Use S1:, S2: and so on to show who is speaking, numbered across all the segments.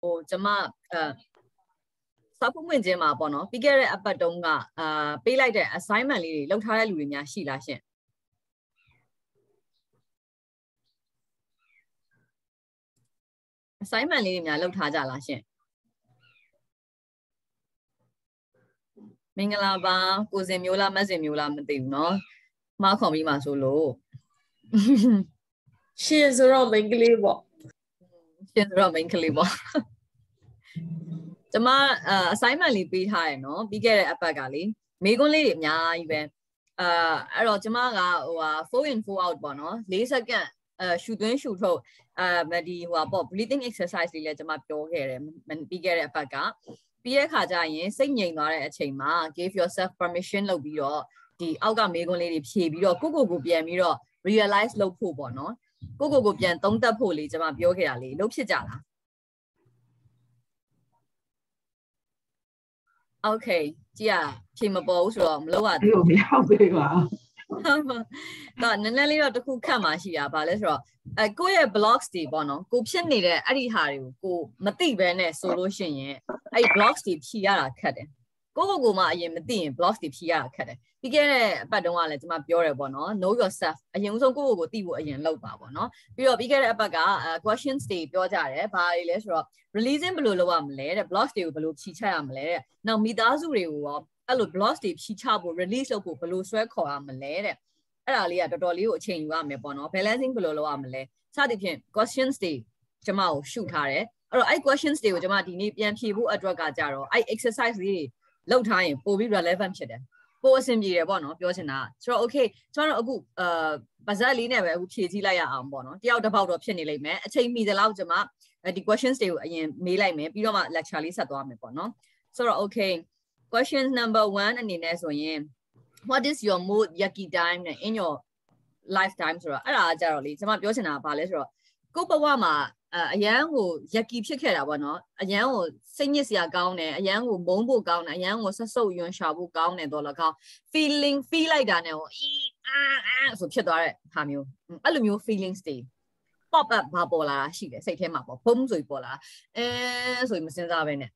S1: ဟိုကျမအဲစာဖုတ်ဝင်ခြင်းမှာပေါ့နော်ပြီးခဲ့တဲ့အပတ်တုန်းကအာပေးလိုက်တဲ့ assignment လေးတွေလုပ်ထားတဲ့လူတွေများရှိလားရှင် assignment လေးတွေများလုပ်ထားကြလားရှင်မင်္ဂလာပါကိုစင်မျိုးလားမစင်မျိုးလားမသိဘူးเนาะမှားခေါ်ပြီးမှဆိုလို့
S2: ရှင်ဆိုတော့မိန်းကလေးပေါ့
S1: ရှင်ဆိုတော့မိန်းကလေးပေါ့ ကျမအ assignment လေးပေးထားရယ်နော်ပြီးခဲ့တဲ့အပတ်ကလေမေကွန်းလေးတွေအများကြီးပဲအာအဲ့တော့ကျမကဟိုဟာ4 in 4 out ပေါ့နော်၄စက္ကန့်အရှူသွင်းရှူထုတ်အဒီဟိုဟာပေါ့ breathing exercise လေးလည်းကျမပြောခဲ့တယ်ပြီးခဲ့တဲ့အပတ်ကပြီးတဲ့ခါကျရင်စိတ်ငြိမ်သွားတဲ့အချိန်မှာ give yourself permission လုပ်ပြီးတော့ဒီအောက်ကမေကွန်းလေးတွေဖြေပြီးတော့ကိုကိုကိုပြန်ပြီးတော့ realize လုပ်ဖို့ပေါ့နော်ကိုကိုကိုပြန်သုံးသပ်ဖို့လေးကျွန်မပြောခဲ့တာလေးလုပ်ဖြစ်ကြလား Okay ကြည့်ရဖြေမပေါ်ဘူးဆိုတော့မလုပ်ရ
S2: သေးဘူးမရောက်သေးပါ
S1: တော့နည်းနည်းလေးတော့တခုခတ်မှရှိတာဗာလဲဆိုတော့အဲကိုယ့်ရဲ့ blocks တွေပေါ့နော်ကိုဖြစ်နေတဲ့အဲ့ဒီဟာတွေကိုကိုမသိဘဲနဲ့ဆိုလို့ရှိရင်အဲ့ blocks တွေဖြီရတာခက်တယ်ကိုကိုကိုမှအရင်မသိရင် blocks တွေဖြီရတာခက်တယ် ပြီးခဲ့တဲ့အပတ်တုန်းကလည်းကျွန်မပြောတယ်ပေါ့နော် know yourself အရင်ဆုံးကိုကိုကိုသိဖို့အရင်လုပ်ပါပေါ့နော်ပြီးတော့ပြီးခဲ့တဲ့အပတ်က questions တွေပြောကြတယ်ဘာတွေလဲဆိုတော့ releasing ဘယ်လိုလုပ်ရမလဲတဲ့ blocks တွေကိုဘယ်လိုဖြီချရမလဲတဲ့နောက်မိသားစုတွေကိုရောအဲ့လို blocks တွေဖြီချဖို့ release လုပ်ဖို့ဘယ်လိုဆွဲခေါ်ရမလဲတဲ့အဲ့ဒါလေးကတော်တော်လေးကိုအချိန်ယူရမယ်ပေါ့နော် balancing ဘယ်လိုလုပ်ရမလဲစသဖြင့် questions တွေကျွန်မကိုရှုထားတယ်အဲ့တော့အဲ့ questions တွေကိုကျွန်မဒီနေ့ပြန်ဖြေဖို့အတွက်ကကြတော့အဲ့ exercise လေးတွေလုပ်ထားရင်ပိုပြီး relevant ဖြစ်တယ် ပိုအဆင်ပြေတယ်ပေါ့နော်ပြောချင်တာဆိုတော့ okay ကျွန်တော်တို့အခုအာပါဇက်လေးနဲ့ပဲအခုဖြည့်ကြည့်လိုက်ရအောင်ပေါ့နော်တယောက်တစ်ပေါက်တော့ဖြစ်နေလိမ့်မယ်အချိန်မီသလောက်ကျွန်မဒီ questions တွေကိုအရင်မေးလိုက်မယ်ပြီးတော့မှ lecture လေးဆက်သွားမယ်ပေါ့နော်ဆိုတော့ okay question number 1အနေနဲ့ဆိုရင် what is your mood yucky time in your lifetime ဆိုတော့အဲ့ဒါကြတော့လေကျွန်မပြောချင်တာကဘာလဲဆိုတော့ကိုယ့်ဘဝမှာ အရန်ကိုယက်ကီဖြစ်ခဲ့တာပေါ့နော်အရန်ကိုစိတ်ညစ်စရာကောင်းတယ်အရန်ကိုမုန်းဖို့ကောင်းတယ်အရန်ကိုဆက်ဆုပ်ယွန်းရှာဖို့ကောင်းတယ်တော့လကောင်း feeling feel လိုက်တာနဲ့ဟိုအီအာအာဆိုဖြစ်သွားတဲ့ဟာမျိုးအဲ့လိုမျိုး feelings တွေ pop up ဘာပေါ်လာတာရှိတယ်စိတ်ထဲမှာပေါ့ဘုံဆိုပြီးပေါ်လာအဲဆိုပြီးမစင်စားပဲနဲ့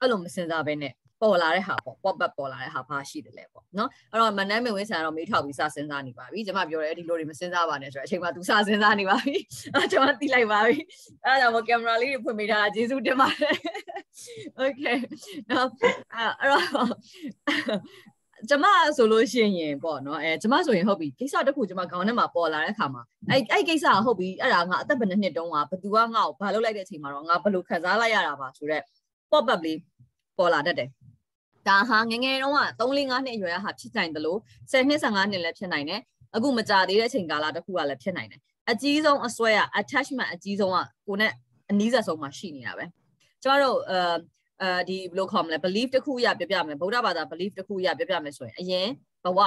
S1: အဲ့လိုမစင်စားပဲနဲ့ ပေါ်လာတဲ့ဟာပေါ့ pop up ပေါ်လာတဲ့ဟာဘာရှိတယ်လဲပေါ့နော်အဲ့တော့မနမ်းမဝင်းဆန်တော့မေးထောက်ပြီးစစဉ်းစားနေပါပြီကျွန်မပြောတယ်ဒီလိုတွေမစဉ်းစားပါနဲ့ဆိုတော့အချိန်မှသူစစဉ်းစားနေပါပြီအဲ့ကျွန်မသိလိုက်ပါပြီအဲ့ဒါကြောင့်ကင်မရာလေးတွေဖွင့်ပေးထားတာကျေးဇူးတင်ပါတယ် okay နော်အဲ့တော့ကျမဆိုလို့ရှိရင်ပေါ့နော်အဲကျမဆိုရင်ဟုတ်ပြီကိစ္စတစ်ခုကျမခေါင်းထဲမှာပေါ်လာတဲ့အခါမှာအဲအဲ့ကိစ္စကဟုတ်ပြီအဲ့ဒါငါအသက်ဘယ်နှစ်တုန်းကဘသူကငါ့ကိုဘာလုပ်လိုက်တဲ့အချိန်မှာတော့ငါဘယ်လိုခံစားလိုက်ရတာပါဆိုတော့ pop up လေးပေါ်လာတတ်တယ် ဒါဟာငငယ်တုန်းက3 4 5နှစ်အရွယ်ဟာဖြစ်နိုင်တယ်လို့10နှစ်15နှစ်လည်းဖြစ်နိုင်တယ်အခုမကြသေးတဲ့အချိန်ကာလတစ်ခုကလည်းဖြစ်နိုင်တယ်အကြီးဆုံးအစွဲက attachment အကြီးဆုံးကကိုနဲ့အနီးစပ်ဆုံးမှာရှိနေတာပဲကျမတို့အဲအဲဒီဘယ်လိုခေါ်မလဲ belief တစ်ခုအရပြပြမယ်ဗုဒ္ဓဘာသာ belief တစ်ခုအရပြပြမယ်ဆိုရင်အရင်ဘဝ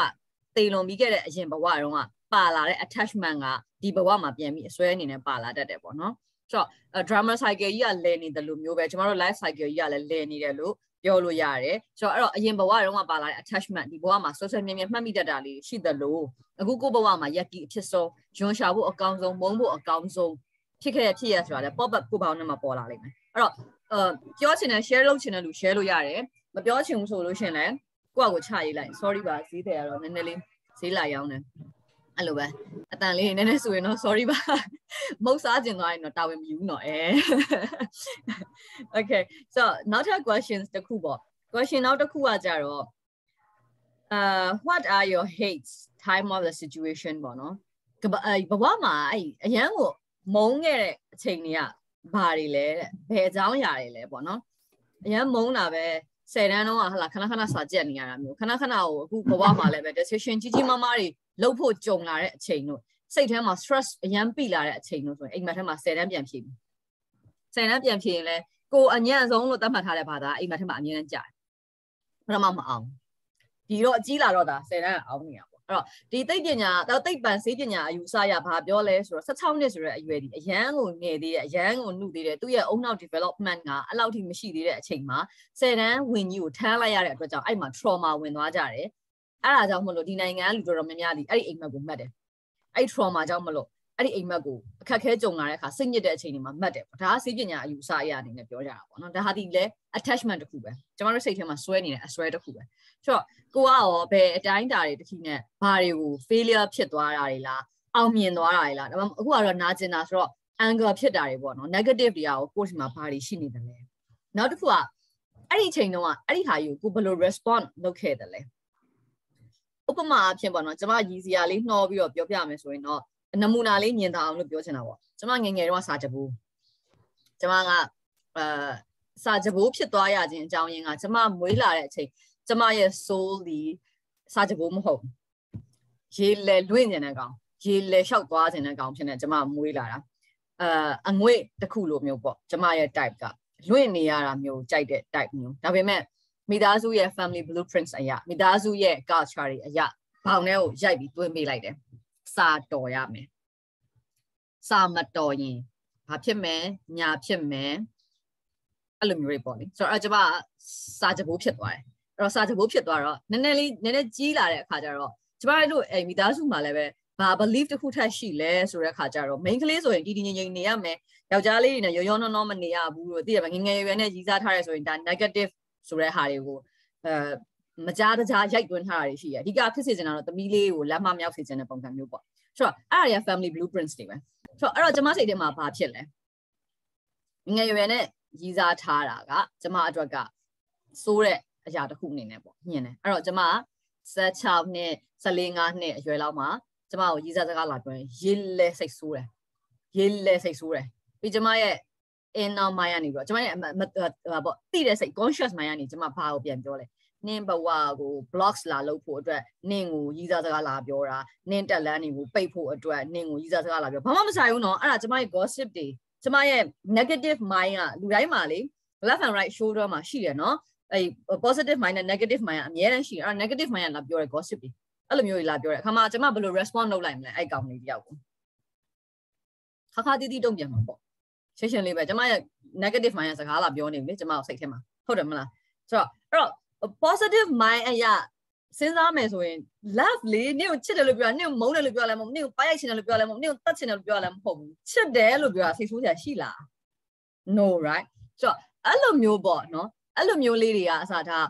S1: တေလွန်ပြီးခဲ့တဲ့အရင်ဘဝတုန်းကပါလာတဲ့ attachment ကဒီဘဝမှာပြန်ပြီးအစွဲအနေနဲ့ပါလာတတ်တယ်ပေါ့နော်ဆိုတော့ drama cycle ကြီးကလဲနေတယ်လို့မျိုးပဲကျမတို့ life cycle ကြီးကလည်းလဲနေတယ်လို့ ပြောလို့ရတယ်ဆိုတော့အဲ့တော့အရင်ဘဝတုန်းကပါလာတဲ့ attachment ဒီဘဝမှာဆွဆွမြဲမြဲမှတ်မိတတ်တာလေးရှိသလိုအခုကိုဘဝမှာယက်ကီအဖြစ်ဆုံးဂျွန်ရှာဖို့အကောင်းဆုံးမုန်းဖို့အကောင်းဆုံးဖြစ်ခဲ့တဲ့ဖြစ်ရဆိုတာလေ pop up ကိုပေါင်းနဲ့မှာပေါ်လာလိမ့်မယ်အဲ့တော့အာပြောချင်တဲ့ share လုပ်ချင်တဲ့လူ share လို့ရတယ်မပြောချင်ဘူးဆိုလို့ရှင်လည်းကိုယ့်အကိုချရေးလိုက် sorry ပါဈေးတယ်ကတော့နည်းနည်းလေးဈေးလာရောင်းတယ် အဲ့လိုပဲအတန်လေးနည်းနည်းဆိုရင်တော့ sorry ပါမုတ်စားကျင်သွားရင်တော့တာဝန်မယူတော့အဲ Okay so နောက်ထပ် questions တစ်ခုပေါ့ question နောက်တစ်ခုကကြတော့ uh what are your hates time of the situation ပေါ့နော်ဘဝမှာအဲ့အရန်ကိုမုန်းခဲ့တဲ့အချိန်တွေကဘာတွေလဲတဲ့ဘယ်အကြောင်းအရာတွေလဲပေါ့နော်အရန်မုန်းတာပဲဆယ်တန်းတော့ဟာလာခဏခဏစာကြက်နေရတာမျိုးခဏခဏကိုအခုဘဝမှာလည်းပဲ decision ကြီးကြီးမားမားတွေ လုပ်ဖို့ကြုံလာတဲ့အချိန်တို့စိတ်ထဲမှာ stress အရန်ပိလာတဲ့အချိန်တို့ဆိုရင်အိမ်မက်ထဲမှာ10တန်းပြန်ဖြည့်ပြီ10တန်းပြန်ဖြည့်ရင်လည်းကိုအညံ့ဆုံးလို့သတ်မှတ်ထားတဲ့ဘာသာအိမ်မက်ထဲမှာအမြဲတမ်းကြာတယ်ပထမမအောင်ဒီတော့အကြီးလာတော့ဒါ10တန်းအောင်နေရပေါ့အဲ့တော့ဒီသိပညာတော့သိပ္ပံစေပညာအယူဆရဘာပြောလဲဆိုတော့16နှစ်ဆိုတဲ့အရွယ်ဒီအရန်ကိုငယ်သေးတယ်အရန်ကိုနှုတ်သေးတယ်သူ့ရဲ့အုံနောက် development ကအဲ့လောက်ထိမရှိသေးတဲ့အချိန်မှာ10တန်းဝင်ကြီးကိုထမ်းလိုက်ရတဲ့အတွက်ကြောင့်အဲ့မှာ trauma ဝင်သွားကြတယ် အဲ့ဒါကြောင့်မလို့ဒီနိုင်ငံကလူတော်တော်များများဒီအဲ့ဒီအိမ်မက်ကိုမှတ်တယ်အဲ့ trauma ကြောင့်မလို့အဲ့ဒီအိမ်မက်ကိုအခက်ခဲကြုံလာတဲ့အခါစိတ်ညစ်တဲ့အချိန်တွေမှာမှတ်တယ်ပေါ့ဒါကစိတ်ပညာအယူဆအရာအနေနဲ့ပြောကြတာပေါ့နော်ဒါဟာဒီလဲ attachment တစ်ခုပဲကျမတို့စိတ်ထဲမှာစွဲနေတဲ့အစွဲတစ်ခုပဲဆိုတော့ကိုကရောဘယ်အတိုင်းတာတွေတစ်ခုနဲ့ဘာတွေကို failure ဖြစ်သွားတာတွေလားအောင်မြင်သွားတာတွေလားဒါမှအခုကတော့နာကျင်တာဆိုတော့ anger ဖြစ်တာတွေပေါ့နော် negative တွေကရောကိုယ့်မှာဘာတွေရှိနေတယ်လဲနောက်တစ်ခုကအဲ့ဒီအချိန်တုန်းကအဲ့ဒီဟာကြီးကိုကိုဘယ်လို respond လုပ်ခဲ့တယ်လဲ ဥပမာအဖြစ်ပေါ့နော်ကျမရည်စရာလေးနှောပြီးတော့ပြောပြမယ်ဆိုရင်တော့နမူနာလေးမြင်သာအောင်လို့ပြောချင်တာပေါ့ကျမငငယ်တုန်းကစာကြဘူးကျမကအဲစာကြဘူးဖြစ်သွားရခြင်းအကြောင်းရင်းကကျမမွေးလာတဲ့အချိန်ကျမရဲ့ soul ဒီစာကြဘူးမဟုတ်ရေလေလွင့်နေတဲ့ကောင်ရေလေလျှောက်သွားခြင်းတဲ့ကောင်ဖြစ်နေကျမမွေးလာတာအဲအငွေ့တစ်ခုလိုမျိုးပေါ့ကျမရဲ့ type ကလွင့်နေရတာမျိုးကြိုက်တဲ့ type မျိုးဒါပေမဲ့ မိသားစုရဲ့ family blueprints အရာမိသားစုရဲ့ culture တွေအရာဘောင်ထဲကိုရိုက်ပြီးတွင်းပေးလိုက်တယ်စာတော်ရမယ်စာမတော်ရင်ဘာဖြစ်မယ်ညာဖြစ်မယ်အဲ့လိုမျိုးတွေပေါ့လေဆိုတော့အကျမစာကြဘိုးဖြစ်သွားတယ်အဲ့တော့စာကြဘိုးဖြစ်သွားတော့နည်းနည်းလေးနည်းနည်းကြီးလာတဲ့အခါကျတော့ကျမတို့အဲ့မိသားစုမှာလည်းပဲဘာ belief တစ်ခုထပ်ရှိလဲဆိုတဲ့အခါကျတော့ main ကလေးဆိုရင်တည်တည်ငြိမ်ငြိမ်နေရမယ်ယောက်ျားလေးတွေနဲ့ရောရောနောနောမနေရဘူးလို့သိရမှာငငယ်ရွယ်နဲ့ကြီးစားထားရဲဆိုရင်ဒါ negative ဆိုတဲ့ဟာတွေကိုအဲမကြားတကြားရိုက်သွင်းထားတာတွေရှိတယ်အဓိကဖြစ်စေချင်တာတော့သမီးလေးကိုလက်မမြောက်စေချင်တဲ့ပုံစံမျိုးပေါ့ဆိုတော့အဲ့ဒါတွေက family blueprints တွေပဲဆိုတော့အဲ့တော့ကျမစိတ်ထဲမှာဘာဖြစ်လဲငငယ်ရွယ်နဲ့ကြီးစားထားတာကကျမအတွက်ကစိုးတဲ့အရာတစ်ခုအနေနဲ့ပေါ့ညင်တယ်အဲ့တော့ကျမ16နှစ်14နှစ်အရွယ်လောက်မှာကျမကိုကြီးစားစကားလာပြောရင်ရေလဲစိတ်ဆိုးတယ်ရေလဲစိတ်ဆိုးတယ်ပြီးကျမရဲ့ inner mind ကနေပြီးတော့ကျမရဲ့ဟာပေါ့သိတဲ့စိတ် conscious mind ကနေကျမဘာကိုပြန်ပြောလဲနင်းဘဝကို blocks လာလုပ်ဖို့အတွက်နင်းကိုရည်စားစကားလာပြောတာနင်းတက်လန်းတွေကိုပိတ်ဖို့အတွက်နင်းကိုရည်စားစကားလာပြောဘာမှမဆိုင်ဘူးနော်အဲ့ဒါကျမရဲ့ gossip တွေကျမရဲ့ negative mind ကလူတိုင်းမှာလေ left and right shoulder မှာရှိတယ်နော်အဲ့ positive mind နဲ့ negative mind ကအများတန်းရှိတယ်အဲ့ negative mind ကလာပြောတယ် gossip တွေအဲ့လိုမျိုးတွေလာပြောတယ်အခါမှာကျမဘယ်လို respond လုပ်လိုက်မလဲအဲ့ကောင်လေးတယောက်ကိုခါခါတီးတီးတုံ့ပြန်မှာပေါ့ ရှင်းရှင်းလေးပဲကျမရဲ့ negative mind စကားလာပြောနေပြီလေကျမစိတ်ထဲမှာဟုတ်တယ်မလားဆိုတော့အဲ့တော့ positive mind အရာစဉ်းစားမယ်ဆိုရင် love လေးနင့်ကိုချစ်တယ်လို့ပြောတာနင့်ကိုမုန်းတယ်လို့ပြောလဲမဟုတ်နင့်ကိုပါရိုက်ချင်တယ်လို့ပြောလဲမဟုတ်နင့်ကိုတတ်ချင်တယ်လို့ပြောလဲမဟုတ်ဘူးချစ်တယ်လို့ပြောတာစိတ်ဆိုးစရာရှိလား no right ဆိုတော့အဲ့လိုမျိုးပေါ့နော်အဲ့လိုမျိုးလေးတွေကအစားထား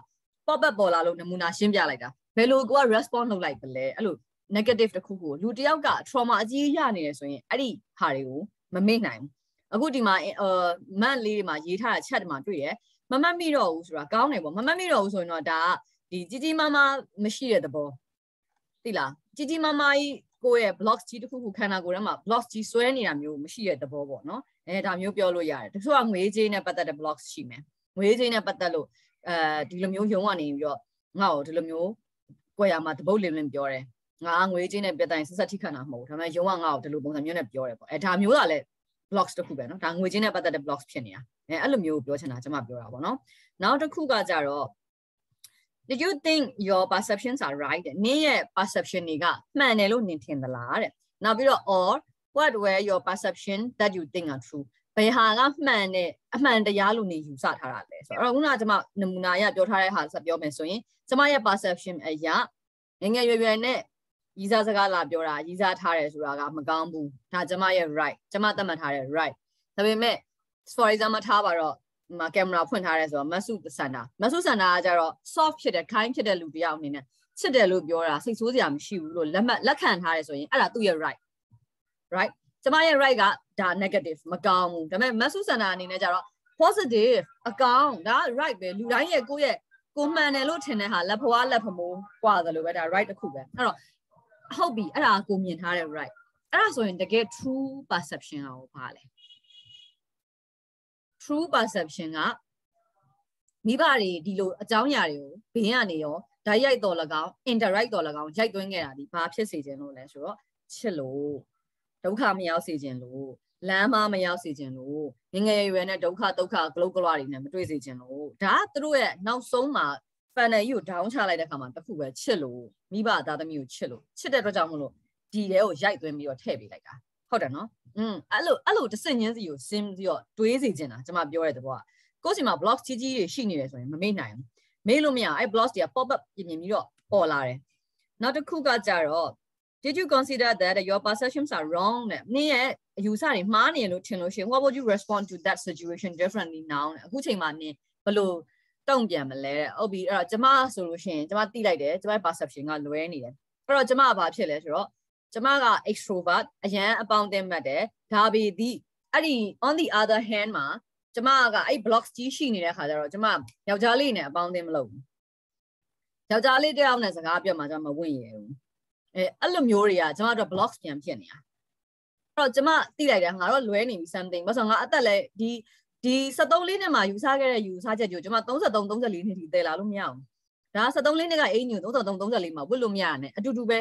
S1: pop up ပေါ်လာလို့နမူနာရှင်းပြလိုက်တာဘယ်လိုကိုက response လုပ်လိုက်တယ်လဲအဲ့လို negative တစ်ခုကိုလူတယောက်က trauma အကြီးရနေတယ်ဆိုရင်အဲ့ဒီဟာတွေကိုမမေ့နိုင်ဘူး အခုဒီမှာအာမန့်လေးတွေမှာရေးထားတဲ့ chat တွေမှာတွေ့ရမမတ်မိတော့ဘူးဆိုတာကောင်းတယ်ပေါ့မမတ်မိတော့ဘူးဆိုရင်တော့ဒါကဒီကြီးကြီးမားမားမရှိတဲ့သဘောသိလားကြီးကြီးမားမားကြီးကိုယ့်ရဲ့ blocks ကြီးတစ်ခုခုခန္ဓာကိုယ်ထဲမှာ blocks ကြီးဆွဲနေတာမျိုးမရှိတဲ့သဘောပေါ့နော်အဲဒါမျိုးပြောလို့ရတယ်တချို့ကငွေကြေးနဲ့ပတ်သက်တဲ့ blocks ရှိမယ်ငွေကြေးနဲ့ပတ်သက်လို့အဲဒီလိုမျိုးယုံကနေပြီးတော့ငါ့ကိုဒီလိုမျိုးကိုယ်ရမှာတပုတ်လင်းလင်းပြောတယ်ငါငွေကြေးနဲ့ပြတ်တိုင်းဆက်ဆက်ထိခံတာမဟုတ်ဘူးဒါပေမဲ့ယုံကငါ့ကိုဒီလိုပုံစံမျိုးနဲ့ပြောတယ်ပေါ့အဲဒါမျိုးကလည်း blocks တစ်ခုပဲเนาะဒါငွေချင်းနဲ့ပတ်သက်တဲ့ blocks ဖြစ်နေတာအဲအဲ့လိုမျိုးပြောချင်တာကျွန်မပြောတာပေါ့နော်နောက်တစ်ခုကကြတော့ did you think your perceptions are right နင်းရဲ့ perception တွေကမှန်တယ်လို့နင်ထင်သလားတဲ့နောက်ပြီးတော့ or what were your perception that you think are true ဘယ်ဟာကမှန်တဲ့အမှန်တရားလို့နေယူဆထားတာလဲဆိုတော့ခုနကကျွန်မနမူနာရပြောထားတဲ့ဟာဆက်ပြောမယ်ဆိုရင်ကျွန်မရဲ့ perception အရာငငယ်ရွယ်ရွယ်နဲ့ ရီးစားစကားလာပြောတာရီးစားထားတယ်ဆိုတာကမကောင်းဘူးဒါကျမရဲ့ right ကျမသတ်မှတ်ထားတဲ့ right ဒါပေမဲ့ for example ထားပါတော့မှာကင်မရာဖွင့်ထားတယ်ဆိုတော့မဆုစန္ဒာမဆုစန္ဒာကကြတော့ soft ဖြစ်တဲ့ kind ဖြစ်တဲ့လူတယောက်အနေနဲ့ချစ်တယ်လို့ပြောတာစိတ်ဆိုးစရာမရှိဘူးလို့လက်မှတ်လက်ခံထားတယ်ဆိုရင်အဲ့ဒါသူ့ရဲ့ right right ကျမရဲ့ right ကဒါ negative မကောင်းဘူးဒါပေမဲ့မဆုစန္ဒာအနေနဲ့ကြတော့ positive အကောင်းဒါ right ပဲလူတိုင်းရဲ့ကိုယ့်ရဲ့ကိုမှန်တယ်လို့ထင်တဲ့ဟာလက်ဖွားလက်ဖမိုးကွာတယ်လို့ပဲဒါ right တစ်ခုပဲအဲ့တော့ ဟုတ်ပြီအဲ့ဒါကိုမြင်ထားတဲ့ right အဲ့ဒါဆိုရင်တကယ် true perception ကဘာလဲ true perception ကမိဘတွေဒီလိုအကြောင်းအရာတွေကိုဘေးကနေရောဓာတ်ရိုက်တော်၎င်း indirect တော်၎င်းရိုက်သွင်းခဲ့တာဒီဘာဖြစ်စေခြင်းလို့လဲဆိုတော့ချစ်လို့ဒုက္ခမရောက်စေခြင်းလို့လမ်းမမရောက်စေခြင်းလို့ငငယ်ရွယ်နဲ့ဒုက္ခဒုက္ခဂလုတ်ဂလွားတွေနဲ့မတွေ့စေခြင်းလို့ဒါကသူတို့ရဲ့နောက်ဆုံးမှာ panel ကြီးကို down ချလိုက်တဲ့ခါမှာတခုပဲချစ်လို့မိဘသားသမီးကိုချစ်လို့ချစ်တဲ့အတွက်ကြောင့်မလို့ဒီတဲကိုရိုက်သွင်းပြီးတော့ထည့်ပေးလိုက်တာဟုတ်တယ်နော်อืมအဲ့လိုအဲ့လိုတစ်စင်ချင်းစီကိုစင်းပြီးတော့တွေးစီချင်တာကျွန်မပြောတဲ့တဘောကကိုယ့်စီမှာ blocks ကြီးကြီးတွေရှိနေတယ်ဆိုရင်မမေ့နိုင်ဘူးမေ့လို့မရအဲ့ blocks တွေက pop up ပြင်ပြင်ပြီးတော့ပေါ်လာတယ်နောက်တစ်ခုကကြတော့ did you consider that your perceptions are wrong နဲ့နင်းရဲ့အယူဆတွေမှားနေလို့ထင်လို့ရှိရင် what would you respond to that situation differently now အခုချိန်မှာနင်းဘယ်လို တုံ့ပြန်မလဲဟုတ်ပြီအဲ့တော့ကျမဆိုလို့ရှိရင်ကျမသိလိုက်တယ်ကျမ perception ကလွဲနေတယ်အဲ့တော့ကျမကဘာဖြစ်လဲဆိုတော့ကျမက extrovert အရန်အပေါင်းအသင်းမှတ်တယ်ဒါပေသည်အဲ့ဒီ on the other hand မှာကျမကအဲ့ blocks ကြီးရှိနေတဲ့ခါကျတော့ကျမယောက်ျားလေးနဲ့အပေါင်းအသင်းမလုပ်ဘူးယောက်ျားလေးတယောက်နဲ့စကားပြောမှကျမမဝင်ရဘူးအဲအဲ့လိုမျိုးတွေကကျမတို့ blocks ပြန်ဖြစ်နေတာအဲ့တော့ကျမသိလိုက်တယ်ငါတော့လွဲနေပြီ something ဘာလို့ဆိုငါအသက်လည်းဒီ ဒီ73လေးနှစ်မှာယူဆခဲ့တဲ့ယူဆချက်ကြီးကိုကျမ33 34နှစ်ထိတည်လာလို့မရဘူးဒါ73လေးနှစ်ကအင်ညူ33 34မှာဝတ်လို့မရနဲ့အတူတူပဲ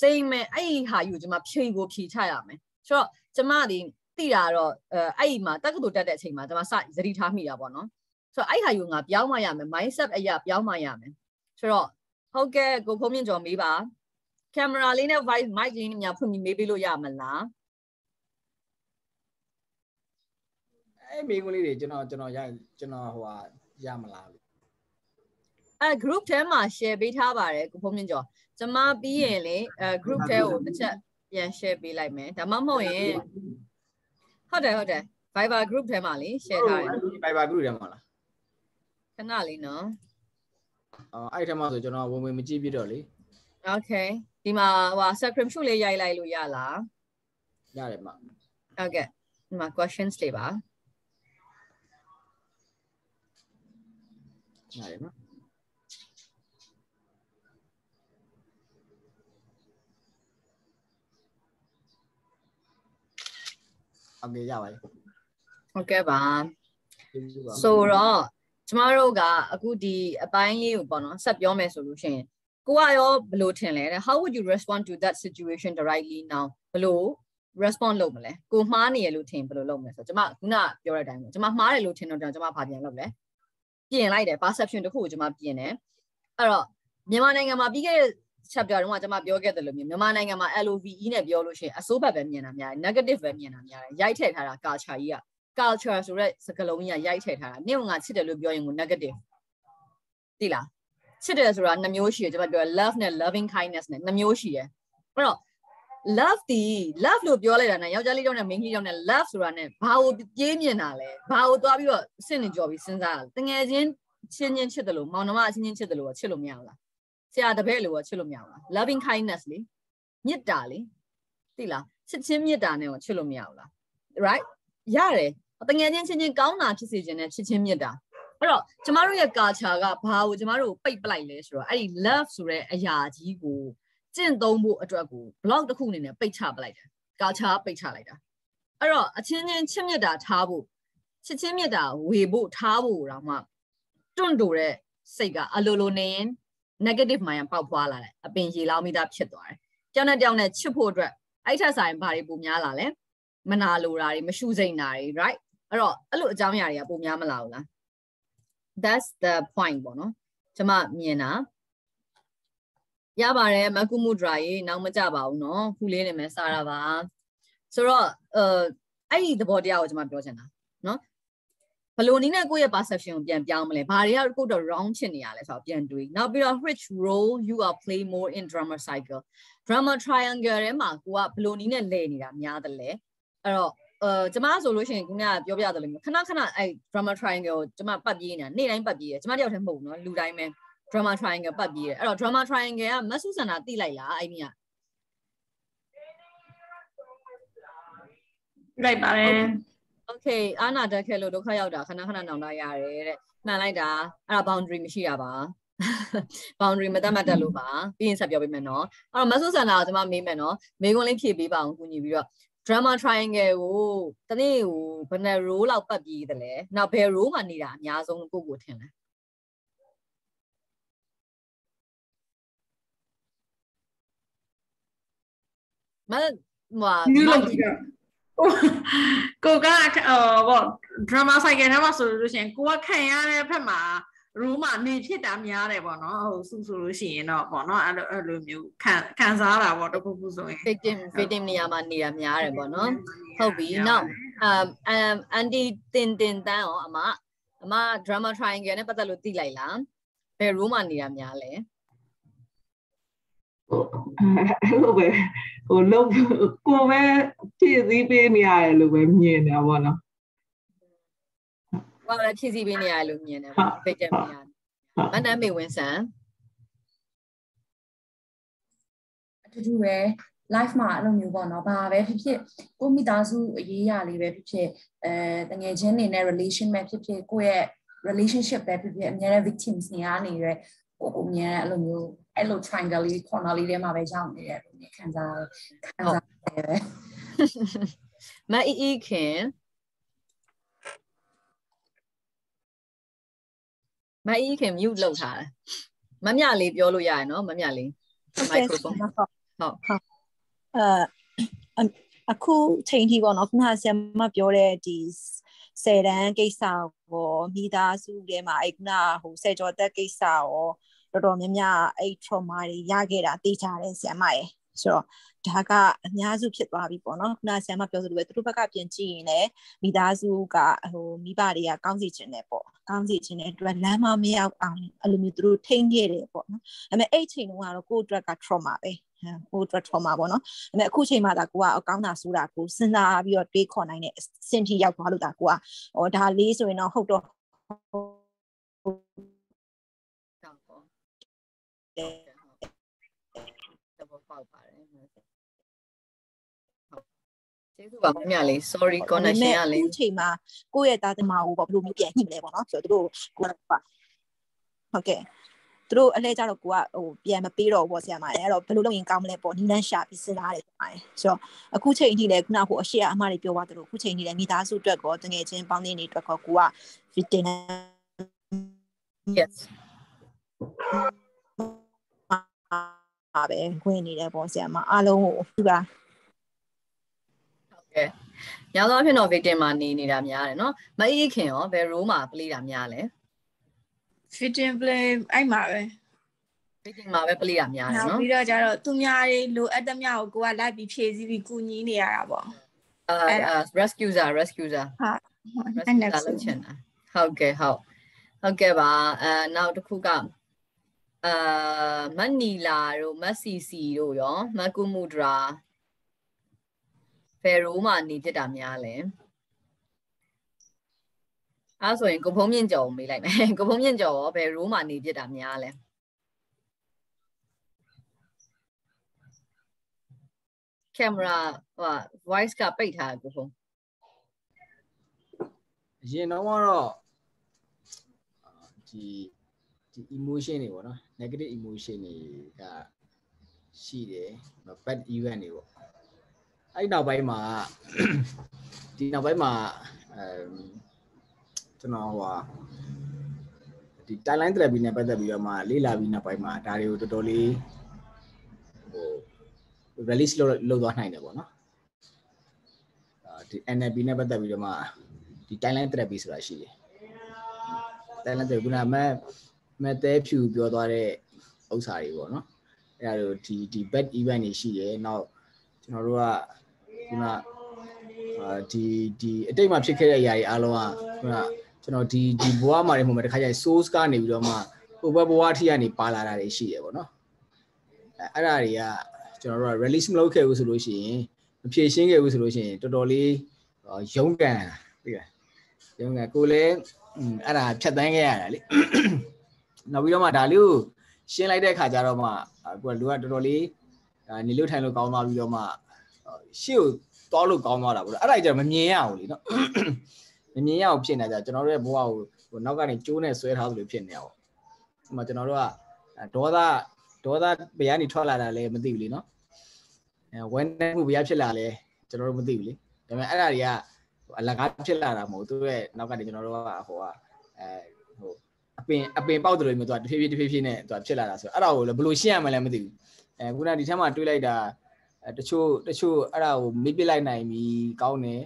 S1: စိမ့်မဲ့အဲ့ဒီဟာယူကျမဖြည့်ကိုဖြည့်ချရမယ်ဆိုတော့ကျမဒီသိတာတော့အဲအဲ့ဒီမှာတက္ကသိုလ်တက်တဲ့အချိန်မှာကျမစသတိထားမိတာပေါ့နော်ဆိုတော့အဲ့ဟာယူငါပြောင်းမှရမယ် mindset အရာပြောင်းမှရမယ်ဆိုတော့ဟုတ်ကဲ့ကိုဖုံးမြင့်ကျော်မေးပါကင်မရာလေးနဲ့ voice mic လေးနဲ့ညာဖွင့်ပြီးမေးပေးလို့ရမလား
S3: အဲ့မိကုန်းလေးတွေကျွန်တော်ကျွန်တော်ရကျွန်တော်ဟိုဟာရမလားလို့
S1: အဲ group ထဲမှာ share ပေးထားပါတယ်ကိုဖုံးမြင့်ကျော်ကျမပြီးရင်လေအဲ group ထဲကိုတစ်ချက်ပြန် share ပေးလိုက်မယ်ဒါမှမဟုတ်ရင်ဟုတ်တယ်ဟုတ်တယ် Viber group ထဲမှာလေ share ထားတယ်
S3: ပိုင်ပါ group ထဲမှာလား
S1: ခဏလေးနော်
S3: အော်အဲ့ထဲမှာဆိုကျွန်တော်ဝင်ဝင်မကြည့်ပြတော့လေ
S1: okay ဒီမှာဟို subscription ရှုလေးရိုက်လိုက်လို့ရလား
S3: ရတယ်မ
S1: ဟုတ်ကဲ့ဒီမှာ questions တွေပါ
S3: ရတယ်နော်โอเคရပါပြီ
S1: ဟုတ်ကဲ့ပါ
S3: ကျေးဇူးပါ
S1: ဆိုတော့ကျမတို့ကအခုဒီအပိုင်းလေးကိုပေါ့နော်ဆက်ပြောမယ်ဆိုလို့ရှိရင်ကိုကရောဘယ်လိုထင်လဲတဲ့ how would you respond to that situation directly now ဘယ်လို respond လုပ်မလဲကိုမှားနေရလို့ထင်ဘယ်လိုလုပ်မလဲဆိုတော့ကျမခုနပြောတဲ့အတိုင်းပဲကျမမှားတယ်လို့ထင်တော့ကျမဘာပြန်လုပ်လဲ ပြင်လိုက်တယ် perception တစ်ခုကိုကျမပြင်တယ်အဲ့တော့မြန်မာနိုင်ငံမှာပြီးခဲ့တဲ့ chapter တုန်းကကျမပြောခဲ့တယ်လို့မျိုးမြန်မာနိုင်ငံမှာ LOVE နဲ့ပြောလို့ရှိရင်အစိုးဘက်ပဲမြင်တာများတယ် negative ပဲမြင်တာများတယ်ရိုက်ထည့်ထားတာ culture ကြီးက culture ဆိုတဲ့စကားလုံးကြီးကရိုက်ထည့်ထားတာနင့်ကငါချစ်တယ်လို့ပြောရင်ကို negative သိလားချစ်တယ်ဆိုတာနှမျိုးရှိတယ်ကျွန်မပြော love နဲ့ loving kindness နဲ့နှမျိုးရှိတယ်အဲ့တော့ love ဒီ love လို့ပြောလိုက်တာနဲ့ယောက်ျားလေးကြောင့်နဲ့ main ကြီးကြောင့်နဲ့ love ဆိုတာနဲ့ဘာကိုပြေးမြင်တာလဲဘာကိုသွားပြီးတော့စင့်နေကြော်ပြီးစဉ်းစားတာတငယ်ချင်းချင်းချင်းချစ်တယ်လို့မောင်နှမအချင်းချင်းချစ်တယ်လို့ချစ်လို့မရဘူးလားဆရာတပည့်လို့ချစ်လို့မရဘူးလား loving kindness လေမေတ္တာလေသိလားချစ်ချင်းမေတ္တာနဲ့ချစ်လို့မရဘူးလား right ရတယ်တငယ်ချင်းချင်းချင်းကောင်းတာဖြစ်စေခြင်းနဲ့ချစ်ချင်းမေတ္တာအဲ့တော့ကျမတို့ရဲ့ culture ကဘာကိုကျမတို့ပိတ်ပလိုက်လဲဆိုတော့အဲ့ဒီ love ဆိုတဲ့အရာကြီးကို ကျင့်သုံးဖို့အတွက်ကို blog တစ်ခုအနေနဲ့ပိတ်ချပလိုက်တယ် culture ပိတ်ချလိုက်တာအဲ့တော့အချင်းချင်းချစ်မြတ်တာထားဖို့ချစ်ချင်းမြတ်တာဝေဖို့ထားဖို့တော့မှတွန့်တိုတဲ့စိတ်ကအလိုလိုနေရင် negative mind ပေါက်ဖွာလာတယ်အပင်ရေလောင်းမိသားဖြစ်သွားတယ်ကြောင်နဲ့ကြောင်နဲ့ချစ်ဖို့အတွက်အဲ့ထက်ဆိုင်ဘာတွေပုံများလာလဲမနာလိုတာတွေမရှုစိမ့်တာတွေ right အဲ့တော့အဲ့လိုအကြောင်းအရာတွေကပုံများမလာဘူးလား that's the point ပေါ့နော်ကျွန်မမြင်တာ ရပါတယ်မကုမှုဒရာရေနောက်မကြပါဘူးเนาะခုလေးနေမယ်စားတာပါဆိုတော့အဲအဲ့ဒီသဘောတရားကိုကျွန်မပြောချင်တာเนาะဘယ်လိုနည်းနဲ့ကိုယ့်ရဲ့ perception ကိုပြန်ပြောင်းမလဲဘာတွေကကိုယ့်တော့ wrong ဖြစ်နေရလဲဆိုတော့ပြန်တွေးနောက်ပြီးတော့ which role you are play more in drama cycle drama triangle ထဲမှာကိုကဘယ်လိုနည်းနဲ့လဲနေတာများတယ်လဲအဲ့တော့အဲကျမဆိုလို့ရှိရင်ခုနကပြောပြတယ်လို့ခဏခဏအဲ drama triangle ကိုကျမပတ်ပြေးနေတာနေ့တိုင်းပတ်ပြေးတယ်ကျမတယောက်တည်းမဟုတ်ဘူးเนาะလူတိုင်းပဲ drama triangle ပတ်ပြေးတယ်အဲ့တော့ drama triangle ကမဆုစန္ဒာတိလိုက်လားအဲ့ဒီက
S2: လိုက်ပါတယ်
S1: okay အာနာတက်ခဲလို့ဒုက္ခရောက်တာခဏခဏနောင်တရတယ်တဲ့မှန်လိုက်တာအဲ့ဒါ boundary မရှိတာပါ boundary မတတ်မှတ်တက်လို့ပါပြီးရင်ဆက်ပြောပေးမယ်နော်အဲ့တော့မဆုစန္ဒာကိုကျွန်မမေးမယ်နော်မေးခွန်းလေးဖြည့်ပေးပါအောင်ကူညီပြီးတော့ drama triangle ကိုတနေ့ကိုဘယ်နှ row လောက်ပတ်ပြီးတယ်လဲနောက်ဘယ် row မှာနေတာအများဆုံးကိုကိုထင်လဲ မဟို
S2: ယူလို့ကြည့်တော့ကိုကဟိုဘော drama cycle ထဲမှာဆိုလို့ရှိရင်ကိုကခံရတဲ့ဘက်မှာ room မှာနေဖြစ်တာများတယ်ပေါ့နော်ဟိုစုဆိုလို့ရှိရင်တော့ပေါ့နော်အဲ့လိုအဲ့လိုမျိုးခံခံစားတာပေါ့တခုခုဆိုရင်
S1: victim victim နေရာမှာနေတာများတယ်ပေါ့နော်ဟုတ်ပြီနောက် um um anti တင်တင်တန်းရောအမအမ drama triangle နဲ့ပတ်သက်လို့သိလိုက်လားဘယ် room မှာနေတာများလဲ
S2: အဲ့လိုပဲဟိုလုံးကိုပဲဖြည့်စည်းပေးနေရတယ်လို့ပဲမြင်တယ်ပေါ့နော်
S1: ဘာလဲဖြည့်ဆည်းပေးနေရလို့မြင်တယ်ပေါ့ဖိတ်ချက်မြင်ရတယ်မနမ်းမေဝင်းဆန်
S4: အတူတူပဲ live မှာအဲ့လိုမျိုးပေါ့နော်ဘာပဲဖြစ်ဖြစ်ကိုမိသားစုအရေးအရာလေးပဲဖြစ်ဖြစ်အဲတငယ်ချင်းတွေနဲ့ relation ပဲဖြစ်ဖြစ်ကိုယ့်ရဲ့ relationship ပဲဖြစ်ဖြစ်အများနဲ့ victims နေရနေရဲကိုကိုအများအဲ့လိုမျိုး အဲ့လို triangle လေး corner လေးထဲမှာပဲရောက်နေတယ်လို့ခံစားခံစားရတယ်ပဲ
S1: မအီအီခင်မအီခင် mute လုပ်ထားတယ်မမြလေးပြောလို့ရရနော်မမြလေးမိုက်ခရိုဖုန်း
S5: ဟုတ်
S1: ဟုတ်
S5: အဲအခုချိန်ထိပေါ့နော်ခုနကဆရာမပြောတဲ့ဒီဆယ်တန်းကိစ္စကိုမိသားစုထဲမှာအဲ့ခုနဟိုဆယ်ကျော်သက်ကိစ္စရော တော်တော်များများအဲ့ trauma တွေရခဲ့တာသိကြတယ်ဆရာမရဲ့ဆိုတော့ဒါကအများစုဖြစ်သွားပြီပေါ့နော်ခုနဆရာမပြောသလိုပဲသူတို့ဘက်ကပြင်ကြည့်ရင်လည်းမိသားစုကဟိုမိဘတွေကကောင်းစီခြင်းတယ်ပေါ့ကောင်းစီခြင်းတဲ့အတွက်လမ်းမမရောက်အောင်အဲ့လိုမျိုးသူတို့ထိန်းခဲ့တယ်ပေါ့နော်ဒါပေမဲ့အဲ့ချိန်တုန်းကတော့ကိုယ့်အတွက်က trauma ပဲဟိုအတွက် trauma ပေါ့နော်ဒါပေမဲ့အခုချိန်မှာဒါကိုကအကောင်းတာဆိုတာကိုစဉ်းစားပြီးတော့တွေးခေါ်နိုင်တဲ့အဆင့်ထိရောက်သွားလို့ဒါကိုကဟောဒါလေးဆိုရင်တော့ဟုတ်တော့
S1: ဟုတ်ပေါ့တော့ပေါက်ပါတယ်ဟုတ် ကျေးဇူးပါမမြလေး sorry connection ရလေး
S5: အခုချိန်မှာကိုယ့်ရဲ့သားသမကိုပေါ့ဘယ်လိုမျိုးပြန်ညှိမလဲပေါ့နော်ဆိုတော့သူတို့ကိုကဟုတ်ကဲ့သူတို့အလဲကြတော့ကိုကဟိုပြန်မပေးတော့ဘူးပေါ့ဆရာမအဲ့တော့ဘယ်လိုလုပ်ရင်ကောင်းမလဲပေါ့နီလန်းရှာပြီးစဉ်းစားတယ်ဆရာမဆိုတော့အခုချိန်အထိလည်းခုနကအရှိအအမတွေပြောသွားသလိုအခုချိန်အထိလည်းမိသားစုအတွက်ကောတငယ်ချင်းပေါင်းနေနေအတွက်ကောကိုက victim
S1: yes
S5: ပါပဲဝင်နေတယ်ပေါ့ဆရာမအားလုံးကိုသူက
S1: ဟုတ် ကဲ့ညသောအဖြစ်တော့ victim မှာနေနေတာများတယ်နော်မအေးခင်ရောဘယ် role မှာ play တာများလဲ
S6: fitting play အဲ့မှာပဲ
S1: victim မှာပဲ play တာများတယ်
S6: နောက်
S1: နော်
S6: ပြီးတော့ကျတော့သူများတွေလိုအပ်သမျှကိုကိုကလိုက်ပြီးဖြည့်ဆည်းပြီးကူညီနေရတာပေါ့
S1: အာ rescuer rescuer
S6: ဟုတ်အဲ့
S1: rescuer
S6: ဒါ
S1: လုပ်ချင်တာဟုတ်ကဲ့ဟုတ်ဟုတ်ကဲ့ပါအဲနောက်တစ်ခုကအာမတ်နီလာတို့မတ်စီစီတို့ရောမတ်ကူမူဒရာ ဖယ်ရိုးမှာနေဖြစ်တာများလဲအဲဆိုရင်ကိုဖုံးမြင့်ကျော်ကိုမေးလိုက်မယ်ကိုဖုံးမြင့်ကျော်ရောဘယ်ရိုးမှာနေဖြစ်တာများလဲကင်မရာဟို voice ကပိတ်ထားတယ်ကိုဖုံး
S3: အရင်တော့ကတော့ဒီဒီ emotion တွေပေါ့နော် negative emotion တွေကရှိတယ် bad event တွေပေါ့ အဲ့နောက်ပိုင်းမှာဒီနောက်ပိုင်းမှာအဲကျွန်တော်ဟိုဟာဒီ timeline therapy နဲ့ပတ်သက်ပြီးတော့မှလေ့လာပြီးနောက်ပိုင်းမှာဒါတွေကိုတော်တော်လေးဟို release လုပ်လုပ်သွားနိုင်တယ်ပေါ့နော်အာဒီ NLP နဲ့ပတ်သက်ပြီးတော့မှဒီ timeline therapy ဆိုတာရှိတယ် timeline therapy ကမက်မက်သေးဖြူပြောသွားတဲ့ဥစ္စာတွေပေါ့နော်အဲ့ဒါတို့ဒီဒီ bad event တွေရှိတယ်နောက်ကျွန်တော်တို့က ခုနအာဒီဒီအတိတ်မှာဖြစ်ခဲ့တဲ့အရာတွေအားလုံးကခုနကျွန်တော်ဒီဒီဘဝမှာနေမှတခါကျရင် source ကနေပြီးတော့မှဟိုဘက်ဘဝထိကနေပါလာတာတွေရှိတယ်ပေါ့နော်အဲအဲ့ဒါတွေကကျွန်တော်တို့က release မလုပ်ခဲ့ဘူးဆိုလို့ရှိရင်မဖြည့်ရှင်းခဲ့ဘူးဆိုလို့ရှိရင်တော်တော်လေးရုံးကန်သိလားရုံးကန်ကိုလည်းအဲ့ဒါဖြတ်တန်းခဲ့ရတာလေနောက်ပြီးတော့မှဒါလေးကိုရှင်းလိုက်တဲ့အခါကျတော့မှကိုကလူကတော်တော်လေးနေလို့ထိုင်လို့ကောင်းသွားပြီးတော့မှ ရှေ့ကိုသွားလို့ကောင်းသွားတာပေါ့အဲ့ဒါကြတော့မမြင်ရဘူးလीနော်မမြင်ရအောင်ဖြစ်နေကြကျွန်တော်တို့ရဲ့ဘဝကိုဟိုနောက်ကနေကျိုးနဲ့ဆွဲထားသလိုဖြစ်နေအောင်ဥပမာကျွန်တော်တို့ကဒေါသဒေါသဘယ်ကနေထွက်လာတာလဲမသိဘူးလीနော်အဲဝမ်းနည်းမှုဘယ်ဖြစ်လာလဲကျွန်တော်တို့မသိဘူးလीဒါပေမဲ့အဲ့ဒါတွေကအလကားဖြစ်လာတာမဟုတ်သူရဲ့နောက်ကနေကျွန်တော်တို့ကဟိုကအဲဟိုအပင်အပင်ပေါက်တယ်လို့မျိုးသူကတဖြည်းဖြည်းတဖြည်းဖြည်းနဲ့သူကဖြစ်လာတာဆိုတော့အဲ့ဒါကိုလည်းဘယ်လိုရှင်းရမလဲမသိဘူးအဲခုနဒီထက်မှတွေးလိုက်တာ အဲတချို့တချို့အဲ့ဒါကိုမေ့ပစ်လိုက်နိုင်ပြီကောင်းတယ်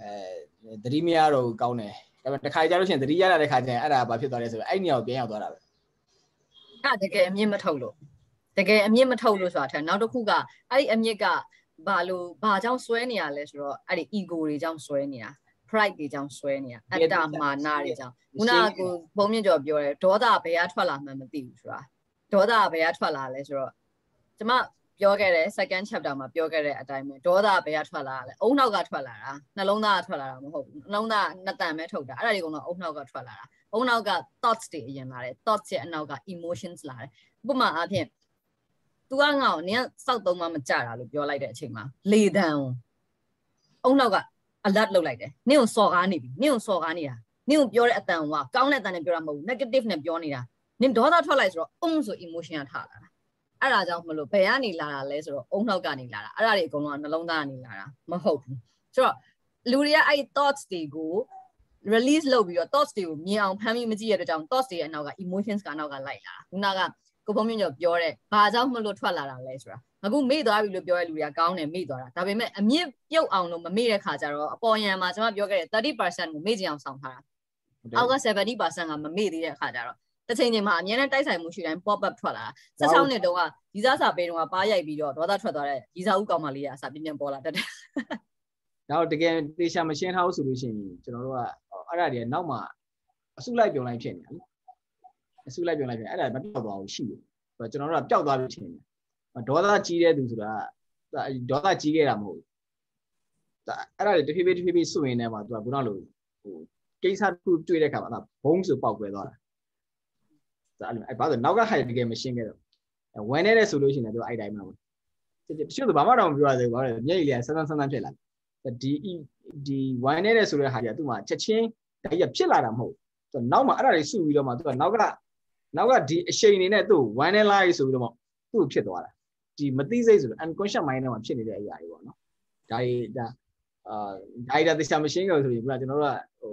S3: အဲသတိမရတော့ကောင်းတယ်ဒါပေမဲ့တစ်ခါကြာလို့ရှိရင်သတိရလာတဲ့ခါကျရင်အဲ့ဒါဘာဖြစ်သွားလဲဆိုတော့အဲ့နေရာကိုပြန်ရောက်သွားတာပဲ
S1: အဲ့တကယ်အမြင့်မထုတ်လို့တကယ်အမြင့်မထုတ်လို့ဆိုတာထက်နောက်တစ်ခုကအဲ့ဒီအမြင့်ကဘာလို့ဘာကြောင့်ဆွဲနေရလဲဆိုတော့အဲ့ဒီ ego တွေကြောင့်ဆွဲနေတာ pride တွေကြောင့်ဆွဲနေတာအတ္တမာနတွေကြောင့်ခုနကကိုဘုံမြင့်ကျော်ပြောတယ်ဒေါသဘယ်ကထွက်လာမှန်းမသိဘူးဆိုတာဒေါသဘယ်ကထွက်လာလဲဆိုတော့ကျမ ပြောခဲ့တဲ့ second chapter မှာပြောခဲ့တဲ့အတိုင်းပဲဒေါသဘယ်ကထွက်လာလဲအုံနောက်ကထွက်လာတာနှလုံးသားကထွက်လာတာမဟုတ်ဘူးနှလုံးသားနှစ်တန်ပဲထုတ်တာအဲ့ဒါတွေကတော့အုံနောက်ကထွက်လာတာအုံနောက်က thoughts တွေအရင်လာတယ် thoughts ရဲ့အနောက်က emotions လာတယ်ဥပမာအားဖြင့် तू ကငါ့ကိုနင်ကစောက်သုံးမှမကြတာလို့ပြောလိုက်တဲ့အချိန်မှာလေတံအုံနောက်က alert လုပ်လိုက်တယ်နင့်ကိုစော်ကားနေပြီနင့်ကိုစော်ကားနေတာနင့်ကိုပြောတဲ့အတန်ကကောင်းတဲ့အတန်နဲ့ပြောတာမဟုတ်ဘူး negative နဲ့ပြောနေတာနင်ဒေါသထွက်လိုက်ဆိုတော့အုံဆို emotion ကထလာတာ အဲ့ဒါကြောင့်မလို့ဘယ်ကနေလာတာလဲဆိုတော့အုံနောက်ကနေလာတာအဲ့ဒါတွေအကုန်လုံးကနှလုံးသားကနေလာတာမဟုတ်ဘူးဆိုတော့လူတွေကအဲ့ thoughts တွေကို release လုပ်ပြီးတော့ thoughts တွေကိုမြင်အောင်ဖမ်းပြီးမကြည့်ရတဲ့ကြောင့် thoughts တွေရဲ့အနောက်က emotions ကအနောက်ကလိုက်လာတာခုနကကိုဖုံးမြင့်ကျော်ပြောတဲ့ဘာကြောင့်မလို့ထွက်လာတာလဲဆိုတာအခုမေ့သွားပြီလို့ပြောတဲ့လူတွေကကောင်းတယ်မေ့သွားတာဒါပေမဲ့အမြင့်ပြုတ်အောင်လို့မမေ့တဲ့ခါကျတော့အပေါ်ယံမှာကျွန်မပြောခဲ့တဲ့30%ကိုမေ့ကြအောင်ဆောင်ထားတာအောက်က70%ကမမေ့သေးတဲ့အခါကျတော့ တစ်ချိန်ချိန်မှာအများနဲ့တိုက်ဆိုင်မှုရှိတိုင်း pop up ထွက်လာတာ16နှစ်တုန်းကဒီစားစာပေးတုန်းကပါရိုက်ပြီးတော့ဒေါသထွက်သွားတဲ့ဒီစားဦးကောင်မလေးကအစာပြင်းပြင်းပေါ်လာတတ်တယ်။
S3: နောက်တကယ်သေချာမရှင်းထားဘူးဆိုလို့ရှိရင်ကျွန်တော်တို့ကအဲ့ဒါတွေနောက်မှအစုလိုက်ပြုံလိုက်ဖြစ်နေတာလေ။အစုလိုက်ပြုံလိုက်ဖြစ်အဲ့ဒါမပြောက်သွားဘူးရှိတယ်။ဆိုတော့ကျွန်တော်တို့ကပျောက်သွားပြီထင်တယ်။ဒေါသကြီးတဲ့သူဆိုတာဒေါသကြီးခဲ့တာမဟုတ်ဘူး။အဲ့ဒါတွေတဖြည်းဖြည်းတဖြည်းဖြည်းစွရင်နေမှာသူကခုနလိုဟိုကိစ္စတစ်ခုတွေ့တဲ့အခါမှာဘုံဆိုပေါက်ကွဲသွားတာ။ အဲ့လိုအဲ့ဘာလို့နောက်ကဟိုက်တကယ်မရှင်းခဲ့တော့ဝမ်းနေတဲ့ဆိုလို့ရှိရင်လည်းသူအဲ့တိုင်းမှာပေါ့တချို့ဆိုဘာမှတော့မပြောရသေးဘူးဘာလို့မျက်ရည်လေးဆန်းဆန်းဆန်းဆန်းဖြစ်လာဒီဒီဝမ်းနေတဲ့ဆိုတဲ့ဟာကြီးကသူ့မှာချက်ချင်းဒါကြီးဖြစ်လာတာမဟုတ်သူနောက်မှာအဲ့ဒါတွေစုပြီးတော့မှသူကနောက်ကနောက်ကဒီအရှိန်နေနဲ့သူ့ဝမ်းနေလိုက်ဆိုပြီးတော့မှသူ့ဖြစ်သွားတာဒီမသိစိတ်ဆိုတော့ unconscious mind ထဲမှာဖြစ်နေတဲ့အရာတွေပေါ့နော်ဒါကြီးဒါအာဒါကြီးဒါသေချာမရှင်းကြဘူးဆိုရင်ခုနကျွန်တော်တို့ကဟို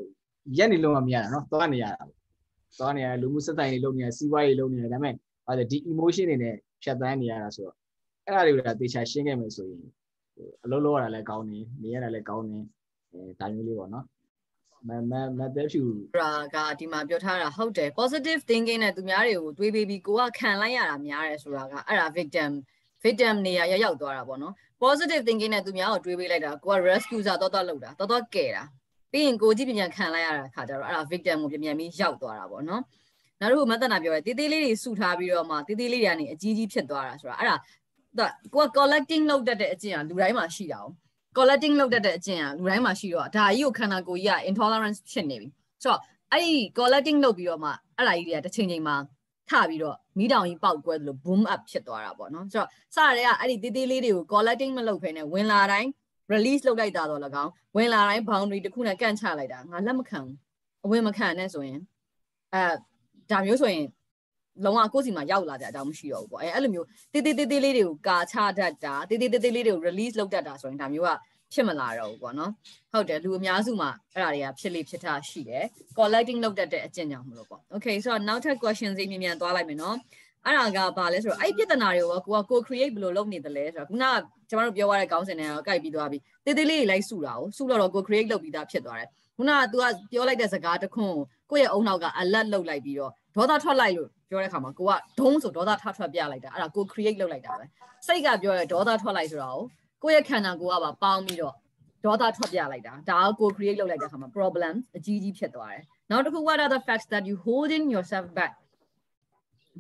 S3: ရက်နေလုံးမမြင်ရတာနော်သွားနေရတာ သွားနေရလူမှုစက်တိုင်တွေလုပ်နေရစီးပွားရေးလုပ်နေရဒါပေမဲ့ဘာလဲဒီ emotion တွေနဲ့ဖြတ်သန်းနေရတာဆိုတော့အဲ့ဒါတွေကသေချာရှင်းခဲ့မယ်ဆိုရင်အလုံးလုံးရတာလည်းကောင်းနေနေရတာလည်းကောင်းနေအဲဒါမျိုးလေးပေါ့နော်မမမသက်ဖြူ
S1: ရာကဒီမှာပြောထားတာဟုတ်တယ် positive thinking နဲ့သူများတွေကိုတွေးပေးပြီးကိုကခံလိုက်ရတာများတယ်ဆိုတာကအဲ့ဒါ victim victim နေရာရောက်သွားတာပေါ့နော် positive thinking နဲ့သူများကိုတွေးပေးလိုက်တာကိုက rescue စာတော့တော့လောက်တာတော့တော့ကဲတာ ပြီးရင်ကိုကြည့်ပြန်ခံလိုက်ရတာခါကြတော့အဲ့ဒါ victim ကိုပြန်ပြန်ပြီးရောက်သွားတာပေါ့နော်နောက်တစ်ခုမသက်နာပြောရဲတေးသေးလေးတွေစုထားပြီးတော့မှတေးသေးလေးတွေကနေအကြီးကြီးဖြစ်သွားတာဆိုတာအဲ့ဒါကိုက collecting လုပ်တတ်တဲ့အကျင့်ကလူတိုင်းမှာရှိတာ哦 collecting လုပ်တတ်တဲ့အကျင့်ကလူတိုင်းမှာရှိတော့ဒါကြီးကိုခန္ဓာကိုယ်ကြီးက intolerance ဖြစ်နေပြီဆိုတော့အဲ့ဒီ collecting လုပ်ပြီးတော့မှအဲ့ဒါကြီးတွေကတစ်ချိန်ချိန်မှာထပြီးတော့မိတောင်ကြီးပေါက်ကွဲသလို boom up ဖြစ်သွားတာပေါ့နော်ဆိုတော့စရတဲ့ကအဲ့ဒီတေးသေးလေးတွေကို collecting မလုပ်ဖ ೇನೆ ဝင်လာတိုင်း release လုပ်လိုက်တာတော့၎င်းဝင်လာတိုင်း boundary တစ်ခုနဲ့ကန့်ချလိုက်တာငါလက်မခံဘူးအဝင်မခံနဲ့ဆိုရင်အဲဒါမျိုးဆိုရင်လုံးဝကိုယ့်စီမှာရောက်လာကြအကြောင်းမရှိတော့ဘူးပေါ့အဲအဲ့လိုမျိုးတေးသေးသေးသေးလေးတွေကိုကာချတတ်တာတေးသေးသေးသေးလေးတွေကို release လုပ်တတ်တာဆိုရင်ဒါမျိုးကဖြစ်မလာတော့ဘူးပေါ့နော်ဟုတ်တယ်လူအများစုမှာအဲ့ဒါတွေကဖြစ်လေဖြစ်တာရှိတယ် collecting လုပ်တတ်တဲ့အကျင့်ကြောင့်မလို့ပေါ့ okay ဆိုတော့နောက်ထပ် question စီမြန်မြန်သွားလိုက်မယ်နော် အဲ့ဒါကဘာလဲဆိုတော့အဲ့ပြဿနာတွေကိုကိုကကို create ဘယ်လိုလုပ်နေသလဲဆိုတော့ခုနကကျွန်တော်တို့ပြောရတဲ့ခေါင်းစဉ်တွေကကိုက်ပြီးသွားပြီတေးသေးလေးတွေလိုက်စုတာကိုစုတော့ကို create လုပ်ပြီးသားဖြစ်သွားတယ်ခုနက तू ကပြောလိုက်တဲ့စကားတခွန်းကိုယ့်ရဲ့အုံနောက်က alert လုပ်လိုက်ပြီးတော့ဒေါသထွက်လိုက်လို့ပြောတဲ့ခါမှာကိုကဒုံးဆိုဒေါသထထွက်ပြလိုက်တာအဲ့ဒါကို create လုပ်လိုက်တာပဲစိတ်ကပြောရဲဒေါသထွက်လိုက်ဆိုတော့ကိုယ့်ရဲ့ခန္ဓာကိုယ်ကပါပေါင်းပြီးတော့ဒေါသထွက်ပြလိုက်တာဒါကို create လုပ်လိုက်တဲ့ခါမှာ problem အကြီးကြီးဖြစ်သွားတယ်နောက်တစ်ခု what are the facts that you holding yourself back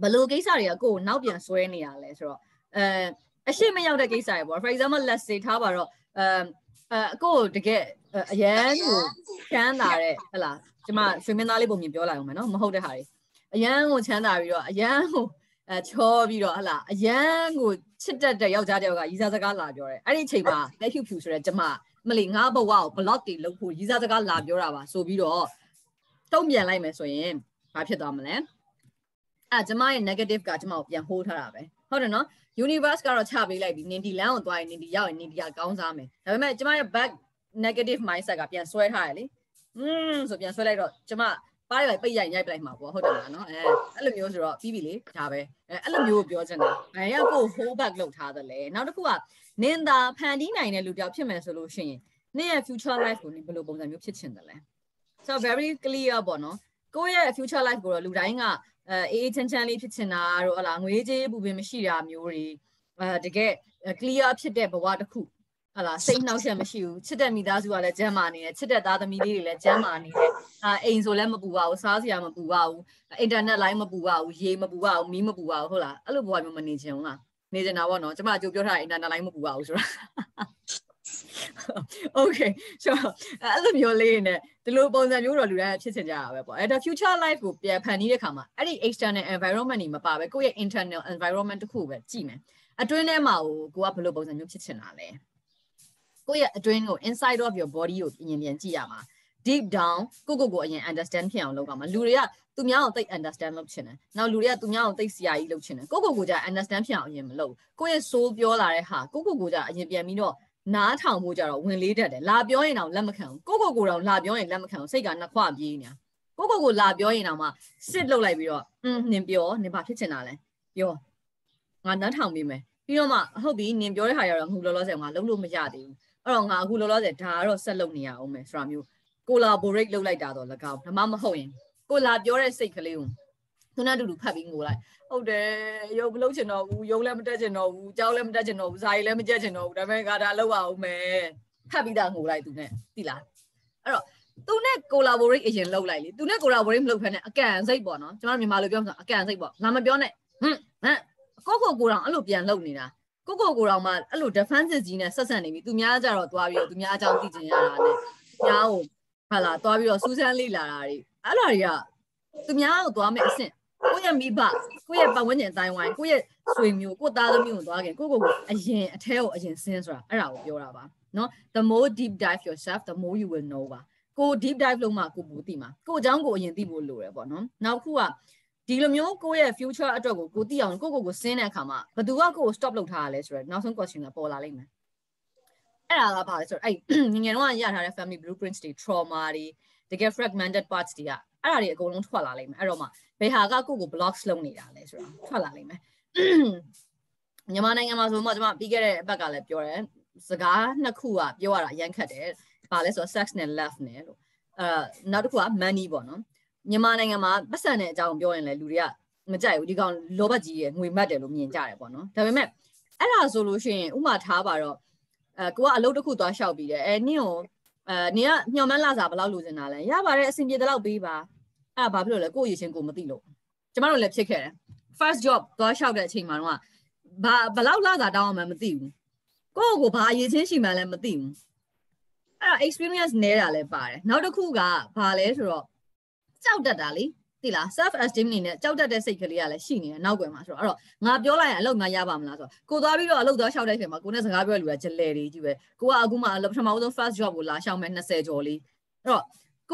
S1: ဘလို့ကိစ္စတွေကကိုယ်နောက်ပြန်ဆွဲနေရလဲဆိုတော့အဲအရှိမရောက်တဲ့ကိစ္စတွေပေါ့ for example let's say ထားပါတော့အဲအကိုတကယ်အရန်ကိုချမ်းသာတဲ့ဟလာကျမရွှေမင်းသားလေးပုံမြင်ပြောလိုက်အောင်မယ်နော်မဟုတ်တဲ့ဟာတွေအရန်ကိုချမ်းသာပြီးတော့အရန်ကိုအဲချောပြီးတော့ဟလာအရန်ကိုချစ်တတ်တဲ့ယောက်ျားတယောက်ကရီးစားစကားလာပြောတယ်အဲ့ဒီအချိန်မှာလက်ဖြူဖြူဆိုတဲ့ကျမမလီငါဘဝကို block တွေလုပ်ဖို့ရီးစားစကားလာပြောတာပါဆိုပြီးတော့တုံ့ပြန်လိုက်မယ်ဆိုရင်ဘာဖြစ်သွားမလဲ အဲကျမရဲ့ negative ကကျမကိုပြန် hold ထားတာပဲဟုတ်တယ်နော် universe ကတော့ချပေးလိုက်ပြီးနင်ဒီလမ်းကိုသွားရင်နင်ဒီရောက်ရင်နင်ဒီကကောင်းစားမယ်ဒါပေမဲ့ကျမရဲ့ back negative mindset ကပြန်ဆွဲထားရလေอืมဆိုပြန်ဆွဲလိုက်တော့ကျမပါးရိုက်ပိတ်ရိုက်ရိုက်ပလိုက်မှာပေါ့ဟုတ်တယ်လားနော်အဲအဲ့လိုမျိုးဆိုတော့ပြီးပြီလေဒါပဲအဲအဲ့လိုမျိုးပြောချင်တာအဲရကို hold back လုပ်ထားတယ်လေနောက်တစ်ခုကနင်သာဖန်တီးနိုင်တဲ့လူတယောက်ဖြစ်မယ်ဆိုလို့ရှိရင်နင့်ရဲ့ future life ကိုနင်ဘယ်လိုပုံစံမျိုးဖြစ်ချင်တယ်လဲ so very clear ပေါ့နော်ကိုယ့်ရဲ့ future life ကိုတော့လူတိုင်းက အဲအေးအေးချမ်းချမ်းလေးဖြစ်ချင်တာတို့ဟလာငွေကြေးပူပင်မရှိတာမျိုးတွေအဲတကယ် clear ဖြစ်တဲ့ဘဝတစ်ခုဟလာစိတ်နှောက်ယှက်မရှိဘူးချစ်တဲ့မိသားစုကလည်းကျမ်းမာနေတယ်ချစ်တဲ့သားသမီးလေးတွေလည်းကျမ်းမာနေတယ်အာအိမ်ဆိုလည်းမပူပါဘူးစားစရာမပူပါဘူးအင်တာနက်လိုင်းမပူပါဘူးရေမပူပါဘူးမီးမပူပါဘူးဟုတ်လားအဲ့လိုဘဝမျိုးမနေချင်ဘူးလားနေနေတာပေါ့နော်ကျမအကျိုးပြောထားတဲ့ internal line မပူပါဘူးဆိုတာ Okay ဆိုတော့အဲ့လိုမျိုးလေးနဲ့ဒီလိုပုံစံမျိုးတော့လူတိုင်းဖြစ်ချင်ကြတာပဲပေါ့အဲ့တော့ future life ကိုပြန်ဖန်တီးတဲ့ခါမှာအဲ့ဒီ external environment တွေမပါပဲကိုယ့်ရဲ့ internal environment တစ်ခုပဲကြည့်မယ်အတွင်းထဲမှာကိုကိုကဘယ်လိုပုံစံမျိုးဖြစ်ချင်တာလဲကိုယ့်ရဲ့အတွင်းကို inside of your body ကိုအရင်ပြန်ကြည့်ရမှာ deep down ကိုကိုကိုအရင် understand ဖြစ်အောင်လုပ်ရမှာလူတွေကသူများကိုသိ understand လုပ်ချင်တယ်။နောက်လူတွေကသူများကိုသိဆရာကြီးလုပ်ချင်တယ်။ကိုကိုကိုကြ understand ဖြစ်အောင်အရင်မလုပ်။ကိုယ့်ရဲ့ soul ပြောလာတဲ့ဟာကိုကိုကိုကြအရင်ပြန်ပြီးတော့ နားထောင်ဖို့ကြတော့ဝင်လေးတတ်တယ်လာပြောရင်တော့လက်မခံဘူးကိုကိုကိုတော့လာပြောရင်လက်မခံဘူးစိတ်ကနှစ်ခွပြေးနေတာကိုကိုကိုလာပြောရင်တော့မှစစ်လုတ်လိုက်ပြီးတော့อืมနင်ပြောနင်ဘာဖြစ်ချင်တာလဲပြောငါနားထောင်ပြီးမယ်ပြီးတော့မှဟုတ်ပြီနင်ပြောတဲ့ဟာရတော့ငူလောလောဆယ်ငါလုံးလို့မရသေးဘူးအဲ့တော့ငါအခုလောလောဆယ်ဒါကတော့ဆက်လုပ်နေရအောင်မယ်ဆိုတာမျိုး collaborate လုပ်လိုက်တာတော့၎င်းဒါမှမဟုတ်ရင်ကိုလာပြောတဲ့စိတ်ကလေးကို သူနဲ့အတူတူဖတ်ပြီးငိုလိုက်ဟုတ်တယ်ရုပ်မလုပ်ချင်တော့ဘူးရုပ်လည်းမတက်ချင်တော့ဘူးကြောက်လည်းမတက်ချင်တော့ဘူးဇာရီလည်းမကြက်ချင်တော့ဘူးဒါပေမဲ့ငါဒါလုပ်ရအောင်မယ်ဖတ်ပြီးသားငိုလိုက်သူနဲ့သိလားအဲ့တော့သူနဲ့ collaborate အရင်လုပ်လိုက်လေသူနဲ့ collaborate မလုပ်ဖ ೇನೆ အကန်စိတ်ပေါ့နော်ကျွန်တော်မြန်မာလိုပြောမှာအကန်စိတ်ပေါ့ငါမပြောနဲ့ဟမ်ဟမ်ကိုကိုကိုတောင်အဲ့လိုပြန်လုပ်နေတာကိုကိုကိုတောင်မှအဲ့လို defensive ကြီးနဲ့ဆက်ဆက်နေပြီသူများကြတော့သွားပြီးတော့သူများအကြောင်းသိချင်ရတာနဲ့များကိုဟာလာသွားပြီးတော့စူးစမ်းလေ့လာတာတွေအဲ့လိုတွေကသူများကိုသွားမယ်အဆင့် ကိုယ့်ရဲ့မိဘကိုယ့်ရဲ့ပတ်ဝန်းကျင်အတိုင်းဝိုင်းကိုယ့်ရဲ့ဆွေမျိုးကိုယ့်သားသမီးကိုသွားခင်ကိုယ့်ကိုယ်ကိုအရင်အထဲကိုအရင်ဆင်းဆိုတာအဲ့ဒါကိုပြောတာပါနော် the more deep dive yourself the more you will know ပါကို deep dive လုပ်မှကိုပူသိမှာကိုအကြောင်းကိုအရင်သိဖို့လိုတယ်ပေါ့နော်နောက်ခုကဒီလိုမျိုးကိုယ့်ရဲ့ future အတွက်ကိုကိုသိအောင်ကိုကိုကိုဆင်းတဲ့အခါမှာဘယ်သူကကိုကို stop လုပ်ထားရလဲဆိုတော့နောက်ဆုံး question ကပေါ်လာလိမ့်မယ်အဲ့ဒါကဘာလဲဆိုတော့အဲ့ငငယ်တော့ရထားတဲ့ family blueprints တွေ trauma တွေတကယ် fragmented parts တွေက အဲ့ဒါတွေအကုန်လုံးထွက်လာလိမ့်မယ်အဲ့တော့မှဘယ်ဟာကကိုကို blocks လုပ်နေတာလဲဆိုတော့ထွက်လာလိမ့်မယ်မြန်မာနိုင်ငံမှာဆိုမှကျွန်မပြီးခဲ့တဲ့အပတ်ကလည်းပြောတယ်စကားနှစ်ခုကပြောရတာအရန်ခတ်တယ်ဘာလဲဆိုတော့ sex နဲ့ love နဲ့လို့အဲနောက်တစ်ခုက money ပေါ့နော်မြန်မာနိုင်ငံမှာပတ်စံတဲ့အကြောင်းပြောရင်လည်းလူတွေကမကြိုက်ဘူးဒီကောင်လောဘကြီးရယ်ငွေမတ်တယ်လို့မြင်ကြတယ်ပေါ့နော်ဒါပေမဲ့အဲ့ဒါဆိုလို့ရှိရင်ဥမာထားပါတော့အဲကိုကအလုပ်တစ်ခုသွားလျှောက်ပြီးတယ်အဲနင့်ကိုအဲနင်ကညှော်မှန်းလာစားဘယ်လောက်လိုချင်တာလဲရပါတယ်အဆင်ပြေတဲ့လောက်ပေးပါ အဲ့ဒါဘာဖြစ်လို့လဲကိုယ့်ရည်ချင်းကိုမသိလို့ကျမတို့လည်းဖြစ်ခဲ့တယ် first job သွားလျှောက်တဲ့အချိန်မှာတော့ဘာဘယ်လောက်လာစားတောင်းအောင်မှမသိဘူးကိုယ့်ကိုဘာရည်ချင်းရှိမှန်းလည်းမသိဘူးအဲ့တော့ experience နဲတာလည်းပါတယ်နောက်တစ်ခုကဘာလဲဆိုတော့ကြောက်တတ်တာလေသိလား self esteem နေနဲ့ကြောက်တတ်တဲ့စိတ်ကလေးကလည်းရှိနေတယ်နောက်ွယ်မှာဆိုတော့အဲ့တော့ငါပြောလိုက်ရင်အလုပ်ငါရပါမလားဆိုတော့ကိုသွားပြီးတော့အလုပ်သွားလျှောက်တဲ့အချိန်မှာကိုနဲ့စကားပြောလူကဂျလဲတွေကြီးပဲကိုကအခုမှပထမဆုံး first job ကိုလာလျှောက်မယ်20ကျော်လေးအဲ့တော့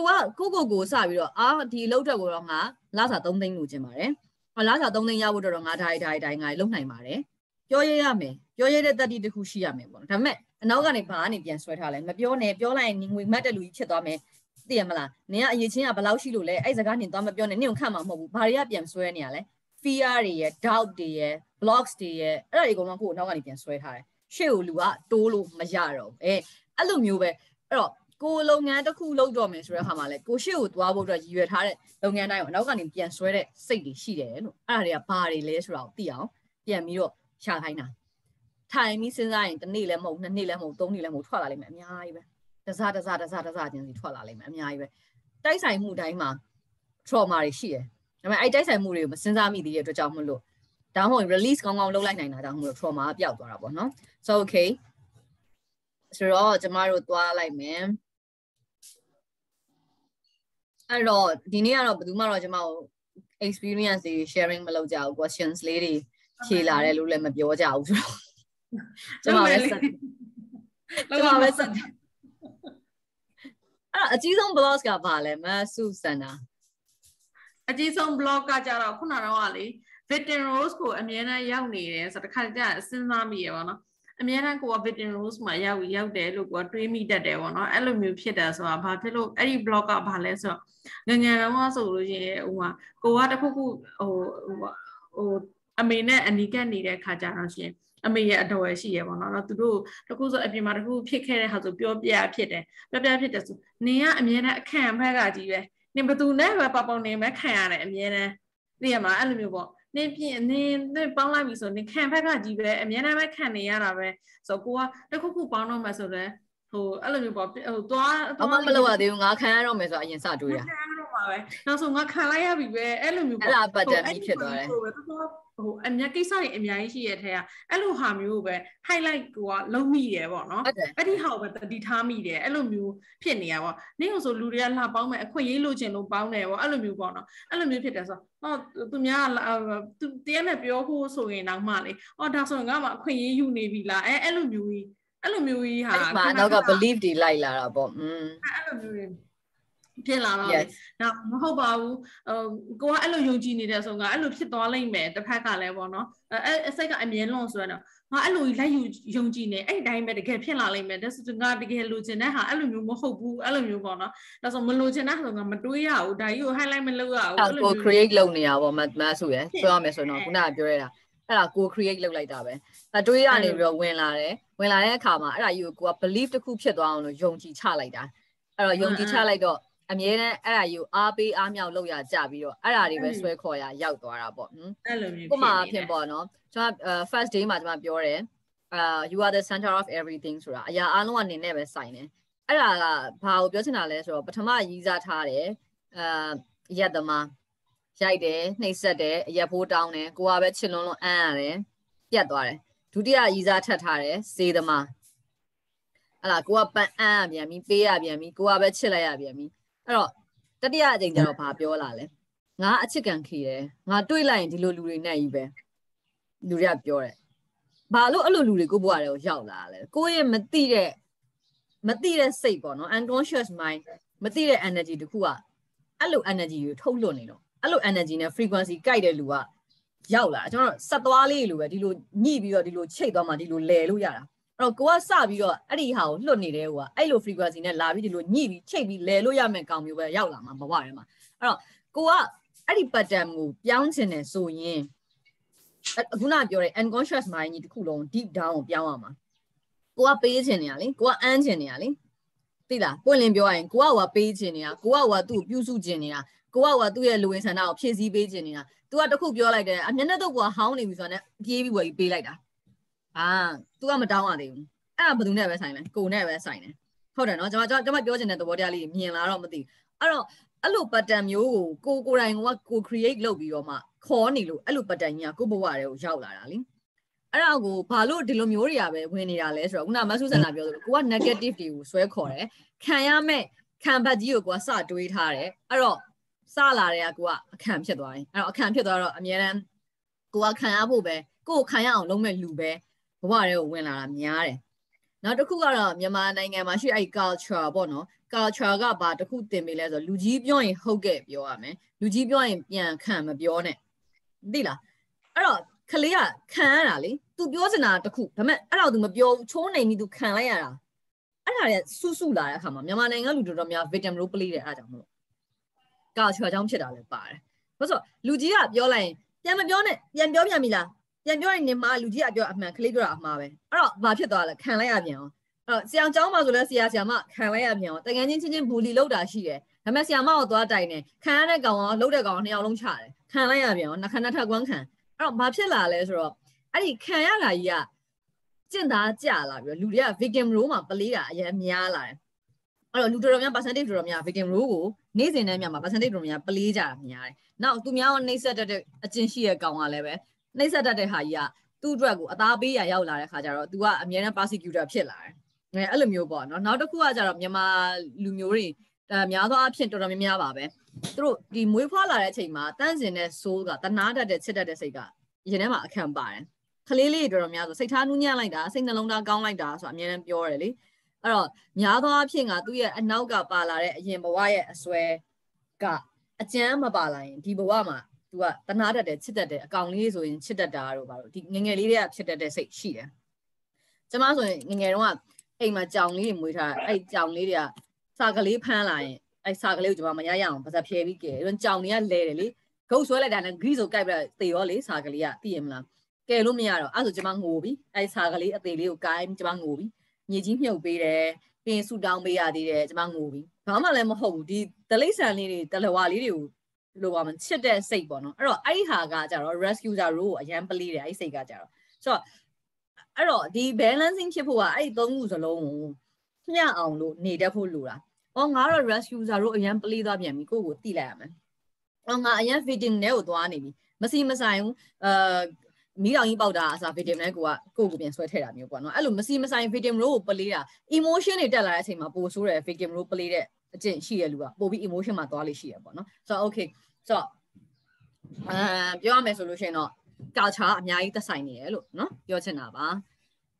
S1: ကိုကကိုကိုကိုစပြီးတော့အာဒီအလုပ်တက်ကိုတော့ငါလာစာ3သိန်းလိုချင်ပါတယ်။လာစာ3သိန်းရဖို့တော့ငါဓာတ်ဓာတ်ဓာတ်ငါလုံနိုင်ပါတယ်။ပြောရရမယ်။ပြောရတဲ့တတိတစ်ခုရှိရမယ်ပေါ့။ဒါပေမဲ့အနောက်ကနေဘာကနေပြန်ဆွဲထားလဲမပြောနဲ့ပြောလိုက်ရင်ငွေမတ်တဲ့လူကြီးဖြစ်သွားမယ်။သိရမလား။နင်ကအရေးချင်းကဘယ်လောက်ရှိလို့လဲအဲ့စကားနင်သွားမပြောနဲ့နင်ကိုခန့်မှာမဟုတ်ဘူး။ဘာတွေကပြန်ဆွဲနေရလဲ။ fear တွေရယ် doubt တွေရယ် blocks တွေရယ်အဲ့ဒါတွေအကုန်လုံးကိုအနောက်ကနေပြန်ဆွဲထားတယ်။ရှေ့ကိုလူကတိုးလို့မရတော့ဘူး။အဲအဲ့လိုမျိုးပဲအဲ့တော့ ကိုလုပ်ငန်းတစ်ခုလုပ်တော့မယ်ဆိုတဲ့အခါမှာလဲကိုရှေ့ကိုသွားဖို့အတွက်ရည်ရွယ်ထားတဲ့လုပ်ငန်းတိုင်းကိုအနောက်ကနေပြန်ဆွဲတဲ့စိတ်တွေရှိတယ်လို့အဲ့ဒါတွေကဘာတွေလဲဆိုတာကိုသိအောင်ပြန်ပြီးတော့ရှာခိုင်းတာထိုင်ပြီးစဉ်းစားရင်တစ်နေ့လည်းမဟုတ်နှစ်နေ့လည်းမဟုတ်သုံးနေ့လည်းမဟုတ်ထွက်လာလိမ့်မယ်အများကြီးပဲတစားတစားတစားတစားချင်းစီထွက်လာလိမ့်မယ်အများကြီးပဲတိုက်ဆိုင်မှုတိုင်းမှာ trauma တွေရှိတယ်ဒါပေမဲ့အဲ့တိုက်ဆိုင်မှုတွေကိုမစဉ်းစားမိသေးတဲ့အတွက်ကြောင့်မလို့ဒါမှမဟုတ် release ကောင်းကောင်းလုပ်လိုက်နိုင်တာကြောင့်မလို့ trauma ကပျောက်သွားတာပေါ့နော် so okay ဆိုတော့ကျမတို့သွားလိုက်မယ် အဲ့တော့ဒီနေ့ကတော့ဘယ်သူမှတော့ကျွန်မကို experience တွေ sharing မလုပ်ကြဘူး questions လေးတွေဖြေလာတယ်လို့လည်းမပြောကြဘူးဆိုတော့ကျွန်မပဲဆက်ကျွန်မပဲဆက်အဲ့အကြီးဆုံး blog ကဘာလဲမဆုစန္ဒာ
S2: အကြီးဆုံး blog ကကြတော့ခုနကတော့လေ Victim Rose ကိုအမြဲတမ်းရောက်နေတယ်ဆိုတော့တစ်ခါကျစဉ်းစားမိရပါတော့ အများအားကိုက Victim Rose မှာရောက်ရောက်တယ်လို့ကိုကတွေးမိတတ်တယ်ပေါ့နော်အဲ့လိုမျိုးဖြစ်တယ်ဆိုတာဘာဖြစ်လို့အဲ့ဒီ blog ကဘာလဲဆိုတော့ငငယ်တော့ဆိုလို့ရှိရင်ဟိုကကိုကတခုခုဟိုဟိုအမေနဲ့အနီးကပ်နေတဲ့ခါကြတော့ရှင်အမေရဲ့အတော်ရရှိရပေါ့နော်တော့သူတို့တခုဆိုအပြင်မှာတခုဖြစ်ခဲ့တဲ့ဟာဆိုပြောပြဖြစ်တယ်ပြောပြဖြစ်တယ်ဆိုနင်ကအမြဲတမ်းအခန့်ဖက်ကကြီးပဲနင်ဘသူနဲ့ပဲပပုံနေမဲ့ခံရတယ်အမြဲတမ်းသိရမလားအဲ့လိုမျိုးပေါ့ နင်းပြင်နင်းပေါင်းလိုက်ပြီဆိုနင်းခံဖက်ကကြီးပဲအများနဲ့ပဲခံနေရတာပဲဆိုကိုကတခုခုပေါင်းတော့မှဆိုတော့ ဟိုအဲ့လိုမျိုးပေါ့ဟိုသွား
S1: အမမလုပ်ရသေးဘူးငါခံရတော့မယ်ဆိုအရင်စတွေးတာ
S2: ခံရတော့မှပါပဲနောက်ဆုံးငါခံလိုက်ရပြီပဲအဲ့လိုမျိုး
S1: အဲ့ဒါပတ်တက်ပြီးဖြစ်သွားတယ်
S2: ဟိုပဲတော်တော်ဟိုအများကိစ္စတွေအများကြီးရှိရတဲ့ထဲကအဲ့လိုဟာမျိုးကိုပဲ highlight ကိုကလုံးမိတယ်ပေါ့နော်
S1: ဟုတ်တယ်
S2: အဲ့ဒီဟာကိုပဲတတိထားမိတယ်အဲ့လိုမျိုးဖြစ်နေရပေါ့နင်းကိုဆိုလူတွေကလှပေါင်းမယ်အခွင့်အရေးလိုချင်လို့ပေါင်းတယ်ပေါ့အဲ့လိုမျိုးပေါ့နော်အဲ့လိုမျိုးဖြစ်တယ်ဆိုတော့သူများကသူတရားနဲ့ပြောဖို့ဆိုရင်တော့မှလေအော်ဒါဆိုရင်ငါမှအခွင့်အရေးယူနေပြီလားအဲအဲ့လိုမျိုးကြီး အဲ့လိုမျိုးကြီးဟာ
S1: အဲ့ဒီမှာနောက်က belief တွေလိုက်လာတာပေါ့อืม
S2: အဲ့လိုမျိုးတွေဖြစ်လာတော့လေ
S1: yes
S2: ဒါမဟုတ်ပါဘူးဟိုကိုကအဲ့လိုယုံကြည်နေတဲ့ဆိုငါအဲ့လိုဖြစ်သွားလိမ့်မယ်တစ်ဖက်ကလည်းပေါ့နော်အဲအစိတ်ကအမြဲလွန်ဆိုတော့ငါအဲ့လိုလိုက်ယူယုံကြည်နေအဲ့တိုင်းပဲတကယ်ဖြစ်လာလိမ့်မယ်ဒါဆိုငါတကယ်လိုချင်တဲ့ဟာအဲ့လိုမျိုးမဟုတ်ဘူးအဲ့လိုမျိုးပေါ့နော်ဒါဆိုမလိုချင်တဲ့ဟာဆိုငါမတွေးရဘူးဒါကြီးကို highlight မလုပ်ရဘူး
S1: အဲ့ကို create လုပ်နေရပါမမဆိုရယ်ပြောရမယ်ဆိုတော့ခုနကပြောရတာ အဲ့ဒါကို create လုပ်လိုက်တာပဲအတွေးရနေပြီးတော့ဝင်လာတယ်ဝင်လာတဲ့အခါမှာအဲ့ဒါယူကိုက belief တစ်ခုဖြစ်သွားအောင်လို့ယုံကြည်ချလိုက်တာအဲ့တော့ယုံကြည်ချလိုက်တော့အမြဲတမ်းအဲ့ဒါယူအားပေးအားမြောက်လုပ်ရကြပြီးတော့အဲ့ဒါတွေပဲဆွဲခေါ်ရရောက်သွားတာပေါ့နော်
S2: အဲ့လိုမျိုး
S1: ကိုမှအဖြစ်ပေါ့နော်ကျွန်မ first day မှာကျွန်မပြောတယ်အာ you are the center of everything ဆိုတာအရာအလုံးကနေနဲ့ပဲဆိုင်တယ်အဲ့ဒါကဘာကိုပြောချင်တာလဲဆိုတော့ပထမရည်စားထားတယ်အာရက်သမား ရိုက်တယ်နှိပ်စက်တယ်အရက်ဖိုးတောင်းတယ်ကိုကပဲချစ်လွန်းလွန်းအမ်းရတယ်ပြတ်သွားတယ်ဒုတိယရည်စားထပ်ထားတယ်စေသမားအဲ့ဒါကိုကပန်းအမ်းရပြန်ပြီပေးရပြန်ပြီကိုကပဲချစ်လိုက်ရပြန်ပြီအဲ့တော့တတိယအကြိမ်ကျတော့ဘာပြောလာလဲငါအချစ်ကန်ခေတယ်ငါတွေးလိုက်ရင်ဒီလိုလူတွေနဲ့ကြီးပဲလူတွေကပြောတယ်ဘာလို့အဲ့လိုလူတွေကိုဘွားတွေကိုရောက်လာလဲကိုယ့်ရဲ့မသိတဲ့မသိတဲ့စိတ်ပေါ့နော် unconscious mind မသိတဲ့ energy တခုကအဲ့လို energy ကိုထုတ်လွှတ်နေတော့ အဲ့လို energy နဲ့ frequency ကြိုက်တဲ့လူကရောက်လာကျွန်တော်ဆက်သွားလေးလိုပဲဒီလိုညှိပြီးတော့ဒီလိုချိတ်သွားမှဒီလိုလဲလို့ရတာအဲ့တော့ကိုကစပြီးတော့အဲ့ဒီဟာကိုလွတ်နေတဲ့ဟိုကအဲ့လို frequency နဲ့လာပြီးဒီလိုညှိပြီးချိတ်ပြီးလဲလို့ရမယ်ကောင်မျိုးပဲရောက်လာမှာဘဝထဲမှာအဲ့တော့ကိုကအဲ့ဒီ pattern ကိုပြောင်းချင်တယ်ဆိုရင်အခုနပြောတဲ့ unconscious mind ကြီးတစ်ခုလုံး deep down ကိုပြောင်းရမှာကိုကပေးချင်နေရလေကိုကအမ်းချင်နေရလေသိလားပွင့်လင်းပြောရရင်ကိုကဟိုပေးချင်နေတာကိုကဟိုသူ့ကိုပြုစုချင်နေတာ ကိုကဟိုသူ့ရဲ့လူဝင်ဆန္ဒကိုဖြည့်ဆည်းပေးချင်နေတာ तू ကတခုပြောလိုက်တယ်အမျက်နှာတော့ကိုကဟောင်းနေပြီဆိုတော့ပြေးပြီးဝယ်ပြီးပေးလိုက်တာအာ तू ကမတောင်းရသေးဘူးအဲ့ဒါဘယ်သူနဲ့ပဲဆိုင်လဲကိုနဲ့ပဲဆိုင်တယ်ဟုတ်တယ်နော်ကျွန်မကျွန်မပြောချင်တဲ့သဘောတရားလေးမြင်လာတော့မသိဘူးအဲ့တော့အဲ့လို pattern မျိုးကိုကိုကိုယ်တိုင်ကကို create လုပ်ပြီးတော့မှခေါ်နေလို့အဲ့လို pattern ကြီးကကိုဘဝတွေကိုရောက်လာတာလीအဲ့ဒါကိုဘာလို့ဒီလိုမျိုးတွေကပဲဝင်နေတာလဲဆိုတော့ခုနမဆုစန္ဒပြောသလိုကိုက negative တွေကိုဆွဲခေါ်တယ်ခံရမဲ့ခံဘတ်ကြီးကိုကိုကစတွေးထားတယ်အဲ့တော့ စလာတဲ့ကကိုကအခန့်ဖြစ်သွားတယ်အဲ့တော့အခန့်ဖြစ်သွားတော့အများတန်းကိုကခံရဖို့ပဲကိုကိုခံရအောင်လုပ်မဲ့လူပဲဘဝတွေကိုဝင်လာတာများတယ်နောက်တစ်ခုကတော့မြန်မာနိုင်ငံမှာရှိအဲ့ culture ပေါ့နော် culture ကဘာတစ်ခုတင်ပေးလဲဆိုတော့လူကြီးပြောရင်ဟုတ်ကဲ့ပြောရမယ်လူကြီးပြောရင်ပြန်ခံမပြောနဲ့သိလားအဲ့တော့ကလေးကခံရတာလေ तू ပြောစင်တာတစ်ခုဒါပေမဲ့အဲ့တော့ तू မပြောချိုးနေပြီ तू ခံလိုက်ရတာအဲ့ဒါတွေဆူဆူလာတဲ့အခါမှာမြန်မာနိုင်ငံလူတော်တော်များ victim role play တယ်အဲ့ဒါကြောင့်မလို့ culture အကြောင်းဖြစ်တာလည်းပါတယ်ဘာလို့ဆိုလူကြီးကပြောလိုက်ရင်ပြန်မပြောနဲ့ပြန်ပြောပြန်ပြီလားပြန်ပြောရင်နေမှာလူကြီးကပြောအမှန်ကလေးပြောတာအမှားပဲအဲ့တော့ဘာဖြစ်သွားလဲခံလိုက်ရပြန်အောင်အဲ့တော့ဆရာကျောင်းမှာဆိုလဲဆရာဆရာမခံလိုက်ရပြန်အောင်တကယ်ချင်းချင်းချင်းဘူလီလောက်တာရှိတယ်ဒါပေမဲ့ဆရာမကိုသွားတိုင်နေခံရတဲ့ကောင်ကလှုပ်တဲ့ကောင်ကနှစ်ယောက်လုံးချတယ်ခံလိုက်ရပြန်အောင်နှခမ်းနှထကွမ်းခံအဲ့တော့ဘာဖြစ်လာလဲဆိုတော့အဲ့ဒီခံရတာကြီးကကျင့်သားကြလာပြီးတော့လူတွေက victim role မှာပလေးတာအရင်များလာတယ်အဲ့တော့လူတော်တော်များ percentage တော်တော်များ victim role ကို နေ့စဉ်နဲ့များမှာ percentage တော်တော်များပလေးကြတာများတယ်။နောက်သူများကနှိမ့်ဆက်တတ်တဲ့အကျင့်ရှိတဲ့ကောင်ကလည်းပဲနှိမ့်ဆက်တတ်တဲ့ဟာကြီးကသူ့အတွက်ကိုအသားပေးရရောက်လာတဲ့ခါကျတော့ तू ကအမြဲတမ်း persecutor ဖြစ်လာတယ်။အဲအဲ့လိုမျိုးပေါ့နော်။နောက်တစ်ခုကကျတော့မြန်မာလူမျိုးတွေအဲများသောအားဖြင့်တော်တော်များများပါပဲ။သူတို့ဒီမွေးဖွားလာတဲ့အချိန်မှာတန့်စင်တဲ့ soul ကတနာတတ်တဲ့ချစ်တတ်တဲ့စိတ်ကရင်ထဲမှာအခန့်ပါတယ်။ကလေးလေးတော်တော်များဆိုစိတ်ထားနူးညံ့လိုက်တာစိတ်နှလုံးသားကောင်းလိုက်တာဆိုအမြဲတမ်းပြောရတယ်လေ။ အဲ့တော့များသောအားဖြင့်ကသူ့ရဲ့အနောက်ကပါလာတဲ့အရင်ဘဝရဲ့အစွဲကအကျမ်းမပါလာရင်ဒီဘဝမှာ तू ကတနာတတ်တယ်ချစ်တတ်တယ်အကောင်လေးဆိုရင်ချစ်တတ်တာတို့ပါတော့ဒီငငယ်လေးတွေကဖြစ်တတ်တဲ့စိတ်ရှိတယ်။ကျမဆိုရင်ငငယ်တုန်းကအိမ်မှာကြောင်လေးတွေမွေးထားအဲ့ကြောင်လေးတွေကစာကလေးဖမ်းလာရင်အဲ့စာကလေးကိုကျမမရရအောင်ပါစပ်ဖြဲပြီးကဲအဲ့ကြောင်တွေကလဲတယ်လေဂုတ်ဆွဲလိုက်တာနဲ့ဂရိဆိုကြိုက်ပြီးသေရောလေစာကလေးကသိရမလားကဲလို့မရတော့အဲ့ဆိုကျမငိုပြီအဲ့စာကလေးအသေးလေးကိုကိုင်းကျမငိုပြီ မြေကြီးမြုပ်ပေးတယ်ပြီးရင်ဆူတောင်းပေးရသေးတယ်ကျမငိုပြီဘာမှလည်းမဟုတ်ဘူးဒီတလိษံလေးတွေတလဝါလေးတွေကိုလိုပါမချစ်တဲ့စိတ်ပေါ့နော်အဲ့တော့အဲ့ဒီဟာကကြတော့ rescuer role ကိုအရန်ပလေးတယ်အဲ့ဒီစိတ်ကကြတော့ဆိုတော့အဲ့တော့ဒီ balancing ဖြစ်ဖို့ကအဲ့ဒီသုံးခုစလုံးကိုမျှအောင်လို့နေတတ်ဖို့လိုတာ။ဟောငါတော့ rest user တို့အရန်ပလေးသွားပြန်ပြီကိုယ့်ကိုတိလိုက်ရမယ်ဟောငါအရန် victim နဲ့ကိုသွားနေပြီမစီမဆိုင်ဘူးအာ မီးတောင်ကြီးပေါက်တာအစား victim နဲ့ကိုကကိုယ့်ကိုပြန်ဆွဲထည့်တာမျိုးပေါ့နော်အဲ့လိုမစီမဆိုင် victim role ကိုပလေးတာ emotion တွေတက်လာတဲ့အချိန်မှာပိုဆိုးတယ် victim role ပလေးတဲ့အကျင့်ရှိရလူကပိုပြီး emotion မှာသွားလို့ရှိရပေါ့နော်ဆိုတော့ okay ဆိုတော့အာပြောရမယ်ဆိုလို့ရှိရင်တော့ culture အများကြီးသက်ဆိုင်နေတယ်လို့နော်ပြောချင်တာပါ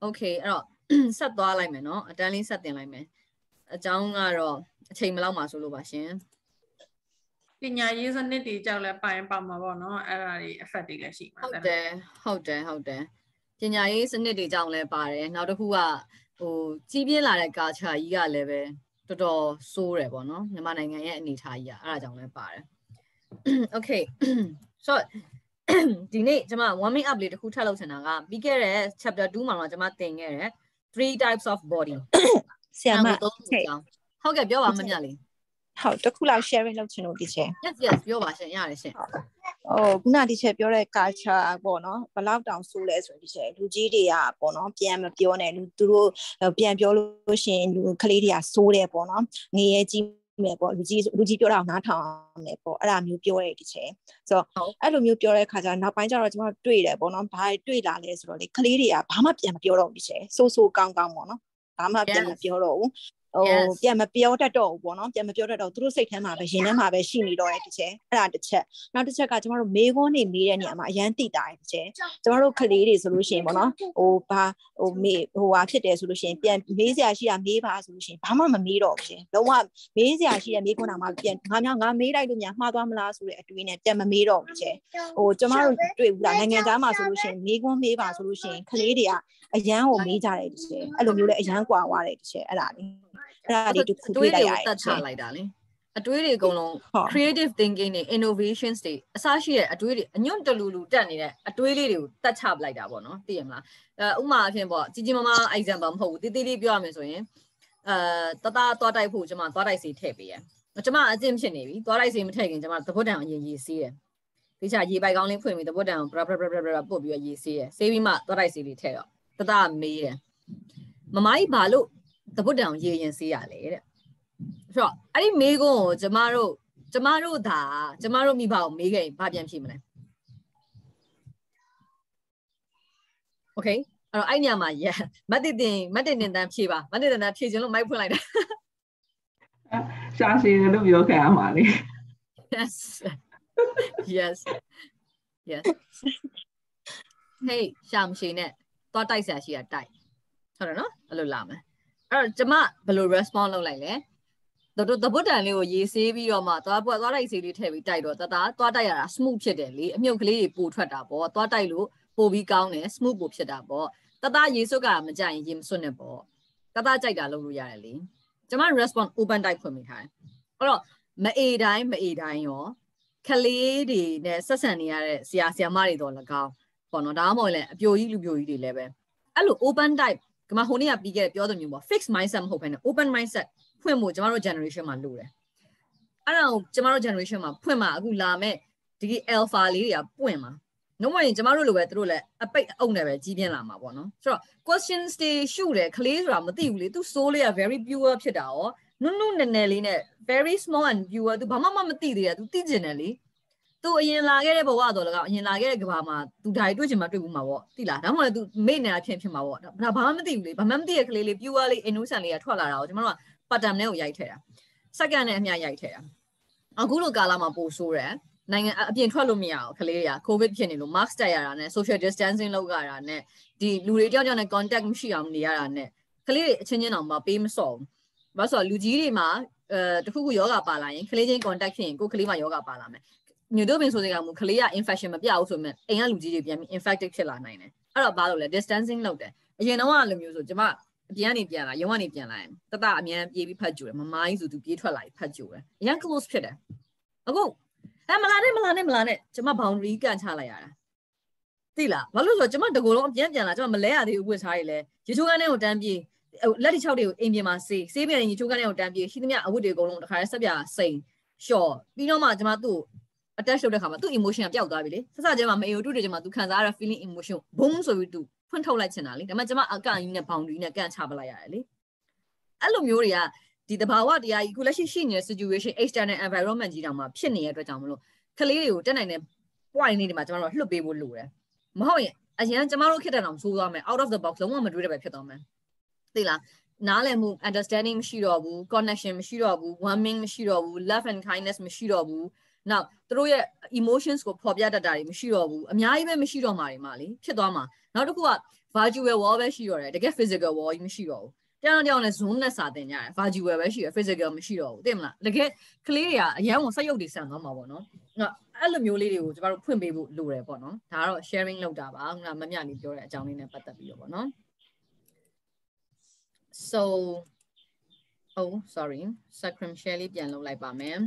S1: okay အဲ့တော့ဆက်သွားလိုက်မယ်နော်အတန်းလေးဆက်တင်လိုက်မယ်အကြောင်းကတော့အချိန်မလောက်ပါဆိုလို့ပါရှင်
S2: ပညာရေးစနစ်တွေကြောက်လဲပိုင်ပါမှာပေါ့နော်အဲ့ဒါတွေ effect တွေလည်းရှိမှာ
S1: ဟုတ်တယ်ဟုတ်တယ်ဟုတ်တယ်ပညာရေးစနစ်တွေကြောင့်လည်းပါတယ်နောက်တစ်ခုကဟိုကြီးပြင်းလာတဲ့ culture ကြီးကလည်းပဲတော်တော်ဆိုးတယ်ပေါ့နော်မြန်မာနိုင်ငံရဲ့အနေအထားကြီးကအဲ့ဒါကြောင့်လည်းပါတယ် okay so ဒီနေ့ကျွန်မ warming up လေးတစ်ခုထပ်လုပ်ချင်တာကပြီးခဲ့တဲ့ chapter 2မှာတော့ကျွန်မသင်ခဲ့တယ် three types of body
S5: ဆရာမ
S1: သုံးခုကြောင်းဟုတ်ကဲ့ပြောပါမမြလေး
S5: ဟုတ်တစ်ခုလောက် sharing လုပ်ချင်လို့ဒီချက်
S1: yes yes ပြောပါရှင်ရတယ်ရှင်
S5: ဟိုခုနဒီချက်ပြောတဲ့ culture ပေါ့နော်ဘယ်လောက်တောင်ဆိုးလဲဆိုရင်ဒီချက်လူကြီးတွေကပေါ့နော်ပြန်မပြောနဲ့လူသူတို့ပြန်ပြောလို့ရှိရင်လူကလေးတွေကဆိုးတယ်ပေါ့နော်ငရေကြီးမယ်ပေါ့လူကြီးလူကြီးပြောတာကိုနားထောင်အောင်မယ်ပေါ့အဲ့ဒါမျိုးပြောရဲဒီချက်ဆိုတော့အဲ့လိုမျိုးပြောတဲ့ခါကျတော့နောက်ပိုင်းကျတော့ကျွန်တော်တွေ့တယ်ပေါ့နော်ဘာတွေ့လာလဲဆိုတော့လေကလေးတွေကဘာမှပြန်မပြောတော့ဘူးဒီချက်ဆိုးဆိုးကောင်းကောင်းပေါ့နော်ဘာမှပြန်မပြောတော့ဘူး ဟိုပြန်မပြောတတ်တော့ဘူးပေါ့နော်ပြန်မပြောတတ်တော့သူတို့စိတ်ထဲမှာပဲရင်ထဲမှာပဲရှိနေတော့တဲ့တစ်ချက်အဲ့ဒါတစ်ချက်နောက်တစ်ချက်ကကျမတို့မေးခွန်းနေမေးတဲ့နေရာမှာအရန်တိတာတဲ့တစ်ချက်ကျမတို့ကလေးတွေဆိုလို့ရှိရင်ပေါ့နော်ဟိုဘာဟိုမေးဟိုဟာဖြစ်တယ်ဆိုလို့ရှိရင်ပြန်မေးစရာရှိတာမေးပါဆိုလို့ရှိရင်ဘာမှမမေးတော့ဘူးရှင်လုံးဝမေးစရာရှိတဲ့မေးခွန်းတာမှပြန်ငါများငါမေးလိုက်လို့များမှားသွားမလားဆိုတဲ့အတွေးနဲ့ပြန်မမေးတော့ဘူးရှင်ဟိုကျမတို့တွေ့ဘူးလားနိုင်ငံသားမှာဆိုလို့ရှိရင်မေးခွန်းမေးပါဆိုလို့ရှိရင်ကလေးတွေကအရန်ကိုမေးကြတယ်တစ်ချက်အဲ့လိုမျိုးလဲအရန်ကွာသွားတယ်တစ်ချက်အဲ့ဒါလေး အဲ့ဒါလေးတစ်ခုတွေ့လိုက်ရတယ်
S1: တတ်ချလိုက်တာလေအတွေးတွေအကုန်လုံး creative thinking တွေ innovations တွေအစရှိတဲ့အတွေးတွေအညွန့်တလူလူတက်နေတဲ့အတွေးလေးတွေကိုတတ်ချပလိုက်တာပေါ့နော်သိရမလားအဲဥမာအဖြစ်ပေါ့ကြီးကြီးမားမား example မဟုတ်ဘူးတိတိလေးပြောရမယ်ဆိုရင်အဲတသားသွားတိုက်ဖို့ကျွန်မသွားတိုက်စီထည့်ပေးရကျွန်မအကျင့်ဖြစ်နေပြီသွားတိုက်စီမထည့်ခင်ကျွန်မသဘွတ်တံအရင်ရေးစီးရဒီချာရေပိုက်ကောင်းလေးဖွင့်ပြီးသဘွတ်တံကို bra bra bra bra bra ပို့ပြီးရေးစီးရဆေးပြီးမှသွားတိုက်စီလေးထည့်တော့တသားမေးတယ်မမကြီးဘာလို့ သဘွတ်တံကိုရေရင်စီးရလဲတဲ့ဆိုတော့အဲ့ဒီမေးခွန်းကိုကျမတို့ကျမတို့ဒါကျမတို့မိဘကိုမေးခဲ့ရင်ဘာပြန်ဖြေမလဲ Okay အဲ့တော့အဲ့ညမှာရမတ်တင်တင်မတ်တင်တင်တန်းဖြေပါမတ်တင်တင်တန်းဖြေခြင်းလို့မိုက်ဖွင့်လိုက်တာ
S7: ရှာရှည်တယ်လို့ပြောခဲ့ရမှာလေ
S1: Yes Yes Yes Hey ရှာမရှိနဲ့သွားတိုက်ဆရာရှိတာတိုက်ဟုတ်တယ်နော်အဲ့လိုလာမယ် အဲ့တော့ကျမဘယ်လို response လုပ်လိုက်လဲတို့တပုတ်တန်လေးကိုရေးဆေးပြီးတော့မှသွားပွက်သွားတိုက်ဆေးလေးထည့်ပြီးတိုက်တော့တသားသွားတိုက်ရတာ smooth ဖြစ်တယ်လေအမြုပ်ကလေးတွေပိုထွက်တာပေါ့သွားတိုက်လို့ပိုပြီးကောင်းတယ် smooth ပိုဖြစ်တာပေါ့တသားရေးစွတ်ကမကြရင်ရေမစွတ်နဲ့ပေါ့တသားကြိုက်တာလုပ်လို့ရတယ်လေကျမ response open type ဖွင့်မိထားတယ်အဲ့တော့မအေတိုင်းမအေတိုင်းရောကလေးတွေနဲ့ဆက်ဆံနေရတဲ့ဆရာဆရာမတွေတော့၎င်းပေါ့နော်ဒါမှမဟုတ်လည်းအပြိုကြီးလူပြိုကြီးတွေလည်းပဲအဲ့လို open type ကမဟိုနေ့ကပြီးခဲ့ပြောတဲ့မျိုးပေါ့ fixed mindset မဟုတ်ဘဲနဲ့ open mindset ဖွင့်ဖို့ကျမတို့ generation မှာလိုတယ်အဲ့ဒါကိုကျမတို့ generation မှာဖွင့်မှာအခုလာမဲ့ဒီ alpha လေးတွေကပွင့်မှာနှုတ်ဝင်ကျမတို့လိုပဲသူတို့လည်းအပိတ်အုပ်နဲ့ပဲကြီးပြင်းလာမှာပေါ့နော်ဆိုတော့ questions တွေရှုတယ်ကလေးဆိုတာမသိဘူးလေသူ soul လေးက very pure ဖြစ်တာရောနုနုနယ်နယ်လေးနဲ့ very small and pure သူဘာမှမမသိသေးတယ်သူသိကျင်တယ်လေ သူအရင်လာခဲ့တဲ့ဘဝတော့လည်းအရင်လာခဲ့တဲ့ကဘာမှာသူဓာတ်တွေ့ချင်မှတွေ့ဘူးမှာပေါ့သိလားဒါမှမဟုတ်သူမေ့နေတာဖြစ်ဖြစ်မှာပေါ့ဒါဘာမှမသိဘူးလေဘာမှမသိတဲ့ကလေးလေး pure လေး innocent လေးကထွက်လာတာကိုကျွန်တော်တို့က pattern နဲ့ကိုရိုက်ထည့်တာ second နဲ့အမျှရိုက်ထည့်တာအခုလိုကာလမှာပို့ဆိုးတယ်နိုင်ငံအပြင်ထွက်လို့မရအောင်ကလေးတွေက covid ဖြစ်နေလို့ mask တက်ရတာနဲ့ social distancing လုပ်ရတာနဲ့ဒီလူတွေတယောက်တယောက်နဲ့ contact မရှိအောင်နေရတာနဲ့ကလေးတွေအချင်းချင်းအောင်မပေးမစော့ဘူးဘာလို့ဆိုတော့လူကြီးတွေမှာအဲတခုခုယောဂပါလာရင်ကလေးချင်း contact ဖြစ်ရင်ကိုကလေးမှာယောဂပါလာမယ် ညတို့ပင်ဆိုတဲ့ကောင်မူကလေးက infection မပြဘူးဆိုမှအိမ်ကလူကြီးတွေပြန်ပြီး infected ဖြစ်လာနိုင်တယ်အဲ့တော့ဘာလို့လဲ distancing လုပ်တယ်အရင်တော့ကလိုမျိုးဆိုကျမအပြင်ကနေပြန်လာရုံကနေပြန်လာရင်တတအမြန်ပြေးပြီးဖတ်ကြည့်တယ်မမိုင်းဆိုသူပြေးထွက်လာပြီးဖတ်ကြည့်တယ်အရင် close ဖြစ်တယ်အခုအဲမလာနဲ့မလာနဲ့မလာနဲ့ကျမ boundary ကန်ချလိုက်ရတာသိလားဘာလို့ဆိုတော့ကျမတကူလုံးအပြန်ပြန်လာကျမမလဲရသေးဘူးဝတ်စားရည်လဲရေချိုးကန်းထဲကိုတန်းပြေးလက်တီ6တွေကိုအိမ်ပြင်မှာစေးစေးပြန်ရေချိုးကန်းထဲကိုတန်းပြေးရှိသမျှအဝတ်တွေအကုန်လုံးတခါတည်းဆက်ပြစိန်ရှော့ပြီးတော့မှကျမသူ့ attach လုပ်တဲ့ခါမှာသူ့ emotion ကပျောက်သွားပြီလေဆက်စကျမှမအေတို့တွေကျမှသူခံစားရတဲ့ feeling emotion ဘုံဆိုပြီးသူဖွင့်ထုတ်လိုက်ချင်တာလေဒါမှကျမအကန့်ကြီးနဲ့ boundary နဲ့ကန့်ချပလိုက်ရတယ်လေအဲ့လိုမျိုးတွေကဒီတဘာဝတရားကြီးခုလက်ရှိရှိနေတဲ့ situation external environment ကြီးတောင်မှဖြစ်နေတဲ့အတွက်ကြောင့်မလို့ကလေးတွေကိုတက်နိုင်တဲ့ point လေးတွေမှာကျမတို့လှုပ်ပေးဖို့လိုတယ်မဟုတ်ရင်အရင်ကျမတို့ခက်တဲ့အောင်ဆိုးသွားမယ် out of the box လုံးဝမတွေးတဲ့ပဲဖြစ်သွားမယ်သိလားနားလည်မှု understanding မရှိတော့ဘူး connection မရှိတော့ဘူး warming မရှိတော့ဘူး love and kindness မရှိတော့ဘူး နောက်သူတို့ရဲ့ emotions ကိုဖော်ပြတတ်တာတွေမရှိတော့ဘူးအများကြီးပဲမရှိတော့မှာတွေမှာလေဖြစ်သွားမှာနောက်တစ်ခုက virtual wall ပဲရှိတော့တယ်တကယ် physical wall ကြီးမရှိတော့ဘူးတောင်တောင်နဲ့ zoom နဲ့စာတင်ကြတယ် virtual ပဲရှိရ physical မရှိတော့ဘူးသိမလားတကယ်ကလေးတွေကအရန်ကိုစက်ရုပ်တွေဆန်သွားမှာပေါ့နော်အဲ့လိုမျိုးလေးတွေကိုကျမတို့ဖွင့်ပေးဖို့လိုတယ်ပေါ့နော်ဒါကတော့ sharing လုပ်တာပါခုနမမြနေပြောတဲ့အကြောင်းလေးနဲ့ပတ်သက်ပြီးတော့ပေါ့နော် so oh sorry sacrum share လေးပြန်လုပ်လိုက်ပါမယ်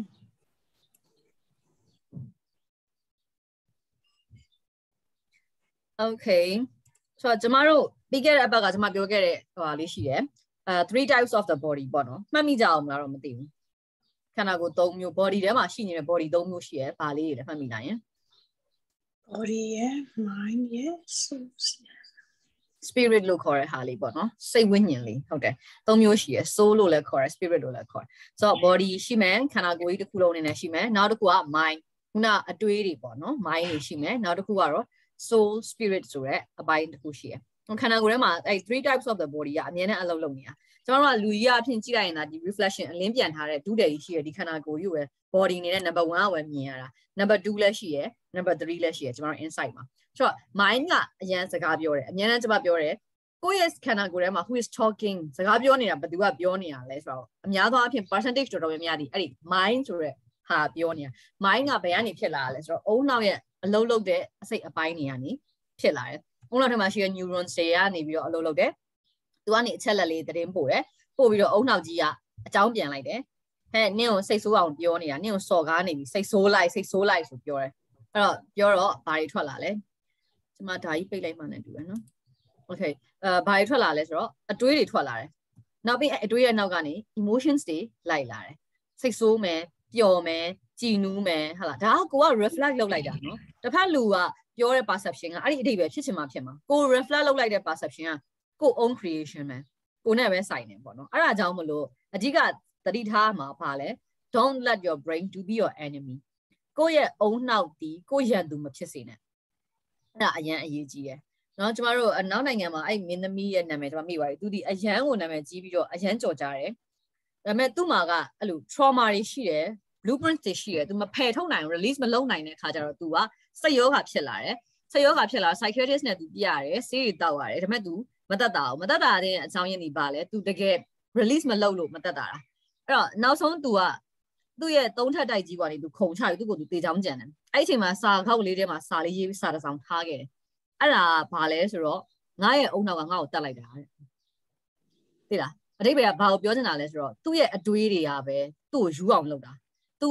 S1: okay ဆိုတော့ကျမတို့ပြီးခဲ့တဲ့အပတ်ကကျမပြောခဲ့တဲ့ဟိုဟာလေးရှိတယ်အဲ three types of the body ပေါ့နော်မှတ်မိကြအောင်မလားတော့မသိဘူးခန္ဓာကိုယ်၃မျိုး body ထဲမှာရှိနေတဲ့ body ၃မျိုးရှိရယ်ဘာလေးတွေလဲမှတ်မိနိုင်ရင်
S6: body ရဲ့ mind ရဲ့ soul
S1: spirit လို့ခေါ်တဲ့ဟာလေးပေါ့နော်စိတ်ဝိညာဉ်လေးဟုတ်တယ်သုံးမျိုးရှိရယ် soul လို့လည်းခေါ်တယ် spirit လို့လည်းခေါ်တယ်ဆိုတော့ body ရှိမယ်ခန္ဓာကိုယ်ကြီးတစ်ခုလုံးအနေနဲ့ရှိမယ်နောက်တစ်ခုက mind ခုနအတွေးတွေပေါ့နော် mind တွေရှိမယ်နောက်တစ်ခုကတော့ soul spirit ဆိုတဲ့အပိုင်းတစ်ခုရှိရယ်ခန္ဓာကိုယ်ထဲမှာအဲ3 types of the body ကအမြဲတမ်းအလုပ်လုပ်နေတာကျွန်တော်တို့ကလူကြီးအဖြစ်ကြည့်လိုက်ရင်ဒါဒီ reflection အလင်းပြန်ထားတဲ့ဒုတယ်ကြီးရှိရဒီခန္ဓာကိုယ်ကြီးကိုပဲ body နေတဲ့ number 1ကပဲမြင်ရတာ number 2လည်းရှိရ number 3လည်းရှိရကျွန်တော်တို့ insight မှာဆိုတော့ mind ကအရန်စကားပြောတယ်အများနဲ့ကျွန်မပြောတယ်ကိုယ့်ရဲ့ခန္ဓာကိုယ်ထဲမှာ who is talking စကားပြောနေတာဘယ်သူကပြောနေတာလဲဆိုတော့အများသောအားဖြင့် percentage တော်တော်များများဒီအဲ့ဒီ mind ဆိုတဲ့ဟာပြောနေတာ mind ကဘယ်ကနေဖြစ်လာလဲဆိုတော့အုံနောက်ရဲ့ အလုံးလုံးတဲ့အစိတ်အပိုင်းတွေကနေဖြစ်လာတယ်အုံနောက်ထဲမှာရှိတဲ့ neurons တွေကနေပြီးတော့အလုံးလုံးတယ်သူကနေအချက်လက်လေးသတင်းပို့တယ်ပို့ပြီးတော့အုံနောက်ကြီးကအကြောင်းပြန်လိုက်တယ်ဟဲ့နင့်ကိုစိတ်ဆိုးအောင်ပြောနေတာနင့်ကိုစော်ကားနေပြီစိတ်ဆိုးလိုက်စိတ်ဆိုးလိုက်ဆိုပြောတယ်အဲ့တော့ပြောတော့ဘာတွေထွက်လာလဲကျွန်မဒါကြီးပိတ်လိုက်မှလည်းတူတယ်နော် okay အဲဘာတွေထွက်လာလဲဆိုတော့အတွေးတွေထွက်လာတယ်နောက်ပြီးအတွေးရဲ့နောက်ကနေ emotions တွေလိုက်လာတယ်စိတ်ဆိုးမယ်ပျော်မယ် ကြည်နူးမယ်ဟာလားဒါကကိုက reflect လုပ်လိုက်တာနော်တစ်ဖက်လူကပြောတဲ့ perception ကအဲ့ဒီအတိတ်ပဲဖြစ်ချင်မှဖြစ်မှာကို reflect လုပ်လိုက်တဲ့ perception ကကို own creation ပဲကိုနဲ့ပဲဆိုင်နေပေါ့နော်အဲ့ဒါကြောင့်မလို့အဓိကသတိထားမှာပါလဲ don't let your brain to be your enemy ကိုယ့်ရဲ့အုံနှောက်တီကိုယ့်ရန်သူမဖြစ်စေနဲ့အဲ့ဒါအရန်အရေးကြီးတယ်နော်ကျမတို့အနောက်နိုင်ငံမှာအဲ့မင်းသမီးရဲ့နာမည်ကျမမိပါတယ်သူဒီအရန်ကိုနာမည်ကြီးပြီးတော့အရန်ကြော်ကြတယ်ဒါပေမဲ့သူ့မှာကအဲ့လို trauma တွေရှိတယ် blueprint တွေရှိတယ်သူမဖယ်ထုတ်နိုင် release မလုပ်နိုင်တဲ့ခါကျတော့ तू ကစိတ်ယောဂဖြစ်လာတယ်စိတ်ယောဂဖြစ်လာ psychiatrist နဲ့ तू ပြရတယ်ဆေးတွေတောက်ရတယ်ဒါပေမဲ့ तू မတတ်တာဘူးမတတ်တာတဲ့အကြောင်းရင်းဒီပါလဲ तू တကယ် release မလုပ်လို့မတတ်တာလားအဲ့တော့နောက်ဆုံး तू ကသူ့ရဲ့သုံးထပ်တိုက်ကြီးပေါ်နေ तू ခုံချပြီးသူ့ကို तू တေချောင်းကြံတယ်အဲ့ဒီအချိန်မှာစာခောက်လေးထဲမှာစာလေးရေးပြီးစာတစ်စောင်ထားခဲ့တယ်အဲ့ဒါဘာလဲဆိုတော့ငါရဲ့အုံနောက်ကငါ့ကိုတတ်လိုက်တာတဲ့သိလားအတိတ်ကဘာကိုပြောချင်တာလဲဆိုတော့သူ့ရဲ့အတွေးတွေကပဲသူ့ကိုယူအောင်လုပ်တာ तू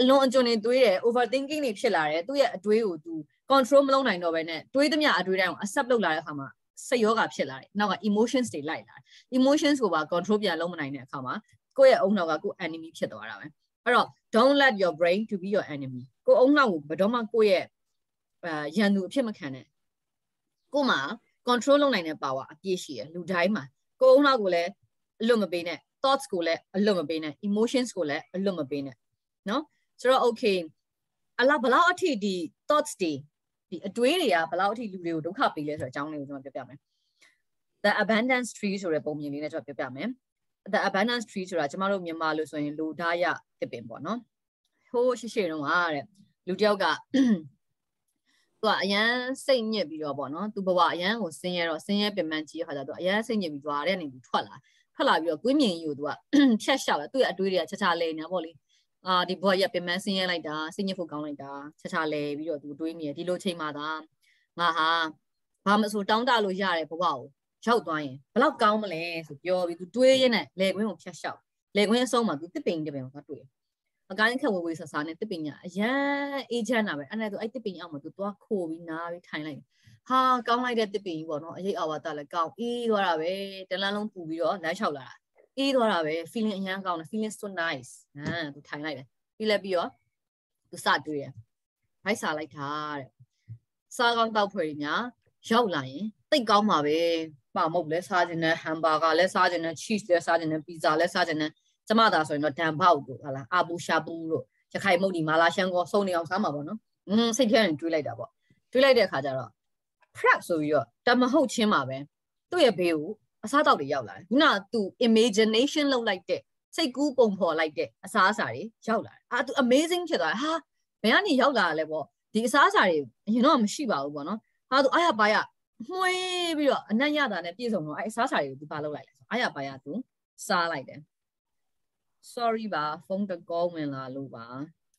S1: အလွန်အကျွံနေတွေးတယ် overthinking တွေဖြစ်လာတယ်သူ့ရဲ့အတွေးကို तू control မလုပ်နိုင်တော့ဘဲနဲ့တွေးသမျှအတွေးတိုင်းကို accept လုပ်လာတဲ့အခါမှာစိတ်ယောဂဖြစ်လာတယ်နောက်က emotions တွေလိုက်လာတယ် emotions ကိုပါ control ပြန်လုပ်မနိုင်တဲ့အခါမှာကိုယ့်ရဲ့အုံနောက်ကကိုယ် enemy ဖြစ်သွားတာပဲအဲ့တော့ don't let your brain to be your enemy ကိုယ်အုံနောက်ကိုဘယ်တော့မှကိုယ့်ရဲ့အဲရန်သူအဖြစ်မခံနဲ့ကိုယ်မှာ control လုပ်နိုင်တဲ့ power အပြည့်ရှိတယ်လူတိုင်းမှာကိုယ်အုံနောက်ကိုလည်းအလွတ်မပေးနဲ့ thoughts ကိုလည်းအလွတ်မပေးနဲ့ emotions ကိုလည်းအလွတ်မပေးနဲ့ နော်ဆိုတော့ okay အလားဘလောက်အထိဒီ thoughts တွေဒီအတွေးတွေကဘလောက်အထိလူတွေကိုဒုက္ခပေးလဲဆိုတဲ့အကြောင်းလေးကိုကျွန်တော်ပြောပြမယ် the abundance tree ဆိုတဲ့ပုံမြင်လေးနဲ့ကျွန်တော်ပြောပြမယ် the abundance tree ဆိုတာကျမတို့မြန်မာလို့ဆိုရင်လူသားရတစ်ပင်ပေါ့နော်ဟိုးရှိရှိတုန်းကတဲ့လူတယောက်ကသူကအရန်စိတ်ညစ်ပြီးတော့ပေါ့နော်သူဘဝအရန်ကိုဆင်းရဲတော့ဆင်းရဲပင်ပန်းကြီးခါကျတော့အရန်စိတ်ညစ်ပြီးသွားတဲ့နေပြီးထွက်လာထွက်လာပြီးတော့ကွင်းမြင်ကြီးကိုသူကဖြတ်လျှောက်လာသူ့ရဲ့အတွေးတွေကချာချာလဲနေတာပေါ့လေ အာဒီဘဝရပင်ပန်းဆင်းရဲလိုက်တာစိတ်ညစ်ဖို့ကောင်းလိုက်တာချာချာလဲပြီးတော့သူတွေးနေတယ်ဒီလိုချိန်မှသာငါဟာဘာမဆိုတောင်းတလို့ရတယ်ဘဝကိုရောက်သွားရင်ဘလောက်ကောင်းမလဲဆိုပြောပြီးသူတွေးရင်းနဲ့လေကွင်းကိုဖြတ်လျှောက်လေကွင်းအဆုံးမှာသူတစ်ပိန်တစ်ပိန်ကိုသွားတွေ့တယ်အကိုင်းခက်ဝေဝေဆဆာနဲ့တစ်ပင်ညာအရန်အေးချမ်းတာပဲအဲ့နဲ့သူအဲ့တစ်ပင်အောက်မှာသူသွားခိုးပြီးနားပြီးထိုင်လိုက်ဟာကောင်းလိုက်တဲ့တစ်ပင်ကြီးပေါ့နော်အရေးအဝါတလည်းကောင်းအေးသွားတာပဲတလန်းလုံးပူပြီးတော့လမ်းလျှောက်လာတာ အေးသွားတာပဲ feeling အရန်ကောင်းတယ် feeling so nice ဟမ်သူထိုင်လိုက်တယ်ပြီးလည်းပြီးတော့သူစတွေ့ရဘိုက်စားလိုက်တာတဲ့စားကောင်းတောက်ဖွယ်ညာရောက်လာရင်တိတ်ကောင်းပါပဲပါမုတ်လဲစားခြင်းနဲ့ဟမ်ဘာဂါလဲစားခြင်းနဲ့ cheese လဲစားခြင်းနဲ့ pizza လဲစားခြင်းနဲ့ကျမသာဆိုရင်တော့ဒန်ဘောက်တို့ဟာလားအာဘူရှာပူတို့ရခိုင်မုတ်ဒီမာလာရှန်ကောစုံနေအောင်စားမှာပေါ့နော်อืมစိတ်ထဲနဲ့တွေးလိုက်တာပေါ့တွေးလိုက်တဲ့အခါကျတော့ prep ဆိုပြီးတော့တမဟုတ်ချင်းမှာပဲသူ့ရဲ့ဘေးကို အစားတောက်တွေရောက်လာတယ်ခုနကသူ imagination လုပ်လိုက်တဲ့စိတ်ကူးပုံဖော်လိုက်တဲ့အစားအစာတွေရောက်လာတယ်အာသူ amazing ဖြစ်သွားတယ်ဟာဘယ်ကနေရောက်လာလဲပေါ့ဒီအစားအစာတွေအရင်တော့မရှိပါဘူးပေါ့နော်ဟာသူအားရပါရမှွေးပြီးတော့အနက်ရတာနဲ့ပြည့်စုံတော့အဲအစားအစာတွေကိုသူပါလုပ်လိုက်လဲဆိုအားရပါရသူစားလိုက်တယ် sorry ပါဖုန်းတကောဝင်လာလို့ပါ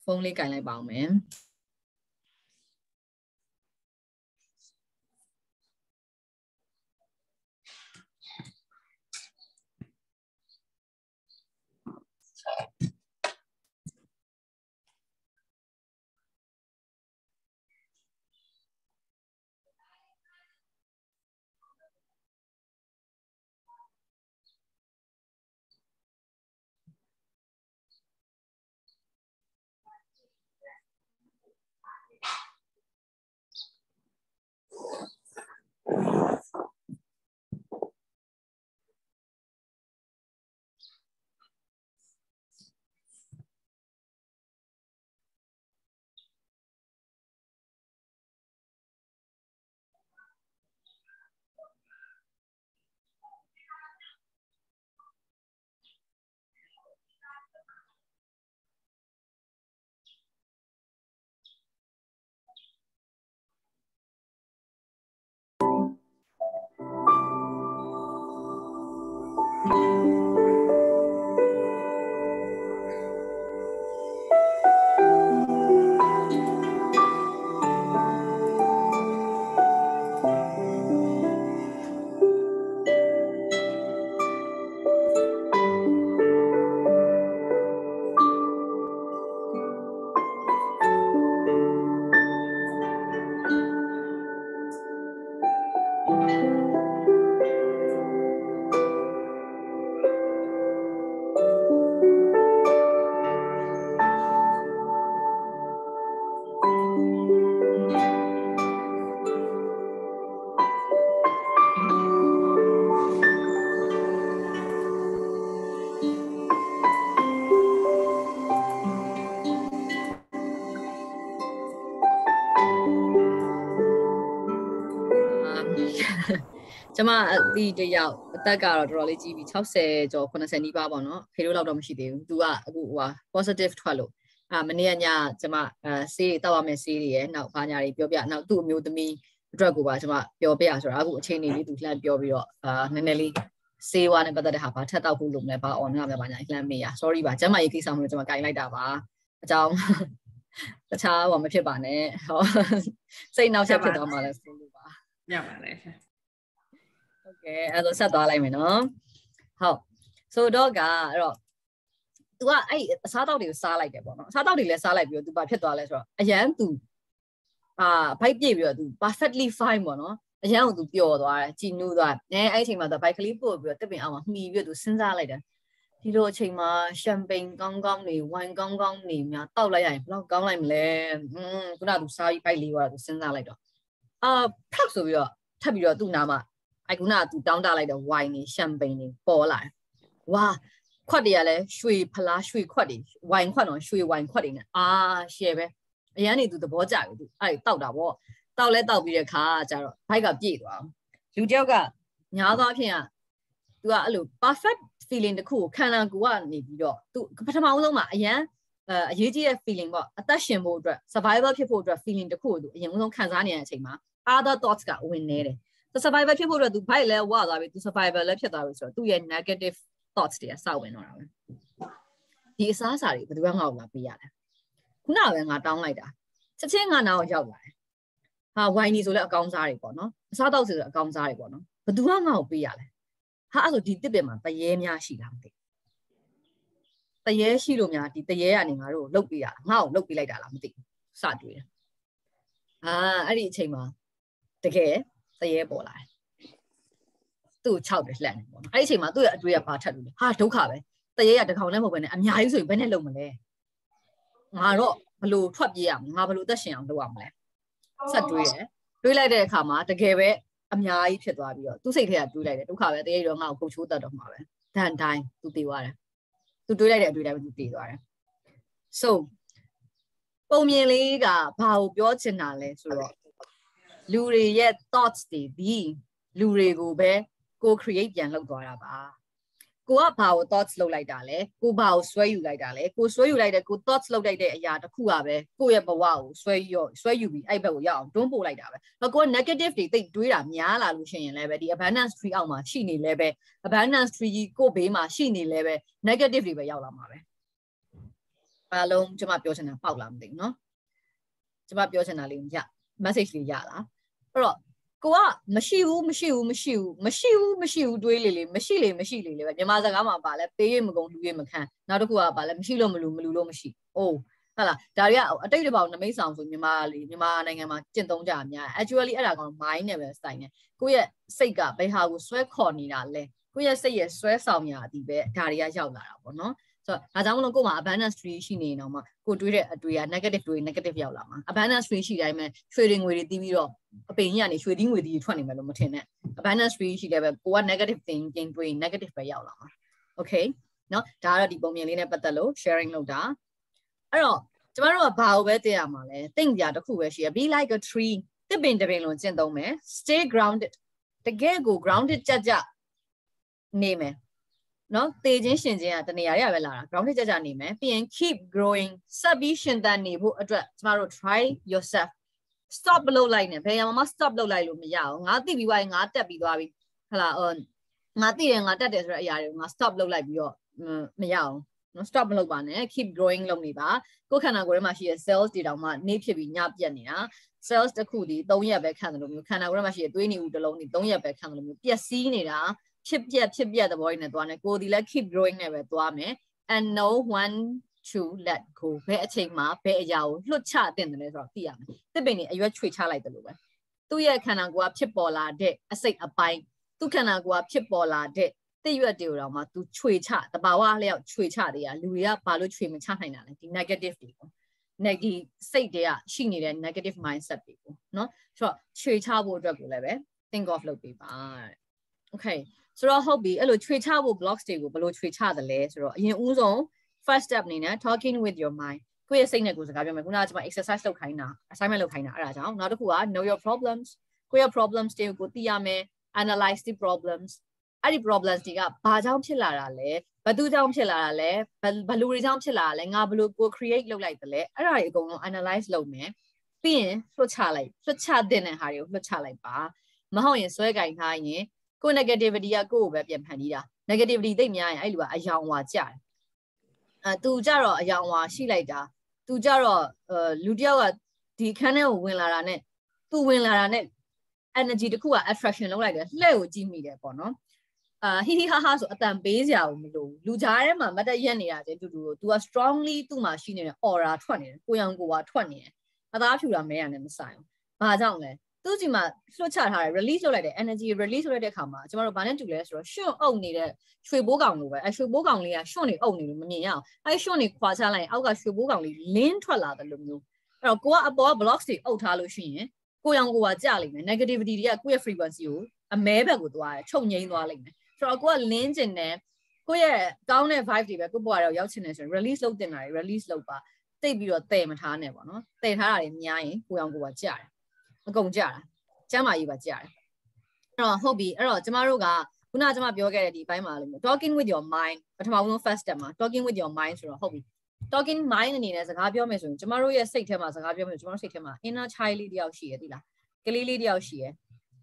S1: ဖုန်းလေးကင်လိုက်ပါအောင်မယ် ကျ တီတယောက်အသက်ကတော့တော်တော်လေးကြီးပြီ60ကျော်80နီးပါးပေါ့နော်ဖေတို့လောက်တော့မရှိသေးဘူး။ तू ကအခုဟိုဟာ positive ထွက်လို့အာမနေ့ကညကျမအဲဆေးတောက်ရမယ့်ဆေးတွေရဲ့နောက်ဘာညာတွေပြောပြနောက်သူ့အမျိုးသမီးအတွက်ကိုပါကျမပြောပြဆိုတော့အခုအချိန်နေလေး तू လှမ်းပြောပြီးတော့အာနည်းနည်းလေးဆေးဝါးနဲ့ပတ်သက်တဲ့ဟာဘာထက်တောက်ဖို့လုပ်မလဲဘာ on ရမလဲဘာညာလှမ်းမေးရ sorry ပါကျမရေးကိစ္စမလို့ကျမကင်လိုက်တာပါအကြောင်းတခြားဘာမဖြစ်ပါနဲ့ဟောစိတ်နောက်ချက်ဖြစ်သွားမှလည်းဆိုလို့ပါ
S2: ရပါလေရှင်
S1: ဟုတ် ကဲ့အဲ့တော့ဆက်သွားလိုက်မယ်နော်ဟုတ်ဆိုတော့ကအဲ့တော့ तू ကအဲ့အစားတောက်တွေကိုစားလိုက်တယ်ပေါ့နော်အစားတောက်တွေလည်းစားလိုက်ပြီးတော့ तू ဘာဖြစ်သွားလဲဆိုတော့အရန် तू အာဘိုက်ပြည့်ပြီးတော့ तू perfectly fine ပေါ့နော်အရန်ကို तू ပျော်သွားတယ်ကြည်နူးသွားတယ်အဲအဲ့အချိန်မှာ तू ဘိုက်ကလေးပို့ပြီးတော့တစ်ပင်အောင်မှာမှီပြီးတော့ तू စဉ်းစားလိုက်တယ်ဒီလိုအချိန်မှာရှမ်ပိန်ကောင်းကောင်းနေဝိုင်ကောင်းကောင်းနေများတောက်လိုက်ရရင်ဘယ်တော့ကောင်းလိုက်မလဲอืมခုနက तू စားပြီးဘိုက်လေးသွားတာ तू စဉ်းစားလိုက်တော့အာဖက်ဆိုပြီးတော့ထပ်ပြီးတော့သူ့နာမှာ အဲခုနက तू တောင်းတလိုက်တဲ့ဝိုင်နေရှမ်ပိန်နေပေါ်လာတယ်ဝါခွက်တွေကလည်းရွှေဖလားရွှေခွက်တွေဝိုင်ခွက်တော့ရွှေဝိုင်ခွက်တွေနဲ့အာရှယ်ပဲအရန်နေ तू သဘောကျပြီ तू အဲ့တောက်တာပေါ့တောက်လဲတောက်ပြီးတဲ့ခါကျတော့ဘိုက်ကပြည့်သွားလူတယောက်ကညားသွားဖြစ်က तू ကအဲ့လို perfect feeling တစ်ခုကိုခန္ဓာကိုယ်ကနေပြီးတော့ तू ပထမဦးဆုံးမှာအရန်အအရေးကြီးတဲ့ feeling ပေါ့အသက်ရှင်ဖို့အတွက် survival ဖြစ်ဖို့အတွက် feeling တစ်ခုကို तू အရင်ဦးဆုံးခံစားနေတဲ့အချိန်မှာ other thoughts ကဝင်နေတယ် so survival ဖြစ်ဖို့အတွက် तू bike လဲဝါသွားပြီ तू survival လဲဖြစ်သွားပြီဆိုတော့သူ့ရဲ့ negative thoughts တွေကစောက်ဝင်တော့တာပဲဒီအစားအစာတွေဘယ်သူကငါ့ကိုလာပေးရလဲခုနကပဲငါတောင်းလိုက်တာချက်ချင်းငါနာကိုရောက်လာတယ်ဟာဝိုင်နီဆိုလဲအကောင်းစားတွေပေါ့နော်အစားတောက်ဆိုအကောင်းစားတွေပေါ့နော်ဘယ်သူကငါ့ကိုပေးရလဲဟာအဲ့ဆိုဒီတစ်ပင်မှာတရေများရှိလားမသိတရေရှိလို့များဒီတရေကနေငါတို့လုတ်ပေးရလားငါ့ကိုလုတ်ပေးလိုက်တာလားမသိဘူးစတွေ့တယ်အာအဲ့ဒီအချိန်မှာတကယ် တရေပေါ်လာတယ်သူ့ကို6တယ်လှန်တယ်ပေါ့နော်အဲ့ဒီအချိန်မှာသူ့ရဲ့အတွေ့အပါထက်လို့လေဟာဒုက္ခပဲတရေရတကောင်လည်းမဟုတ်ဘဲနဲ့အများကြီးဆိုရင်ဘယ်နဲ့လုံမလဲငါတော့ဘလို့ထွက်ပြေးရမလဲငါဘလို့သက်ရှင်အောင်လုပ်ရမလဲဆက်တွေးတယ်တွေးလိုက်တဲ့အခါမှာတကယ်ပဲအများကြီးဖြစ်သွားပြီးတော့သူ့စိတ်ထဲကတွေးလိုက်တယ်ဒုက္ခပဲတရေရောငါ့ကိုပုတ်ချိုးတတ်တော့မှာပဲဒန်တိုင်းသူတည်သွားတယ်သူတွေးလိုက်တဲ့အတွေ့အတိုင်းသူတည်သွားတယ် so ပုံမြင်လေးကဘာကိုပြောချင်တာလဲဆိုတော့ လူတွေရဲ့ thoughts တွေဒီလူတွေကိုပဲကို create ပြန်လုပ်သွားတာပါကိုကဘာကို thoughts လုပ်လိုက်တာလဲကိုဘာကိုဆွဲယူလိုက်တာလဲကိုဆွဲယူလိုက်တဲ့ကို thoughts လုပ်လိုက်တဲ့အရာတစ်ခုကပဲကိုရဲ့ဘဝကိုဆွဲရောဆွဲယူပြီးအဲ့ဘက်ကိုရောက်အောင်တွန်းပို့လိုက်တာပဲတော့ကိုက negative တွေတိတ်တွေးတာများလာလို့ရှိရင်လည်းပဲဒီ abundance tree အောက်မှာရှိနေလဲပဲ abundance tree ကြီးကိုဘေးမှာရှိနေလဲပဲ negative တွေပဲရောက်လာမှာပဲအားလုံးကျွန်မပြောချင်တာပေါက်လာမသိဘူးเนาะကျွန်မပြောချင်တာလေးရ message လေးရလား အဲ့တော့ကိုကမရှိဘူးမရှိဘူးမရှိဘူးမရှိဘူးမရှိဘူးတွေးလေလေမရှိလေမရှိလေလေပဲမြန်မာစကားမှာပါလဲပေးရမကုန်လူရမခံနောက်တစ်ခုကပါလဲမရှိလို့မလူမလူလို့မရှိအိုးဟုတ်လားဒါတွေကအတိတ်တပေါင်းနမိတ်ဆောင်ဆိုမြန်မာလေမြန်မာနိုင်ငံမှာကျင့်သုံးကြအများ actually အဲ့ဒါကောင် mind နဲ့ပဲစိုက်နေကိုယ့်ရဲ့စိတ်ကဘယ်ဟာကိုဆွဲခေါ်နေတာလဲကိုယ့်ရဲ့စိတ်ရဲ့ဆွဲဆောင်ရာအဒီပဲဒါတွေကရောက်လာတာပေါ့နော်ဆို တော့ဒါကြောင့်မလို့ကို့မှာ abundance tree ရှိနေတော့မှကိုတွေးတဲ့အတွေ့အ negative တွေ negative ရောက်လာမှာ abundance tree ရှိတိုင်းပဲရွှေတွေငွေတွေတီးပြီးတော့အပင်ကြီးကနေရွှေတီးငွေတီးထွက်နေမယ်လို့မထင်နဲ့ abundance tree ရှိတယ်ပဲကိုက negative thinking တွေ negative ပဲရောက်လာမှာ okay เนาะဒါကတော့ဒီပုံမြင်လေးနဲ့ပတ်သက်လို့ sharing လုပ်တာအဲ့တော့ကျမတို့ကဘာကိုပဲသိရမှာလဲ think ကြတစ်ခုပဲရှိရ be like a tree တစ်ပင်တစ်ပင်လုံးကျင့်သုံးမယ် stay grounded တကယ်ကို grounded ကြကြနေမယ် နော်တေခြင်းရှင်ခြင်းကတနေရာရပဲလာတာ grounded ကြကြနေမယ်ပြီးရင် keep growing ဆက်ပြီးရှင်သန်နေဖို့အတွက်ကျမတို့ try yourself stop လုပ်လိုက်နဲ့ဘယ်ရမှာ stop လုပ်လိုက်လို့မရအောင်ငါသိပြီးွားရင်ငါတက်ပြီးသွားပြီဟလာဟိုငါသိတယ်ငါတက်တယ်ဆိုတဲ့အရာတွေကိုငါ stop လုပ်လိုက်ပြီးတော့မရအောင်နော် stop မလုပ်ပါနဲ့ keep growing လုပ်နေပါကိုယ်ခန္ဓာကိုယ်ထဲမှာရှိတဲ့ cells တွေတောင်မှနေဖြစ်ပြီးညပြတ်နေတာ cells တစ်ခုဒီ3ရက်ပဲခံတယ်လို့မျိုးခန္ဓာကိုယ်ထဲမှာရှိတဲ့သွေးနေဦးတစ်လုံးဒီ3ရက်ပဲခံတယ်လို့မျိုးပျက်စီးနေတာ ဖြစ်ပြက်ဖြစ်ပြက်သဘောရင်းနဲ့သွားနေကိုယ်ဒီလည်း keep growing နဲ့ပဲသွားမယ် and no one to let go ဘယ်အချိန်မှာဘယ်အရာကိုလွတ်ချတင်တယ်လဲဆိုတော့သိရမယ်တစ်ပင်နေအရွက်ချွေချလိုက်တယ်လို့ပဲသူ့ရဲ့ခန္ဓာကိုယ်ကဖြစ်ပေါ်လာတဲ့အစိတ်အပိုင်းသူ့ခန္ဓာကိုယ်ကဖြစ်ပေါ်လာတဲ့တိရွက်တွေကိုတော့မှ तू ချွေချတဘာဝလျောက်ချွေချတွေကလူတွေကဘာလို့ချွေမချနိုင်တာလဲဒီ negative တွေပေါ့ negative စိတ်တွေကရှိနေတဲ့ negative mindset တွေပေါ့နော်ဆိုတော့ချွေချဖို့အတွက်ကိုလည်းပဲ think of လုပ်ပေးပါ okay ဆိုတော့ဟုတ်ပြီအဲ့လိုချွေချဖို့ blocks တွေကိုဘယ်လိုချွေချသလဲဆိုတော့အရင်ဦးဆုံး first step အနေနဲ့ talking with your mind ကိုယ့်ရဲ့စိတ်နဲ့ကိုယ်စကားပြောမယ်ခုနကကျွန်မ exercise လုပ်ခိုင်းတာ assignment လုပ်ခိုင်းတာအဲ့ဒါကြောင့်နောက်တစ်ခုက know your problems ကိုယ့်ရဲ့ problems တွေကိုသိရမယ် analyze the problems အဲ့ဒီ problems တွေကဘာကြောင့်ဖြစ်လာတာလဲဘယ်သူကြောင့်ဖြစ်လာတာလဲဘယ်လူတွေကြောင့်ဖြစ်လာတာလဲငါဘယ်လိုကို create လုပ်လိုက်တယ်လဲအဲ့ဒါတွေအကုန်လုံး analyze လုပ်မယ်ပြီးရင်လွှတ်ချလိုက်လွှတ်ချတဲ့ဟာတွေကိုလွှတ်ချလိုက်ပါမဟုတ်ရင်ဆွဲကင်ထားရင် ကို negativity ကကိုယ့်ကိုပဲပြန်ဖန်တီးတာ negativity သိများရင်အဲ့လိုကအယောင်ဝါကြတယ်အဲသူကြတော့အယောင်ဝါရှိလိုက်တာသူကြတော့လူတယောက်ကဒီခန်းထဲကိုဝင်လာတာနဲ့သူဝင်လာတာနဲ့ energy တခုက attraction လုပ်လိုက်တယ်လှဲ့ကိုကြည့်မိတယ်ပေါ့နော်အာဟီဟီဟာဟာဆိုအတန်ပေးစရာကိုမလိုဘူးလူကြားထဲမှာမတက်ရက်နေတာချင်းတူတူကို तू က strongly သူ့မှာရှိနေတဲ့ aura ထွက်နေတယ်ကိုရောင်ကိုကထွက်နေတယ်အသားဖြူတာမဲရနဲ့မဆိုင်ဘူးဘာကြောင့်လဲ သူ့စီမှာလွှတ်ချထားတယ် release လုပ်လိုက်တယ် energy release လုပ်လိုက်တဲ့အခါမှာကျမတို့ဘာနဲ့တူလဲဆိုတော့ရွှွန့်အုပ်နေတဲ့ရွှေဘိုးကောင်လိုပဲအဲရွှေဘိုးကောင်လေးကရွှွန့်နေအုပ်နေလို့မမြင်ရအောင်အဲရွှွန့်နေခွာချလိုက်ရင်အောက်ကရွှေဘိုးကောင်လေးလင်းထွက်လာတယ်လို့မျိုးအဲ့တော့ကိုကအပေါ်က blocks တွေအုပ်ထားလို့ရှိရင်ကိုရောင်ကိုကကြလိမ့်မယ် negativity တွေကကိုယ့်ရဲ့ frequency ကိုအမဲဘက်ကိုသွားတယ်ချုပ်ငိမ့်သွားလိမ့်မယ်ဆိုတော့ကိုကလင်းကျင်တယ်ကိုယ့်ရဲ့ကောင်းတဲ့ vibe တွေပဲကိုယ့်ဘဝတော့ရောက်ချင်တယ်ဆိုရင် release လုပ်တင်တာတွေ release လုပ်ပါတိတ်ပြီးတော့တည်မထားနဲ့ပေါ့နော်တည်ထားတာတွေများရင်ကိုရောင်ကိုကကြတယ် အကုန်ကြတာကျမ်းမာရေးပါကြတယ်အဲ့တော့ဟုတ်ပြီအဲ့တော့ကျမတို့ကခုနကကျမပြောခဲ့တဲ့ဒီဘိုင်းမှာလို့မျိုး talking with your mind ပထမဆုံး first step မှာ talking with your mind ဆိုတော့ဟုတ်ပြီ talking mind အနေနဲ့စကားပြောမယ်ဆိုရင်ကျမတို့ရဲ့စိတ်ထဲမှာစကားပြောမယ်ဆိုကျမတို့စိတ်ထဲမှာ inner child လေးတယောက်ရှိရသီလားကလေးလေးတယောက်ရှိရ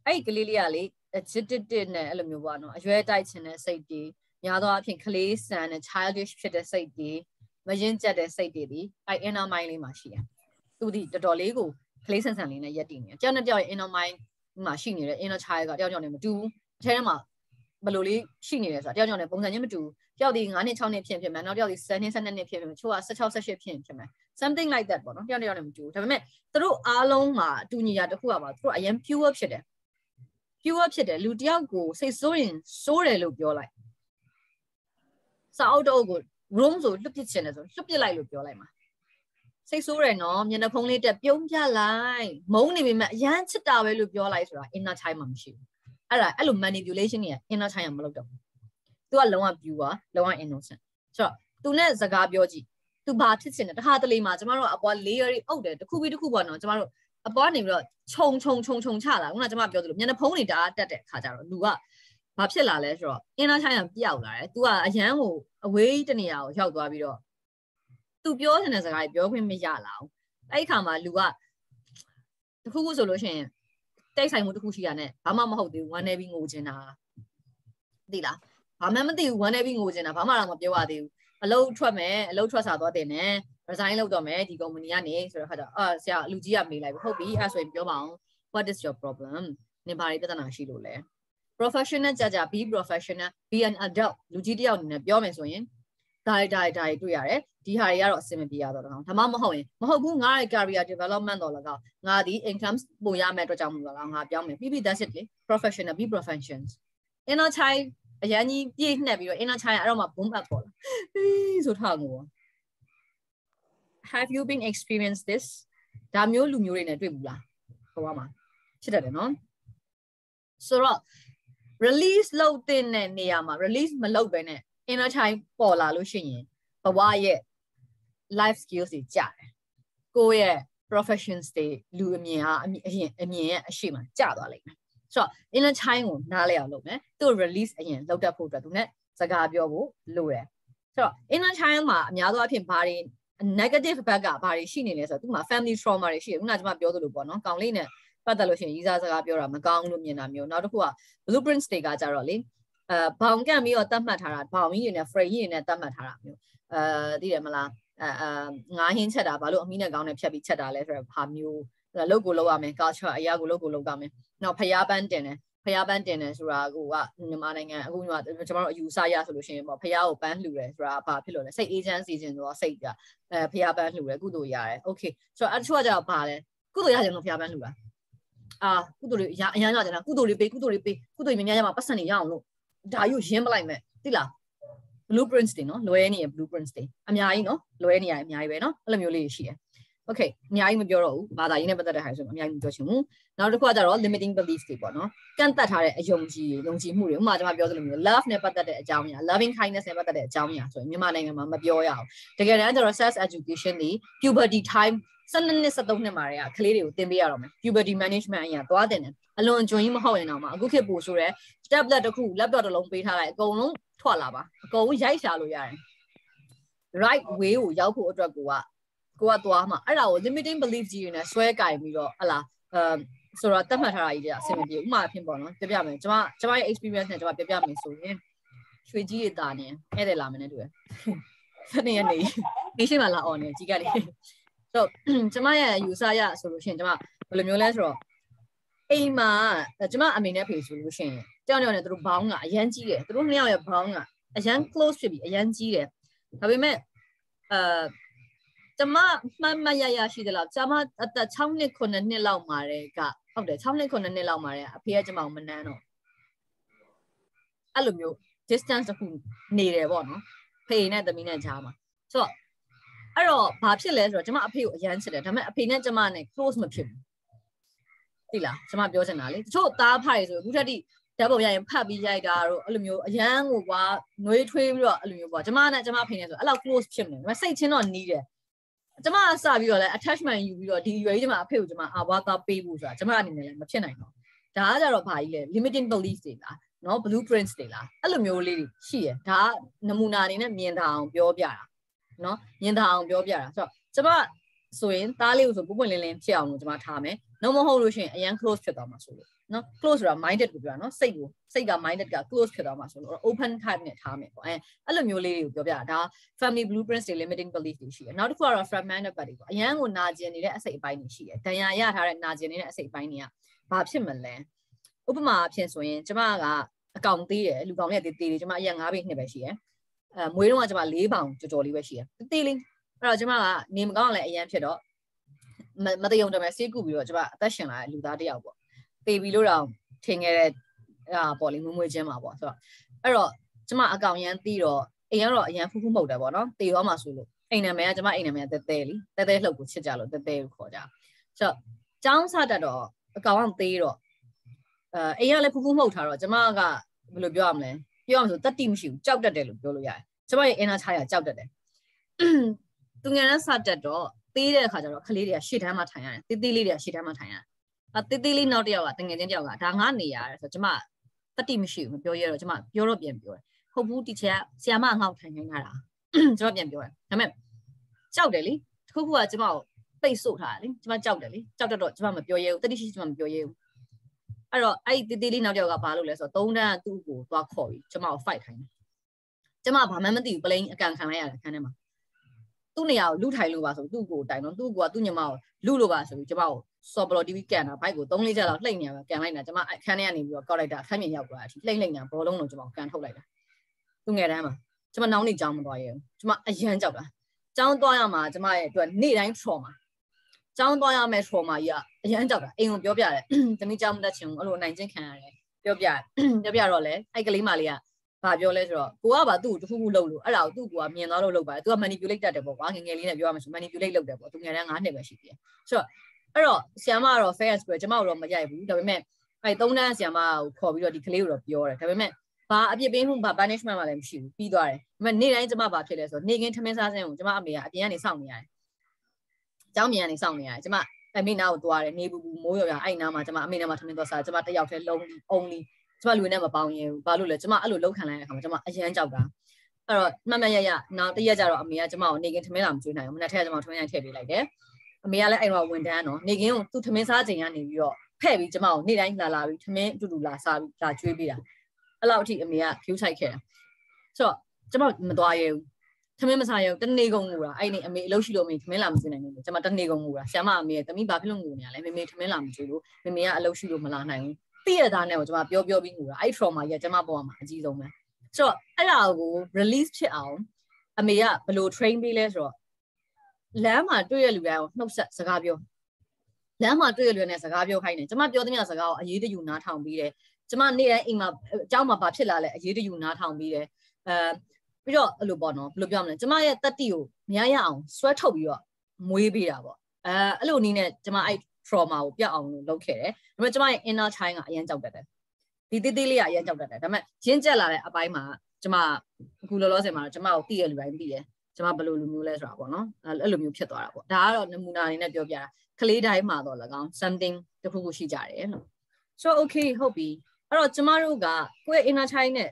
S1: အဲ့ဒီကလေးလေးကလေ agitated နဲ့အဲ့လိုမျိုးပေါ့နော်အရွယ်တိုက်ချင်တဲ့စိတ်တွေများသောအားဖြင့်ကလေးဆန်တဲ့ childish ဖြစ်တဲ့စိတ်တွေမရင်ကျက်တဲ့စိတ်တွေဒီအဲ့ inner mind လေးမှာရှိတယ်သူဒီတော်တော်လေးကို ကလေးဆန်ဆန်လေးနဲ့ရက်တည်နေတယ်ကြောက်နဲ့ကြောက်ရဲ့ inner mind မှာရှိနေတဲ့ inner child ကတယောက်ကြောက်နဲ့မတူဘူးအဲထဲမှာဘယ်လိုလေးရှိနေလဲဆိုတာတယောက်ကြောက်နဲ့ပုံစံချင်းမတူဘူးတယောက်ဒီ9နှစ်6နှစ်ဖြစ်ဖြစ်မယ်နောက်တယောက်ဒီ10နှစ်12နှစ်ဖြစ်ဖြစ်မယ်ချို့က16 18ဖြစ်ဖြစ်မယ် something like that ပေါ့နော်တယောက်တယောက်နဲ့မတူဘူးဒါပေမဲ့သူတို့အားလုံးမှာအတူညီတာတစ်ခုကပါသူတို့အရင် pure ဖြစ်တယ် pure ဖြစ်တယ်လူတယောက်ကိုစိတ်ဆိုးရင်ဆိုးတယ်လို့ပြောလိုက်စာအုပ်တော့ကို room ဆိုလွတ်ပစ်ချင်တယ်ဆိုလွတ်ပစ်လိုက်လို့ပြောလိုက်မှာ စိတ်ဆိုးတယ်နော်မျက်နှာဖုံးလေးတက်ပြုံးပြလိုက်မုန်းနေပေမဲ့အရန်ချစ်တာပဲလို့ပြောလိုက်ဆိုတာ inner child မှာမရှိဘူးအဲ့ဒါအဲ့လို manipulation တွေက inner child ကမလုပ်တော့ဘူး तू ကလုံးဝ pure လုံးဝ innocent ဆိုတော့ तू သူနဲ့စကားပြောကြည့်သူဘာဖြစ်ချင်တယ်တခါတလေမှာကျမတို့အပေါ် layer တွေအုပ်တယ်တစ်ခုပြီးတစ်ခုပေါ့နော်ကျမတို့အပေါ်နေပြီးတော့ခြုံခြုံခြုံခြုံချလာခုနကကျမပြောသလိုမျက်နှာဖုံးတွေတအားတက်တဲ့ခါကျတော့လူကဘာဖြစ်လာလဲဆိုတော့ inner child ကပြောက်လာတယ်။ तू ကအရန်ကိုအဝေးတနေရာကိုရောက်သွားပြီးတော့ तू ပြောတဲ့စကားတွေပြောခွင့်မရလာဘူး။အဲ့ဒီခါမှာလူကတခုခုဆိုလို့ရှိရင်တိတ်ဆိုင်မှုတစ်ခုရှိရနဲ့ဘာမှမဟုတ်သေးဘူးဝမ်းနေပြီးငိုချင်တာသိလားဘာမှမသိဘူးဝမ်းနေပြီးငိုချင်တာဘာမှတော့မပြောရသေးဘူးအလုပ်ထွက်မယ်အလုပ်ထွက်စားသွားတင်တယ် resign လုပ်တော့မယ်ဒီ company ကနေဆိုတော့ခါကျအာဆရာလူကြီးကမေးလိုက်ပြီဟုတ်ပြီအဲ့ဆိုရင်ပြောပါအောင် what is your problem နင်ဘာတွေပြဿနာရှိလို့လဲ professional ကြကြ be professional be an adult လူကြီးတယောက်အနေနဲ့ပြောမယ်ဆိုရင် ဒါဒါဒါတွေ့ရတယ်ဒီဟာတွေကတော့အဆင်မပြေရတော့တော့ဒါမှမဟုတ်ရင်မဟုတ်ဘူးငါရဲ့ career development တော့လကောငါဒီ income ပိုရမယ့်အတွက်ကြောင့်မလို့လကောငါပြောင်းမယ်ပြီးပြီ that's it လေ professional be professions inner child အရန်ကြီးပြည့်နှက်ပြီးတော့ inner child အဲ့တော့မှ boom up ပေါ်လာဟေးဆိုထားငို have you been experience this ဒါမျိုးလူမျိုးတွေနဲ့တွေ့ဘူးလားဟိုမှာဖြစ်တတ်တယ်နော်ဆိုတော့ release လုပ်တဲ့နေရာမှာ release မလုပ်ဘဲနဲ့ inner child ပေါ်လာလို့ရှိရင်ဘဝရဲ့ life skills တွေကျတယ်ကိုယ့်ရဲ့ professions တွေလူအမြင်ဟာအရင်အမြင်ရဲ့အရှိမကျသွားလိမ့်မယ်ဆိုတော့ inner child ကိုနားလဲအောင်လုပ်မယ်သူ့ release အရင်လုပ်တတ်ဖို့အတွက်သူနဲ့စကားပြောဖို့လိုတယ်ဆိုတော့ inner child မှာအများသောအားဖြင့်ဘာတွေ negative ဘက်ကဘာတွေရှိနေလဲဆိုတော့သူ့မှာ family trauma တွေရှိတယ်ခုနကကျွန်မပြောသလိုပေါ့နော်ကောင်လေးနဲ့ပတ်သက်လို့ရှိရင်ရီးစားစကားပြောတာမကောင်းလို့မြင်တာမျိုးနောက်တစ်ခုက blueprints တွေကကြတော့လေ အဲဘောင်ကန့်ပြီးတော့တတ်မှတ်ထားတာဘောင်ကြီးတွေနဲ့ frame ကြီးတွေနဲ့တတ်မှတ်ထားတာမျိုးအဲသိတယ်မလားအဲငါးဟင်းချက်တာဘာလို့အမီးနဲ့ကောင်းနဲ့ဖြတ်ပြီးချက်တာလဲဆိုတော့ဘာမျိုးလုတ်ကိုလောက်ရမယ် culture အရာကိုလုတ်ကိုလုတ်ရမယ်နောက်ဖျားပန်းတင်တယ်ဖျားပန်းတင်တယ်ဆိုတာကမြန်မာနိုင်ငံအခုညီမကျွန်တော်တို့အယူဆရဆိုလို့ရှိရင်ပေါ့ဖျားကိုပန်းလှူတယ်ဆိုတာဘာဖြစ်လို့လဲစိတ် agency စဉ်ဆိုတော့စိတ်ကအဲဖျားပန်းလှူတယ်ကုသိုလ်ရတယ် okay ဆိုတော့အချို့ကကြတော့ဘာလဲကုသိုလ်ရတယ်လို့ဖျားပန်းလှူတာအာကုသိုလ်တွေအရန်အရန်ကြတယ်ကုသိုလ်တွေပေးကုသိုလ်တွေပေးကုသိုလ်တွေများများမှာပတ်စံနေရအောင်လို့ ဒါယူရင်းမလိုက်မဲ့သိလား blueprints တွေနော်လွဲနေရ blueprints တွေအများကြီးနော်လွဲနေရအများကြီးပဲနော်အဲ့လိုမျိုးလေးရှိတယ် okay အများကြီးမပြောတော့ဘူးဘာသာရေးနဲ့ပတ်သက်တဲ့ဟာဆိုအများကြီးမပြောချင်ဘူးနောက်တစ်ခုကကျတော့ limiting beliefs တွေပေါ့နော်ကန့်သက်ထားတဲ့အယုံကြည်ယုံကြည်မှုတွေဥပမာကျွန်မပြောသလိုမျိုး love နဲ့ပတ်သက်တဲ့အကြောင်းအရာ loving kindness နဲ့ပတ်သက်တဲ့အကြောင်းအရာဆိုရင်မြန်မာနိုင်ငံမှာမပြောရအောင်တကယ်တမ်းကျတော့ sex education တွေ puberty time 12နှစ်13နှစ်မှာတည်းကကလေးတွေကိုသင်ပေးရတော့မယ် puberty management အရာသွားတင်တယ်အလွန်ကျွံကြီးမဟုတ်ရင်တော့မှအခုခေတ်ပို့ဆိုရဲ tablet တစ်ခု laptop တစ်လုံးပေးထားလိုက်အကုန်လုံးထွက်လာပါအကုန်ရိုက်ရှာလို့ရတယ် right way ကိုရောက်ဖို့အတွက်ကိုကကိုကသွားမှာအဲ့ဒါကို limiting belief ကြီးတွေနဲ့ဆွဲကင်ပြီးတော့ဟလာအဲဆိုတော့တတ်မှတ်ထားတာကြီးတဲ့အဆင်မပြေဥမာအဖြစ်ပေါ့နော်ပြပြမယ်ကျွန်မကျွန်မရဲ့ experience နဲ့ကျွန်မပြပြမယ်ဆိုရင်ရွှေကြီးရတာနေဧည့်သည်လာမယ်နဲ့တူတယ်ဖနေရနေနေရှိမှလာအောင်နေကြီးကလေး ဆိုကျွန်မရဲ့ယူဆရဆိုလို့ရှိရင်ကျွန်မဘယ်လိုမျိုးလဲဆိုတော့အိမ်မှာကျွန်မအမေနဲ့ဖေဆိုလို့ရှိရင်တယောက်တယောက်နဲ့သူတို့ဘောင်းကအရန်ကြီးတယ်သူတို့နှစ်ယောက်ရဲ့ဘောင်းကအရန် close ဖြစ်ပြီးအရန်ကြီးတယ်ဒါပေမဲ့အဲကျမမှတ်မှတ်ရရရှိသလားကျမအသက်6နှစ်9နှစ်လောက်မှာတဲ့ကဟုတ်တယ်6နှစ်9နှစ်လောက်မှာတဲ့အဖေကကျမကိုမနှမ်းတော့အဲ့လိုမျိုး distance တစ်ခုနေတယ်ပေါ့နော်ဖေနဲ့သမီးနဲ့ကြားမှာဆိုတော့ အဲ့တော့ဘာဖြစ်လဲဆိုတော့ကျမအဖေကိုအရန်ချစ်တယ်ဒါပေမဲ့အဖေနဲ့ကျမနဲ့ close မဖြစ်ဘူးသိလားကျမပြောချင်တာလေတချို့သားဖားတွေဆိုအခုထက်ထိဓာတ်ပုံရရင်ဖတ်ပြီးရိုက်တာတော့အဲ့လိုမျိုးအရန်ကိုကွာနှွေးထွေးပြီးတော့အဲ့လိုမျိုးပေါ့ကျမနဲ့ကျမအဖေနဲ့ဆိုအဲ့လောက် close ဖြစ်နေတယ်ဒါပေမဲ့စိတ်ချင်းတော့နီးတယ်ကျမစပြီးတော့လဲ attachment ယူပြီးတော့ဒီရွယ်ကြီးကျမအဖေကိုကျမအဘွားသားပေးဖို့ဆိုတာကျမအနေနဲ့လည်းမဖြစ်နိုင်တော့ဒါကကြတော့ဘာကြီးလဲ limiting beliefs တွေလားနော် blueprints တွေလားအဲ့လိုမျိုးလေးတွေရှိရဒါကနမူနာအနေနဲ့မြင်တာအောင်ပြောပြတာ နော်မြင်တာအောင်ပြောပြတာဆိုတော့ကျမဆိုရင်သားလေးကိုဆိုပွပွလင်းလင်းဖြစ်အောင်လို့ကျမထားမယ်။နှုံမဟုတ်လို့ရှိရင်အရန် close ဖြစ်သွားမှာဆိုလို့နော် close ဆိုတာ minded ကိုပြောတာနော်စိတ်ကိုစိတ်က minded က close ဖြစ်သွားမှာဆိုလို့ open type နဲ့ထားမယ်ပေါ့အဲအဲ့လိုမျိုးလေးတွေကိုပြောပြတာဒါ family blueprints တွေ limiting belief တွေရှိတယ်နောက်တစ်ခုကတော့ fragmented body ပေါ့အရန်ကိုနာကျင်နေတဲ့အစိတ်အပိုင်းတွေရှိတယ်ဒဏ်ရာရထားတဲ့နာကျင်နေတဲ့အစိတ်အပိုင်းတွေကဘာဖြစ်မလဲဥပမာအဖြစ်ဆိုရင်ကျမကအကောင်သေးတယ်လူကောင်လေးကတေးသေးတယ်ကျမအရက်9ဘိနှစ်ပဲရှိတယ် အဲမွေးတော့ကကျမ၄ပေါင်ကြော်ကြော်လေးပဲရှိတယ်တေးလေးအဲ့တော့ကျမကနေမကောင်းလည်းအရန်ဖြစ်တော့မတယုံတမယ်စေးကူပြီးတော့ကျမအသက်ရှင်လာတဲ့လူသားတစ်ယောက်ပေါ့တေးပြီးလို့တော့ထင်ခဲ့တဲ့အာပေါ့လေမွေးမွေးချင်းမှာပေါ့ဆိုတော့အဲ့တော့ကျမအကောင်ရန်တီးတော့အိမ်ကတော့အရန်ဖူးဖူးမှုတ်တယ်ပေါ့နော်တေးရောမှဆိုလို့အိမ်နာမည်ကကျမအိမ်နာမည်ကတဲတဲလीတဲတဲလှုပ်ကိုချစ်ကြလို့တဲတဲကိုခေါ်ကြဆိုတော့ចောင်းစားတတ်တော့အကောင်ကသေးတော့အဲအိမ်ကလည်းဖူးဖူးမှုတ်ထားတော့ကျမကဘယ်လိုပြောရမလဲပြောရမလို့တတိမရှိဘူးကြောက်တတ်တယ်လို့ပြောလို့ရတယ် ကျမရဲ့ inner child ကကြောက်တတ်တယ်သူငယ်နဲ့စတက်တော့သေးတဲ့အခါကျတော့ကလေးတွေကရှေ့တန်းမှာထိုင်ရတယ်တေးသေးလေးတွေကရှေ့တန်းမှာထိုင်ရတယ်အတေးသေးလေးနောက်တစ်ယောက်ကတငယ်ချင်းတစ်ယောက်ကဒါငါနေရတယ်ဆိုတော့ကျမတတိမရှိဘူးမပြောရတော့ကျမပြောတော့ပြန်ပြောတယ်ဟုတ်ဘူးတီချာဆီယာမငေါ့ထိုင်ခိုင်းတာကျမပြန်ပြောတယ်ဒါပေမဲ့ကြောက်တယ်လေတခုခုကကျမကိုပိတ်ဆို့ထားတယ်လေကျမကြောက်တယ်လေကြောက်တော့ကျမမပြောရဲဘူးတတိရှိကျမမပြောရဲဘူးအဲ့တော့အဲ့ဒီတေးသေးလေးနောက်တစ်ယောက်ကဘာလုပ်လဲဆိုတော့သုံးတန်းသူ့ကိုသွားခေါ်ပြီးကျမကို fight ခိုင်းတယ် ကျမဘာမှမသိဘူးပလိန်အကန်ခံလိုက်ရတယ်ခန်းထဲမှာသူ့နေရာကိုလူထိုင်လို့ပါဆိုသူ့ကိုတိုင်တော့သူ့ကိုကသူ့ညီမကိုလူလို့ပါဆိုပြီးကျမကိုစော်ဘလော် TV ကန်တာဘိုက်ကို3 4ချက်လောက်လှိမ့်နေရပါကန်လိုက်တာကျမအခန်းထဲကနေပြီးတော့ကောက်လိုက်တာအခန်းပြင်ရောက်သွားတာအထိလှိမ့်လှိမ့်ညာဘောလုံးလုံးကျမကိုကန်ထုတ်လိုက်တာသူငယ်တန်းမှာကျမနောင်းနေကြောင်းမသွားရဲဘူးကျမအရန်ကြောက်တာကြောင်းသွားရမှာကျမရဲ့အတွက်နေ့တိုင်း trauma ကြောင်းသွားရမယ် trauma ကြီးကအရန်ကြောက်တာအိမ်ကိုပြောပြတယ်တမီးကြောင်းမတက်ချင်ဘူးအဲ့လိုနိုင်ချင်းခံရတယ်ပြောပြပြောပြတော့လေအဲ့ကလေးမလေးက ဘာပြောလဲဆိုတော့ကိုကပါသူ့ကိုတခုခုလုပ်လို့အဲ့ဒါကိုသူ့ကိုကမြင်သွားလို့လုပ်ပါတယ်သူက manipulate တတ်တယ်ပေါ့ကွာငငယ်လေးနဲ့ပြောရမှာဆို manipulate လုပ်တယ်ပေါ့သူငယ်တန်း9နှစ်ပဲရှိသေးတယ်ဆိုတော့အဲ့တော့ဆီယမကတော့ fair square ကျမတို့တော့မရိုက်ဘူးဒါပေမဲ့အဲ့သုံးတန်းဆီယမကိုခေါ်ပြီးတော့ဒီကလေးကိုတော့ပြောတယ်ဒါပေမဲ့ဘာအပြစ်ပေးမှုဘာ punishment မှလည်းမရှိဘူးပြီးသွားတယ်ဒါပေမဲ့နေ့တိုင်းကျမဘာဖြစ်လဲဆိုတော့နေကင်းထမင်းစားစင်းကိုကျမအမေကအပြင်ကနေစောင့်နေရတယ်ကျောင်းမြန်ကနေစောင့်နေရတယ်ကျမအမေနာကိုသွားတယ်နေဘူးဘူးမိုးရော်ရအဲ့နားမှာကျမအမေနာမှာထမင်းသွားစားကျမတယောက်တည်းလုံးအုံလီ ကျမလူနဲ့မပေါင်းရင်ဘူးဘာလို့လဲကျမအဲ့လိုလောက်ခံလိုက်တဲ့အခါမှာကျမအရန်ကြောက်တာအဲ့တော့မှတ်မှတ်ရရနောက်တရက်ကျတော့အမေကကျမကိုနေကင်းထမင်းလာမကျွေးနိုင်ဘူးမနေ့ထက်ကျမထမင်းရိုက်ထည့်ပေးလိုက်တယ်အမေကလည်းအဲ့တော့ဝန်တန်းတော့နေကင်းကိုသူ့ထမင်းစားချိန်ကနေပြီးတော့ဖဲ့ပြီးကျမကိုနေ့တိုင်းလာလာပြီးထမင်းအတူတူလာစားပြီးလာကျွေးပေးတာအဲ့လောက်အထိအမေက view ဆိုင်ခဲ့တာဆိုတော့ကျမမသွားရဲဘူးထမင်းမစားရဘူးတနေ့ကုန်ငူတာအဲ့နေအမေအလုပ်ရှိလို့အမေထမင်းလာမကျွေးနိုင်ဘူးကျမတနေ့ကုန်ငူတာဆ iam အမေရဲ့တမိဘာဖြစ်လို့ငူနေရလဲမေမေထမင်းလာမကျွေးဘူးမေမေကအလုပ်ရှိလို့မလာနိုင်ဘူး သိရတာနဲ့ကိုကျမပြောပြောပြီးငူတာအဲ့ trauma ကြီးကကျမပေါ်မှာအကြီးဆုံးပဲဆိုတော့အဲ့ဒါကို release ဖြစ်အောင်အမေကဘယ်လို train ပေးလဲဆိုတော့လမ်းမှာတွေ့ရလူတိုင်းကိုနှုတ်ဆက်စကားပြောလမ်းမှာတွေ့ရလူနဲ့စကားပြောခိုင်းတယ်ကျမပြောသမျှစကားကိုအရေးတယူနားထောင်ပြီးတယ်ကျမနေ့တိုင်းအိမ်မှာအเจ้าမှာဘာဖြစ်လာလဲအရေးတယူနားထောင်ပြီးတယ်အဲပြီးတော့အဲ့လိုပေါ့နော်ဘယ်လိုပြောမလဲကျမရဲ့တက်တီကိုမရရအောင်ဆွဲထုတ်ပြီးတော့မွေးပေးတာပေါ့အဲအဲ့လိုနည်းနဲ့ကျမအဲ့ trauma ကိုပြတ်အောင်လုပ်ခဲ့တယ်ဒါပေမဲ့ကျမရဲ့ inner child ကအရင်ကြောက်တတ်တယ်ဒီတေးသေးလေးကအရင်ကြောက်တတ်တယ်ဒါပေမဲ့ရင်းကျက်လာတဲ့အပိုင်းမှာကျမအခုလောလောဆယ်မှာကျမကိုသိရလူတိုင်းသိတယ်ကျမဘယ်လိုလူမျိုးလဲဆိုတာပေါ့နော်အဲ့လိုမျိုးဖြစ်သွားတာပေါ့ဒါကတော့နမူနာအနေနဲ့ပြောပြတာကလေးတိုင်းမှာတော့၎င်း something တခုခုရှိကြတယ်လို့ so okay ဟုတ်ပြီအဲ့တော့ကျမတို့ကကိုယ့်ရဲ့ inner child နဲ့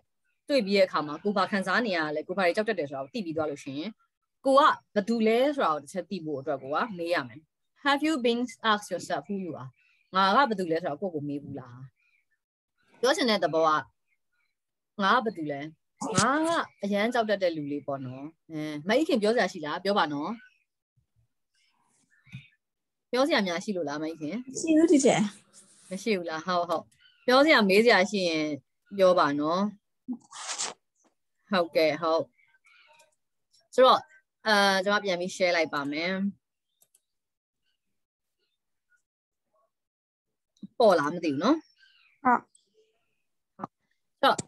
S1: တွေ့ပြီးတဲ့အခါမှာကိုဘာခံစားနေရလဲကိုဘာတွေကြောက်တတ်တယ်ဆိုတာကိုသိပြီးသွားလို့ရှိရင်ကိုကဘာတူလဲဆိုတာကိုတစ်ချက်သိဖို့အတွက်ကိုကမေးရမယ် have you been asked yourself who you are ငါကဘာတူလဲဆိုတာကိုကိုမေးဘူးလားပြောချင်တဲ့သဘောကငါကဘာတူလဲငါကအရန်ကြောက်တတ်တဲ့လူလေးပေါ့နော်အဲမအိခင်ပြောစရာရှိလားပြောပါနော်ပြောစရာများရှိလို့လားမအိခင်
S6: ရှိဦးတီချာ
S1: မရှိဘူးလားဟုတ်ဟုတ်ပြောစရာမေးစရာရှိရင်ပြောပါနော်ဟုတ်ကဲ့ဟုတ်ဆိုတော့အာကျွန်မပြန်ပြီး share လိုက်ပါမယ် ပေါ်လားမသိဘူးနော်
S6: ဟုတ်
S1: ဟုတ်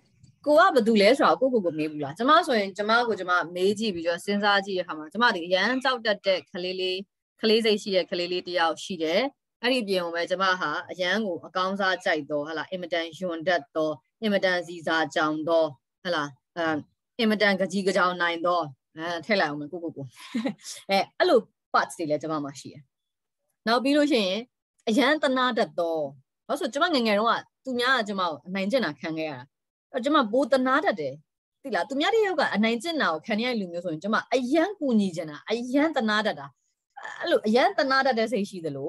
S1: ကိုကဘာတူလဲဆိုတော့ကိုကိုကိုမေးဘူးလားကျမဆိုရင်ကျမကိုကျမမေးကြည့်ပြီးတော့စဉ်းစားကြည့်ရခါမှာကျမဒီအရန်ကြောက်တတ်တဲ့ကလေးလေးကလေးစိတ်ရှိတဲ့ကလေးလေးတယောက်ရှိတယ်အဲ့ဒီပြင်ပဲကျမဟာအရန်ကိုအကောင်းစားကြိုက်တော့ဟလာအင်မတန်ယွန်တတ်တော့အင်မတန်စီစာကြောင်တော့ဟလာအအင်မတန်ကြကြီးကြောင်နိုင်တော့အဲထည့်လိုက်အောင်မယ်ကိုကိုကိုအဲအဲ့လို parts တွေလည်းကျမမှာရှိတယ်နောက်ပြီးလို့ရှိရင် အရန်တနာတတ်တော့ဘာလို့ဆိုကျမငယ်ငယ်တုန်းကသူများကကျမကိုအနိုင်ကျင့်တာခံခဲ့ရတာအဲ့ကျမဘိုးတနာတတ်တယ်သိလားသူများတယောက်ကအနိုင်ကျင့်တာကိုခံရတဲ့လူမျိုးဆိုရင်ကျမအရန်ကူညီချင်တာအရန်တနာတတ်တာအဲ့လိုအရန်တနာတတ်တဲ့စိတ်ရှိသလို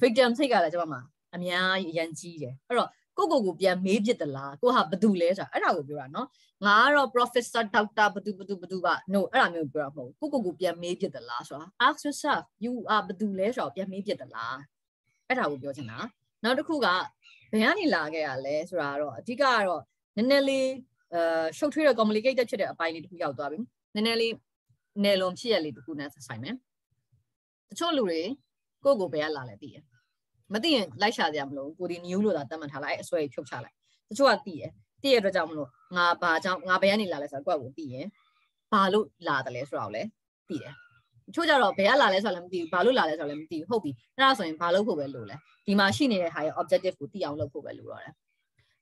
S1: victim စိတ်ကလည်းကျမမှာအများကြီးအရန်ကြီးတယ်အဲ့တော့ကိုကိုကိုပြန်မေးပြစ်သလားကိုဟာဘသူလဲဆိုတာအဲ့ဒါကိုပြောတာနော်ငါကတော့ professor doctor ဘသူဘသူဘသူပါ no အဲ့ဒါမျိုးပြောတာမဟုတ်ဘူးကိုကိုကိုပြန်မေးပြစ်သလားဆိုတာ ask yourself you are ဘသူလဲဆိုတာပြန်မေးပြစ်သလား အဲ့ဒါကိုပြောချင်တာနောက်တစ်ခုကဘယ်ကနေလာခဲ့ရလဲဆိုတာတော့အဓိကကတော့နည်းနည်းလေးအဲရှုပ်ထွေးတဲ့ complicated ဖြစ်တဲ့အပိုင်းလေးတစ်ခုရောက်သွားပြီနည်းနည်းလေးနယ်လွန်ဖြစ်ရလေးတစ်ခုနဲ့ဆိုင်မယ်တချို့လူတွေကိုကိုဘယ်ကလာလဲသိရမသိရင်လိုက်ရှာကြမလို့ကိုဒီ new လို့သာတတ်မှတ်ထားလိုက်အစွဲဖြုတ်ချလိုက်တချို့ကသိရသိရတဲ့အတွက်ကြောင့်မလို့ငါဘာကြောင့်ငါဘယ်ကနေလာလဲဆိုတော့ကိုယ့်ကိုသိရင်ဘာလို့လာတယ်လဲဆိုတော့လည်းသိတယ် ချို့ကြတော့ဘယ်ကလာလဲဆိုတော့လည်းမသိဘူးဘာလို့လာလဲဆိုတော့လည်းမသိဘူးဟုတ်ပြီအဲ့ဒါဆိုရင်ဘာလုပ်ဖို့ပဲလို့လဲဒီမှာရှိနေတဲ့ဟာရဲ့ objective ကိုသိအောင်လုပ်ဖို့ပဲလို့တော့တယ်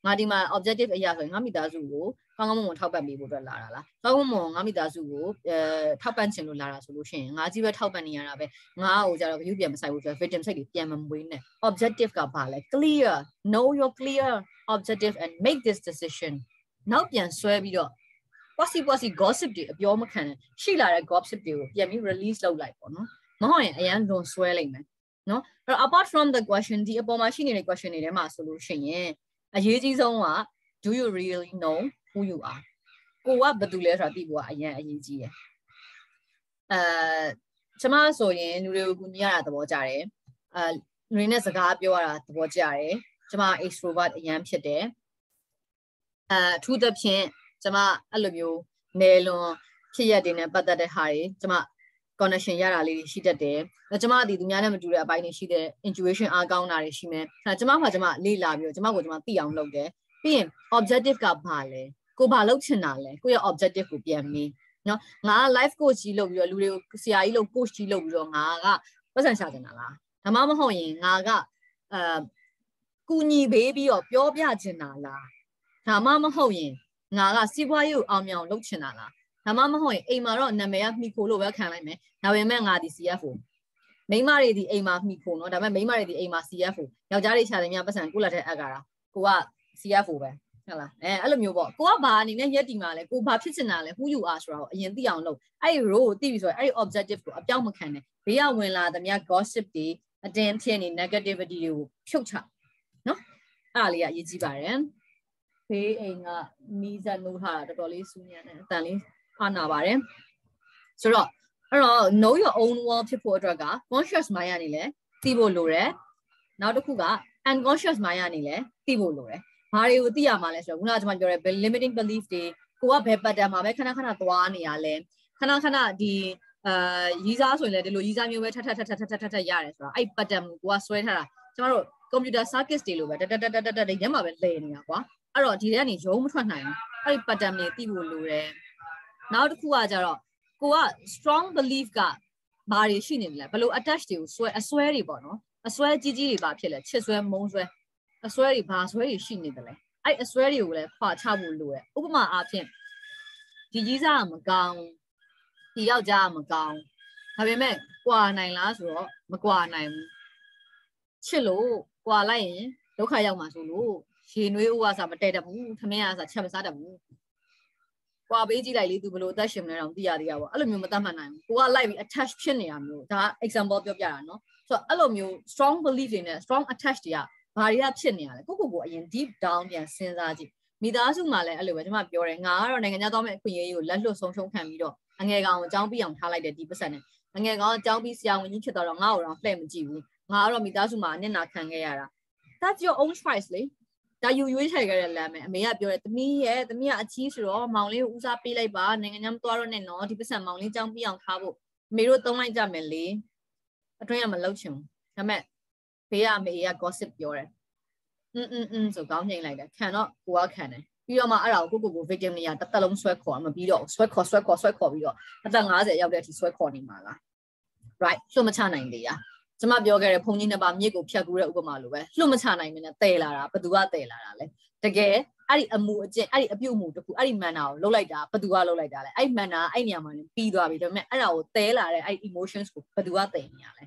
S1: ငါဒီမှာ objective အရာဆိုရင်ငါမိသားစုကိုကောင်းကောင်းမွန်မွန်ထောက်ပံ့ပေးဖို့အတွက်လာတာလားကောင်းကောင်းမွန်ငါမိသားစုကိုအဲထောက်ပံ့ချင်လို့လာတာဆိုလို့ရှိရင်ငါကြီးပဲထောက်ပံ့နေရတာပဲငါ့ကိုကြတော့ view ပြန်မဆိုင်ဘူးဆိုတော့ victim စိတ်တွေပြန်မမွေးနဲ့ objective ကဘာလဲ clear know your clear objective and make this decision နောက်ပြန်ဆွဲပြီးတော့ posse posse gossip တွေအပြောမခံနဲ့ရှိလာတဲ့ gossip တွေကိုပြန်ပြီး release လုပ်လိုက်ပေါ့နော်မဟုတ်ရင်အရန်လွန်ဆွဲလိုက်မယ်နော်အဲ့တော့ apart from the question ဒီအပေါ်မှာရှိနေတဲ့ question တွေထဲမှာဆိုလို့ရှိရင်အရေးကြီးဆုံးက do you really know who you are ကိုကဘာတူလဲဆိုတာသိဖို့ကအရင်အရေးကြီးတယ်အဲကျမဆိုရင်လူတွေကိုကူညီရတာသဘောကျတယ်အဲလူတွေနဲ့စကားပြောရတာသဘောကျတယ်ကျမ extrovert အရင်ဖြစ်တယ်အဲအထူးသဖြင့် ကျမအဲ့လိုမျိုးနယ်လွန်ဖြစ်ရက်တွေနဲ့ပတ်သက်တဲ့ဟာတွေကျမ connection ရတာလေးတွေရှိတတ်တယ်။အဲကျမဒီသူများနဲ့မတူတဲ့အပိုင်းတွေရှိတဲ့ intuition အားကောင်းတာတွေရှိမယ်။အဲကျမကကျမလေ့လာပြီးတော့ကျမကိုကျမသိအောင်လုပ်တယ်။ပြီးရင် objective ကဘာလဲ။ကိုဘာလုပ်ချင်တာလဲ။ကိုရဲ့ objective ကိုပြန်မေးနော်။ငါ life coach ကြီးလုပ်ပြီးတော့လူတွေကိုဆရာကြီးလုပ် coach ကြီးလုပ်ပြီးတော့ငါကပတ်စံရှာချင်တာလား။ဒါမှမဟုတ်ရင်ငါကအဲကူညီပေးပြီးတော့ပြောပြချင်တာလား။ဒါမှမဟုတ်ရင် ငါကစီးပွားရေးကိုအောင်မြင်အောင်လုပ်ချင်တာလား။ဒါမှမဟုတ်ရင်အိမ်မှာတော့နာမည်ကမိခိုလို့ပဲခံလိုက်မယ်ဒါပေမဲ့ငါဒီ CFO မိန်းမတွေဒီအိမ်မှာမိခိုနော်ဒါပေမဲ့မိန်းမတွေဒီအိမ်မှာ CFO ယောက်ျားတွေခြာတယ်များပတ်စံကိုလက်ထက်အပ်ကြတာကိုက CFO ပဲဟုတ်လားအဲအဲ့လိုမျိုးပေါ့ကိုကဘာအနေနဲ့ရက်တီမှာလဲကိုဘာဖြစ်ချင်တာလဲ who you are ဆိုတာကိုအရင်သိအောင်လုပ်အဲ့ဒီ role ကိုသိပြီဆိုရင်အဲ့ဒီ objective ကိုအပြောင်းမခံနဲ့ဘေးကဝင်လာသမျှ gossip တွေအတင်းဖြစ်နေ negativity တွေကိုဖြုတ်ချနော်အဲ့ဒါလေးကအရေးကြီးပါတယ် ဘေးအိမ်ကမီးစက်နိုးထားတာတော်တော်လေးစူးညံ့တယ်အတန်လေးအားနာပါတယ်ဆိုတော့အဲ့တော့ know your own wall ဖြစ်ဖို့အတွက်က conscious mind ကနေလည်းသိဖို့လိုတယ်နောက်တစ်ခုက unconscious mind ကနေလည်းသိဖို့လိုတယ်ဘာတွေကိုသိရမှာလဲဆိုတော့ခုနကကျွန်မပြောတဲ့ limiting belief တွေကိုကဘယ် pattern မှာပဲခဏခဏသွားနေရလဲခဏခဏဒီအာရီးစားဆိုရင်လည်းဒီလိုရီးစားမျိုးပဲထထထထထထထထရတယ်ဆိုတော့အဲ့ pattern ကိုကဆွဲထားတာကျွန်တော်တို့ computer circuits တွေလိုပဲတတတတတတဒီထဲမှာပဲလဲနေတာကွာ အဲ့တော့ဒီထဲကနေရုံးမထွက်နိုင်ဘူးအဲ့ဒီ pattern တွေသိဖို့လိုတယ်နောက်တစ်ခုကကြတော့ကိုက strong belief ကဘာတွေရှိနေလဲဘယ်လို attach တွေကိုဆွဲအဆွဲတွေပေါ့နော်အဆွဲကြီးကြီးတွေပါဖြစ်လဲချစ်ဆွဲမုန်းဆွဲအဆွဲတွေဘာဆွဲတွေရှိနေတယ်လဲအဲ့အဆွဲတွေကိုလည်းခွာချဖို့လိုတယ်ဥပမာအားဖြင့်ဒီကြီးစားကမကောင်းဒီယောက်ျားကမကောင်းဒါပေမဲ့ကွာနိုင်လားဆိုတော့မကွာနိုင်ဘူးချစ်လို့ကွာလိုက်ရင်ဒုက္ခရောက်မှာဆိုလို့ ရေနွေးဥကစားမတည့်တတ်ဘူးခမင်းကစားချက်မစားတတ်ဘူးကွာပေးကြည့်လိုက်လေသူဘလို့အသက်ရှင်မလဲတော့မသိရသေးတာပေါ့အဲ့လိုမျိုးမတတ်မှတ်နိုင်ဘူးကိုကလိုက်ပြီး attach ဖြစ်နေတာမျိုးဒါ example ပြောပြတာနော်ဆိုတော့အဲ့လိုမျိုး strong belief တွေနဲ့ strong attach တွေကဘာတွေကဖြစ်နေရလဲကိုကိုကိုအရင် deep down ပြန်စဉ်းစားကြည့်မိသားစုမှာလည်းအဲ့လိုပဲကျွန်မပြောတယ်ငါကတော့နိုင်ငံခြားသားမဲ့အခွင့်အရေးကိုလက်လွတ်ဆုံးရှုံးခံပြီးတော့အငယ်ကောင်အကြောင်းပြအောင်ထားလိုက်တဲ့ဒီပတ်စံနဲ့အငယ်ကောင်အကြောင်းပြဆရာဝန်ကြီးဖြစ်တော့ငါ့ကိုတော့လှည့်မကြည့်ဘူးငါကတော့မိသားစုမှာအနစ်နာခံခဲ့ရတာ that's your own choice လေ ဒါယူရွေးချယ်ခဲ့တဲ့လမ်းပဲအမေကပြောတယ်သမီးရဲ့သမီးကအကြီးဆိုတော့မောင်လေးကိုဦးစားပေးလိုက်ပါနိုင်ငံခြားမသွားတော့နဲ့နော်ဒီပတ်စံမောင်လေးကြောင်းပြအောင်ထားဖို့အမေတို့သုံးလိုက်ကြမယ်လေအတွင်းကမလှုပ်ချင်ဘူးဒါပေမဲ့ဘေးကအမေက gossip ပြောတယ်อืมอืมอืมဆိုကောင်းချိန်လိုက်တယ်ခံတော့ကိုကခံတယ်ပြီးတော့မှအဲ့ဒါကိုကိုကိုကို victim တွေကတစ်သက်လုံးဆွဲခေါ်မပြီးတော့ဆွဲခေါ်ဆွဲခေါ်ဆွဲခေါ်ပြီးတော့အသက်50ရောက်တဲ့အထိဆွဲခေါ်နေမှာလား right လွှတ်မချနိုင်သေးရ ကျမပြောခဲ့တဲ့ဘုံကြီးနှစ်ပါးမြစ်ကိုဖြတ်ကူးတဲ့ဥပမာလိုပဲလွှတ်မချနိုင်မနဲ့တည်လာတာဘသူကတည်လာတာလဲတကယ်အဲ့ဒီအမှုအကျင့်အဲ့ဒီအပြုတ်မှုတခုအဲ့ဒီမန်နာကိုလှုပ်လိုက်တာဘသူကလှုပ်လိုက်တာလဲအဲ့ဒီမန်နာအဲ့နေရာမှာပြီးသွားပြီဒါပေမဲ့အဲ့ဒါကိုတည်လာတဲ့အဲ့ emotions ကိုဘသူကတည်နေရလဲ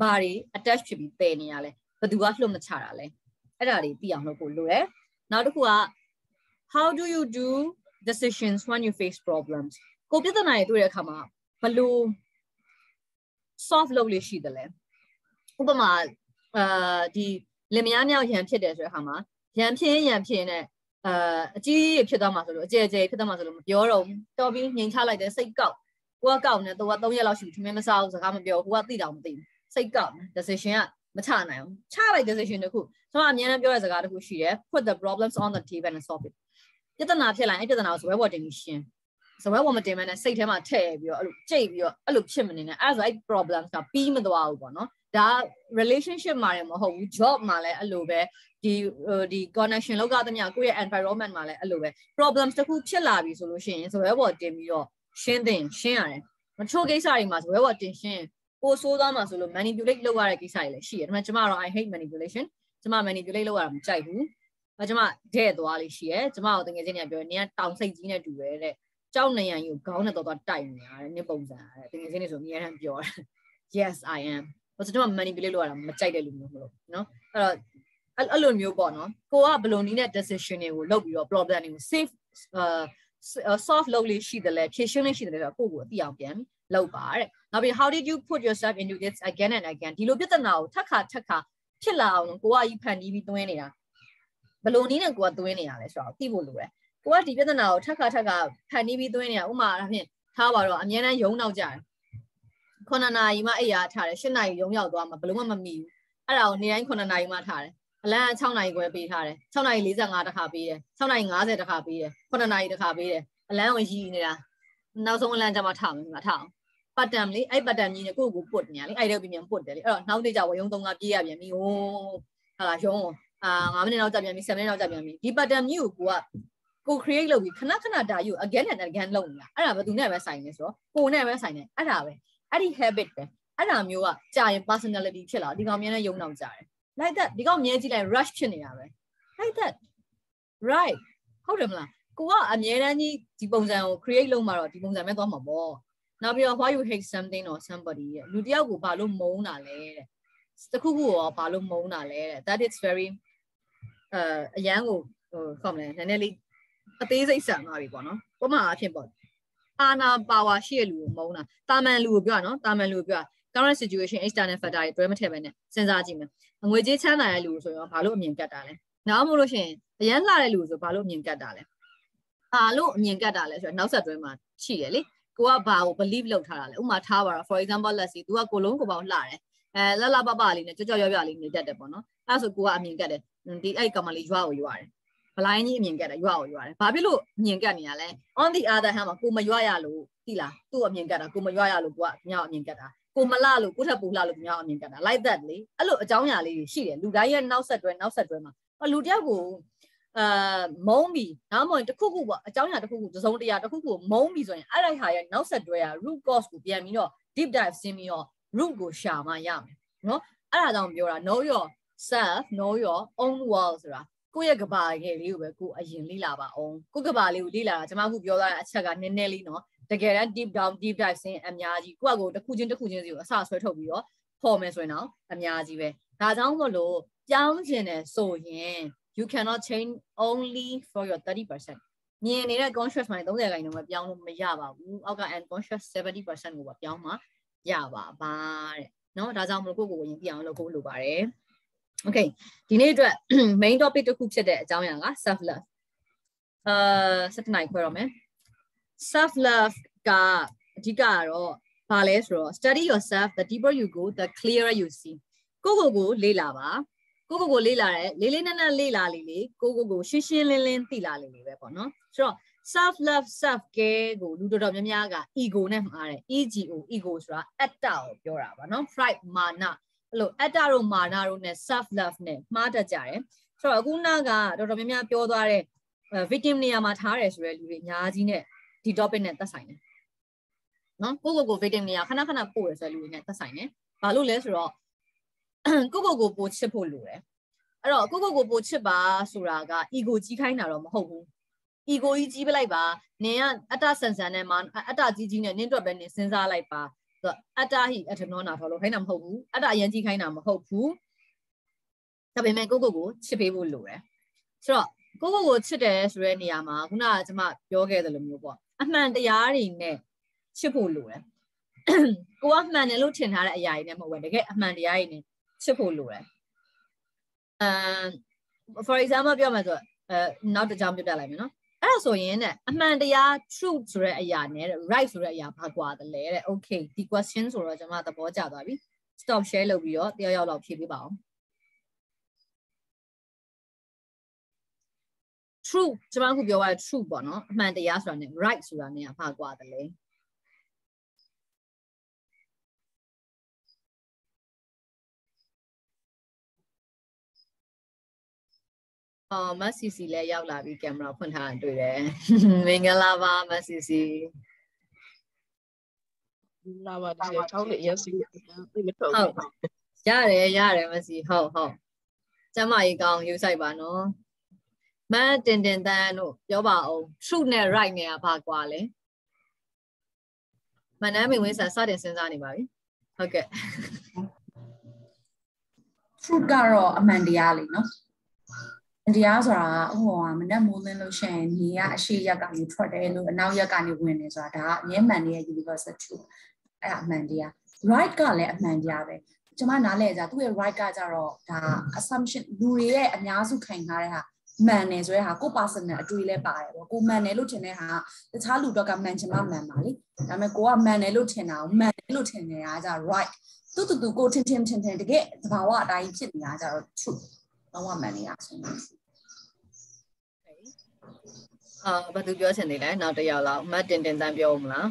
S1: ဘာတွေ attach ဖြစ်ပြီးတည်နေရလဲဘသူကလှုပ်မချတာလဲအဲ့ဒါတွေသိအောင်လုပ်ဖို့လိုတယ်နောက်တစ်ခုက how do you do decisions when you face problems ကိုပြဿနာတွေတွေ့တဲ့အခါမှာဘလို့ solve လုပ်လို့ရှိတယ်လဲ ဥပမာအာဒီလင်မယားမြောက်ရန်ဖြစ်တယ်ဆိုတဲ့အခါမှာရန်ဖြစ်ရန်ဖြစ်နဲ့အာအကြီးဖြစ်သွားမှာဆိုလို့အကျယ်ကျယ်ဖြစ်သွားမှာဆိုလို့မပြောတော့ဘူးတော်ပြီးငြိမ်ချလိုက်တယ်စိတ်ကောက်ကိုကကောက်နေတော့3ရက်လောက်ရှိပြီထမင်းမစားဘူးစကားမပြောဘူးကိုကသိတောင်မသိဘူးစိတ်ကောက် decision ကမချနိုင်ဘူးချလိုက် decision တခုကျွန်တော်အများနဲ့ပြောတဲ့စကားတခုရှိတယ် put the problems on the table and solve it ပြဿနာဖြစ်လာရင်အဲ့ပြဿနာကိုဇပွဲပေါ်တင်ပြီးရှင်းဇပွဲပေါ်မတင်မနဲ့စိတ်ထဲမှာထည့်ပြီးတော့အဲ့လိုကြိတ်ပြီးတော့အဲ့လိုဖြစ်မနေနဲ့အဲ့ဒါဆိုအဲ့ problems ကပြီးမသွားဘူးပေါ့နော် ဒါ relationship မှာလည်းမဟုတ်ဘူး job မှာလည်းအဲ့လိုပဲဒီဒီ connection လောက်ကတည်းကကိုယ့်ရဲ့ environment မှာလည်းအဲ့လိုပဲ problems တခုဖြစ်လာပြီဆိုလို့ရှိရင်ဇပွဲပေါ်တင်ပြီးတော့ရှင်းတင်ရှင်းရတယ်မချို့ကိစ္စတွေမှာဇပွဲပေါ်တင်ရှင်းပိုဆိုးသွားမှာဆိုလို့ manipulate လုပ်ရတဲ့ကိစ္စတွေလည်းရှိတယ်ဒါပေမဲ့ကျမတော့ I hate manipulation ကျမ manipulate လုပ်ရတာမကြိုက်ဘူးအကျမတဲ့သွားလေးရှိရဲကျမတို့တကယ်ချင်းနေပြောနေကတောင်စိတ်ကြီးနဲ့တူရဲတဲ့ကြောက်နေရန်ယူခေါင်းနဲ့တော့တော့တိုက်နေရတယ်နေပုံစံတဲ့တကယ်ချင်းနေဆိုအများအားပြောတယ် yes i am ဘာလို့ကျမ manipulate လုပ်ရတာမကြိုက်တဲ့လူမျိုးမလို့နော်အဲ့တော့အဲ့လိုမျိုးပေါ့နော်ကိုကဘယ်လိုနည်းနဲ့ decision တွေကိုလုပ်ပြီးတော့ problem တွေကို safe အာ soft လုပ်လေးရှိတယ်လေဖြည့်ရှင်းလေးရှိတယ်လေကိုကိုအတိအောင်ပြန်လုပ်ပါတဲ့နောက်ပြီး how did you put yourself into this again and again ဒီလိုပြဿနာကိုထပ်ခါထပ်ခါဖြစ်လာအောင်ကိုကကြီးဖန်တီးပြီးတွင်းနေတာဘယ်လိုနည်းနဲ့ကိုကတွင်းနေရလဲဆိုတော့သိဖို့လိုတယ်ကိုကဒီပြဿနာကိုထပ်ခါထပ်ခါဖန်တီးပြီးတွင်းနေတာဥမာအဖြစ်ထားပါတော့အများနဲ့ယုံနောက်ကြတယ် ခုနနာရီမှအိယာထားတယ်၈နာရီရုံရောက်သွားမှာဘယ်လို့မှမမီဘူးအဲ့ဒါကိုနေတိုင်းခုနနာရီမှထားတယ်အလန်း6နာရီခွဲပေးထားတယ်6နာရီ45တခါပေးတယ်6နာရီ50တခါပေးတယ်9နာရီတခါပေးတယ်အလန်းကိုရည်နေတာနောက်ဆုံးအလန်းကျမှထားမယ်ငါထားအောင်ပတ်တန်လေအဲ့ပတ်တန်ကြီးနဲ့ကိုယ့်ကိုပုတ်နေရလေအဲ့တော့ပြန်ပုတ်တယ်လေအဲ့တော့နောက်တစ်ကြဝရုံသုံးကပြေးရပြန်ပြီဟိုးဟာလာရုံးအာ9မိနစ်နောက်ကြပြန်ပြီ7မိနစ်နောက်ကြပြန်ပြီဒီပတ်တန်ကြီးကိုကိုကကို create လုပ်ပြီးခဏခဏဒါယူ again and again လုပ်နေတာအဲ့ဒါဘယ်သူနဲ့ပဲဆိုင်နေဆိုတော့ကိုနဲ့ပဲဆိုင်နေအဲ့ဒါပဲ အဲ့ဒီ habit ပဲအဲ့ဒါမျိုးကကြာရင် personality ဖြစ်လာဒီကောင်မြင်တဲ့ယုံနောက်ကြတယ် like that ဒီကောင်မြဲကြည့်လိုက် rush ဖြစ်နေတာပဲ like that right ဟုတ်တယ်မလားကိုကအမြဲတမ်းကြီးဒီပုံစံကို create လုပ်မှာတော့ဒီပုံစံပဲသွားမှာပေါ့နောက်ပြီးတော့ why you hate something or somebody ရဲ့လူတယောက်ကိုဘာလို့မုန်းတာလဲတဲ့တခုခုရောဘာလို့မုန်းတာလဲတဲ့ that is very အအရန်ကိုဟိုခေါမလဲနည်းနည်းလေးအသေးစိတ်ဆန်သွားပြီပေါ့နော်ပမာအဖြစ်ပေါ့ အာနာပါဝါရှိတဲ့လူကိုမုန်းတာတာမန်လူကိုပြောတာနော်တာမန်လူကိုပြောတာ current situation external factor တွေတွဲမထည့်ပဲနဲ့စဉ်းစားကြည့်မယ်ငွေကြေးချမ်းသာတဲ့လူဆိုရင်ဘာလို့အမြင်ကတ်တာလဲနောက်မို့လို့ရှိရင်အရန်လှတဲ့လူဆိုဘာလို့အမြင်ကတ်တာလဲဘာလို့အမြင်ကတ်တာလဲဆိုတော့နောက်ဆက်တွဲမှာရှိတယ်လေကိုကဘာကို believe လုပ်ထားတာလဲဥမာထားပါတော့ for example let's say तू ကကိုလုံးကိုပေါင်းလှတယ်အဲလလပပလေးနဲ့ကြောကြောရွရွလေးနေတတ်တယ်ပေါ့နော်အဲဆိုကိုကအမြင်ကတ်တယ်ဒီအဲ့ကောင်မလေးရွာကိုရွရတယ် ဘလိုင်းကြီးအမြင်ကတ်တယ်ရွာကိုရွရတယ်ဘာဖြစ်လို့အမြင်ကတ်နေရလဲ on the other hand မှာကိုမရွရလို့တိလားသူ့အမြင်ကတ်တာကိုမရွရလို့ကိုကညောင်အမြင်ကတ်တာကိုမလှလို့ကိုထက်ပူလှလို့ညောင်အမြင်ကတ်တာ like that လေအဲ့လိုအကြောင်းအရာလေးတွေရှိတယ်လူတိုင်းရဲ့နောက်ဆက်တွဲနောက်ဆက်တွဲမှာလူတယောက်ကိုအာမုံပြီနောက်မှတခုခုပေါ့အကြောင်းအရာတခုခုသစုံတရာတခုခုမုံပြီဆိုရင်အဲ့ဒါဟာရဲ့နောက်ဆက်တွဲက root cause ကိုပြန်ပြီးတော့ deep dive ဆင်းပြီးတော့ root ကိုရှာမှရမယ်နော်အဲ့ဒါကြောင့်ပြောတာ know your self know your own world ဆိုတာ ကိုယ့်ရဲ့ကဘာငယ်လေးကိုပဲကိုအရင်လေ့လာပါအောင်ကိုယ့်ကဘာလေးကိုလေ့လာတာကျွန်မခုပြောသွားတဲ့အချက်ကနည်းနည်းလေးနော်တကယ်တမ်း deep down deep dive ဆင်းအများကြီးကိုယ့်အကိုတစ်ခုချင်းတစ်ခုချင်းစီကိုအစဆွဲထုတ်ပြီးတော့ဖော်မယ်ဆိုရင်တော့အများကြီးပဲဒါကြောင့်မလို့ပြောင်းခြင်းတယ်ဆိုရင် you cannot change only for your 30%မြင်နေတဲ့ conscious mind 30ခိုင်နှုန်းပဲပြောင်းလို့မရပါဘူးအောက်က unconscious 70%ကိုပဲပြောင်းမှရပါပါတဲ့เนาะဒါကြောင့်မလို့ကိုယ့်ကိုယ်ကိုရင်ပြအောင်လုပ်ဖို့လိုပါတယ် okay ဒီနေ့အတွက် main topic တစ်ခုဖြစ်တဲ့အကြောင်းအရာက self love အာစက်နိုင်ခွဲတော့မယ် self love ကအဓိကကတော့ဘာလဲဆိုတော့ study yourself the deeper you go the clearer you see ကိုကိုကိုလေ့လာပါကိုကိုကိုလေ့လာတယ်လေးလေးနက်နက်လေ့လာလေးလေးကိုကိုကိုရှင်းရှင်းလင်းလင်းသိလာလေးလေးပဲပေါ့နော်ဆိုတော့ self love self care ကိုလူတော်တော်များများက ego နဲ့မှားတယ် ego ego ဆိုတာအတ္တကိုပြောတာပါနော် pride မာန အဲ့လိုအတ္တတို့မာနတို့နဲ့ self love နဲ့မှားတတ်ကြတယ်ဆိုတော့အခုနကတော်တော်များများပြောသွားတဲ့ victim နေရာမှာထားတယ်ဆိုတဲ့လူတွေအများကြီးနဲ့ဒီ topic နဲ့သက်ဆိုင်တယ်နော်ကိုကိုကို victim နေရာခဏခဏပို့ရဆိုတဲ့လူတွေနဲ့သက်ဆိုင်တယ်ဘာလို့လဲဆိုတော့ကိုကိုကိုပိုချစ်ဖို့လိုတယ်အဲ့တော့ကိုကိုကိုပိုချစ်ပါဆိုတာက ego ကြီးခိုင်းတာတော့မဟုတ်ဘူး ego ကြီးကြီးပလိုက်ပါနင်ကအတ္တဆန်ဆန်နဲ့မှအတ္တကြီးကြီးနဲ့နင်းတော့ပဲနင်စဉ်းစားလိုက်ပါ ဆိုအတ္တဟိအထနောနာထော်လို့ခိုင်းတာမဟုတ်ဘူးအတ္တအရင်ကြီးခိုင်းတာမဟုတ်ဘူးဒါပေမဲ့ကိုကိုကိုချစ်ပေးဖို့လိုတယ်ဆိုတော့ကိုကိုကိုချစ်တယ်ဆိုတဲ့နေရာမှာခုနကကျွန်မပြောခဲ့သလိုမျိုးပေါ့အမှန်တရားတွေနဲ့ချစ်ဖို့လိုတယ်ကိုကမှန်တယ်လို့ထင်ထားတဲ့အရာတွေနဲ့မဟုတ်ဘူးတကယ်အမှန်တရားတွေနဲ့ချစ်ဖို့လိုတယ်အမ် for example ပြောမယ်ဆိုအဲနောက်တစ်ကြောင်းပြပြလိုက်မယ်နော် အဲ့ဒါဆိုရင်တဲ့အမှန်တရား truth ဆိုတဲ့အရာနဲ့ right ဆိုတဲ့အရာဘာကွာတယ်လဲတဲ့ okay ဒီ question ဆိုတော့ကျွန်မသဘောကျသွားပြီ stop share လုပ်ပြီးတော့တယောက်ယောက်လောက်ဖြေပေးပါအောင် true ကျွန်မအခုပြောရတဲ့ true ပေါ့နော်အမှန်တရားဆိုတာ ਨੇ right ဆိုတာ ਨੇ ဘာကွာတယ်လဲ အော်မဆီစီလည်းရောက်လာပြီကင်မရာဖွင့်ထားတွေ့တယ်မင်္ဂလာပါမဆီစီ
S8: လာပါဒီချောင်းလေးရစီသိမထုတ်
S1: ဘူးရတယ်ရတယ်မဆီဟုတ်ဟုတ်ကျမကြီးကောင်းယူဆိုင်ပါနော်မန်တင်တင်တန်းတို့ပြောပါအောင် true နဲ့ right နဲ့ကဘာကွာလဲမနမ်းမင်းဝင်းစာစတင်စဉ်းစားနေပါပြီဟုတ်ကဲ့
S4: truth ကတော့အမှန်တရားလေနော်အ တရားဆိုတာဟိုဟာမနဲ့မိုးလင်းလို့ရှိရင်ညီကအရှိရက်ကနေထွက်တယ်လို့အနောက်ရက်ကနေဝင်နေဆိုတာဒါကအမြဲမှန်နေတဲ့ universal truth အဲ့အမှန်တရား right ကလည်းအမှန်တရားပဲကျမနားလဲကြသူ့ရဲ့ right ကကြတော့ဒါ assumption လူတွေရဲ့အများစုခံထားတဲ့ဟာမှန်တယ်ဆိုတဲ့ဟာကို personal အတွေ့လဲပါတယ်ပေါ့ကိုမှန်တယ်လို့ထင်တဲ့ဟာတခြားလူတော့ကမှန်ချင်မှမှန်ပါလေဒါပေမဲ့ကိုကမှန်တယ်လို့ထင်တာကိုမှန်တယ်လို့ထင်နေတာကကြ right တူတူတူကိုထင်ထင်ထင်ထင်တကယ်သဘာဝအတိုင်းဖြစ်နေတာကြတော့ truth တော့မှန်နေတာဆိုရင်
S1: အာဘာသူပြောချင်နေလဲနောက်တစ်ယောက်လောက်မတ်တင်တင်တန်းပြောဦးမလား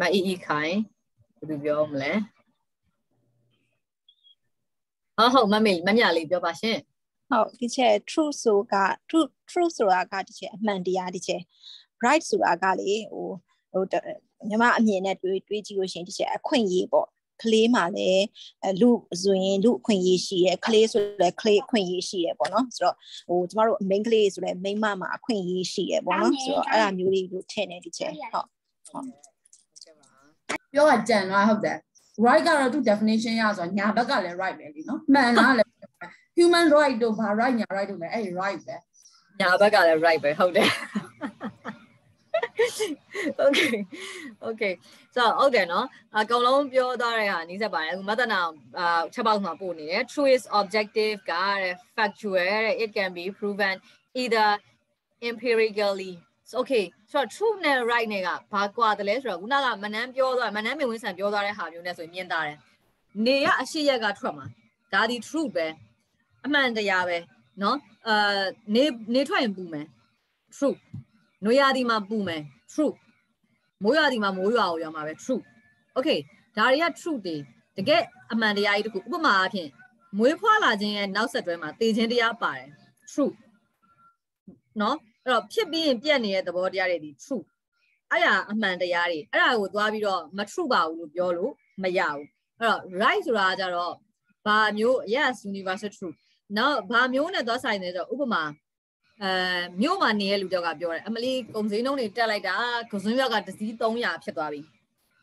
S1: မအီအီခိုင်ဘာသူပြောဦးမလဲဟုတ်ဟုတ်မမေမမြလေးပြောပါရှင်
S5: ဟုတ်ဒီချက် truth ဆိုက truth truth ဆိုတာကဒီချက်အမှန်တရားဒီချက် right ဆိုတာကလေဟိုဟိုညီမအမြင်နဲ့တွေးတွေးကြည့်လို့ရှိရင်ဒီချက်အခွင့်အရေးပေါ့ ကလေးမှလည်းလူဆိုရင်လူအခွင့်အရေးရှိရယ်ကလေးဆိုလည်းကလေးအခွင့်အရေးရှိရယ်ပေါ့နော်ဆိုတော့ဟိုကျမတို့ main ကလေးဆိုလည်း main မမှာအခွင့်အရေးရှိရယ်ပေါ့နော်ဆိုတော့အဲ့ဒါမျိုးလေးလို့ထင်နေဒီချက်ဟုတ်ဟုတ်
S4: ပြောတာကြံသွားဟုတ်တယ် right ကတော့သူ definition ရဆိုညာဘက်ကလည်း right ပဲလीနော်မှန်လားလည်း human right တို့ဘာ right ညာ right တို့လည်းအဲ့ right ပဲ
S1: ညာဘက်ကလည်း right ပဲဟုတ်တယ် Okay Okay ဆိုတော့ဟုတ်တယ်နော်အကောင်လုံးပြောသွားတဲ့ဟာနီးစပ်ပါတယ်အခုမသနာအာချက်ပေါက်မှာပို့နေတယ် true is objective ကတဲ့ factual တဲ့ it can be proven either empirically so okay ဆိုတော့ true နဲ့ right နဲ့ကဘာကွာတယ်လဲဆိုတော့ခုနကမနန်းပြောသွားမနန်းမင်းဝင်းဆန်ပြောသွားတဲ့ဟာမျိုးနဲ့ဆိုရင်မြင်တာတယ်နေရအရှိရက်ကထွက်မှာဒါဒီ true ပဲအမှန်တရားပဲเนาะအာနေနေထွက်ရင်ပူမယ် true နွေရာသီမှာပူမယ် true မိုးရာသီမှာမိုးရွာကိုရောက်မှာပဲ true okay ဒါတွေက true တွေတကယ်အမှန်တရားကြီးတခုဥပမာအဖြစ်မွေးဖွားလာခြင်းရဲ့နောက်ဆက်တွဲမှာတည်ခြင်းတရားပါတယ် true เนาะအဲ့တော့ဖြစ်ပြီးရင်ပြက်နေတဲ့သဘောတရားတွေဒီ true အဲ့ဒါအမှန်တရားတွေအဲ့ဒါကိုသွားပြီးတော့မ true ပါဘူးလို့ပြောလို့မရဘူးအဲ့တော့ right ဆိုတာကကြတော့ဘာမျိုး yes universal truth နောက်ဘာမျိုးနဲ့သွားဆိုင်နေဆိုတော့ဥပမာ အဲမြို့မှာနေတဲ့လူတယောက်ကပြောတယ်အမလီကုံစင်းနှုံးတွေတက်လိုက်တာကစွန်းရွက်ကတစည်း300ဖြစ်သွားပြီ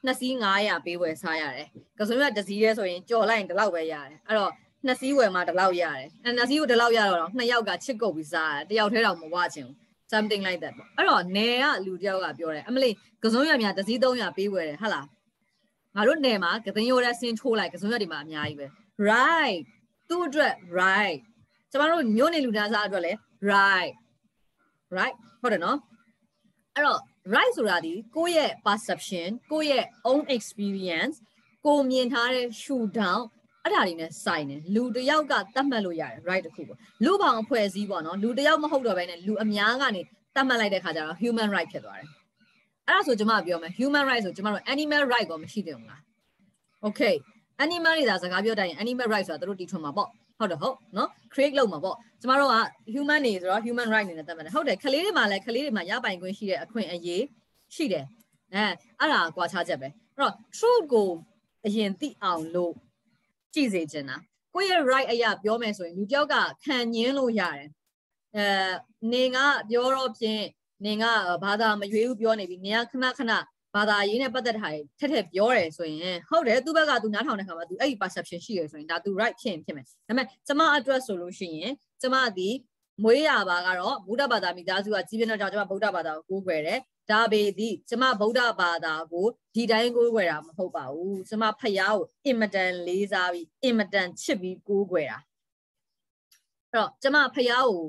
S1: နှစ်စီး900ပေးဝယ်စားရတယ်ကစွန်းရွက်တစည်းရဲဆိုရင်ကြော်လိုက်ရင်ဒီလောက်ပဲရတယ်အဲ့တော့နှစ်စီးဝယ်မှဒီလောက်ရတယ်အဲနှစ်စီးကိုဒီလောက်ရတော့နှစ်ယောက်ကချစ်ကုတ်ပြီးစားတယ်တယောက်တည်းတော့မဝချင်ဘူး something like that ပေါ့အဲ့တော့နယ်ကလူတယောက်ကပြောတယ်အမလီကစွန်းရွက်များတစည်း300ပေးဝယ်တယ်ဟုတ်လားငါတို့နယ်မှာကသိန်းရိုးတဲ့ဆင်းချိုးလိုက်ကစွန်းရွက်တွေမှာအများကြီးပဲ right သူ့အတွက် right ကျမတို့မြို့နေလူသားစားအတွက်လည်း right right ဟုတ်တယ်နော်အဲ့တော့ right ဆိုတာဒီကိုယ့်ရဲ့ perception ကိုယ့်ရဲ့ own experience ကိုမြင်ထားတဲ့ shoot down အဲ့ဒါတွေနဲ့ဆိုင်တယ်လူတယောက်ကတတ်မှတ်လို့ရတယ် right တခုပေါ့လူပေါင်းအဖွဲ့အစည်းပေါ့နော်လူတယောက်မဟုတ်တော့ဘဲနဲ့လူအများကနေတတ်မှတ်လိုက်တဲ့ခါကျတော့ human right ဖြစ်သွားတယ်အဲ့ဒါဆိုကျွန်မပြောမယ် human right ဆိုကျွန်မတို့ animal right ကိုမရှိသေးဘူးလား okay animal တွေဒါစကားပြောတိုင်း animal right ဆိုတာတို့တီထွင်မှာပေါ့ဟုတ်တယ်ဟုတ်နော် create လုပ်မှာပေါ့ကျမတို့က human နေဆိုတော့ human right နေနဲ့သတ်မှတ်တယ်ဟုတ်တယ်ကလေးတွေမှာလည်းကလေးတွေမှာရပိုင်ခွင့်ရှိတဲ့အခွင့်အရေးရှိတယ်အဲအဲ့ဒါကွာခြားချက်ပဲအဲ့တော့ truth ကိုအရင်သိအောင်လို့ကြည့်စေချင်တာကိုယ့်ရဲ့ right အရာပြောမယ်ဆိုရင်လူတယောက်ကခံညင်းလို့ရတယ်အဲနေကပြောတော့ဖြင့်နေကဘာသာမရွေးဘူးပြောနေပြီနေကခဏခဏ ဘာသာရေးနဲ့ပတ်သက်တာထက်ထက်ပြောတယ်ဆိုရင်ဟုတ်တယ်သူ့ဘက်ကသူနားထောင်တဲ့ခါမှာသူအဲ့ဒီ perception ရှိရဆိုရင်ဒါသူ right ဖြစ်ရင်ဖြစ်မယ်ဒါပေမဲ့ကျမ address ဆိုလို့ရှိရင်ကျမဒီမွေးရပါကတော့ဗုဒ္ဓဘာသာမိသားစုကကြီးပြင်းတော့ကြောင့်ကျမဗုဒ္ဓဘာသာကိုကိုးကွယ်တယ်ဒါပေသည်ကျမဗုဒ္ဓဘာသာကိုဒီတိုင်းကိုးကွယ်တာမဟုတ်ပါဘူးကျမဖယားကိုအင်မတန်လေးစားပြီးအင်မတန်ချစ်ပြီးကိုးကွယ်တာအဲ့တော့ကျမဖယားကို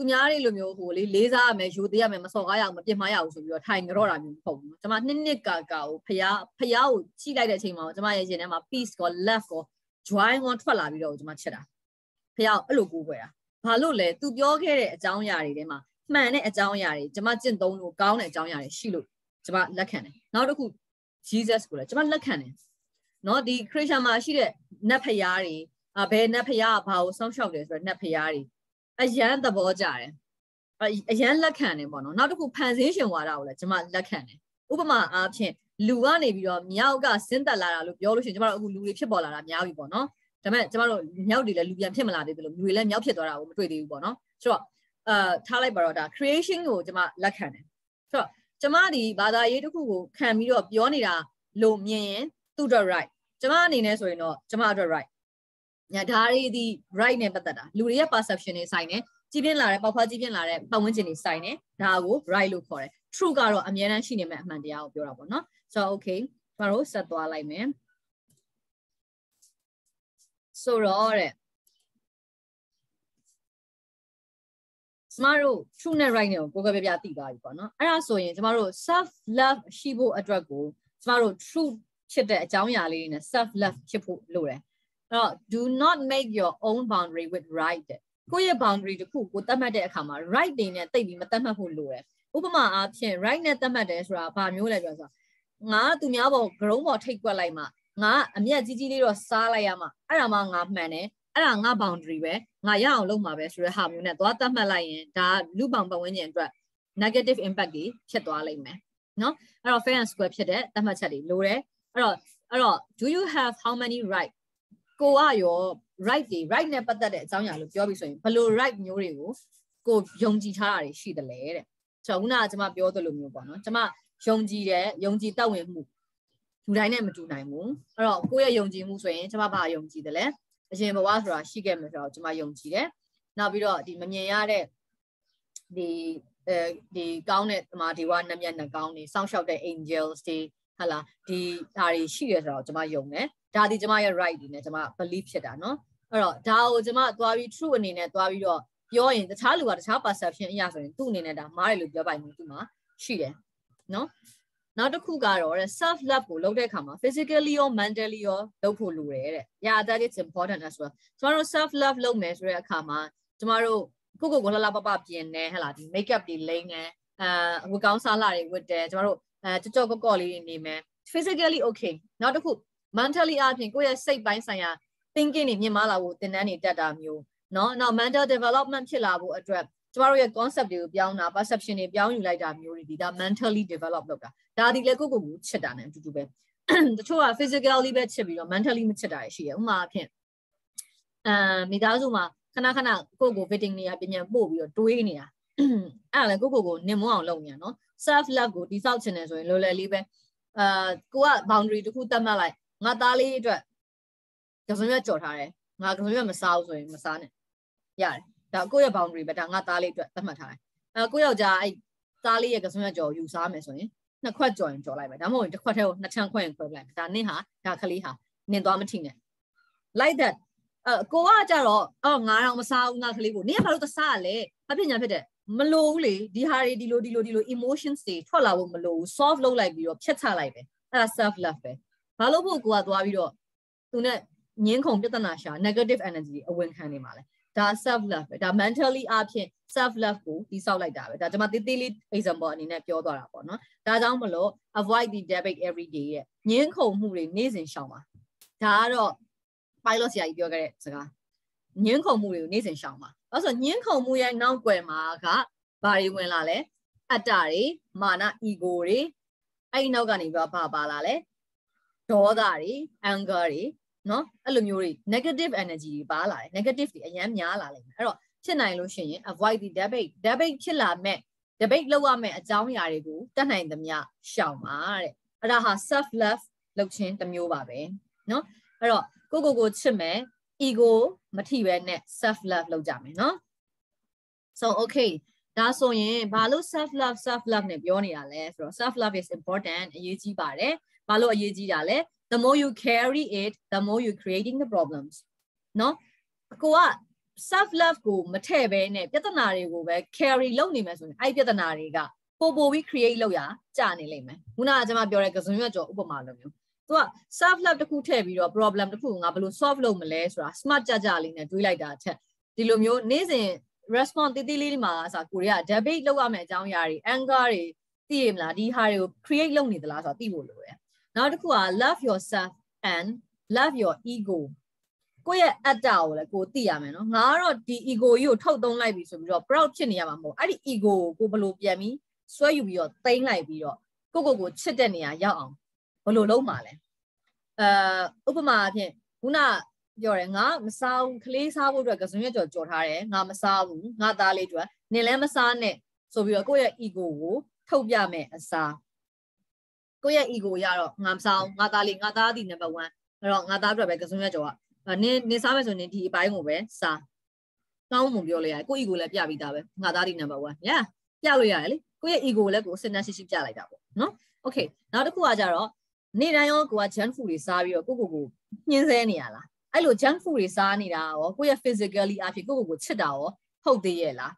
S1: သူများတွေလိုမျိုးဟိုလေလေးစားရမယ်ယူသေးရမယ်မစော်ကားရအောင်မပြစ်မှားရအောင်ဆိုပြီးတော့ထိုင်ကြတော့တာမျိုးမဟုတ်ဘူးကျွန်မနှစ်နှစ်ကာကာကိုဖျားဖျားကိုချိလိုက်တဲ့အချိန်မှာကျွန်မရဲ့ရင်ထဲမှာ peace ကို love ကို joy ကိုထွက်လာပြီးတော့ကျွန်မချက်တာဖျားကိုအဲ့လိုကိုးကွယ်တာဘာလို့လဲသူပြောခဲ့တဲ့အကြောင်းအရာတွေထဲမှာမှန်တဲ့အကြောင်းအရာတွေကျွန်မကျင့်သုံးလို့ကောင်းတဲ့အကြောင်းအရာတွေရှိလို့ကျွန်မလက်ခံတယ်နောက်တစ်ခု Jesus ကိုလည်းကျွန်မလက်ခံတယ်နော်ဒီခရစ်ယာန်မှာရှိတဲ့နတ်ဖျားတွေအဘယ်နတ်ဖျားကဘာကိုစောင့်ရှောက်တယ်ဆိုတော့နတ်ဖျားတွေ အရန်သဘောကြတယ်အရန်လက်ခံတယ်ပေါ့နော်နောက်တစ်ခုဖန်ဆင်းရှင်ဝါဒကိုလည်းကျွန်မလက်ခံတယ်ဥပမာအားဖြင့်လူကနေပြီးတော့မြောက်ကဆင်းသက်လာတာလို့ပြောလို့ရှိရင်ကျွန်တော်တို့အခုလူတွေဖြစ်ပေါ်လာတာများပြီပေါ့နော်ဒါပေမဲ့ကျွန်တော်တို့မြောက်တွေလည်းလူပြန်ဖြစ်မလာသေးဘူးလို့လူတွေလည်းမြောက်ဖြစ်သွားတာကိုမတွေ့သေးဘူးပေါ့နော်ဆိုတော့အာထားလိုက်ပါတော့ဒါ creation ကိုကျွန်မလက်ခံတယ်ဆိုတော့ကျွန်မဒီဘာသာရေးတစ်ခုကိုခံပြီးတော့ပြောနေတာလို့မြင်ရင်သူ့အတွက် right ကျွန်မအနေနဲ့ဆိုရင်တော့ကျွန်မအတွက် right ညာ ဒါတွေဒီ right နဲ့ပတ်သက်တာလူတွေရဲ့ perception တွေဆိုင်တယ်ကြီးပြင်းလာတဲ့ပေါက်ဖွားကြီးပြင်းလာတဲ့ပတ်ဝန်းကျင်တွေဆိုင်တယ်ဒါကို right လို့ခေါ်တယ် true ကတော့အမြဲတမ်းရှိနေမဲ့အမှန်တရားကိုပြောတာပေါ့နော်ဆိုတော့ okay ဘာလို့ဆက်သွားလိုက်မယ်ဆိုတော့တဲ့ကျမတို့ true နဲ့ right နဲ့ကိုကိုယ်ကပြပြသိသွားပြီပေါ့နော်အဲ့ဒါဆိုရင်ကျမတို့ self love ရှိဖို့အတွက်ကိုကျမတို့ true ဖြစ်တဲ့အကြောင်းအရာလေးတွေနဲ့ self love ဖြစ်ဖို့လိုတယ်အဲ့ တော့ do not make your own boundary with right တဲ့ကိုယ့်ရဲ့ boundary တခုကိုသတ်မှတ်တဲ့အခါမှာ right တွေနဲ့တိတ်ပြီးမသတ်မှတ်ဖို့လိုတယ်ဥပမာအားဖြင့် right နဲ့သတ်မှတ်တယ်ဆိုတာဘာမျိုးလဲပြောဆိုငါသူများပေါ်ဂရုံးပေါ်ထိတ်ကွက်လိုက်မှငါအမျက်ကြီးကြီးလေးတော့စားလိုက်ရမှအဲ့ဒါမှငါမှန်တယ်အဲ့ဒါငါ boundary ပဲငါရအောင်လုပ်မှာပဲဆိုတဲ့ဟာမျိုးနဲ့သွားသတ်မှတ်လိုက်ရင်ဒါလူပောင်ပတ်ဝန်းကျင်အတွက် negative impact တွေဖြစ်သွားလိမ့်မယ်နော်အဲ့တော့ fair and square ဖြစ်တဲ့သတ်မှတ်ချက်တွေလိုတယ်အဲ့တော့အဲ့တော့ do you have how many right ကိုကရော right တွေ right နဲ့ပတ်သက်တဲ့အကြောင်းအရာလို့ပြောပြီးဆိုရင်ဘယ်လို right မျိုးတွေကိုကိုယုံကြည်ထားတာတွေရှိတယ်လေတဲ့ဆိုတော့ခုနကကျွန်မပြောသလိုမျိုးပေါ့နော်ကျွန်မယုံကြည်တယ်ယုံကြည်တတ်ဝင်မှုလူတိုင်းနဲ့မတူနိုင်ဘူးအဲ့တော့ကိုယ့်ရဲ့ယုံကြည်မှုဆိုရင်ကျွန်မဘာယုံကြည်တယ်လဲအရင်ဘဝဆိုတာရှိခဲ့မယ်ဆိုတော့ကျွန်မယုံကြည်တယ်နောက်ပြီးတော့ဒီမမြင်ရတဲ့ဒီအဲဒီကောင်းတဲ့မာဒီဝနမျက်နှာကောင်းနေစောင့်ရှောက်တဲ့ angels တွေဟလာဒီဒါတွေရှိရဆိုတော့ကျွန်မယုံတယ် ဒါဒီကျွန်မရဲ့ right တွေနဲ့ကျွန်မ belief ဖြစ်တာเนาะအဲ့တော့ဒါကိုကျွန်မသွားပြီး true အနေနဲ့သွားပြီးတော့ပြောရင်တခြားလူကတခြား perception အရာဆိုရင်သူ့အနေနဲ့ဒါမားတယ်လို့ပြောပိုင်မှုသူ့မှာရှိတယ်เนาะနောက်တစ်ခုကတော့ self love ကိုလုပ်တဲ့အခါမှာ physically ရော mentally ရောလုပ်ဖို့လိုတယ်တဲ့ yeah that is important as well ကျမတို့ self love လုပ်မယ်ဆိုတဲ့အခါမှာကျမတို့ကိုကိုကိုလှလှပပပြင်နေဟဲ့လားဒီ makeup တွေလိမ့်နေအာဝတ်ကောင်းစားလာတွေဝတ်တယ်ကျမတို့အဲကြော့ကြော့ကော့ကော့လေးနေမယ် physically okay နောက်တစ်ခု mentally အပြင်ကိုယ့်ရဲ့စိတ်ပိုင်းဆိုင်ရာ thinking တွေမြင့်မားလာဖို့သင်တန်းတွေတက်တာမျိုးเนาะနောက် mental development ဖြစ်လာဖို့အတွက်ကျမတို့ရဲ့ concept တွေကိုပြောင်းတာ perception တွေပြောင်းယူလိုက်တာမျိုးတွေဒီဒါ mentally develop လုပ်တာဒါဒီလေကိုကိုကိုချစ်တာ ਨੇ အတူတူပဲတချို့က physically ပဲချစ်ပြီးတော့ mentally မချစ်တာရှိရဥမာအဖြစ်အာမိသားစုမှာခဏခဏကိုကို fitting နေရပြင်ပြန်ပို့ပြီးတော့တွေးနေတာအဲ့ဒါလေကိုကိုကိုနင်မအောင်လုပ်နေရနော် self love ကိုတိဆောက်ချင်တယ်ဆိုရင်လောလောလေးပဲအာကိုက boundary တစ်ခုတတ်မှတ်လိုက် ငါသားလေးအတွက်ကစုံရွက်ကြော်ထားတယ်ငါကစုံရွက်မစားဘူးဆိုရင်မစားနဲ့ရတယ်ဒါကိုယ့်ရဲ့ boundary ပဲဒါငါသားလေးအတွက်သတ်မှတ်ထားတယ်အဲကိုယ့်ယောက်ျားအဲ့သားလေးရဲ့ကစုံရွက်ကြော်ယူစားမယ်ဆိုရင်နှစ်ခွက်ကြော်ရင်ကြော်လိုက်မယ်ဒါမှမဟုတ်တစ်ခွက်ထဲကိုနှစ်ချမ်းခွက်ရင်ခွဲလိုက်ဒါနင့်ဟာဒါကလေးဟာနင်သွားမထိနဲ့ like that အဲကိုကကြတော့အော်ငါတော့မစားဘူးငါကလေးကိုနင်ကဘာလို့သစားရလဲအဖြစ်ညာဖြစ်တဲ့မလိုဘူးလေဒီဟာတွေဒီလိုဒီလိုဒီလို emotions တွေထွက်လာဖို့မလိုဘူး solve လုပ်လိုက်ပြီးတော့ဖြတ်ချလိုက်ပဲအဲ့ဒါ self love ပဲ ဘာလို့ဖို့ကိုကသွားပြီးတော့သူနဲ့ငင်းခုန်ပြဿနာရှာ negative energy အဝင်ခံနေမှာလဲဒါ self love ပဲဒါ mentally အဖြစ် self love ကိုတိဆောက်လိုက်တာပဲဒါကျွန်မတေးသေးလေး example အနေနဲ့ပြောသွားတာပေါ့နော်ဒါကြောင့်မလို့ avoid the debate every day ရဲ့ငင်းခုန်မှုတွေနေ့စဉ်ရှောင်ပါဒါကတော့ pilot ဆရာကြီးပြောခဲ့တဲ့စကားညင်းခုန်မှုတွေကိုနေ့စဉ်ရှောင်ပါ။အဲဆိုညင်းခုန်မှုရဲ့နောက်ွယ်မှာကဘာတွေဝင်လာလဲ။အတ္တတွေမာန ego တွေအဲ့ဒီနောက်ကနေပြီးတော့ဘာပါလာလဲ။ ဒေါသတွေ anger တွေနော်အဲ့လိုမျိုးတွေ negative energy တွေပါလာတယ် negative တွေအများများလာလိမ့်မယ်အဲ့တော့ဖြစ်နိုင်လို့ရှိရင် avoid the debate debate ဖြစ်လာမဲ့ debate လောက်ရမဲ့အကြောင်းအရာတွေကိုတတ်နိုင်သမျှရှောင်ပါတဲ့အဲ့ဒါဟာ self love လုပ်ခြင်းတစ်မျိုးပါပဲနော်အဲ့တော့ကိုကိုကိုချစ်မယ် ego မထိပဲနဲ့ self love လုပ်ကြမယ်နော် so okay ဒါဆိုရင်ဘာလို့ self love self love နဲ့ပြောနေတာလဲဆိုတော့ self love is important အရေးကြီးပါတယ် ဘာလို့အရေးကြီးတာလဲ the more you carry it the more you creating the problems နော်ကိုက self love ကိုမထည့်ဘဲနဲ့ပြဿနာတွေကိုပဲ carry လုပ်နေမယ်ဆိုရင်အဲ့ပြဿနာတွေကပိုပိုပြီး create လုပ်ရကြာနေလိမ့်မယ်ခုနကကျွန်မပြောတဲ့ကစွန်ရွက်ကြော်ဥပမာလိုမျိုးသူက self love တစ်ခုထည့်ပြီးတော့ problem တစ်ခုငါဘယ်လို solve လုပ်မလဲဆိုတာ smart ကြကြလေးနဲ့တွေးလိုက်တာအချက်ဒီလိုမျိုးနေ့စဉ် response တိတိလေးတွေမှာဆိုကိုရီးယား debate လောက်ရမယ့်အကြောင်းအရာတွေ anger တွေသိရမလားဒီဟာတွေကို create လုပ်နေသလားဆိုတာသိဖို့လိုတယ် နောက်တစ်ခုက love yourself and love your ego ကိုယ့်ရဲ့အတ္တကိုလည်းကိုသိရမယ်နော်ငါကတော့ဒီ ego ကြီးကိုထုတ်သုံးလိုက်ပြီဆိုပြီးတော့ proud ဖြစ်နေရမှာမဟုတ်အဲ့ဒီ ego ကိုကိုဘယ်လိုပြန်ပြီးဆွဲယူပြီးတော့တိမ့်လိုက်ပြီးတော့ကိုကိုကိုချစ်တဲ့နေရာရောက်အောင်ဘယ်လိုလုပ်မှာလဲအဲဥပမာအဖြစ်ခုနပြောတယ်ငါမစားဘူးကလေးစားဖို့အတွက်ကစွန်ရွက်ကြော်ကြော်ထားတယ်ငါမစားဘူးငါသားလေးတို့နင်လည်းမစားနဲ့ဆိုပြီးတော့ကိုယ့်ရဲ့ ego ကိုထုတ်ပြမယ်အစား ကိုယ့်ရဲ့ ego ရတော့ငါမစားဘူးငါသားလေးငါသားသည် number 1အဲ့တော့ငါသားအတွက်ပဲကစွန်ရွက်ကြော်ကနင်နင်စားမယ်ဆိုရင်ဒီအပိုင်းကိုပဲစားကောင်းမှုပြောလိုက်ရတယ်ကိုယ့် ego လည်းပြပြီးသားပဲငါသားသည် number 1 yeah ပြလို့ရတယ်လေကိုယ့်ရဲ့ ego ကိုလည်းကိုယ်စဉ်းစားရှိရှိပြလိုက်တာပေါ့နော် okay နောက်တစ်ခုကကြတော့နေ့တိုင်းရောကိုက junk food တွေစားပြီးတော့ကိုကိုကိုညှင်းဆဲနေရလားအဲ့လို junk food တွေစားနေတာရောကိုယ့်ရဲ့ physically အဖြစ်ကိုကိုကိုချစ်တာရောဟုတ်သေးရဲ့လား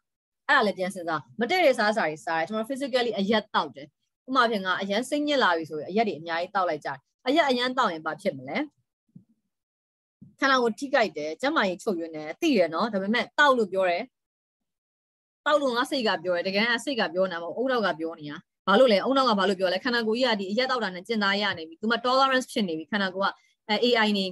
S1: အဲ့ဒါလည်းပြန်စဉ်းစားမတည့်တဲ့စားစာတွေစားတယ်ကျွန်တော် physically အရက်တောက်တယ် ဥပမာဖြင့်ကအရန်စိတ်ညစ်လာပြီဆိုရင်အရက်တွေအများကြီးတောက်လိုက်ကြတယ်အရက်အရန်တောက်ရင်ဘာဖြစ်မလဲခန္ဓာကိုယ်ထိကြိုက်တယ်ကျမကြီးချုပ်ရွနေသိရနော်ဒါပေမဲ့တောက်လို့ပြောတယ်တောက်လို့ငါစိတ်ကပြောတယ်တကယ်ကစိတ်ကပြောနေတာမဟုတ်အုံနောက်ကပြောနေတာဘာလို့လဲအုံနောက်ကဘာလို့ပြောလဲခန္ဓာကိုယ်ကြီးကဒီအရက်တောက်တာနဲ့ကျင်သားရနေပြီသူမ tolerance ဖြစ်နေပြီခန္ဓာကိုယ်က AI နေ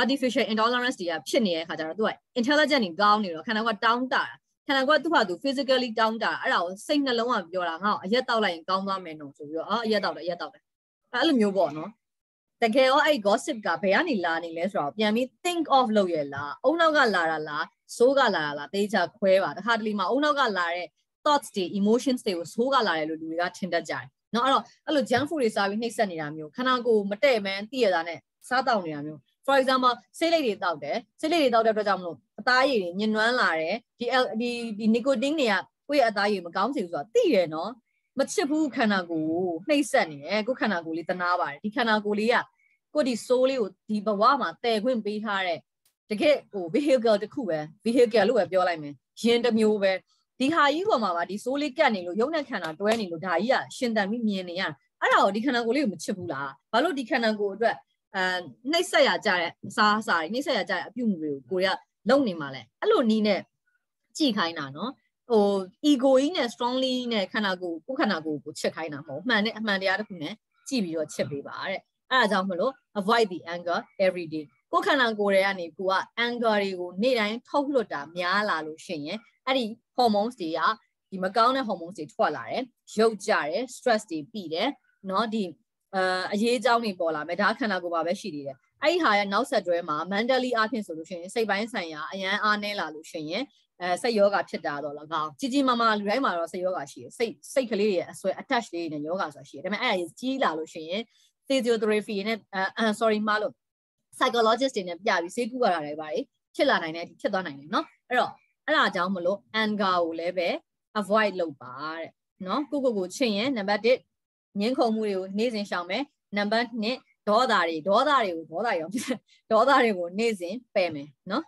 S1: artificial intolerance တွေကဖြစ်နေတဲ့အခါကျတော့သူက intelligent တွေကောင်းနေတော့ခန္ဓာကတောင်းတာ ခန္ဓာကသူ့ဟာသူ physically တောင်းတာအဲ့ဒါကိုစိတ်နှလုံးကပြောတာငါ့ကိုအရက်တောက်လိုက်ရင်ကောင်းသွားမယ်နော်ဆိုပြီးတော့အော်အရက်တောက်တယ်အရက်တောက်တယ်အဲ့လိုမျိုးပေါ့နော်တကယ်ရောအဲ့ gossip ကဘယ်ကနေလာနေလဲဆိုတော့ပြန်ပြီး think of လုပ်ရလားအုံနောက်ကလာတာလားဆိုးကလာတာလားတေးချခွဲပါတခါတလေမှာအုံနောက်ကလာတဲ့ thoughts တွေ emotions တွေကိုဆိုးကလာတယ်လို့လူတွေကထင်တတ်ကြတယ်နော်အဲ့တော့အဲ့လို junk food တွေစားပြီးနှိပ်စက်နေတာမျိုးခန္ဓာကိုယ်မတည့်မှန်းသိရတာနဲ့စားတောက်နေတာမျိုး for example ဆေးလိပ်တွေတောက်တယ်ဆေးလိပ်တွေတောက်တဲ့အတွက်ကြောင့်မလို့ အသားရည်တွေညှဉ်းနှွမ်းလာတယ်ဒီဒီဒီ nicotine တွေကကိုယ့်ရဲ့အသားရည်မကောင်းစေဘူးဆိုတာသိတယ်နော်မချစ်ဘူးခန္ဓာကိုယ်ကိုနှိပ်စက်နေတယ်ကိုယ်ခန္ဓာကိုယ်လေးတနာပါတယ်ဒီခန္ဓာကိုယ်လေးကကိုဒီ soul လေးကိုဒီဘဝမှာတည်ခွင့်ပေးထားတဲ့တကယ်ဟို vehicle တစ်ခုပဲ vehicle လို့ပဲပြောလိုက်မယ်ယင်တစ်မျိုးပဲဒီဟာကြီးပေါ်မှာပါဒီ soul လေးကတ်နေလို့ယုံနဲ့ခန္ဓာတွဲနေလို့ဒါကြီးကရှင်တန်ပြီးမြင်နေရအဲ့ဒါကိုဒီခန္ဓာကိုယ်လေးကိုမချစ်ဘူးလားဘာလို့ဒီခန္ဓာကိုယ်အတွက်အဲနှိပ်ဆက်ရကြတဲ့အစားအစာတွေနှိပ်ဆက်ရကြတဲ့အပြုမှုတွေကိုကိုရ လုံနေမှာလဲအဲ့လိုနီးနဲ့ကြည်ခိုင်းတာနော်ဟို ego ကြီးနဲ့ strongly နဲ့ခန္ဓာကိုယ်ကိုခန္ဓာကိုယ်ကိုချစ်ခိုင်းတာမဟုတ်မှန်တဲ့အမှန်တရားတစ်ခုနဲ့ကြည်ပြီးတော့ချစ်ပေးပါတဲ့အဲ့ဒါကြောင့်မလို့ avoid the anger every day ကိုယ်ခန္ဓာကိုယ်တွေကနေကိုက anger တွေကိုနေ့တိုင်းထုတ်လွှတ်တာများလာလို့ရှိရင်အဲ့ဒီ hormones တွေကဒီမကောင်းတဲ့ hormones တွေထွက်လာတယ်ရုပ်ကြတယ် stress တွေပြီးတယ်เนาะဒီအာအရေးအကြောင်းတွေပေါ်လာမယ်ဒါခန္ဓာကိုယ်ပါပဲရှိသေးတယ် အဲ့ဒီဟာရဲ့နောက်ဆက်တွဲမှာ mentally အဖြစ်ဆိုလို့ရှိရင်စိတ်ပိုင်းဆိုင်ရာအရန်အားနည်းလာလို့ရှိရင်အဲစိတ်ယောဂဖြစ်တာတော့၎င်းကြီးကြီးမားမားလူတိုင်းမှာတော့စိတ်ယောဂရှိတယ်စိတ်စိတ်ကလေးတွေအဆွဲ attach လေးတွေနဲ့ယောဂဆိုတာရှိတယ်ဒါပေမဲ့အဲ့ဒါကြီးလာလို့ရှိရင် physiotherapy နဲ့အဲ sorry မလို့ psychologist တွေနဲ့ပြပြီးဆေးကုရတာတွေပါတယ်ဖြစ်လာနိုင်တယ်ဖြစ်သွားနိုင်တယ်เนาะအဲ့တော့အဲ့ဒါကြောင့်မလို့ anger ကိုလည်းပဲ avoid လုပ်ပါတဲ့เนาะကိုကိုကိုချင်ရင်နံပါတ်1ငင်းခုန်မှုတွေကိုနေ့စဉ်ရှောင်မယ်နံပါတ်2 ဒေါသတွေဒေါသတွေကိုဒေါသရောဒေါသတွေကိုနေ့စဉ်ပယ်မယ်နော်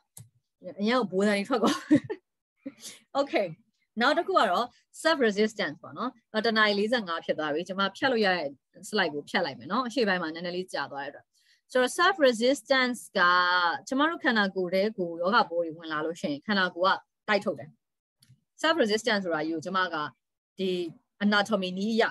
S1: အရင်ကဘိုးသားတွေထွက်ကုန် Okay နောက်တစ်ခုကတော့ self resistance ပေါ့နော်တနင်္လာ45ဖြစ်သွားပြီကျွန်မဖြတ်လို့ရတဲ့ slide ကိုဖြတ်လိုက်မယ်နော်အရှေ့ပိုင်းမှာနည်းနည်းလေးကြာသွားတဲ့အတွက်ဆိုတော့ self resistance ကကျမတို့ခန္ဓာကိုယ်ထဲကိုယောဂပိုးတွေဝင်လာလို့ရှိရင်ခန္ဓာကိုယ်ကတိုက်ထုတ်တယ် self resistance ဆိုတာယူကျမကဒီ anatomy နည်းရ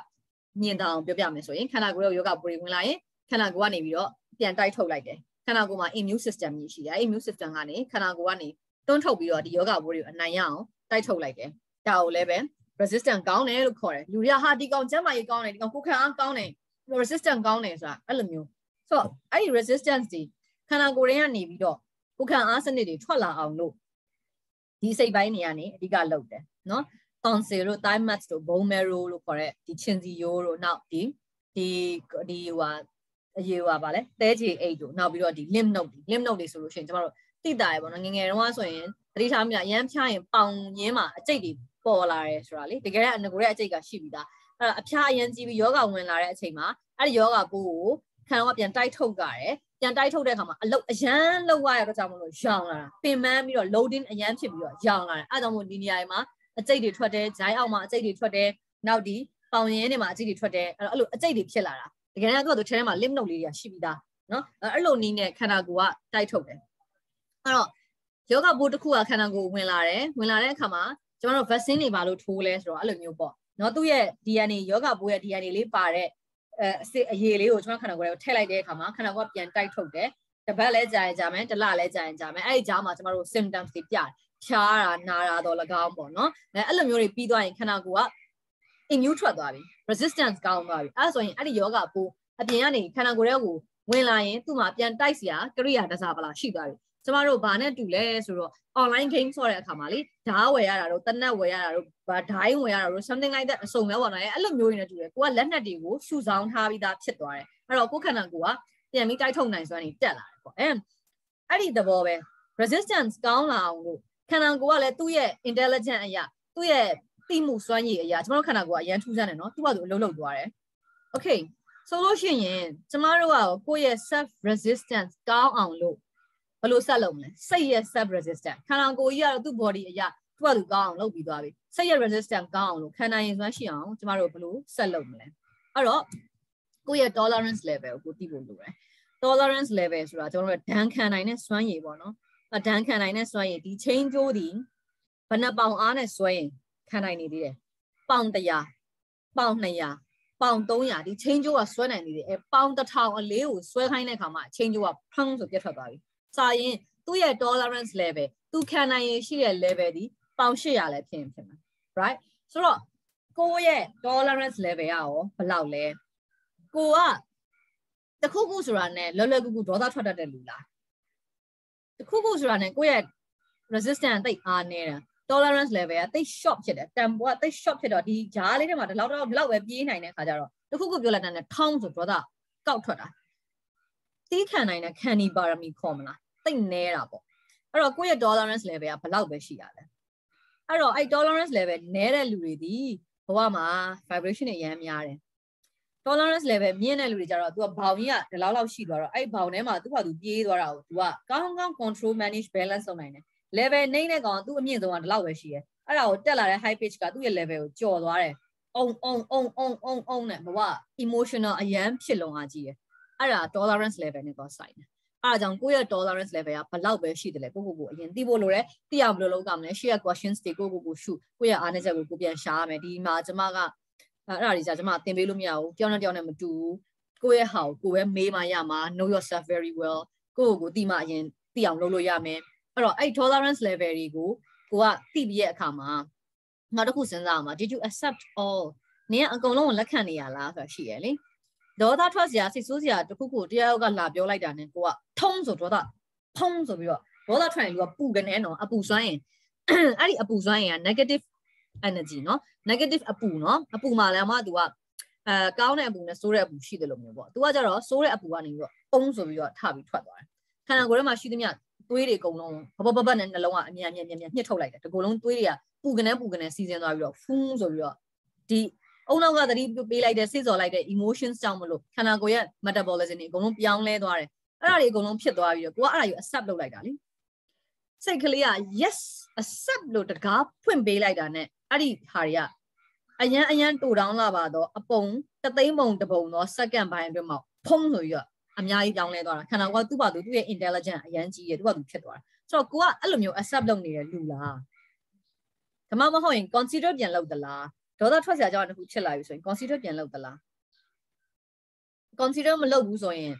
S1: မြင်တာအောင်ပြောပြမယ်ဆိုရင်ခန္ဓာကိုယ်ရဲ့ယောဂပိုးတွေဝင်လာရင် ခန္ဓာကိုယ်ကနေပြီးတော့ပြန်တိုက်ထုတ်လိုက်တယ်ခန္ဓာကိုယ်မှာ immune system ကြီးရှိတယ် immune system ကနေခန္ဓာကိုယ်ကနေတွန်းထုတ်ပြီးတော့ဒီယောဂပိုးတွေကိုအနိုင်ရအောင်တိုက်ထုတ်လိုက်တယ်ဒါကိုလည်းပဲ resistant ကောင်းတယ်လို့ခေါ်တယ်လူတွေကဟာဒီကောင်ကျန်းမာရေးကောင်းတယ်ဒီကောင်ကိုခံအားကောင်းတယ် resistant ကောင်းတယ်ဆိုတာအဲ့လိုမျိုးဆိုတော့အဲ့ဒီ resistance တွေခန္ဓာကိုယ်ရင်းကနေပြီးတော့ကိုခံအားစနစ်တွေထွက်လာအောင်လို့ဒီစိတ်ပိုင်းတွေကနေအဓိကလုပ်တယ်နော် tonsil တို့ thymus တို့ bone marrow လို့ခေါ်တဲ့ဒီချင်းစီရိုးတို့နောက်ဒီဒီဒီဟိုဟာ အရေးပါပါလဲသဲချေအိတ်တို့နောက်ပြီးတော့ဒီ lymph node ဒီ lymph node တွေဆိုလို့ရှိရင်ကျမတို့သိတာရပေါ့နော်ငငယ်တုန်းကဆိုရင်သတိထားမိတာအရန်ဖြားရင်ပေါင်ရင်းမှာအကျိတ်တွေပေါ်လာတယ်ဆိုတာလေတကယ်ကအငကိုရဲ့အကျိတ်ကရှိပြီးသားအဲ့တော့အဖျားအရင်ကြီးပြီးယောဂဝင်လာတဲ့အချိန်မှာအဲ့ဒီယောဂပိုးကိုခံတော့ပြန်တိုက်ထုတ်ကြတယ်ပြန်တိုက်ထုတ်တဲ့အခါမှာအလုတ်အရန်လောက်ရတဲ့ကြောင့်မလို့ရောင်လာတာပင်ပန်းပြီးတော့ loading အရန်ဖြစ်ပြီးတော့ရောင်လာတယ်အဲ့ဒါကြောင့်မို့ဒီနေရာမှာအကျိတ်တွေထွက်တယ်ဂျိုင်းအောက်မှာအကျိတ်တွေထွက်တယ်နောက်ဒီပေါင်ရင်းတွေမှာအကျိတ်တွေထွက်တယ်အဲ့တော့အဲ့လိုအကျိတ်တွေဖြစ်လာတာ တကယ်တော့သူ့ထဲမှာ limb node လေးတွေကရှိပြီးသားနော်အဲ့လိုနီးနဲ့ခန္ဓာကိုယ်ကတိုက်ထုတ်တယ်အဲ့တော့ယောဂပိုးတစ်ခုကခန္ဓာကိုယ်ဝင်လာတယ်ဝင်လာတဲ့အခါမှာကျမတို့ vaccine တွေဘာလို့ထိုးလဲဆိုတော့အဲ့လိုမျိုးပေါ့နော်သူ့ရဲ့ DNA ယောဂပိုးရဲ့ DNA လေးပါတဲ့အဲအစစ်အရေးလေးကိုကျွန်တော်ခန္ဓာကိုယ်ကိုထည့်လိုက်တဲ့အခါမှာခန္ဓာကိုယ်ကပြန်တိုက်ထုတ်တယ်တပတ်လဲကြာရင်ကြာမယ်တလလဲကြာရင်ကြာမယ်အဲ့ဒီကြားမှာကျမတို့ symptoms တွေပြတယ်ဖြားတာနာတာတော့၎င်းပေါ့နော်အဲအဲ့လိုမျိုးတွေပြီးသွားရင်ခန္ဓာကိုယ်က immune ထွက်သွားပြီ resistance ကောင်းသွားပြီအဲ့ဒါဆိုရင်အဲ့ဒီယောဂပိုးအပြင်ကနေခန္ဓာကိုယ်ရဲ့ကိုဝင်လာရင်သူ့မှာပြန်တိုက်စရာကရိယာတစားပလာရှိသွားပြီကျမတို့ဘာနဲ့တူလဲဆိုတော့ online game ဆော့တဲ့အခါမှာလေဓာဝယ်ရတာတို့တနက်ဝယ်ရတာတို့ဘာဒိုင်းဝယ်ရတာတို့ something like that အစုံပဲပေါ့နော်အဲ့လိုမျိုးတွေနဲ့တူတယ်ကိုကလက်နက်တွေကိုစုဆောင်ထားပြီးသားဖြစ်သွားတယ်အဲ့တော့ကိုခန္ဓာကိုယ်ကပြန်ပြီးတိုက်ထုတ်နိုင်စွမ်းတွေတက်လာတယ်ပေါ့အဲအဲ့ဒီသဘောပဲ resistance ကောင်းလာအောင်လို့ခန္ဓာကိုယ်ကလည်းသူ့ရဲ့ intelligent အရာသူ့ရဲ့ သိမှုစွမ်းရည်အရာကျမတို့ခန္ဓာကိုယ်ကအရန်ထူးဆန်းတယ်နော်သူ့ဘာသူအလုံးလုံးသွားတယ် okay ဆိုလို့ရှိရင်ကျမတို့ကကိုယ့်ရဲ့ self resistance ကောင်းအောင်လို့ဘယ်လိုဆက်လုပ်မလဲစိတ်ရဲ့ self resistance ခန္ဓာကိုယ်ကြီးကတော့သူ့ body အရာသူ့ဘာသူကောင်းအောင်လုပ်ပြီးသွားပြီစိတ်ရဲ့ resistance ကောင်းအောင်လို့ခန္ဓာရင်စွမ်းရှိအောင်ကျမတို့ဘယ်လိုဆက်လုပ်မလဲအဲ့တော့ကိုယ့်ရဲ့ tolerance level ကိုသိဖို့လိုတယ် tolerance level ဆိုတာကျွန်တော်တို့ဒဏ်ခံနိုင်တဲ့စွမ်းရည်ပေါ့နော်အဒဏ်ခံနိုင်တဲ့စွမ်းရည်ဒီ chain ကျိုးဒီဘယ်နှပေါင်အားနဲ့ဆွဲရင် ခံနိုင်နေသေးတယ်ပေါင်100ပေါင်200ပေါင်300ဒီ chain ကျိုးကဆွဲနိုင်နေတယ်အဲပေါင်1000အလေးကိုဆွဲခိုင်းတဲ့အခါမှာ chain ကျိုးကဖုံးဆိုပြတ်ထွက်သွားပြီစာရင်သူ့ရဲ့ tolerance level သူခံနိုင်ရရှိတဲ့ level ဒီပေါင်800လည်းဖြစ်ရင်ဖြစ်မှာ right ဆိုတော့ကိုယ့်ရဲ့ tolerance level ကရောဘယ်လောက်လဲကိုကတခုခုဆိုတာနဲ့လောလောကူကူဒေါသထွက်တတ်တဲ့လူလားတခုခုဆိုတာနဲ့ကိုယ့်ရဲ့ resistance တိတ်အားနေတာ tolerance level ကတိတ် short ဖြစ်တယ်တန်ဖိုးကတိတ် short ဖြစ်တော့ဒီဂျားလေးတွေမှာဒီလောက်တော့ဒီလောက်ပဲပြေးနိုင်တဲ့ခါကျတော့တခုခုပြောလိုက်တာနဲ့ထောင်းဆို brother ကောက်ထွက်တာတီးခံနိုင်တဲ့ခံဒီပါရမီခေါ်မလားတိတ်နဲတာပေါ့အဲ့တော့ကိုယ့်ရဲ့ tolerance level ကဘလောက်ပဲရှိရလဲအဲ့တော့အဲ့ tolerance level နဲတဲ့လူတွေဒီဘဝမှာ vibration တွေရမ်းများတယ် tolerance level မြင့်တဲ့လူတွေကြတော့ तू ကဘောင်ကြီးကဒီလောက်လောက်ရှိသွားတော့အဲ့ဘောင်ထဲမှာသူ့ဟာသူပြေးသွားတာကို तू ကကောင်းကောင်း control manage balance လုပ်နိုင်တယ် level နှိမ့်တဲ့ကောင် तू အမြင့်ဆုံးကဒီလောက်ပဲရှိရဲအဲ့ဒါကိုတက်လာတဲ့ high pitch ကသူ့ရဲ့ level ကိုကျော်သွားတယ်အုံအုံအုံအုံအုံအုံနဲ့ဘဝ emotional အရန်ဖြစ်လုံးအားကြီးရဲအဲ့ဒါ tolerance level နဲ့တော့ဆိုင်တယ်အဲ့ဒါကြောင့်ကိုယ့်ရဲ့ tolerance level ကဘလောက်ပဲရှိတယ်လေကိုကိုကိုအရင်သိဖို့လိုတယ်သိအောင်ဘယ်လိုလုပ်ကြမလဲ share questions တွေကိုကိုကိုရှုကိုယ့်ရဲ့အားနည်းချက်ကိုကိုပြန်ရှာရမယ်ဒီမှာကျမကအဲ့ဒါတွေじゃကျွန်မသင်ပေးလို့မရဘူးတယောက်နဲ့တယောက်နဲ့မတူဘူးကိုယ့်ရဲ့ဟာကိုကိုပဲမေးမှရမှာ know yourself very well ကိုယ့်ကိုယ်ကိုသိမှအရင်သိအောင်လုပ်လို့ရမယ် အဲ့တော့အဲ့ tolerance level တွေကိုကိုကသိပြီးရဲ့အခါမှာနောက်တစ်ခုစဉ်းစားအောင်ပါ did you accept all နင်ကအကုန်လုံးကိုလက်ခံနေရလားဆိုတာရှိရလေဒေါသထွက်စရာစိတ်ဆိုးစရာတခုခုတရားရောက်ကလာပြောလိုက်တာနဲ့ကိုကထုံးဆိုဒေါသဖုံးဆိုပြီးတော့ဒေါသထွက်ရင်လူကပူကနေနော်အပူစွမ်းရင်အဲ့ဒီအပူစွမ်းရင်က negative energy เนาะ negative အပူเนาะအပူမှာလည်းမ तू ကအဲကောင်းတဲ့အပူနဲ့ဆိုးတဲ့အပူရှိတယ်လို့မျိုးပေါ့ तू ကကြတော့ဆိုးတဲ့အပူကနေပြီးတော့အုံးဆိုပြီးတော့ထပြီးထွက်သွားတယ်ခန္ဓာကိုယ်ထဲမှာရှိသမျှ သွေးတွေအကုန်လုံးဘဘဘဘနဲ့နှလုံးကအမြန်မြန်မြန်မြန်ညှစ်ထုတ်လိုက်တယ်ဒီကုလုံးသွေးတွေကပူကနေပူကနေစီးဆင်းသွားပြီးတော့ဖူးဆိုပြီးတော့ဒီအုံနောက်ကသတိပေးလိုက်တဲ့စိတ်စော်လိုက်တဲ့ emotions ကြောင့်မလို့ခန္ဓာကိုယ်ရဲ့ metabolism တွေအကုန်လုံးပြောင်းလဲသွားတယ်အဲ့ဒါတွေအကုန်လုံးဖြစ်သွားပြီးတော့ကိုကအဲ့ဒါကို accept လုပ်လိုက်တာလေစိတ်ကလေးက yes accept လို့တကားဖွင့်ပေးလိုက်တာ ਨੇ အဲ့ဒီဟာတွေကအရန်အရန်တူတောင်းလာပါတော့အပုံတသိန်းပုံတပုံတော့ second ပိုင်းအတွင်းမှာဖုံးဆိုပြီးတော့ အများကြီးပြောင်းလဲသွားတာခန္ဓာကိုယ်ကသူ့ဘာသူသူ့ရဲ့ intelligent အရန်ကြီးရသူ့ဘာသူဖြစ်သွားတာဆိုတော့ကိုကအဲ့လိုမျိုး accept လုပ်နေတဲ့လူလားဒါမှမဟုတ်ရင် consider ပြန်လုပ်သလားဒေါသထွက်စရာကြောင့်တခုဖြစ်လာပြီဆိုရင် consider ပြန်လုပ်သလား consider မလုပ်ဘူးဆိုရင်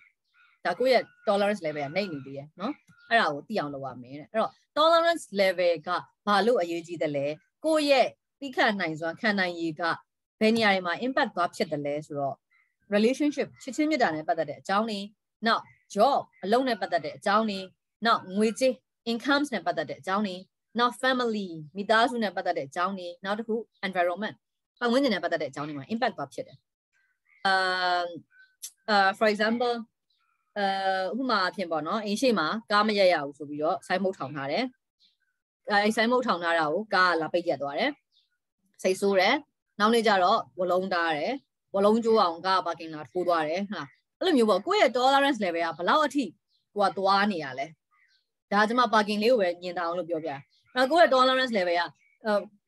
S1: ဒါကိုယ့်ရဲ့ tolerance level ကနှိမ့်နေသေးရဲ့နော်အဲ့ဒါကိုသိအောင်လုပ်ရမယ်တဲ့အဲ့တော့ tolerance level ကဘာလို့အရေးကြီးတယ်လဲကိုယ့်ရဲ့သိခံနိုင်စွာခံနိုင်ရည်ကဘယ်နေရာတွေမှာ impact သွားဖြစ်တယ်လဲဆိုတော့ relationship ချစ်ချင်းမြတ်တာနဲ့ပတ်သက်တဲ့အကြောင်းတွေနောက် job အလုပ်နဲ့ပတ်သက်တဲ့အကြောင်းတွေနောက်ငွေကြေး incomes နဲ့ပတ်သက်တဲ့အကြောင်းတွေနောက် family မိသားစုနဲ့ပတ်သက်တဲ့အကြောင်းတွေနောက်တစ်ခု environment ပတ်ဝန်းကျင်နဲ့ပတ်သက်တဲ့အကြောင်းတွေမှာ impact သွားဖြစ်တယ်။ uh uh for example အဲဥပမာအဖြစ်ပေါ့နော်အင်းရှိမှာကားမရက်ရဘူးဆိုပြီးတော့ဆိုင်းမုတ်ထောင်ထားတယ်။အဲဆိုင်းမုတ်ထောင်ထားတာကိုကားလာပိတ်ရက်သွားတယ်။စိတ်ဆိုးတယ်။နောက်နေ့ကျတော့ဝလုံးတားတယ်။ ဝလုံးကျိုးအောင်ကားပါကင်လာထိုးသွားတယ်ဟာအဲ့လိုမျိုးပေါ့ကိုယ့်ရဲ့ tolerance level ကဘယ်လောက်အထိကိုကသွားနေရလဲ။ဒါကျွန်မပါကင်လေးကိုပဲညင်တာအောင်လို့ပြောပြ။အဲ့ကိုယ့်ရဲ့ tolerance level က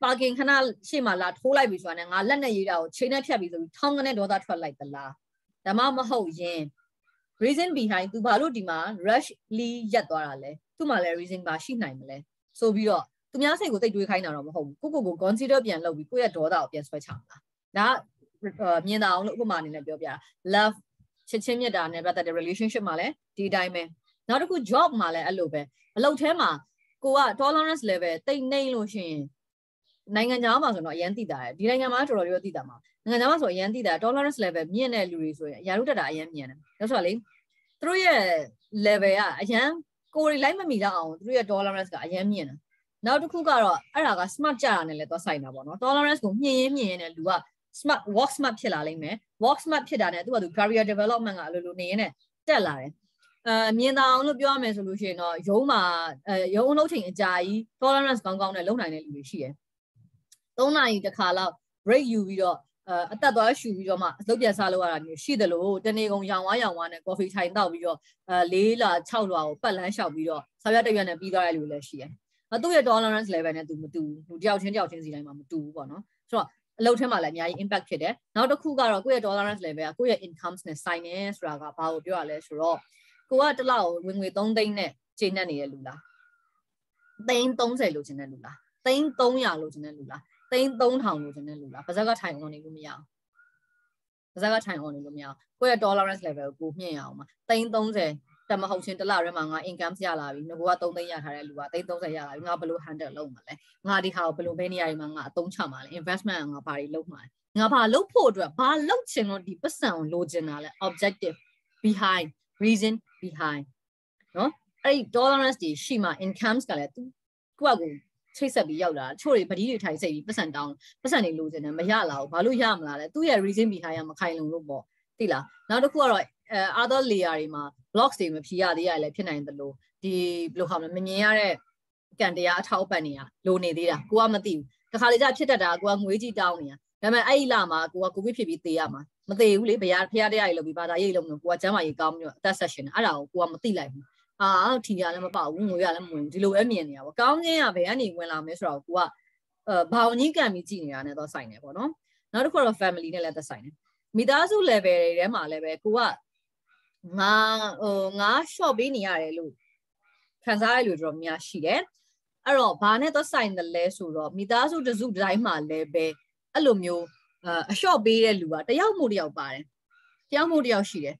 S1: ပါကင်ခဏရှေ့မှာလာထိုးလိုက်ပြီဆိုတာနဲ့ငါလက်နဲ့ရေးတာကိုချိန်နဲ့ဖြတ်ပြီးဆိုပြီးထောင်းကနေဒေါသထွက်လိုက်သလား။ဒါမှမဟုတ်ရင် reason behind သူဘာလို့ဒီမှာ rush လီရက်သွားတာလဲသူ့မှာလည်း reason ပါရှိနိုင်မလဲဆိုပြီးတော့သူများစိတ်ကိုတိတ်တွေးခိုင်းတာတော့မဟုတ်ဘူးကိုကိုကို consider ပြန်လုပ်ပြီးကိုယ့်ရဲ့ဒေါသကိုပြန်ဆွဲချမှာဒါ မြင်တာအောင်လို့ဥပမာအနေနဲ့ပြောပြတာ love ချစ်ချင်းမြတ်တာနဲ့ပတ်သက်တဲ့ relationship မှာလည်းဒီတိုင်းပဲနောက်တစ်ခု job မှာလည်းအဲ့လိုပဲအလုပ်ထဲမှာကိုက tolerance level တိတ်နှိမ့်လို့ရှိရင်နိုင်ငံခြားမှာဆိုတော့အရန်သိတာတယ်ဒီနိုင်ငံမှာတော်တော်လေးသိတာမှာနိုင်ငံခြားမှာဆိုအရန်သိတာ tolerance level မြင့်တဲ့လူတွေဆိုရင်အရာတို့တက်တာအရန်မြင့်တယ်ဒါဆိုတော့လေသူတို့ရဲ့ level ကအရန်ကိုရီလိုက်မမီတော့အောင်သူတို့ရဲ့ tolerance ကအရင်မြင့်တယ်နောက်တစ်ခုကတော့အဲ့ဒါက smart ကြတာနဲ့လည်းသွားဆိုင်တာပေါ့နော် tolerance ကိုမြင့်ရင်းမြင့်ရင်းနဲ့လူက smart work smart ဖြစ်လာလိမ့်မယ် work smart ဖြစ်တာနဲ့သူကသူ career development ကအလိုလိုနေရင်းနဲ့တက်လာတယ်အဲမြင်သာအောင်လို့ပြောရမယ်ဆိုလို့ရှိရင်တော့ရုံးမှာအဲရုံးအလုပ်ချိန်အကြာကြီး tolerance ကောင်းကောင်းနဲ့လုပ်နိုင်တဲ့လူတွေရှိတယ်။၃နာရီတစ်ခါလောက် break ယူပြီးတော့အဲအသက်သွားရှူပြီးတော့မှအလုပ်ပြန်စားလို့ရတာမျိုးရှိတယ်လို့တနေ့ကုန်ရောင်ဝါရောင်ဝါနဲ့ coffee ထိုင်တောက်ပြီးတော့အဲ၄လ6လကိုပတ်လန်းလျှောက်ပြီးတော့ဆာပြတ်တရွက်နဲ့ပြီးသွားတဲ့လူလည်းရှိတယ်။အဲသူ့ရဲ့ tolerance level နဲ့သူမတူဘူး။လူတယောက်ချင်းတယောက်ချင်းစီတိုင်းမှာမတူဘူးပေါ့နော်။ဆိုတော့ အလုပ်ထဲမှာလည်းအများကြီး impact ဖြစ်တယ်။နောက်တစ်ခုကတော့ကိုယ့်ရဲ့ tolerance level ကကိုယ့်ရဲ့ incomes နဲ့ဆိုင်နေဆိုတာကဘာကိုပြောရလဲဆိုတော့ကိုကတစ်လောက်ဝင်ငွေ3သိန်းနဲ့ကျေနပ်နေတဲ့လူလား။သိန်း30လို့ချင်တဲ့လူလား။သိန်း300လို့ချင်တဲ့လူလား။သိန်း3000လို့ချင်တဲ့လူလား။ပါဇက်ကထိုင် on နေလို့မရအောင်။ပါဇက်ကထိုင် on နေလို့မရအောင်။ကိုယ့်ရဲ့ tolerance level ကိုကိုမြင့်ရအောင်ပါ။သိန်း30 တမဟုတ်ချင်းတစ်လရဲမှာငါ income ရလာပြီငါက3သိန်းရထားတဲ့လူကသိန်း30ရလာပြီငါဘယ်လို handle လုပ်မှာလဲငါဒီဟာကိုဘယ်လိုဘယ်နေရာတွေမှာငါအသုံးချမှာလဲ investment ကငါဘာတွေလုပ်မှာလဲငါဘာလုပ်ဖို့အတွက်ဘာလုပ်ချင်လို့ဒီပတ်စံကိုလိုချင်တာလဲ objective behind reason behind နော်အဲ့ဒီ tolerance တွေရှိမှ incomes ကလည်းသူကိုယ့်အကူချိတ်ဆက်ပြီးရောက်လာချို့တွေပတိတွေထိုင်စိတ်ပြီးပတ်စံတောင်းပတ်စံတွေလိုချင်တယ်မရလာဘူးဘာလို့ရမလားလဲသူ့ရဲ့ reason behind ကမခိုင်လုံလို့ပေါ့သိလားနောက်တစ်ခုကတော့အဲ other layer တွေမှာ blocks တွေမဖြီရသေးရလည်းဖြစ်နိုင်တယ်လို့ဒီဘယ်လိုခေါ်မလဲမမြင်ရတဲ့ကန်တရားအထောက်အပံ့တွေကလိုနေသေးတာကိုကမသိဘူးတခါလေကျဖြစ်တတ်တာကိုကငွေကြီးတောင်းနေတာဒါပေမဲ့အဲ့ဒီလမှာကိုကကိုဗစ်ဖြစ်ပြီးသေရမှာမသေးဘူးလေဘုရားဖရားတရားကြီးလုပ်ပြီးဘာသာရေးလုပ်လို့ကိုကကျမ်းမာရေးကောင်းပြီးတော့အသက်ဆက်ရှင်အဲ့ဒါကိုကိုကမသိလိုက်ဘူးအာထီရလည်းမပေါ့ဘူးငွေရလည်းမဝင်ဒီလိုပဲမြင်နေတာပေါ့ကောင်းခြင်းကဘယ်ကနေဝင်လာမလဲဆိုတော့ကိုကအဲဘောင်ကြီးကံပြီးကြည်နေတာနဲ့တော့ဆိုင်နေပေါ့နော်နောက်တစ်ခုတော့ family နဲ့လည်းသက်ဆိုင်တယ်မိသားစု level တွေထဲမှာလည်းပဲကိုက ငါဟိုငါ short ပေးနေရတယ်လို့ခံစားရလို့တော့များရှိတယ်အဲ့တော့ဘာနဲ့သက်ဆိုင်တယ်လဲဆိုတော့မိသားစုတစုတိုင်းမှာလည်းပဲအဲ့လိုမျိုးအ short ပေးတဲ့လူကတယောက်မို့တယောက်ပါတယ်တယောက်မို့တယောက်ရှိတယ်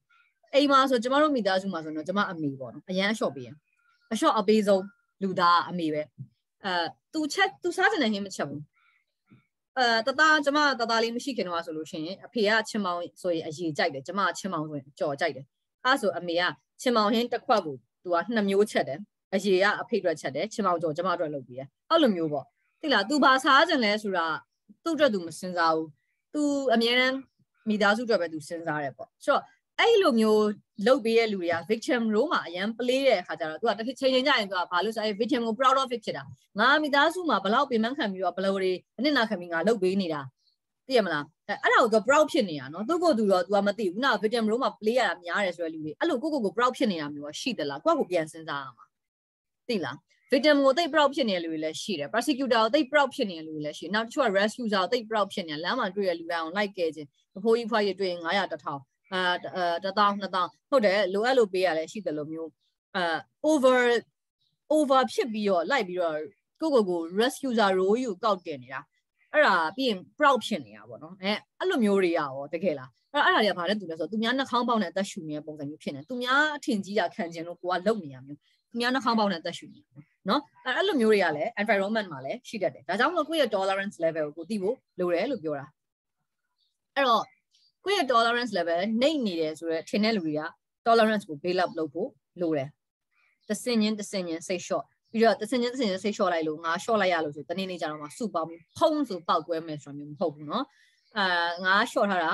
S1: အိမ်မှာဆိုကျမတို့မိသားစုမှာဆိုတော့ကျမအမေပေါ့နော်အရန် short ပေးရင်အ short အပေးဆုံးလူသားအမေပဲအဲသူချက်သူစားစင်နေဟင်းမချက်ဘူးအဲတသားကျမတသားလေးမရှိခင်တော့ဆိုလို့ရှိရင်အဖေကချင်းမောင်ဆိုရင်အရေးကြိုက်တယ်ကျမကချင်းမောင်ဆိုရင်ကြော်ကြိုက်တယ် အဲ့ဆိုအမေကချင်းမောင်ဟင်းတစ်ခွက်ကိုသူကနှစ်မျိုးချက်တယ်အရေကအဖေအတွက်ချက်တယ်ချင်းမောင်ကြော်ကျမအတွက်လုပ်ပြီးတယ်အဲ့လိုမျိုးပေါ့သိလား तू ဘာစားကြလဲဆိုတာသူ့အတွက် तू မစင်စားဘူး तू အမြဲတမ်းမိသားစုအတွက်ပဲ तू စဉ်းစားတယ်ပေါ့ဆိုတော့အဲ့လိုမျိုးလုပ်ပေးတဲ့လူတွေက victim role မှာအရန် play တဲ့အခါကျတော့ तू ကတစ်ချိန်ချိန်ကြရင် तू ကဘာလို့ဆိုအဲ့ victim ကို proud of it ဖြစ်တာငါမိသားစုမှာဘလောက်ပင်ပန်းခံပြီးတော့ဘလို့တွေအနစ်နာခံပြီးငါလုပ်ပေးနေတာသိရမလား အဲ့ဒါကို तू proud ဖြစ်နေတာနော်သူ့ကိုယ်သူတော့ तू ကမသိဘူးခုန victim role မှာ play ရတာများတယ်ဆိုတဲ့လူတွေအဲ့လိုကိုကိုကို proud ဖြစ်နေတာမျိုးရှိသလားကိုကကိုပြန်စဉ်းစားရမှာသိလား victim ကိုတိတ် proud ဖြစ်နေတဲ့လူတွေလည်းရှိတယ် prosecutor ကိုတိတ် proud ဖြစ်နေတဲ့လူတွေလည်းရှိနောက်တစ်ခုက rescuer ကိုတိတ် proud ဖြစ်နေလမ်းမှာတွေ့ရလူတိုင်းအောင် like ခဲ့ခြင်းအဖိုးကြီးဖွားကြီးတွေ့ရင်900 1000အာ1000 2000ဟုတ်တယ်လိုအပ်လို့ပေးရလဲရှိတယ်လို့မျိုးအာ over over ဖြစ်ပြီးတော့လိုက်ပြီးတော့ကိုကိုကို rescuer role ကိုကောက်တင်နေတာ အဲ့ဒါပြီးရင် proud ဖြစ်နေတာပေါ့နော်အဲအဲ့လိုမျိုးတွေရရောတကယ်လားအဲ့အဲ့ဒါတွေကဘာလဲသူလဲဆိုတော့သူများနှာခေါင်းပေါက်နဲ့အသက်ရှူနေတဲ့ပုံစံမျိုးဖြစ်နေသူများအထင်ကြီးတာခံကျင်လို့ကိုကလုံနေရမျိုးသူများနှာခေါင်းပေါက်နဲ့အသက်ရှူနေနော်အဲ့အဲ့လိုမျိုးတွေကလည်း environment မှာလည်းရှိတတ်တယ်ဒါကြောင့်မလို့ကိုယ့်ရဲ့ tolerance level ကိုကိုသိဖို့လိုတယ်လို့ပြောတာအဲ့တော့ကိုယ့်ရဲ့ tolerance level နှိမ့်နေတယ်ဆိုတော့ထင်တဲ့လူတွေက tolerance ကို build up လုပ်ဖို့လိုတယ်တစင်ချင်းတစင်ချင်းစိတ် short ပြီးတော့တစင်ချင်းတစင်ချင်းစိတ် short လိုက်လို့ငါ short လိုက်ရလို့ဆိုတနေ့နေ့ကျတော့မှစုပေါင်းဖုံးဆိုပောက်ကွဲမယ်ဆိုတာမျိုးမဟုတ်ဘူးเนาะအာငါ short ထားတာ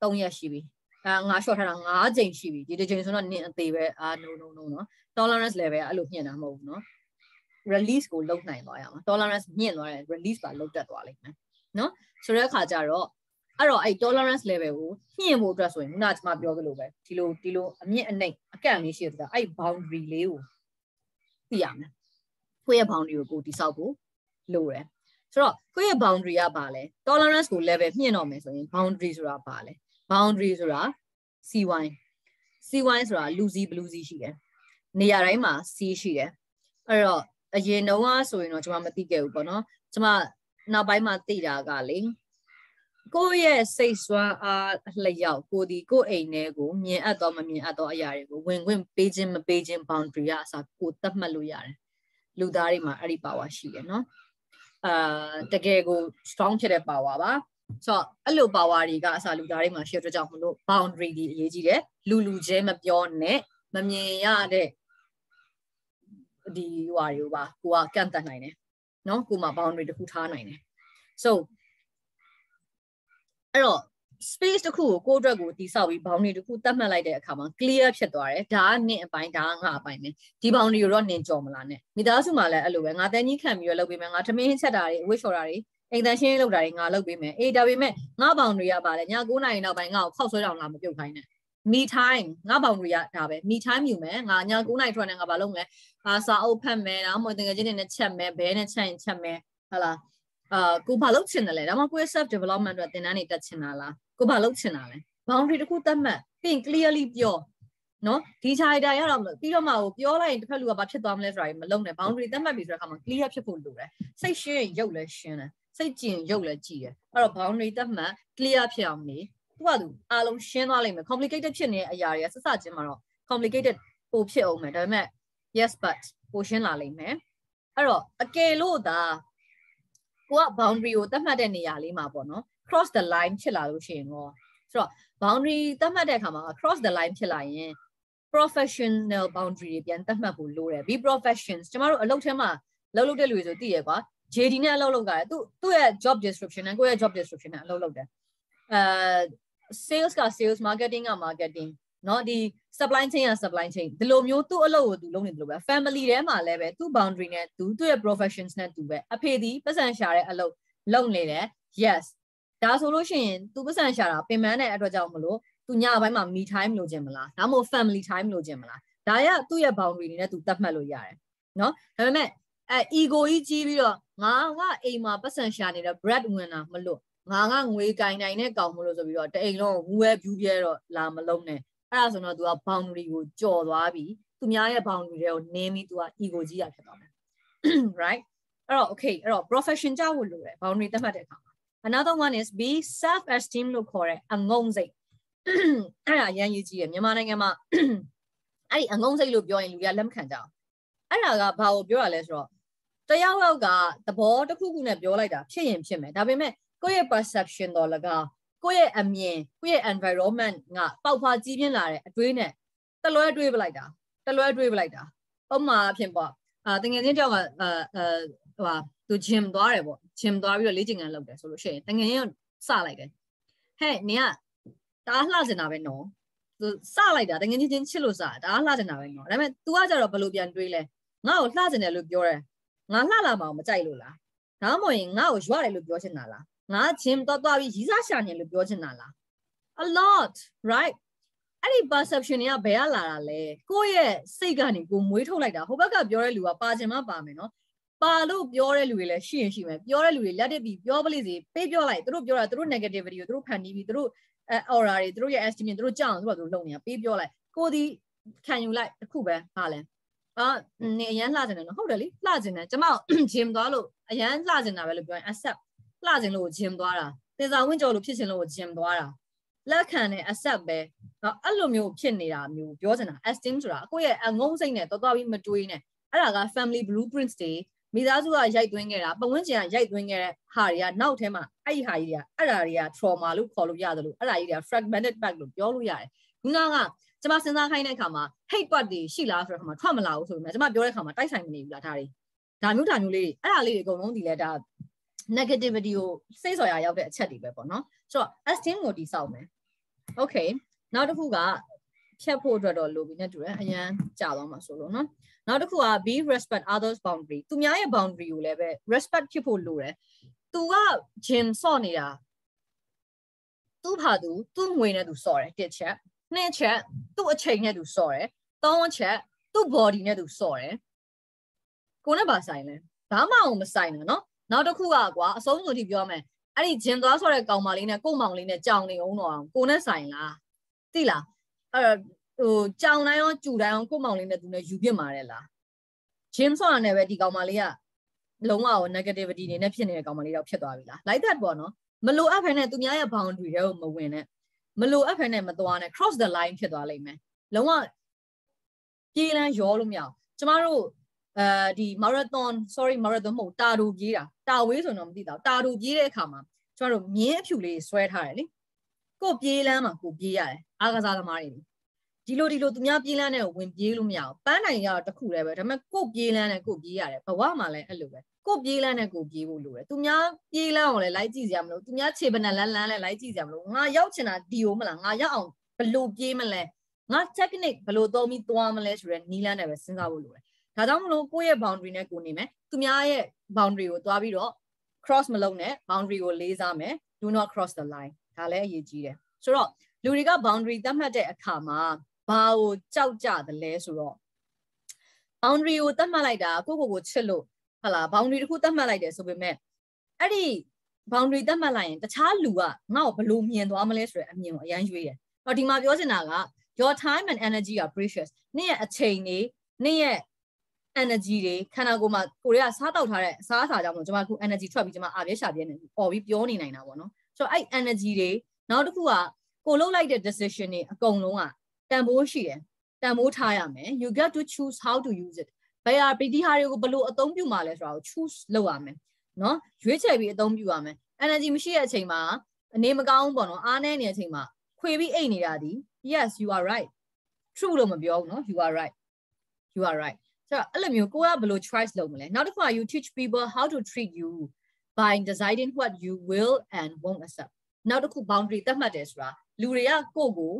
S1: 3ရက်ရှိပြီအာငါ short ထားတာ5ချိန်ရှိပြီဒီတစ်ချိန်ဆိုတော့နင်အသေးပဲအာ no no no เนาะ tolerance level ကအဲ့လိုညှင့်တာမဟုတ်ဘူးเนาะ release ကိုလုပ်နိုင်သွားရမှာ tolerance ညှင့်သွားတယ် release ပါလုပ်တတ်သွားလိမ့်မယ်เนาะဆိုတဲ့အခါကျတော့အဲ့တော့အဲ့ tolerance level ကိုညှင့်ဖို့အတွက်ဆိုရင်ခုနကကျွန်မပြောသလိုပဲဒီလိုဒီလိုအမြင့်အနှိမ်အကန့်လေးရှိတဲ့အဲ့ boundary လေးကို သိရမယ်ကိုယ့်ရဲ့ boundary ကိုကိုတိဆောက်ဖို့လိုတယ်ဆိုတော့ကိုယ့်ရဲ့ boundary ကဘာလဲ tolerance ကို level မြင့်တော့မယ်ဆိုရင် boundary ဆိုတာဘာလဲ boundary ဆိုတာ CY CY ဆိုတာလူစီဘလူးစီရှိတယ်နေရာတိုင်းမှာ C ရှိတယ်အဲ့တော့အရင်တုန်းကဆိုရင်တော့ကျွန်မမသိခဲ့ဘူးပေါ့နော်ကျွန်မနောက်ပိုင်းမှာသိတာကလေ ကိုယ့်ရဲ့စိတ်စွမ်းအားလျောက်ကိုဒီကိုယ့်အိမ်ထဲကိုမြင်အပ်တော့မမြင်အပ်တော့အရာတွေကိုဝင်ခွင့်ပေးခြင်းမပေးခြင်း boundary ကအစားကိုသတ်မှတ်လို့ရတယ်လူသားတွေမှာအဲ့ဒီ power ရှိတယ်နော်အာတကယ်ကို strong ဖြစ်တဲ့ power ပါဆိုတော့အဲ့လို power တွေကအစားလူသားတွေမှာရှိတဲ့ကြောင့်မလို့ boundary တွေအရေးကြီးတယ်လူလူချင်းမပြောနဲ့မမြင်ရတဲ့ဒီဟွာတွေကိုပါကိုကကန့်တတ်နိုင်တယ်နော်ကိုမှ boundary တစ်ခုထားနိုင်တယ် so အဲ့တော့ space တစ်ခုကိုကိုယ့်အတွက်ကိုတိဆောက်ပြီး boundary တစ်ခုသတ်မှတ်လိုက်တဲ့အခါမှာ clear ဖြစ်သွားတယ်ဒါကနင့်အပိုင်းဒါကငါအပိုင်းပဲဒီ boundary ကိုတော့နင်ကြော်မလားနဲ့မိသားစုမှာလည်းအဲ့လိုပဲငါတန်းကြီးခံပြီးတော့လုပ်ပေးမယ်ငါထမင်းချက်တာတွေအဝတ်လျှော်တာတွေအိမ်တန်းရှင်းလုပ်တာတွေငါလုပ်ပေးမယ်အေးဒါပေမဲ့ငါ boundary ကပါလေည9နာရီနောက်ပိုင်းငါ့ကိုခောက်ဆွဲတောင်လာမပြုတ်ခိုင်းနဲ့ me time ငါ boundary ကဒါပဲ me time ယူမယ်ငါည9နာရီထွက်နေငါဘာလုပ်မလဲအာစာအုပ်ဖတ်မယ်ဒါမှမဟုတ်တကယ်ချင်းတွေနဲ့ချက်မယ်ဘဲနဲ့ချက်ရင်ချက်မယ်ဟုတ်လား အာကိုဘာလုပ်ချင်တယ်လဲဒါမှကိုယ့် self development အတွက်သင်တန်းတွေတက်ချင်တာလားကိုဘာလုပ်ချင်တာလဲ boundary တစ်ခုသတ်မှတ်ပြီးရင် clearly ပြောနော်ဒီ character ရတော့ပြီးတော့မှကိုပြောလိုက်ရင်တစ်ဖက်လူကဘာဖြစ်သွားမလဲဆိုတာကြီးမလုံးနဲ့ boundary သတ်မှတ်ပြီဆိုတဲ့အခါမှာ clear ဖြစ်ဖို့လိုတယ်စိတ်ရှင်းရင်ရုပ်လည်းရှင်းတယ်စိတ်ကြင်ရုပ်လည်းကြည်တယ်အဲ့တော့ boundary သတ်မှတ် clear ဖြစ်အောင်နေသူကသူအားလုံးရှင်းသွားလိမ့်မယ် complicated ဖြစ်နေတဲ့အရာတွေကစစချင်းမှာတော့ complicated ပိုဖြစ်အောင်မယ်ဒါပေမဲ့ yes but ပိုရှင်းလာလိမ့်မယ်အဲ့တော့အကယ်လို့သာ ကိုက boundary ကိုသတ်မှတ်တဲ့နေရာလေးမှာပေါ့နော် cross the line ဖြစ်လာလို့ရှိရင်တော့ဆိုတော့ boundary သတ်မှတ်တဲ့အခါမှာ cross the line ဖြစ်လာရင် professional boundary တွေပြန်သတ်မှတ်ဖို့လိုတယ် be professions ကျမတို့အလုပ်ထဲမှာလုပ်လုပ်တဲ့လူတွေဆိုသိရကွာ JD နဲ့အလုပ်လုပ်ကြတယ်သူသူ့ရဲ့ job description နဲ့ကိုယ့်ရဲ့ job description နဲ့အလုပ်လုပ်တယ်အဲ sales က sales marketing က marketing เนาะဒီ supply chain က supply chain ဒီလိုမျိုးသူ့အလုပ်ကိုသူလုပ်နေတယ်လို့ပဲ family ထဲမှာလည်းပဲသူ့ boundary နဲ့သူသူ့ရဲ့ professions နဲ့သူပဲအဖေဒီပတ်စံရှာတဲ့အလုပ်လုပ်နေတယ် yes ဒါဆိုလို့ရှိရင်သူပတ်စံရှာတာပင်ပန်းတဲ့အတွက်ကြောင့်မလို့သူညပိုင်းမှာ me time လိုချင်မလားဒါမှမဟုတ် family time လိုချင်မလားဒါရသူ့ရဲ့ boundary တွေနဲ့သူသတ်မှတ်လို့ရတယ်เนาะဒါပေမဲ့အဲ ego ကြီးကြီးပြီးတော့ငါကအိမ်မှာပတ်စံရှာနေတဲ့ bread winner မလို့ငါကငွေကင်နိုင်တဲ့ကောင်မလို့ဆိုပြီးတော့တအိမ်လုံးငူဝဲဖြူပြဲတော့လာမလုံးနဲ့ အဲ့ဒါဆိုတော့ तू က boundary ကိုကြော်သွားပြီသူများရဲ့ boundary တွေကိုနင်းပြီး तू က ego ကြီးရဖြစ်သွားတယ် right အဲ့တော့ okay အဲ့တော့ profession ကြောက်ဖို့လိုတယ် boundary သတ်မှတ်တဲ့အခါမှာ another one is be self esteem လို့ခေါ်တဲ့အငုံစိတ်အဲ့ဒါအရင်ရေးကြည့်ရမြန်မာနိုင်ငံမှာအဲ့ဒီအငုံစိတ်လို့ပြောရင်လူတွေကလက်မခံကြအောင်အဲ့ဒါကဘာကိုပြောရလဲဆိုတော့တယောက်ယောက်ကသဘောတစ်ခုခုနဲ့ပြောလိုက်တာဖြစ်ရင်ဖြစ်မယ်ဒါပေမဲ့ကိုယ့်ရဲ့ perception တော့လကားကို ယ့်ရဲ့အမြင်ကိုယ့်ရဲ့ environment ကပေါက်ဖွာကြီးပြင်းလာတဲ့အတွေးနဲ့တလွဲတွေးပလိုက်တာတလွဲတွေးပလိုက်တာဥပမာအဖြစ်ပေါ့အာတကယ်ချင်းတယောက်ကအာအာဟိုဟာသူ gym သွားတယ်ပေါ့ gym သွားပြီးတော့လေ့ကျင့်ခန်းလုပ်တယ်ဆိုလို့ရှိရင်တကယ်ချင်းစလိုက်တယ်ဟဲ့နင်ကဒါလှစင်တာပဲနော်သူစလိုက်တာတကယ်ချင်းချင်းချစ်လို့စဒါလှစင်တာပဲနော်ဒါပေမဲ့ तू ကကြတော့ဘယ်လိုပြန်တွေးလဲငါ့ကိုလှစင်တယ်လို့ပြောတယ်ငါလှလာမအောင်မကြိုက်လို့လားဒါမှမဟုတ်ရင်ငါ့ကိုရွရတယ်လို့ပြောချင်တာလား ငါ gym သွားသွားပြီးရီးစားရှာနေလို့ပြောချင်တာလား a lot right အဲ့ဒီ perception တွေကဘယ်ကလာတာလဲကိုယ့်ရဲ့စိတ်ကနေကိုမွေးထုတ်လိုက်တာဟိုဘက်ကပြောတဲ့လူကပါချင်မှပါမယ်နော်ပါလို့ပြောတဲ့လူတွေလည်းရှိရင်ရှိမယ်ပြောတဲ့လူတွေလက်တက်ပြီးပြောပလိစီပေးပြောလိုက်သူတို့ပြောတာသူတို့ negativity ကိုသူတို့ဖန်တီးပြီးသူတို့အဲ aura တွေသူတို့ရဲ့ estimate သူတို့ကြောက်အောင်သူတို့ကသူတို့လုပ်နေတာပေးပြောလိုက်ကိုဒီခံယူလိုက်တစ်ခုပဲဟာလဲအာနေအရန်လှကျင်တယ်နော်ဟုတ်တယ်လေလှကျင်တယ်ကျမ gym သွားလို့အရန်လှကျင်တာပဲလို့ပြောရင် accept လှကျင်လို့ gym သွားတာတင်စာဝင့်ကြော်လို့ဖြစ်ချင်လို့ gym သွားတာလက်ခံတဲ့ accept ပဲနော်အဲ့လိုမျိုးဖြစ်နေတာမျိုးပြောချင်တာ esteem ဆိုတာအကိုရဲ့အငုံစိတ်နဲ့တော်တော်ပြီးမတွေးနဲ့အဲ့ဒါက family blueprints တွေမိသားစုကရိုက်သွင်းခဲ့တာပတ်ဝန်းကျင်ကရိုက်သွင်းခဲ့တဲ့ဟာတွေကနောက်ထဲမှာအဲ့ဒီဟာကြီးတွေကအဲ့ဒါတွေက trauma လို့ခေါ်လို့ရတယ်လို့အဲ့ဒါကြီးတွေက fragmented back လို့ပြောလို့ရတယ်ခုနကကျမစဉ်းစားခိုင်းတဲ့အခါမှာ hate quad တွေရှိလားဆိုတဲ့အခါမှာထွက်မလာဘူးဆိုပေမဲ့ကျမပြောတဲ့အခါမှာတိုက်ဆိုင်မနေဘူးလားဒါတွေဒါမျိုးဒါမျိုးလေးတွေအဲ့ဒါလေးတွေအကုန်လုံးဒီလဲဒါ negativity ကိုစိတ်ဆော်ရရောက်တဲ့အချက်တွေပဲပေါ့နော်ဆိုတော့ esteem ကိုတိစောက်မယ် okay နောက်တစ်ခုကဖြတ်ဖို့အတွက်တော့လိုပြီနဲ့တူတယ်အရန်ကြာသွားမှာဆိုလို့နော်နောက်တစ်ခုက be respect others boundary သူများရဲ့ boundary ကိုလည်းပဲ respect ဖြစ်ဖို့လိုတယ်သူက gym ဆော့နေတာသူ့ဟာသူသူ့ငွေနဲ့သူဆော့တယ်တစ်ချက်နှစ်ချက်သူ့အချိန်နဲ့သူဆော့တယ်သုံးချက်သူ့ body နဲ့သူဆော့တယ်ကိုနဲ့ပါဆိုင်လဲဘာမှအောင်မဆိုင်ဘူးနော် နောက်တစ်ခုကကွာအဆုံးစွန်ထိပြောမယ်အဲ့ဒီဂျင်သွားဆိုတဲ့ကောင်မလေးနဲ့ကို့မောင်လေးနဲ့ကြောင်နေအောင်တော့အောင်ကိုနဲ့ဆိုင်လားသိလားအဲ့ဟိုကြောင်တိုင်းရောကျူတိုင်းရောကို့မောင်လေးနဲ့သူနဲ့ယူပြစ်มาတယ်လားဂျင်ဆိုတာနဲ့ပဲဒီကောင်မလေးကလုံးဝ negativity နေနဲ့ဖြစ်နေတဲ့ကောင်မလေးတော့ဖြစ်သွားပြီလား like that ပေါ့နော်မလိုအပ်ဖ ೇನೆ သူများရဲ့ boundary တွေကိုမဝင်နဲ့မလိုအပ်ဖ ೇನೆ မသွားနဲ့ cross the line ဖြစ်သွားလိမ့်မယ်လုံးဝပြေးလန်းရောလို့မရအောင်ကျမတို့ အဲဒီ marathon sorry marathon မဟုတ်တာတူပြေးတာတာဝေးဆိုတော့မသိတော့တာတူပြေးတဲ့အခါမှာကျမတို့မြင်းအဖြူလေးဆွဲထားတယ်လေကိုပြေးလမ်းမှာကိုပြေးရတယ်အားကစားသမားတွေဒီလိုဒီလိုသူများပြေးလန်းတဲ့ဝင်ပြေးလို့မရဘူးပန်းနိုင်ရတော့တခုတည်းပဲဒါပေမဲ့ကို့ပြေးလန်းတဲ့ကို့ပြေးရတယ်ဘဝမှာလည်းအဲ့လိုပဲကို့ပြေးလန်းတဲ့ကို့ပြေးဖို့လိုတယ်သူများပြေးလန်းအောင်လည်းလိုက်ကြည့်စရာမလိုသူများခြေပနလန်းလန်းလည်းလိုက်ကြည့်စရာမလိုငါရောက်ချင်တာဒီ ው မလားငါရောက်အောင်ဘလို့ပြေးမလဲငါ technique ဘလို့သုံးပြီးသွားမလဲဆိုရဲနီးလန်းနဲ့ပဲစဉ်းစားဖို့လိုတယ် ဒါကြောင့်မလို့ကိုယ့်ရဲ့ boundary နဲ့ကိုနေမယ်သူများရဲ့ boundary ကိုသွားပြီးတော့ cross မလုပ်နဲ့ boundary ကိုလေးစားမယ် do not cross the line ဒါလည်းအရေးကြီးတယ်ဆိုတော့လူတွေက boundary သတ်မှတ်တဲ့အခါမှာဘာကိုကြောက်ကြသလဲဆိုတော့ boundary ကိုသတ်မှတ်လိုက်တာကိုကိုကိုချစ်လို့ဟလာ boundary တစ်ခုသတ်မှတ်လိုက်တယ်ဆိုပေမဲ့အဲ့ဒီ boundary သတ်မှတ်လိုက်ရင်တခြားလူကငါ့ကိုဘလို့မြင်သွားမလဲဆိုတဲ့အမြင်ကိုအရန်ရွေးတယ်။တော့ဒီမှာပြောချင်တာက your time and energy are precious နေ့ရဲ့အချိန်တွေနေ့ရဲ့ energy တွေခန္ဓာကိုယ်မှာကိုရီးယားစားတောက်ထားတဲ့အစားအစာကြောင့်မလို့ကျွန်မအခု energy ထွက်ပြီးကျွန်မအာပြဲရှာပြဲနေပေါ်ပြီးပြောနေနိုင်တာပေါ့နော်ဆိုတော့အဲ့ energy တွေနောက်တစ်ခုကကိုလှုပ်လိုက်တဲ့ decision တွေအကုန်လုံးကတန်ဖိုးရှိတယ်တန်ဖိုးထားရမယ် you get to choose how to use it ဘယ်ဟာပီဒီဟာတွေကိုဘယ်လိုအသုံးပြုမှာလဲဆိုတာကို choose လုပ်ရမယ်နော်ရွေးချယ်ပြီးအသုံးပြုရမယ် energy မရှိတဲ့အချိန်မှာအနေမကောင်းဘူးပေါ့နော်အားနည်းနေတဲ့အချိန်မှာခွေပြီးအိတ်နေတာဒီ yes you are right true လို့မပြောဘူးနော် you are right you are right ဆိုတော့အဲ့လိုမျိုးကိုကဘယ်လို choice လုပ်မလဲနောက်တစ်ခုက you teach people how to treat you by deciding what you will and won't accept နောက်တစ်ခု boundary သတ်မှတ်တယ်ဆိုတာလူတွေကကိုယ့်ကို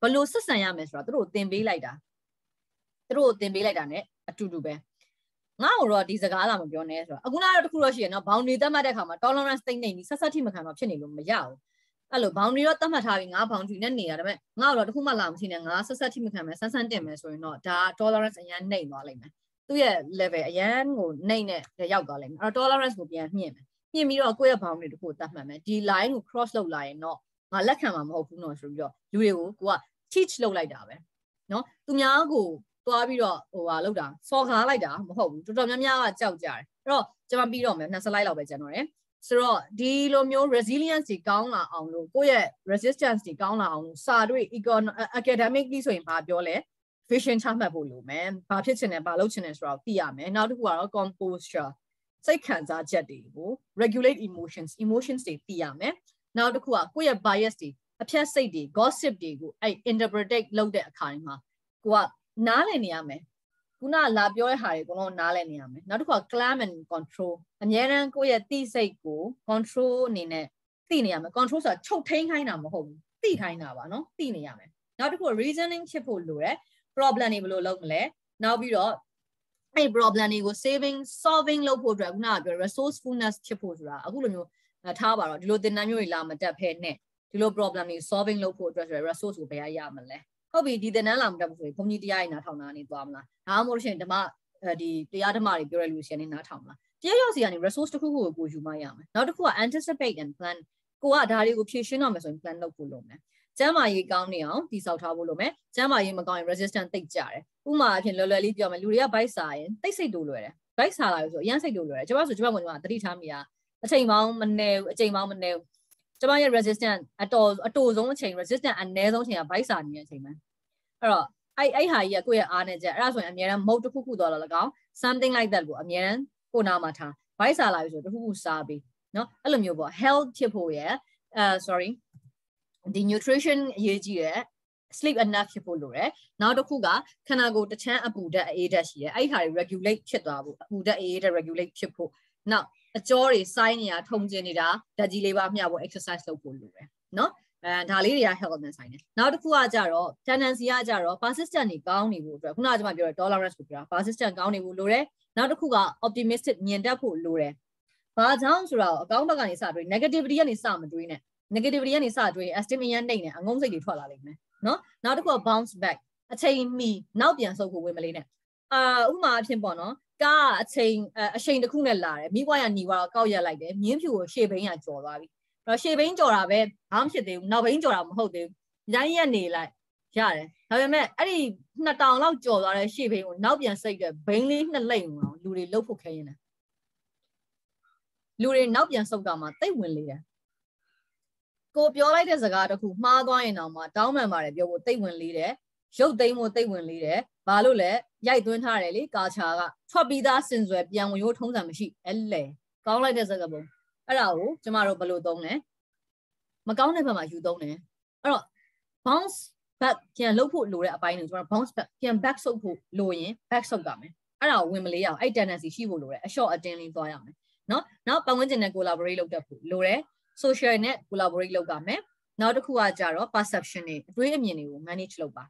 S1: ဘယ်လိုဆက်ဆံရမယ်ဆိုတာသူတို့သင်ပေးလိုက်တာသူတို့သင်ပေးလိုက်တာ ਨੇ အတူတူပဲငါ့ကိုတော့ဒီစကားလာမပြောနဲ့ဆိုတော့အခုနကတော့တစ်ခုတော့ရှိရနော် boundary သတ်မှတ်တဲ့အခါမှာ tolerance သိမ့်နေပြီးဆက်ဆက်ထိမခံတော့ဖြစ်နေလို့မရဘူး အဲ့လို boundary တော့သတ်မှတ်ထားပြီးငါ boundary နဲ့နေရဒါပေမဲ့ငါ့တော့တစ်ခုမှလာမရှိနဲ့ငါဆက်ဆက်ထိမခံမယ်ဆန်းဆန်းတင်မယ်ဆိုရင်တော့ဒါ tolerance အရင်နှိမ့်သွားလိမ့်မယ်သူ့ရဲ့ level အရန်ကိုနှိမ့်နဲ့ရောက်သွားလိမ့်မယ်အဲ့တော့ tolerance ကိုပြန်မြင့်မယ်မြင့်ပြီးတော့ကိုယ့်ရဲ့ boundary တခုကိုသတ်မှတ်မယ်ဒီ line ကို cross လုပ်လာရင်တော့ငါလက်ခံမှာမဟုတ်ဘူးနော်ဆိုပြီးတော့လူတွေကိုကိုက teach လုပ်လိုက်တာပဲနော်သူများကိုသွားပြီးတော့ဟိုဟာလောက်တာစော်ကားလိုက်တာမဟုတ်ဘူးတော်တော်များများကကြောက်ကြတယ်အဲ့တော့ကျွန်မပြီးတော့မယ်နှစ် slide လောက်ပဲကျန်တော့တယ် ဆိုတော့ဒီလိုမျိုး resilience တွေကောင်းလာအောင်လို့ကိုယ့်ရဲ့ resistance တွေကောင်းလာအောင်လို့စာတွေ academically ဆိုရင်ဘာပြောလဲ vision ချမှတ်ဖို့လိုမယ်။ဘာဖြစ်ချင်တယ်ဘာလုပ်ချင်တယ်ဆိုတာကိုသိရမယ်။နောက်တစ်ခုကတော့ composure စိတ်ခံစားချက်တွေကို regulate emotions emotions တွေသိရမယ်။နောက်တစ်ခုကကိုယ့်ရဲ့ bias တွေအဖြတ်စိတ်တွေ gossip တွေကိုအဲ့ interpretate လုပ်တဲ့အခါတွေမှာကိုကနားလည်နေရမယ်။ ခုနလာပြောတဲ့ဟာတွေအကုန်လုံးနားလည်နေရမယ်။နောက်တစ်ခုက calm and control အများရန်ကိုယ့်ရဲ့သိစိတ်ကို control အနေနဲ့သိနေရမယ် control ဆိုတာချုပ်ထိန်ခိုင်းတာမဟုတ်ဘူးသိခိုင်းတာပါနော်သိနေရမယ်နောက်တစ်ခု reasoning ဖြစ်ဖို့လိုတယ် problem တွေဘယ်လိုလုပ်မလဲနောက်ပြီးတော့အဲ့ problem တွေကို saving solving လုပ်ဖို့အတွက်ခုနကပြော resourcefulness ဖြစ်ဖို့ဆိုတာအခုလိုမျိုးထားပါတော့ဒီလိုသင်တန်းမျိုးတွေလာမတက်ဖဲနဲ့ဒီလို problem တွေ solving လုပ်ဖို့အတွက်ဆိုရယ် resource ကိုဘယ်ရရမလဲ ဟုတ်ပြီဒီသင်တန်းလာမတက်ဘူးဆိုရင်ဘုံကြီးတရားရနားထောင်တာနေသွားမလားဒါမှမဟုတ်ရှင်ဓမ္မဒီတရားဓမ္မတွေပြောရလို့ရှင်နေနားထောင်မလားတရားရောက်စီကနေ resource တစ်ခုခုကိုကိုယူမရမယ်နောက်တစ်ခုက anticipate and plan ကိုကဒါတွေကိုဖြည့်ရှင်းတော့မယ်ဆိုရင် plan လုပ်ဖို့လုပ်မယ်ကျမ်းမာရေးကောင်းနေအောင်တည်ဆောက်ထားဖို့လိုမယ်ကျမ်းမာရေးမကောင်းရင် resistant တိတ်ကြတယ်ဥမာအဖြစ်လွယ်လွယ်လေးပြောမယ်လူတွေက bike စားရင်တိတ်စိတ်တူလွယ်တယ် bike စားလာလို့ဆိုအရင်စိတ်တူလွယ်တယ်ကျွန်မဆိုကျွန်မကကျွန်မတတိထားမိတာအချိန်ပေါင်းမနေဘူးအချိန်ပေါင်းမနေဘူး ကျမရဲ့ resistant အတော်အတိုဆုံးအချိန် resistant အနည်းဆုံးအချိန်က bike စာနေတဲ့အချိန်ပဲအဲ့တော့အဲ့အဲ့ဟာကြီးကကိုယ့်ရဲ့အားနဲ့ကြအဲ့ဒါဆိုရင်အများအားမဟုတ်တစ်ခုခုသွားတော့လကောင်း something like that ကိုအများအားကိုနာမှာထား bike စာလာပြီဆိုတစ်ခုခုစားပြီးနော်အဲ့လိုမျိုးပေါ့ health ဖြစ်ဖို့ရယ်အဲ sorry ဒီ nutrition အရေးကြီးရယ် sleep enough ဖြစ်ဖို့လိုတယ်နောက်တစ်ခုကခန္ဓာကိုယ်တချမ်းအပူဓာတ်အေးဓာတ်ရှိတယ်အဲ့ဒီဟာတွေ regulate ဖြစ်သွားဖို့အပူဓာတ်အေးဓာတ် regulate ဖြစ်ဖို့နောက် အကြောတွေစိုင်းနေတာထုံကျင်နေတာဓာတ်ကြီးလေးပါမျှဖို့ exercise လုပ်ဖို့လိုတယ်နော်အဲဒါလေးတွေက health နဲ့ဆိုင်တယ်နောက်တစ်ခုကကြတော့ tendency ကကြတော့ persistent နေကောင်းနေဖို့အတွက်ခုနကကျွန်မပြောတဲ့ tolerance ကိုပြောတာ persistent ကောင်းနေဖို့လိုတယ်နောက်တစ်ခုက optimistic မြင်တတ်ဖို့လိုတယ်ဘာကြောင့်ဆိုတော့အကောင့်ဘက်ကနေစတွေး negativity ကနေစမတွေးနဲ့ negativity ကနေစတွေး esteem အရင်နှိမ့်နေအငုံစိတ်တွေထွက်လာလိမ့်မယ်နော်နောက်တစ်ခုက bounce back အချိန်မီနောက်ပြန်ဆုပ်ဖို့ဝင်မလေးနဲ့အာဥမာအဖြစ်ပေါ့နော် ကားအချိန်အချိန်တစ်ခုနဲ့လာတယ်မိဘရညီဘတော့ကောက်ရက်လိုက်တယ်မြင်းဖြူကိုရှေ့ဘိန်းကကြော်သွားပြီအဲ့တော့ရှေ့ဘိန်းကြော်တာပဲဘာမှဖြစ်သေးဘူးနောက်ဘိန်းကြော်တာမဟုတ်သေးဘူးညရက်နေလိုက်ရတယ်ဒါပေမဲ့အဲ့ဒီနှစ်တောင်လောက်ကြော်သွားတဲ့ရှေ့ဘိန်းကိုနောက်ပြန်စိတ်တဲ့ဘိန်းလေးနှစ်လိမ့်အောင်လူတွေလှုပ်ဖို့ခဲရင်တယ်လူတွေနောက်ပြန်ဆုပ်တာမှတိတ်ဝင်လေတယ်ကိုပြောလိုက်တဲ့စကားတခုမှားသွားရင်တော့မှတောင်းပန်ပါတယ်ပြောဖို့တိတ်ဝင်လေးတယ်ရုပ်သိမ်းဖို့တိတ်ဝင်လေးတယ် ဘာလို့လဲရိုက်သွင်းထားတယ်လေကာချာကထွက်ပြီးသားစင်စွယ်ပြန်ဝင်ရိုးထုံးစံမရှိအဲ့လေကောင်းလိုက်တဲ့စကားပုံအဲ့ဒါကိုကျမတို့ဘယ်လိုသုံးလဲမကောင်းတဲ့ဘက်မှာယူသုံးတယ်အဲ့တော့ bounce back ပြန်လှုပ်ဖို့လိုတဲ့အပိုင်းတွေကျွန်တော် bounce back ပြန် back ဆုပ်ဖို့လိုရင် back ဆုပ်ကြမယ်အဲ့ဒါကိုဝင်မလေးအောင်အဲ့ tendency ရှိဖို့လိုတယ်အ short အတင်းလေးသွားရမယ်နော်နောက်ပတ်ဝန်းကျင်နဲ့ collaborate လုပ်တတ်ဖို့လိုတယ် social နဲ့ collaborate လုပ်ကြမယ်နောက်တစ်ခုကကြတော့ perception တွေအတွေးအမြင်တွေကို manage လုပ်ပါ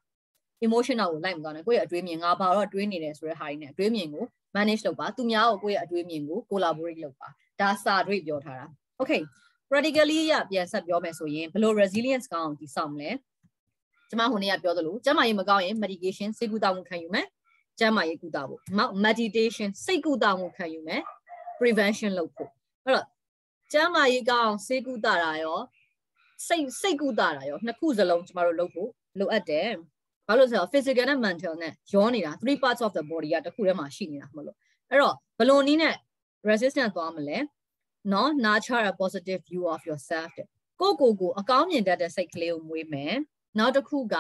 S1: emotional ကိုလိုက်မသွားနဲ့ကိုယ့်ရဲ့အတွေးမြင်ငါဘာတော့တွေးနေတယ်ဆိုတဲ့ဟာတွေနဲ့အတွေးမြင်ကို manage လုပ်ပါသူများကိုကိုယ့်ရဲ့အတွေးမြင်ကို collaborate လုပ်ပါဒါစာတွေပြောထားတာ okay practically ရပြန်ဆက်ပြောမယ်ဆိုရင်ဘယ်လို resilience ကောင်းအောင်တည်ဆောက်မလဲကျမဟိုနေ့ကပြောသလိုကျမရေးမကောင်းရင် medication စိတ်ကူတာမှုခံယူမယ်ကျမရေးကူတာဖို့ meditation စိတ်ကူတာမှုခံယူမယ် prevention လုပ်ဖို့အဲ့တော့ကျမရေးကောင်းစိတ်ကူတာတာရောစိတ်စိတ်ကူတာတာရောနှစ်ခုစလုံးကျမတို့လုပ်ဖို့လိုအပ်တယ် ဘာလို့ဆိုတော့ physical နဲ့ mental နဲ့ရောနေတာ three parts of the body ကတစ်ခုထဲမှာရှိနေတာမလို့အဲ့တော့ဘယ်လိုနည်းနဲ့ resistance သွားမလဲနော် nurture a positive view of yourself တဲ့ကိုကိုကိုအကောင်းမြင်တတ်တဲ့စိတ်ကလေးကိုမွေးမယ်နောက်တစ်ခုက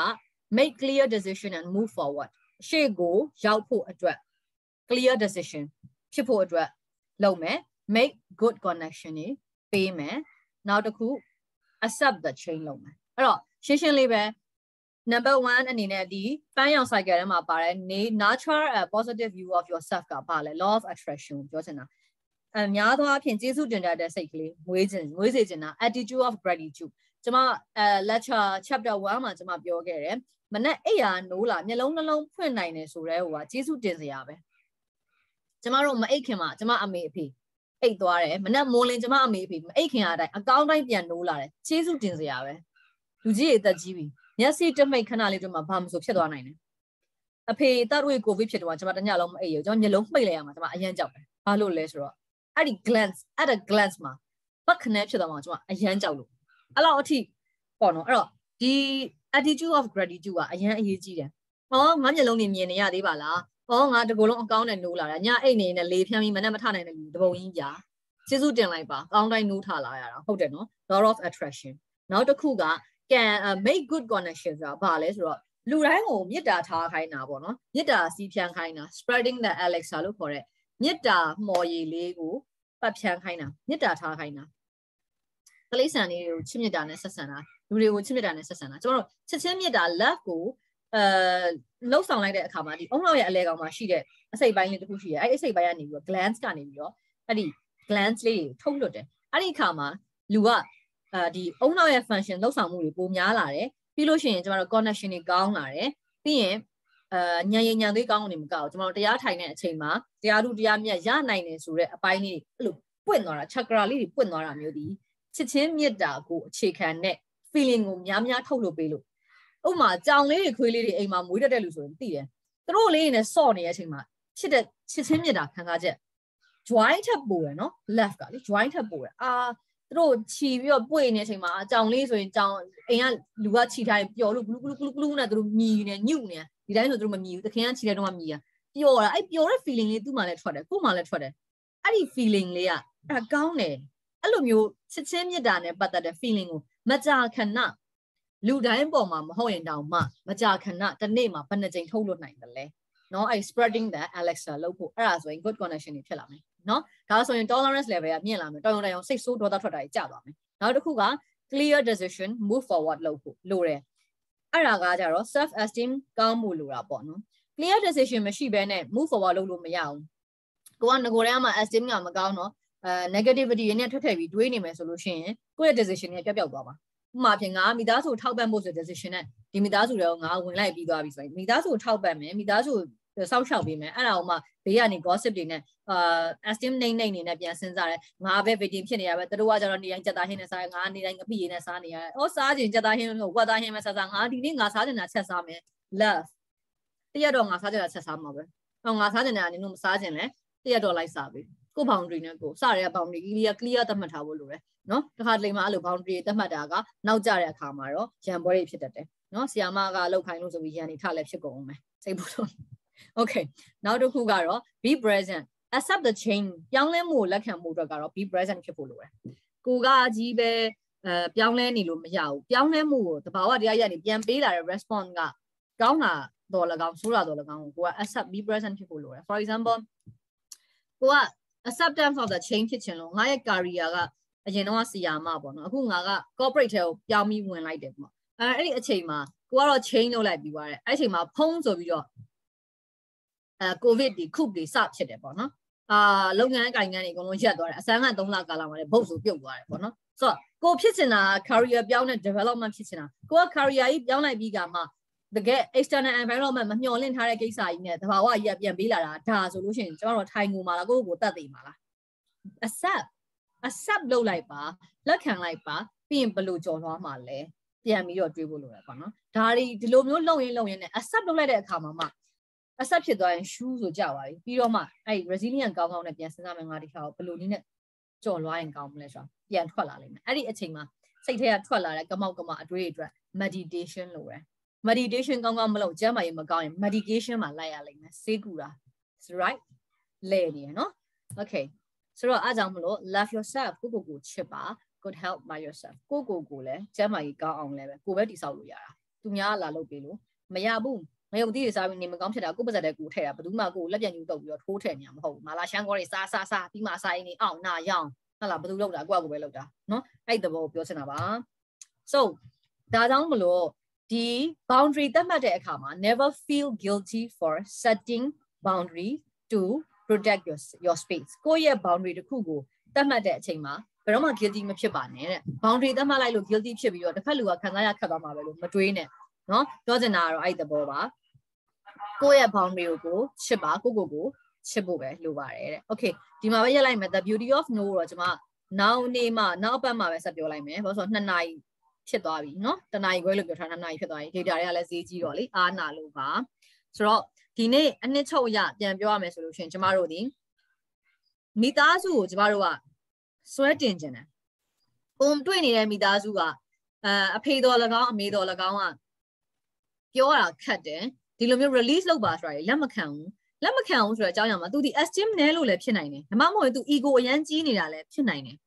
S1: make clear decision and move forward ရှေ့ကိုရောက်ဖို့အတွက် clear decision ဖြစ်ဖို့အတွက်လုပ်မယ် make good connection တွေပေးမယ်နောက်တစ်ခု accept the change လုပ်မယ်အဲ့တော့ရှင်းရှင်းလေးပဲ number 1အနေနဲ့ဒီပန်းရောင် cycle ထဲမှာပါတယ်နေ nurture a positive view of yourself ကပါလဲ law of attraction ပြောချင်တာအများသောအားဖြင့်ကျေးဇူးတင်တတ်တဲ့စိတ်ကလေးမွေးခြင်းမွေးစေခြင်းတာ attitude of gratitude ကျွန်မအဲ lecture chapter 1မှာကျွန်မပြောခဲ့တယ်မနဲ့အိယာနိုးလာမျက်လုံးနှလုံးဖွင့်နိုင်တယ်ဆိုတော့ဟိုကကျေးဇူးတင်စရာပဲကျွန်မတို့မအိတ်ခင်မှာကျွန်မအမေအဖေအိတ်သွားတယ်မနဲ့မိုးလင်းကျွန်မအမေအဖေမအိတ်ခင်အတိုင်းအကောင်းတိုင်းပြန်နိုးလာတယ်ကျေးဇူးတင်စရာပဲလူကြီးရဲ့အသက်ကြီးပြီ မျက်စိတမိတ်ခဏလေးတို့မှာဘာမှမဆိုဖြစ်သွားနိုင်တယ်အဖေတတို့ကိုဗစ်ဖြစ်တော့ကျွန်မတညလုံးမအိပ်ရကျွန်မမျက်လုံးမှိတ်လိုက်ရမှာကျွန်မအရန်ကြောက်တယ်ဘာလို့လဲဆိုတော့အဲ့ဒီ glance အဲ့ဒါ glance မှာပတ်ခနဲ့ဖြစ်သွားမှာကျွန်မအရန်ကြောက်လို့အဲ့လောက်အထိပေါ့နော်အဲ့တော့ဒီ attitude of gratitude ကအရန်အရေးကြီးတယ်ဟောငါမျက်လုံးနေမြင်နေရသေးပါလားဟောငါတကူလုံးအကောင်းနဲ့နိုးလာတာညအိတ်နေနဲ့လေဖြန်းပြီးမနဲ့မထနိုင်တဲ့လူတပုံကြီးကြာကျေးဇူးတင်လိုက်ပါကောင်းတိုင်းနိုးထလာရတာဟုတ်တယ်နော် law of attraction နောက်တစ်ခုက can uh, make good connection ဆိုတာဘာလဲဆိုတော့လူတိုင်းကိုမေတ္တာထားခိုင်းတာပေါ့နော်မေတ္တာစီးဖြန်းခိုင်းတာ spreading the alexa လို့ခေါ်တဲ့မေတ္တာမော်ရည်လေးကိုပတ်ဖြန်းခိုင်းတာမေတ္တာထားခိုင်းတာကလေးဆန်လေးတွေကိုချစ်မေတ္တာနဲ့ဆက်ဆံတာလူတွေကိုချစ်မေတ္တာနဲ့ဆက်ဆံတာကျွန်တော်တို့ချစ်ချင်းမေတ္တာ love ကိုအဲလှုပ်ဆောင်လိုက်တဲ့အခါမှာဒီအုံလောက်ရဲ့အလဲကောင်မှာရှိတဲ့အစိတ်ပိုင်းလေးတစ်ခုရှိတယ်အဲ့ဒီအစိတ်ပိုင်းကနေပြီးတော့ glance ကနေပြီးတော့အဲ့ဒီ glance လေးတွေထုတ်လွတ်တယ်အဲ့ဒီအခါမှာလူက အဲဒီအုံနောက်ရဲ့ function လောက်ဆောင်မှုတွေပိုများလာတယ်ပြီးလို့ရှိရင်ကျမတို့ connection တွေကောင်းလာတယ်ပြီးရင်အာညံရညံသေးကောင်းနေမကောက်ကျမတို့တရားထိုင်တဲ့အချိန်မှာတရားလူတရားမြတ်ရနိုင်တယ်ဆိုတဲ့အပိုင်းလေးအဲ့လိုပွင့်သွားတာ chakra လေးတွေပွင့်သွားတာမျိုးဒီချစ်ချင်းမေတ္တာကိုအခြေခံတဲ့ feeling ကိုများများထုတ်လို့ပေးလို့ဥပမာကြောင်လေးတွေခွေးလေးတွေအိမ်မှာမွေးတတ်တဲ့လူဆိုရင်သိတယ်သူတို့လေးနဲ့စော့နေတဲ့အချိန်မှာချစ်တဲ့ချစ်ချင်းမေတ္တာခံစားချက် join ထပ်ပို့ရယ်နော် left ကလေ join ထပ်ပို့ရယ်အာသူ တို့ခြီပြီးတော့ပွေနေတဲ့အချိန်မှာအကြောင်လေးဆိုရင်ကြောင်အိမ်ကလူကခြီထားရင်ပျော်လို့ဂလူဂလူဂလူဂလူနဲ့သူတို့မြည်နေညုနေဒီတိုင်းဆိုသူတို့မမြည်ဘူးသခင်ကခြီတဲ့တော့မှမြည်ရပျော်တာအဲ့ပျော်တဲ့ feeling လေးသူ့မှာလည်းထွက်တယ်ကို့မှာလည်းထွက်တယ်အဲ့ဒီ feeling လေးကအဲ့ဒါကောင်းတယ်အဲ့လိုမျိုးချစ်ချင်းမြတ်တာနဲ့ပတ်သက်တဲ့ feeling ကိုမကြာခဏလူတိုင်းပေါ်မှာမဟုတ်ရင်တောင်မှမကြာခဏတစ်နေ့မှာဘယ်နှကြိမ်ထုတ်လွှတ်နိုင်တယ်လဲနော်အဲ့ spreading the alexa လုပ်ဖို့အဲ့ဒါဆိုရင် good connection တွေဖြစ်လာမယ် နော်ဒါဆိုရင် tolerance level ကမြင့်လာမယ်တော်ရုံတရုံစိတ်ဆိုးဒေါသထွက်တာကြီးကျသွားမယ်နောက်တစ်ခုက clear decision move forward လုပ်ဖို့လိုတယ်အဲ့ဒါကကြတော့ self esteem ကောင်းမှုလိုတာပေါ့နော် clear decision မရှိဘဲနဲ့ move forward လုပ်လို့မရဘူးကိုကငကိုတန်းမှာ esteem ကမကောင်းတော့အဲ negativity တွေနဲ့ထွက်ထည့်ပြီးတွေးနေမယ်ဆိုလို့ရှိရင်ကိုယ့်ရဲ့ decision တွေပျောက်ပျောက်သွားမှာဥပမာဖြင့်ငါမိသားစုထောက်ပံ့ဖို့ဆို decision နဲ့ဒီမိသားစုတွေကိုငါဝင်လိုက်ပြီးသွားပြီဆိုရင်မိသားစုကိုထောက်ပံ့မယ်မိသားစု စောက်ရှောက်ပေးမယ်အဲ့ဒါအောင်မှဘေးကနေ gossip တွေနဲ့အာ esteem နေနေနေနဲ့ပြန်စဉ်းစားတယ်ငါပဲ victim ဖြစ်နေရပဲတို့ကကျတော့နေတိုင်းကြက်သားဟင်းနဲ့စားရငါနေတိုင်းငပိရည်နဲ့စားနေရတယ်။အော်စားခြင်းကြက်သားဟင်းမျိုးဝက်သားဟင်းမဲ့စားစားငါဒီနေ့ငါစားနေတာချက်စားမယ် love တရက်တော့ငါစားကြတာချက်စားမှာပဲ။ဟောငါစားနေတာနင်တို့မစားခြင်းလဲတရက်တော့လိုက်စားပြီ။ကို boundary နဲ့ကိုစရတဲ့ boundary clear clear သတ်မှတ်ထားဖို့လိုတယ်နော်။တခါတလေမှအဲ့လို boundary သတ်မှတ်တာကနောက်ကျတဲ့အခါမှာတော့ရံပွဲတွေဖြစ်တတ်တယ်။နော်ဆီယာမကလောက်ခိုင်းလို့ဆိုပြီးရန်နေထလည်းဖြစ်ကုန်အောင်မယ်။စိတ်ပူတော့ Okay နောက်တစ်ခုကတော့ be present accept the change ပြောင်းလဲမှုကိုလက်ခံမှုအတွက်ကတော့ be present ဖြစ်ဖို့လိုတယ်ကိုကကြီးပဲအဲပြောင်းလဲနေလို့မရဘူးပြောင်းလဲမှုကိုတဘာဝတရားရနေပြန်ပေးလာတဲ့ response ကကောင်းတာတော့၎င်းဆိုးတာတော့၎င်းကိုကိုက accept be present ဖြစ်ဖို့လိုတယ် for example ကိုက acceptance of the change ဖြစ်ချင်လို့ငါရဲ့ career ကအရင်တော့ဆီယာမပေါ့နော်အခုငါက corporate ထဲကိုပြောင်းပြီးဝင်လိုက်တယ်ပေါ့အဲအဲ့ဒီအချိန်မှာကိုကတော့ chain လုပ်လိုက်ပြီးသွားတယ်အဲ့အချိန်မှာဖုံးဆိုပြီးတော့ အဲကိုဗစ်ဒီခုတွေစဖြစ်တယ်ပေါ့နော်အာလုပ်ငန်းကိုင်ငန်းတွေအကုန်လုံးရက်သွားတယ်အစမ်းက3လကာလမှာလည်းဘုတ်ဆိုပြုတ်သွားတယ်ပေါ့နော်ဆိုတော့ကိုဖြစ်ချင်တာ career ပြောင်းတဲ့ development ဖြစ်ချင်တာကိုက career ကြီးပြောင်းလိုက်ပြီးကမှတကယ် external environment မမျှော်လင့်ထားတဲ့ကိစ္စကြီးနဲ့တဘာဝကြီးကပြန်ပေးလာတာဒါဆိုလို့ရှိရင်ကျွန်တော်တို့ထိုင်ငူမှာလားကိုယ့်ကိုယ်တတ်သိမှာလား accept accept လုပ်လိုက်ပါလက်ခံလိုက်ပါပြီးရင်ဘယ်လိုကြော်လွှားမှာလဲပြန်ပြီးတော့တွေးဖို့လိုတယ်ပေါ့နော်ဒါတွေဒီလိုမျိုးလုပ်ရင်းလုပ်ရင်းနဲ့ accept လုပ်လိုက်တဲ့အခါမှာမှ accept ဖြစ်သွားရင် shoe ဆိုကြပါပြီပြီးတော့မှအဲ့ resilient ကောင်းကောင်းနဲ့ပြန်စဉ်းစားမယ်ငါဒီခါကိုဘယ်လိုနည်းနဲ့ကြော်လွှားရင်ကောင်းမလဲဆိုတာပြန်ထွက်လာလိမ့်မယ်အဲ့ဒီအချိန်မှာစိတ်ထဲကထွက်လာတဲ့ကမောက်ကမအတွေးအတွက် meditation လို့ရတယ် meditation ကောင်းကောင်းမလုပ်ကျမ်းမာရေးမကောင်းရင် medication မှာလိုက်ရလိမ့်မယ်စေးကူတာ right လဲနေရနော် okay ဆိုတော့အားကြောင့်မလို့ love yourself ကိုကိုကိုချစ်ပါ good help by yourself ကိုကိုကိုလည်းကျမ်းမာရေးကောင်းအောင်လည်းပဲကိုပဲတိဆောက်လို့ရတာသူများလာလုပ်ပေးလို့မရဘူး မယုံသိရစားပြီးနေမကောင်းဖြစ်တာကိုပါစတဲ့ကိုထည့်တာဘယ်သူမှကိုလက်ပြန်ယူတော့ပြီးတော့ထိုးထည့်နေမှာမဟုတ်ဘူးမာလာရှမ်းကောတွေစားစားစားပြီးမှစားရင်အောင်နာရောင်ဟုတ်လားဘယ်သူလောက်တာကိုကကိုပဲလောက်တာနော်အဲ့တဘောကိုပြောချင်တာပါ so ဒါကြောင့်မလို့ဒီ boundary သတ်မှတ်တဲ့အခါမှာ never feel guilty for setting boundary to protect your your space ကိုယ့်ရဲ့ boundary တစ်ခုကိုသတ်မှတ်တဲ့အချိန်မှာဘယ်တော့မှ guilty မဖြစ်ပါနဲ့တဲ့ boundary သတ်မှတ်လိုက်လို့ guilty ဖြစ်ပြီးတော့တစ်ဖက်လူကခံစားရခက်သွားမှာပဲလို့မတွေးနဲ့နော်ပြောချင်တာကတော့အဲ့ဒီသဘောပါ ကိုယ့်ရဲ့ boundary ကိုချစ်ပါကိုကိုကိုချစ်ဖို့ပဲလိုပါတယ်တဲ့ okay ဒီမှာပဲရက်လိုက်မယ် the beauty of no တော့ကျွန်မနောက်နေ့မှနောက်ပတ်မှပဲဆက်ပြောလိုက်မယ်ဘာလို့ဆိုတော့2နာရီဖြစ်သွားပြီเนาะတနာရီခွဲလို့ပြောထား2နာရီဖြစ်သွားပြီ data တွေကလည်းဈေးကြီးတော့လေအားနာလို့ပါဆိုတော့ဒီနေ့အနှစ်ချုပ်ရပြန်ပြောရမယ်ဆိုလို့ရှိရင်ကျမတို့ဒီမိသားစုကိုကျမတို့ကစွဲတင်ကြတယ်ပုံတွေ့နေတဲ့မိသားစုကအဲအဖေတော်၎င်းအမေတော်၎င်းကပြောရတာခက်တယ် ဒီလိုမျိုး release လုပ်ပါဆိုတာလက်မခံဘူးလက်မခံဘူးဆိုတော့အကြောင်းအရာမှာ तू ဒီ esteem နဲလို့လည်းဖြစ်နိုင်တယ်ဒါမှမဟုတ်ရင် तू ego အရန်ကြီးနေတာလည်းဖြစ်နိုင်တယ်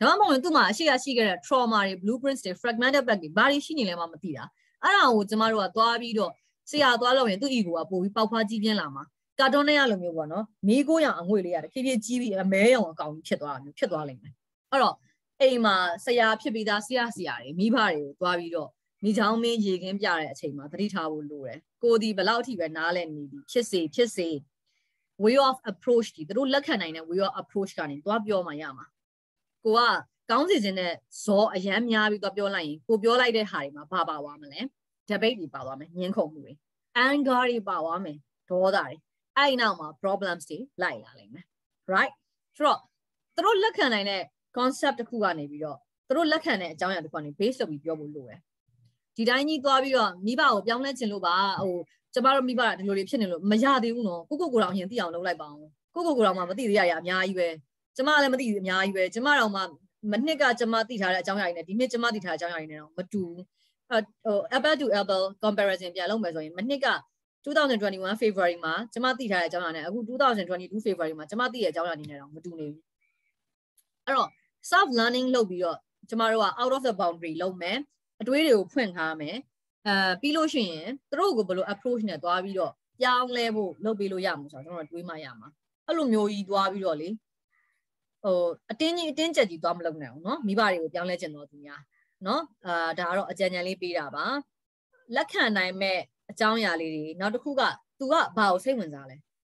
S1: ဒါမှမဟုတ်ရင် तू မှာအရှိရရှိခဲ့တဲ့ trauma တွေ blueprints တွေ fragmented back တွေဘာတွေရှိနေလဲမှမသိတာအဲ့ဒါကိုကျမတို့ကသွားပြီးတော့ဆရာသွားလို့ရင်သူ့ ego ကပို့ပြီးပေါက်ဖွားကြီးပြင်းလာမှာကာတွန်းနဲ့ရလိုမျိုးပေါ့နော်မိကိုရောင်အငွေလေးရတယ်ဖြည်းဖြည်းကြီးပြီးအမဲရောင်အကောင်ကြီးဖြစ်သွားတာမျိုးဖြစ်သွားလိမ့်မယ်အဲ့တော့အိမ်မှာဆရာဖြစ်ပြီးသားဆရာဆရာတွေမိဘတွေကိုသွားပြီးတော့ မိချောင်းမင်းရေခင်းပြတဲ့အချိန်မှာသတိထားဖို့လိုတယ်ကိုဒီဘလောက်အထိပဲနားလဲနေပြီဖြစ်စေဖြစ်စေ way of approach ဒီတို့လက်ခံနိုင်တဲ့ way of approach ကနေသွားပြောမှရမှာကိုကကောင်းစီခြင်းနဲ့ဇောအရန်များပြီးသွားပြောလိုက်ရင်ကိုပြောလိုက်တဲ့ဟာတွေမှာဘာပါသွားမလဲ debate တွေပါသွားမယ်ညှင်းခုန်မှုတွေ anger တွေပါသွားမယ်ဒေါသတွေအဲ့နောက်မှာ problems တွေလိုက်လာလိမ့်မယ် right ဆိုတော့သူတို့လက်ခံနိုင်တဲ့ concept တစ်ခုကနေပြီးတော့သူတို့လက်ခံတဲ့အကြောင်းအရာတစ်ခုကနေ base လုပ်ပြီးပြောဖို့လိုတယ် ဒီတိုင်းကြီးသွားပြီးတော့မိဘကိုပြောင်းလဲခြင်းလို့ပါဟိုကျမတို့မိဘကဒီလိုတွေဖြစ်နေလို့မရသေးဘူးနော်ကိုကိုကိုတော်ရင်သိအောင်လုပ်လိုက်ပါအောင်ကိုကိုကိုတော်မှမသိသေးရရအများကြီးပဲကျမလည်းမသိဘူးအများကြီးပဲကျမတော်မှမနှစ်ကကျမသိထားတဲ့အကြောင်းအရာတွေနဲ့ဒီနှစ်ကျမသိထားတဲ့အကြောင်းအရာတွေနဲ့တော့မတူဘူးဟို apple to apple comparison ပြန်လုပ်မယ်ဆိုရင်မနှစ်က2021 February မှာကျမသိထားတဲ့အကြောင်းအရာနဲ့အခု2022 February မှာကျမသိတဲ့အကြောင်းအရာတွေနဲ့တော့မတူနေဘူးအဲ့တော့ self learning လုပ်ပြီးတော့ကျမတို့က out of the boundary လုပ်မယ် အတွေးတွေကိုဖွင့်ထားမယ်အဲပြီးလို့ရှိရင်သူတို့ကိုဘယ်လို approach နဲ့သွားပြီးတော့ပြောင်းလဲဖို့လုပ်ပေးလို့ရမှာဆိုတော့ကျွန်တော်တွေးမှရမှာအဲ့လိုမျိုးကြီးသွားပြီးတော့လေဟိုအတင်းကြီးအတင်းကြက်ကြီးသွားမလုပ်နိုင်အောင်เนาะမိဘတွေကိုပြောင်းလဲကျင်တော့သူများเนาะအာဒါကတော့အကြံဉာဏ်လေးပေးတာပါလက်ခံနိုင်မဲ့အကြောင်းအရာလေးတွေနောက်တစ်ခုက तू ကဘာကိုစိတ်ဝင်စားလဲ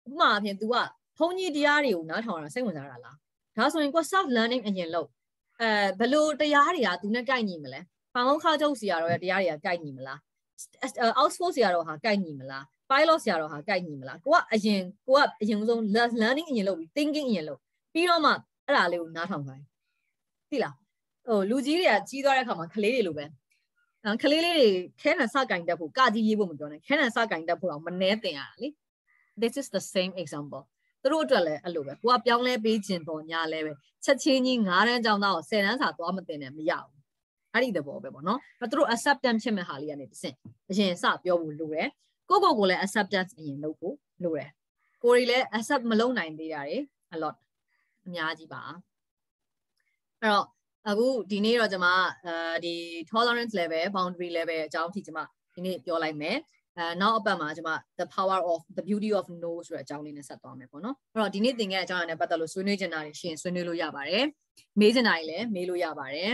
S1: ဥပမာအဖြစ် तू ကဘုန်းကြီးတရားတွေကိုနားထောင်တာစိတ်ဝင်စားတာလားဒါဆိုရင်ကို self learning အရင်လုပ်အဲဘယ်လိုတရားတွေက तू နဲ့ကိုက်ညီမလဲ ပေါင်းခါချုပ်ဆရာတော်ရဲ့တရားတွေကကိုက်ညီမလား Oxford ဆရာတော်ဟာကိုက်ညီမလား pilot ဆရာတော်ဟာကိုက်ညီမလားကိုကအရင်ကိုကအရင်ဆုံး learning အရင်လုပ်ပြီး thinking အရင်လုပ်ပြီးတော့မှအဲ့ဒါလေးကိုနားထောင်ခိုင်းသိလားဟိုလူကြီးတွေကကြီးသွားတဲ့အခါမှာကလေးတွေလိုပဲကလေးလေးတွေခဲနံစကင်တက်ဖို့ကကြီးရေးဖို့မပြောနဲ့ခဲနံစကင်တက်ဖို့တော့မနှဲတင်ရတာလေ this is the same example သူတို့အတွက်လည်းအဲ့လိုပဲကိုကပြောင်းလဲပေးခြင်းပေါ်ညာလဲပဲချက်ချင်းကြီး9တန်းကျောင်းသားကို10တန်းစာသွားမတင်နဲ့မရဘူး အဲ့ဒီသဘောပဲပေါ့နော်သူတို့ acceptance ဖြစ်မဲ့ဟာလေးကနေတစ်ဆင့်အရင်စပြောဖို့လိုတယ်ကိုကိုကိုလည်း acceptance အရင်လုပ်ဖို့လိုတယ်ကိုရီလည်း accept မလုပ်နိုင်သေးတာတွေ a lot အများကြီးပါအဲ့တော့အခုဒီနေ့တော့ကျွန်မအဲဒီ tolerance level boundary level အကြောင်းအထိကျွန်မဒီနေ့ပြောလိုက်မယ်အဲနောက်အပတ်မှာကျွန်မ the power of the beauty of no ဆိုတဲ့အကြောင်းလေးနဲ့ဆက်သွားမယ်ပေါ့နော်အဲ့တော့ဒီနေ့သင်ခဲ့တဲ့အကြောင်းအရာနဲ့ပတ်သက်လို့ဆွေးနွေးချင်တာတွေရှင်ဆွေးနွေးလို့ရပါတယ်မေးချင်တာတွေလည်းမေးလို့ရပါတယ်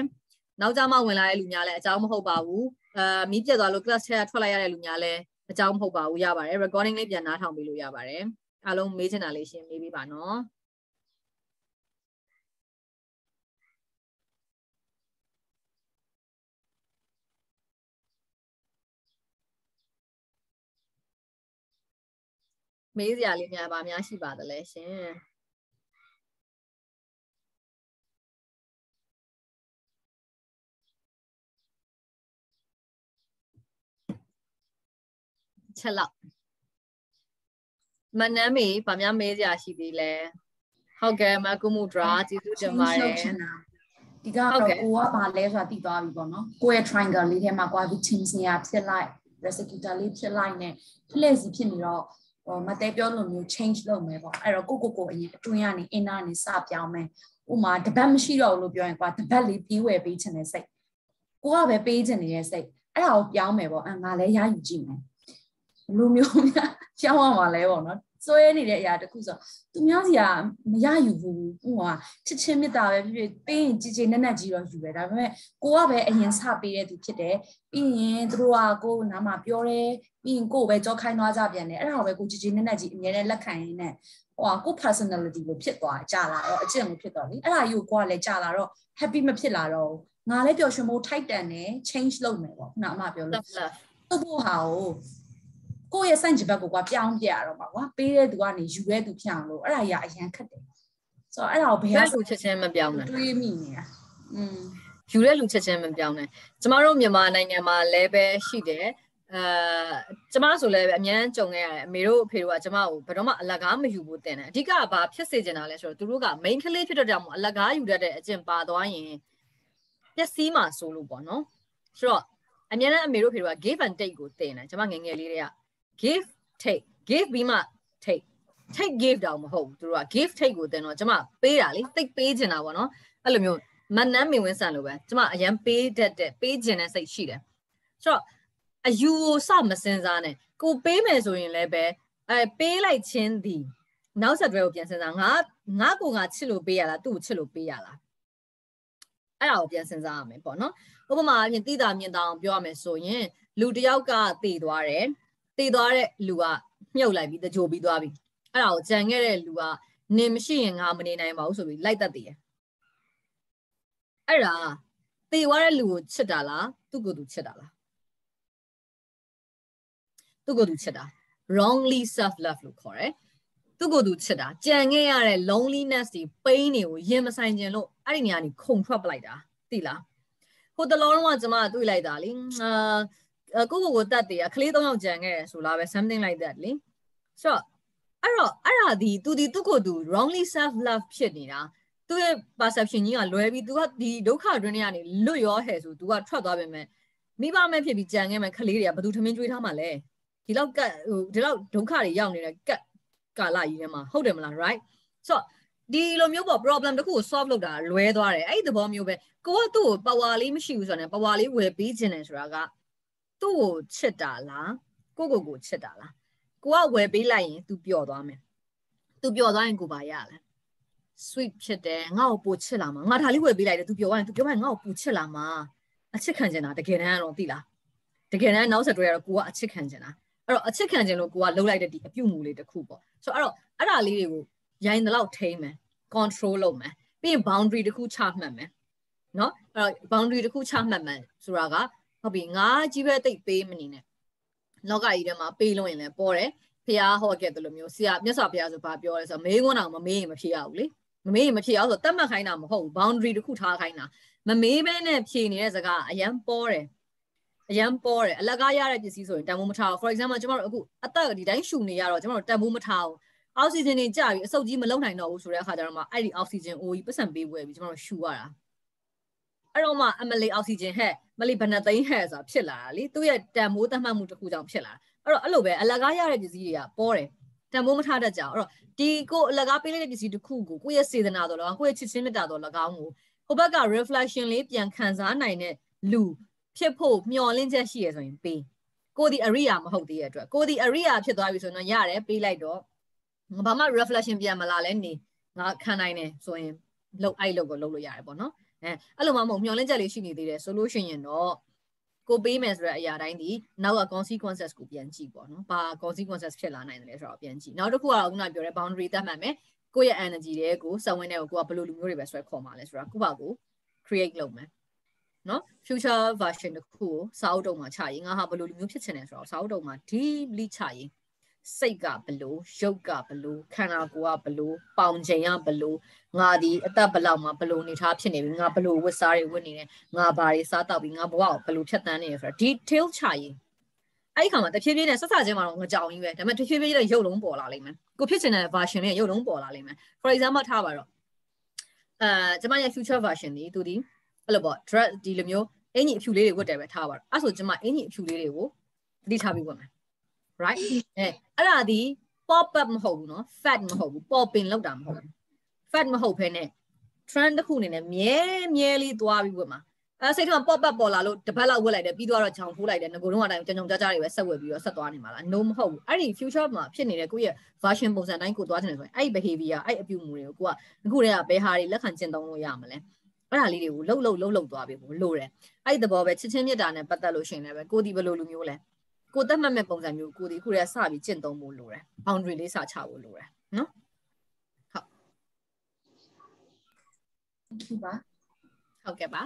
S1: နောက်ကြမှဝင်လာတဲ့လူများလည်းအကြောင်းမဟုတ်ပါဘူးအာမီးပြတ်သွားလို့ class ထဲကထွက်လိုက်ရတဲ့လူများလည်းအကြောင်းမဟုတ်ပါဘူးရပါတယ် recording လေးပြန်နားထောင်ပေးလို့ရပါတယ်အားလုံးမေးချင်တာလေးရှင်းမေးပေးပါနော်မေးစရာလေးများပါများရှိပါသလဲရှင် ချက်လောက်မနမ်းမေဗာများမေးစရာရှိသေးလဲဟုတ်ကဲ့မကုမှုဒရာကျေးဇူးတင်ပါတယ်
S4: ဒီကတော့ကိုကဘာလဲဆိုတာသိသွားပြီပေါ့နော်ကိုရဲ့ triangle လေးထဲမှာကိုက victims နေရာဖြစ်လိုက် prosecutor လေးဖြစ်လိုက်နဲ့ဖလက်စီဖြစ်နေတော့ဟိုမတဲပြောလိုမျိုး change လုပ်မယ်ပေါ့အဲ့တော့ကိုကိုကိုအရင်အတွင်းကနေ inner နေစပြောင်းမယ်ဥမာတပတ်မရှိတော့ဘူးလို့ပြောရင်ကွာတပတ်လေးပြီးဝယ်ပေးချင်တဲ့စိတ်ကိုကပဲပေးချင်နေတဲ့စိတ်အဲ့ဒါကိုပြောင်းမယ်ပေါ့အငါလည်းရယူကြည့်မယ် လူမျိုးများပြောင်းရမှာလဲပေါ့နော်စွဲနေတဲ့အရာတခုဆိုသူများစီကမရယူဘူးဟိုကချစ်ချင်းမေတ္တာပဲဖြစ်ဖြစ်ပေးရင်ကြည်ကြည်နက်နက်ကြီးတော့ယူပဲဒါပေမဲ့ကိုကပဲအရင်စပေးတဲ့သူဖြစ်တယ်ပြီးရင်သူတို့ကကိုနားမှာပြောတယ်ပြီးရင်ကိုပဲကြောခိုင်းသွားကြပြန်တယ်အဲ့ဒါပဲကိုကြည်ကြည်နက်နက်ကြီးအမြဲတမ်းလက်ခံရင်းနဲ့ဟိုကကို personality လို့ဖြစ်သွားကြလာတော့အကျင့်လို့ဖြစ်သွားပြီအဲ့ဒါကြီးကိုကိုကလည်းကြလာတော့ happy မဖြစ်လာတော့ငါလည်းပျော်ရွှင်ဖို့ tight တန်တယ် change လုပ်မယ်ပေါ့ခုနအမပြောလို့သူ့ဖို့ဟာကို ကိုယ့်ရဲ့စန့်ကျင်ဘက်ကိုကွာပြောင်းပြရတော့မှာကွာပေးတဲ့သူကနေယူတဲ့သူဖြစ်အောင်လို့အဲ့ဒါကြီးအရန်ခက်တယ်ဆိုတော့အဲ့ဒါကိုဘယ်
S1: လူချက်ချင်းမပြောင်းနဲ့
S4: တွေးမိနေတာอืม
S1: ယူတဲ့လူချက်ချင်းမပြောင်းနဲ့ကျမတို့မြန်မာနိုင်ငံမှာလည်းပဲရှိတယ်အဲကျမဆိုလည်းပဲအများကြုံခဲ့ရတယ်အမေတို့အဖေတို့ကကျမကိုဘယ်တော့မှအလကားမယူဘူးတင်တယ်အဓိကကဘာဖြစ်စေချင်တာလဲဆိုတော့သူတို့က main ကလေးဖြစ်တဲ့ကြောင့်မို့အလကားယူတတ်တဲ့အကျင့်ပါသွားရင်ပျက်စီးမှာဆိုလို့ပေါ့နော်ဆိုတော့အများနဲ့အမေတို့ဖေတို့က give and take ကိုတင်တယ်ကျမငယ်ငယ်လေးတွေက give take give ပြီးမှ take take give တောင်မဟုတ်ဘူးသူတို့က give take ကိုတင်တော့ကျမပေးတာလေတိတ်ပေးချင်တာပေါ့နော်အဲ့လိုမျိုးမနမ်းမင်ဝင်းဆန်လိုပဲကျမအရန်ပေးတတ်တဲ့ပေးခြင်းတဲ့စိတ်ရှိတယ်ဆိုတော့အယူကိုစမစင်စားနဲ့ကိုပေးမယ်ဆိုရင်လည်းပဲအဲပေးလိုက်ခြင်းဒီနောက်ဆက်တွဲကိုပြန်စင်စားငါငါကိုငါချစ်လို့ပေးရလားသူ့ကိုချစ်လို့ပေးရလားအဲ့ဒါကိုပြန်စင်စားရမယ်ပေါ့နော်ဥပမာအပြင်တိတာမြင်တောင်ပြောရမယ်ဆိုရင်လူတယောက်ကတည်သွားတယ် တည်သွားတဲ့လူကမြုပ်လိုက်ပြီးတကြိုပြီးသွားပြီအဲ့ဒါကိုကြံခဲ့တဲ့လူကနေမရှိရင်ငါမနေနိုင်ပါဘူးဆိုပြီးလိုက်တတ်တယ်အဲ့ဒါတည်သွားတဲ့လူကိုချစ်တာလားသူ့ကိုယ်သူချစ်တာလားသူ့ကိုယ်သူချစ်တာ wrongly self love လို့ခေါ်တယ်သူ့ကိုယ်သူချစ်တာကြံခဲ့ရတဲ့ loneliness တွေ pain တွေကိုရင်မဆိုင်ခြင်းလို့အဲ့ဒီနေရာနေခုန်ထွက်ပလိုက်တာသိလားဟိုတလောတော့ကျွန်မတွေ့လိုက်တာလीအာ ကိုကိုကိုတတ်တယ်ကလေး၃ယောက်ကြံခဲ့တယ်ဆိုလားပဲ something like that လीဆိုတော့အဲ့တော့အဲ့ဒါဒီသူဒီသူ့ကိုသူ wrongly self love ဖြစ်နေတာသူ့ရဲ့ perception ကြီးကလွဲပြီး तू ကဒီဒုက္ခတွင်းထဲကနေလွတ်ရောဟဲ့ဆို तू ကထွက်သွားပြင်မဲ့မိဘမဲ့ဖြစ်ပြီးကြံခဲ့မဲ့ကလေးတွေကဘယ်သူထမင်းကျွေးထားမှလဲဒီလောက်ကတ်ဟိုဒီလောက်ဒုက္ခတွေရောက်နေတဲ့ကတ်ကာလကြီးထဲမှာဟုတ်တယ်မလား right ဆိုတော့ဒီလိုမျိုးပေါ့ problem တခုကို solve လုပ်တာလွဲသွားတယ်အဲ့ဒီသဘောမျိုးပဲကိုကသူ့ကို power လေးမရှိဘူးဆိုတော့ power လေးဝယ်ပေးခြင်းတယ်ဆိုတာက သူ့ကိုချစ်တာလားကိုကိုကိုချစ်တာလားကိုကဝယ်ပေးလိုက်ရင် तू ပျော်သွားမယ် तू ပျော်သွားရင်ကိုပါရလဲ sweet ဖြစ်တယ်ငါ့ကိုပိုချစ်လာမှာငါဒါလေးဝယ်ပေးလိုက်တယ် तू ပျော်သွားရင် तू ပြောမှငါ့ကိုပိုချစ်လာမှာအချစ်ခံချင်တာတကယ်တမ်းတော့သိလားတကယ်တမ်းနောက်ဆက်တွဲကတော့ကိုကအချစ်ခံချင်တာအဲ့တော့အချစ်ခံခြင်းလို့ကိုကလှုပ်လိုက်တဲ့ဒီအပြုတ်မှုလေးတစ်ခုပေါ့ဆိုတော့အဲ့တော့အဲ့ဒါလေးတွေကိုရိုင်းတလောက်ထိမ့်မယ် control လုပ်မယ်ပြီးရင် boundary တစ်ခုချမှတ်မယ်เนาะအဲ့တော့ boundary တစ်ခုချမှတ်မယ်ဆိုတာက ဟုတ်ပြီငါကြီးပဲတိတ်ပေးမနေနဲ့လောကကြီးထဲမှာပေးလို့ရင်လည်းပေါ်တယ်ဖះဟောခဲ့တယ်လို့မျိုးဆရာမြတ်စွာဘုရားဆိုဘာပြောလဲဆိုတော့မေးခွန်းအောင်မမေးရင်မဖြေရဘူးလေမမေးရင်မဖြေရအောင်ဆိုတတ်မှတ်ခိုင်းတာမဟုတ်ဘူး boundary တစ်ခုထားခိုင်းတာမမေးဘဲနဲ့ဖြေနေတဲ့စကားအရန်ပေါ်တယ်အရန်ပေါ်တယ်အလကားရတဲ့ပစ္စည်းဆိုရင်တန်ဖိုးမထားဘူး for example ကျွန်တော်တို့အခုအသက်ဒီတိုင်းရှူနေရတော့ကျွန်တော်တို့တန်ဖိုးမထားဘူးအောက်ဆီဂျင်တွေကျပြီးအဆုတ်ကြီးမလုံနိုင်တော့ဘူးဆိုတဲ့အခါကျတော့မှအဲ့ဒီအောက်ဆီဂျင်အိုးကြီးပတ်စံပေးဝယ်ပြီးကျွန်တော်တို့ရှူရတာအဲ့တော့မှအမလီအောက်ဆီဂျင်ဟဲ့ မလီဘဏ္ဍသိန်းဟဲ့ဆိုတာဖြစ်လာတာလေသူ့ရဲ့တန်ဖိုးသတ်မှတ်မှုတစ်ခုကြောင့်ဖြစ်လာတာအဲ့တော့အဲ့လိုပဲအလကားရတဲ့ပစ္စည်းတွေကပေါ်တယ်တန်ဖိုးမထားတတ်ကြအောင်အဲ့တော့ဒီကိုအလကားပေးလိုက်တဲ့ပစ္စည်းတစ်ခုကိုကိုယ့်ရဲ့စေတနာတော်၎င်းကိုယ့်ရဲ့ချစ်ချင်းမေတ္တာတော်၎င်းကိုဟိုဘက်က reflection လေးပြန်ခံစားနိုင်တဲ့လူဖြစ်ဖို့မျှော်လင့်ချက်ရှိရဆိုရင်ပေးကိုဒီအရိယာမဟုတ်သေးတဲ့အတွက်ကိုဒီအရိယာဖြစ်သွားပြီဆိုတော့ရတယ်ပေးလိုက်တော့ဘာမှ reflection ပြန်မလာလဲနေငါခံနိုင်တယ်ဆိုရင်လှုပ်အဲ့လှုပ်ကိုလှုပ်လို့ရတယ်ပေါ့နော် အဲအဲ့လိုမှမဟုတ်မျှော်လင့်ချက်လေးရှိနေသေးတယ်ဆိုလို့ရှိရင်တော့ကိုပေးမယ်ဆိုတဲ့အရာတိုင်းဒီနောက်က consequences ကိုပြန်ကြည့်ပေါ့နော်။ဘာ consequences ဖြစ်လာနိုင်တယ်လဲဆိုတော့ပြန်ကြည့်။နောက်တစ်ခုကတော့ခုနပြောတဲ့ boundary သတ်မှတ်မယ်။ကိုယ့်ရဲ့ energy တွေကိုစက်ဝင်းတွေကိုကိုကဘယ်လိုလူမျိုးတွေပဲဆွဲခေါ်မှာလဲဆိုတော့ကိုယ့်ဘာကို create လုပ်မယ်။နော် future version တစ်ခုကိုစာအုပ်တုံးမှာချရင်ငါဟာဘယ်လိုလူမျိုးဖြစ်ချင်တယ်ဆိုတော့စာအုပ်တုံးမှာ deeply ချရင်စိတ်ကဘလို့ရုပ်ကဘလို့ခန္ဓာကိုယ်ကဘလို့ပေါင်ချိန်ကဘလို့ ငါဒီအသက်ဘလောက်မှာဘလို့နေထားဖြစ်နေပြီငါဘလို့ဝတ်စားတွေဝတ်နေတယ်ငါဘာတွေစားတော့ပြီငါဘဝကိုဘလို့ဖြတ်တန်းနေရဆိုတော့ detail ချရင်အဲ့ဒီခါမှာတဖြည်းဖြည်းနဲ့ဆက်စချင်းမှာတော့ငကြောင်ကြီးပဲဒါပေမဲ့တဖြည်းဖြည်းနဲ့ရုပ်လုံးပေါ်လာလိမ့်မယ်ကိုဖြစ်ချင်တဲ့ version နဲ့ရုပ်လုံးပေါ်လာလိမ့်မယ် for example ထားပါတော့အဲကျမရဲ့ future version ဒီသူဒီအဲ့လိုပေါ့ dress ဒီလိုမျိုးအင်ကြီးအဖြူလေးတွေဝတ်တယ်ပဲထားပါတော့အဲ့ဆိုကျမအင်ကြီးအဖြူလေးတွေကိုတတိထားပြီးဝတ်မယ် right အဲအဲ့ဒါဒီ pop up မဟုတ်ဘူးเนาะ fat မဟုတ်ဘူး popping လောက်တာမဟုတ်ဘူး fat မဟုတ်ဘဲနဲ့ trend တစ်ခုအနေနဲ့မြဲမြဲလေးသွားပြီးဝတ်မှာအဲစိတ်ထဲမှာ pop up ပေါ်လာလို့တစ်ပတ်လောက်ဝတ်လိုက်တယ်ပြီးတော့ချောင်ထိုးလိုက်တယ်ငကိုတော့အတိုင်းကြုံကြုံကြားကြားတွေပဲဆက်ဝတ်ပြီးတော့ဆက်သွားနေမှာလား no မဟုတ်ဘူးအဲ့ဒီ future မှာဖြစ်နေတဲ့ကိုယ့်ရဲ့ version ပုံစံတိုင်းကိုသွားချင်တယ်ဆိုရင်အဲ့ဒီ behavior အဲ့အပြုအမူတွေကိုကိုကအခုတည်းကဘယ်ဟာတွေလက်ခံကျင့်သုံးလို့ရမလဲအဲ့ဒါလေးတွေကိုလှုပ်လှုပ်လှုပ်လှုပ်သွားပြီလို့လို့တယ်အဲ့ဒီသဘောပဲချစ်ချင်းမြတ်တာနဲ့ပတ်သက်လို့ရှိရင်လည်းပဲကိုဒီဘယ်လိုလူမျိုးလဲကိုတက်မှတ်မဲ့ပုံစံမျိုးကိုဒီခုတည်းစပြီးကျင့်သုံးဖို့လိုတယ် boundary လေးစချဖို့လိုတယ်နော်
S4: thank you ပါ
S1: ဟုတ်ကဲ့ပါ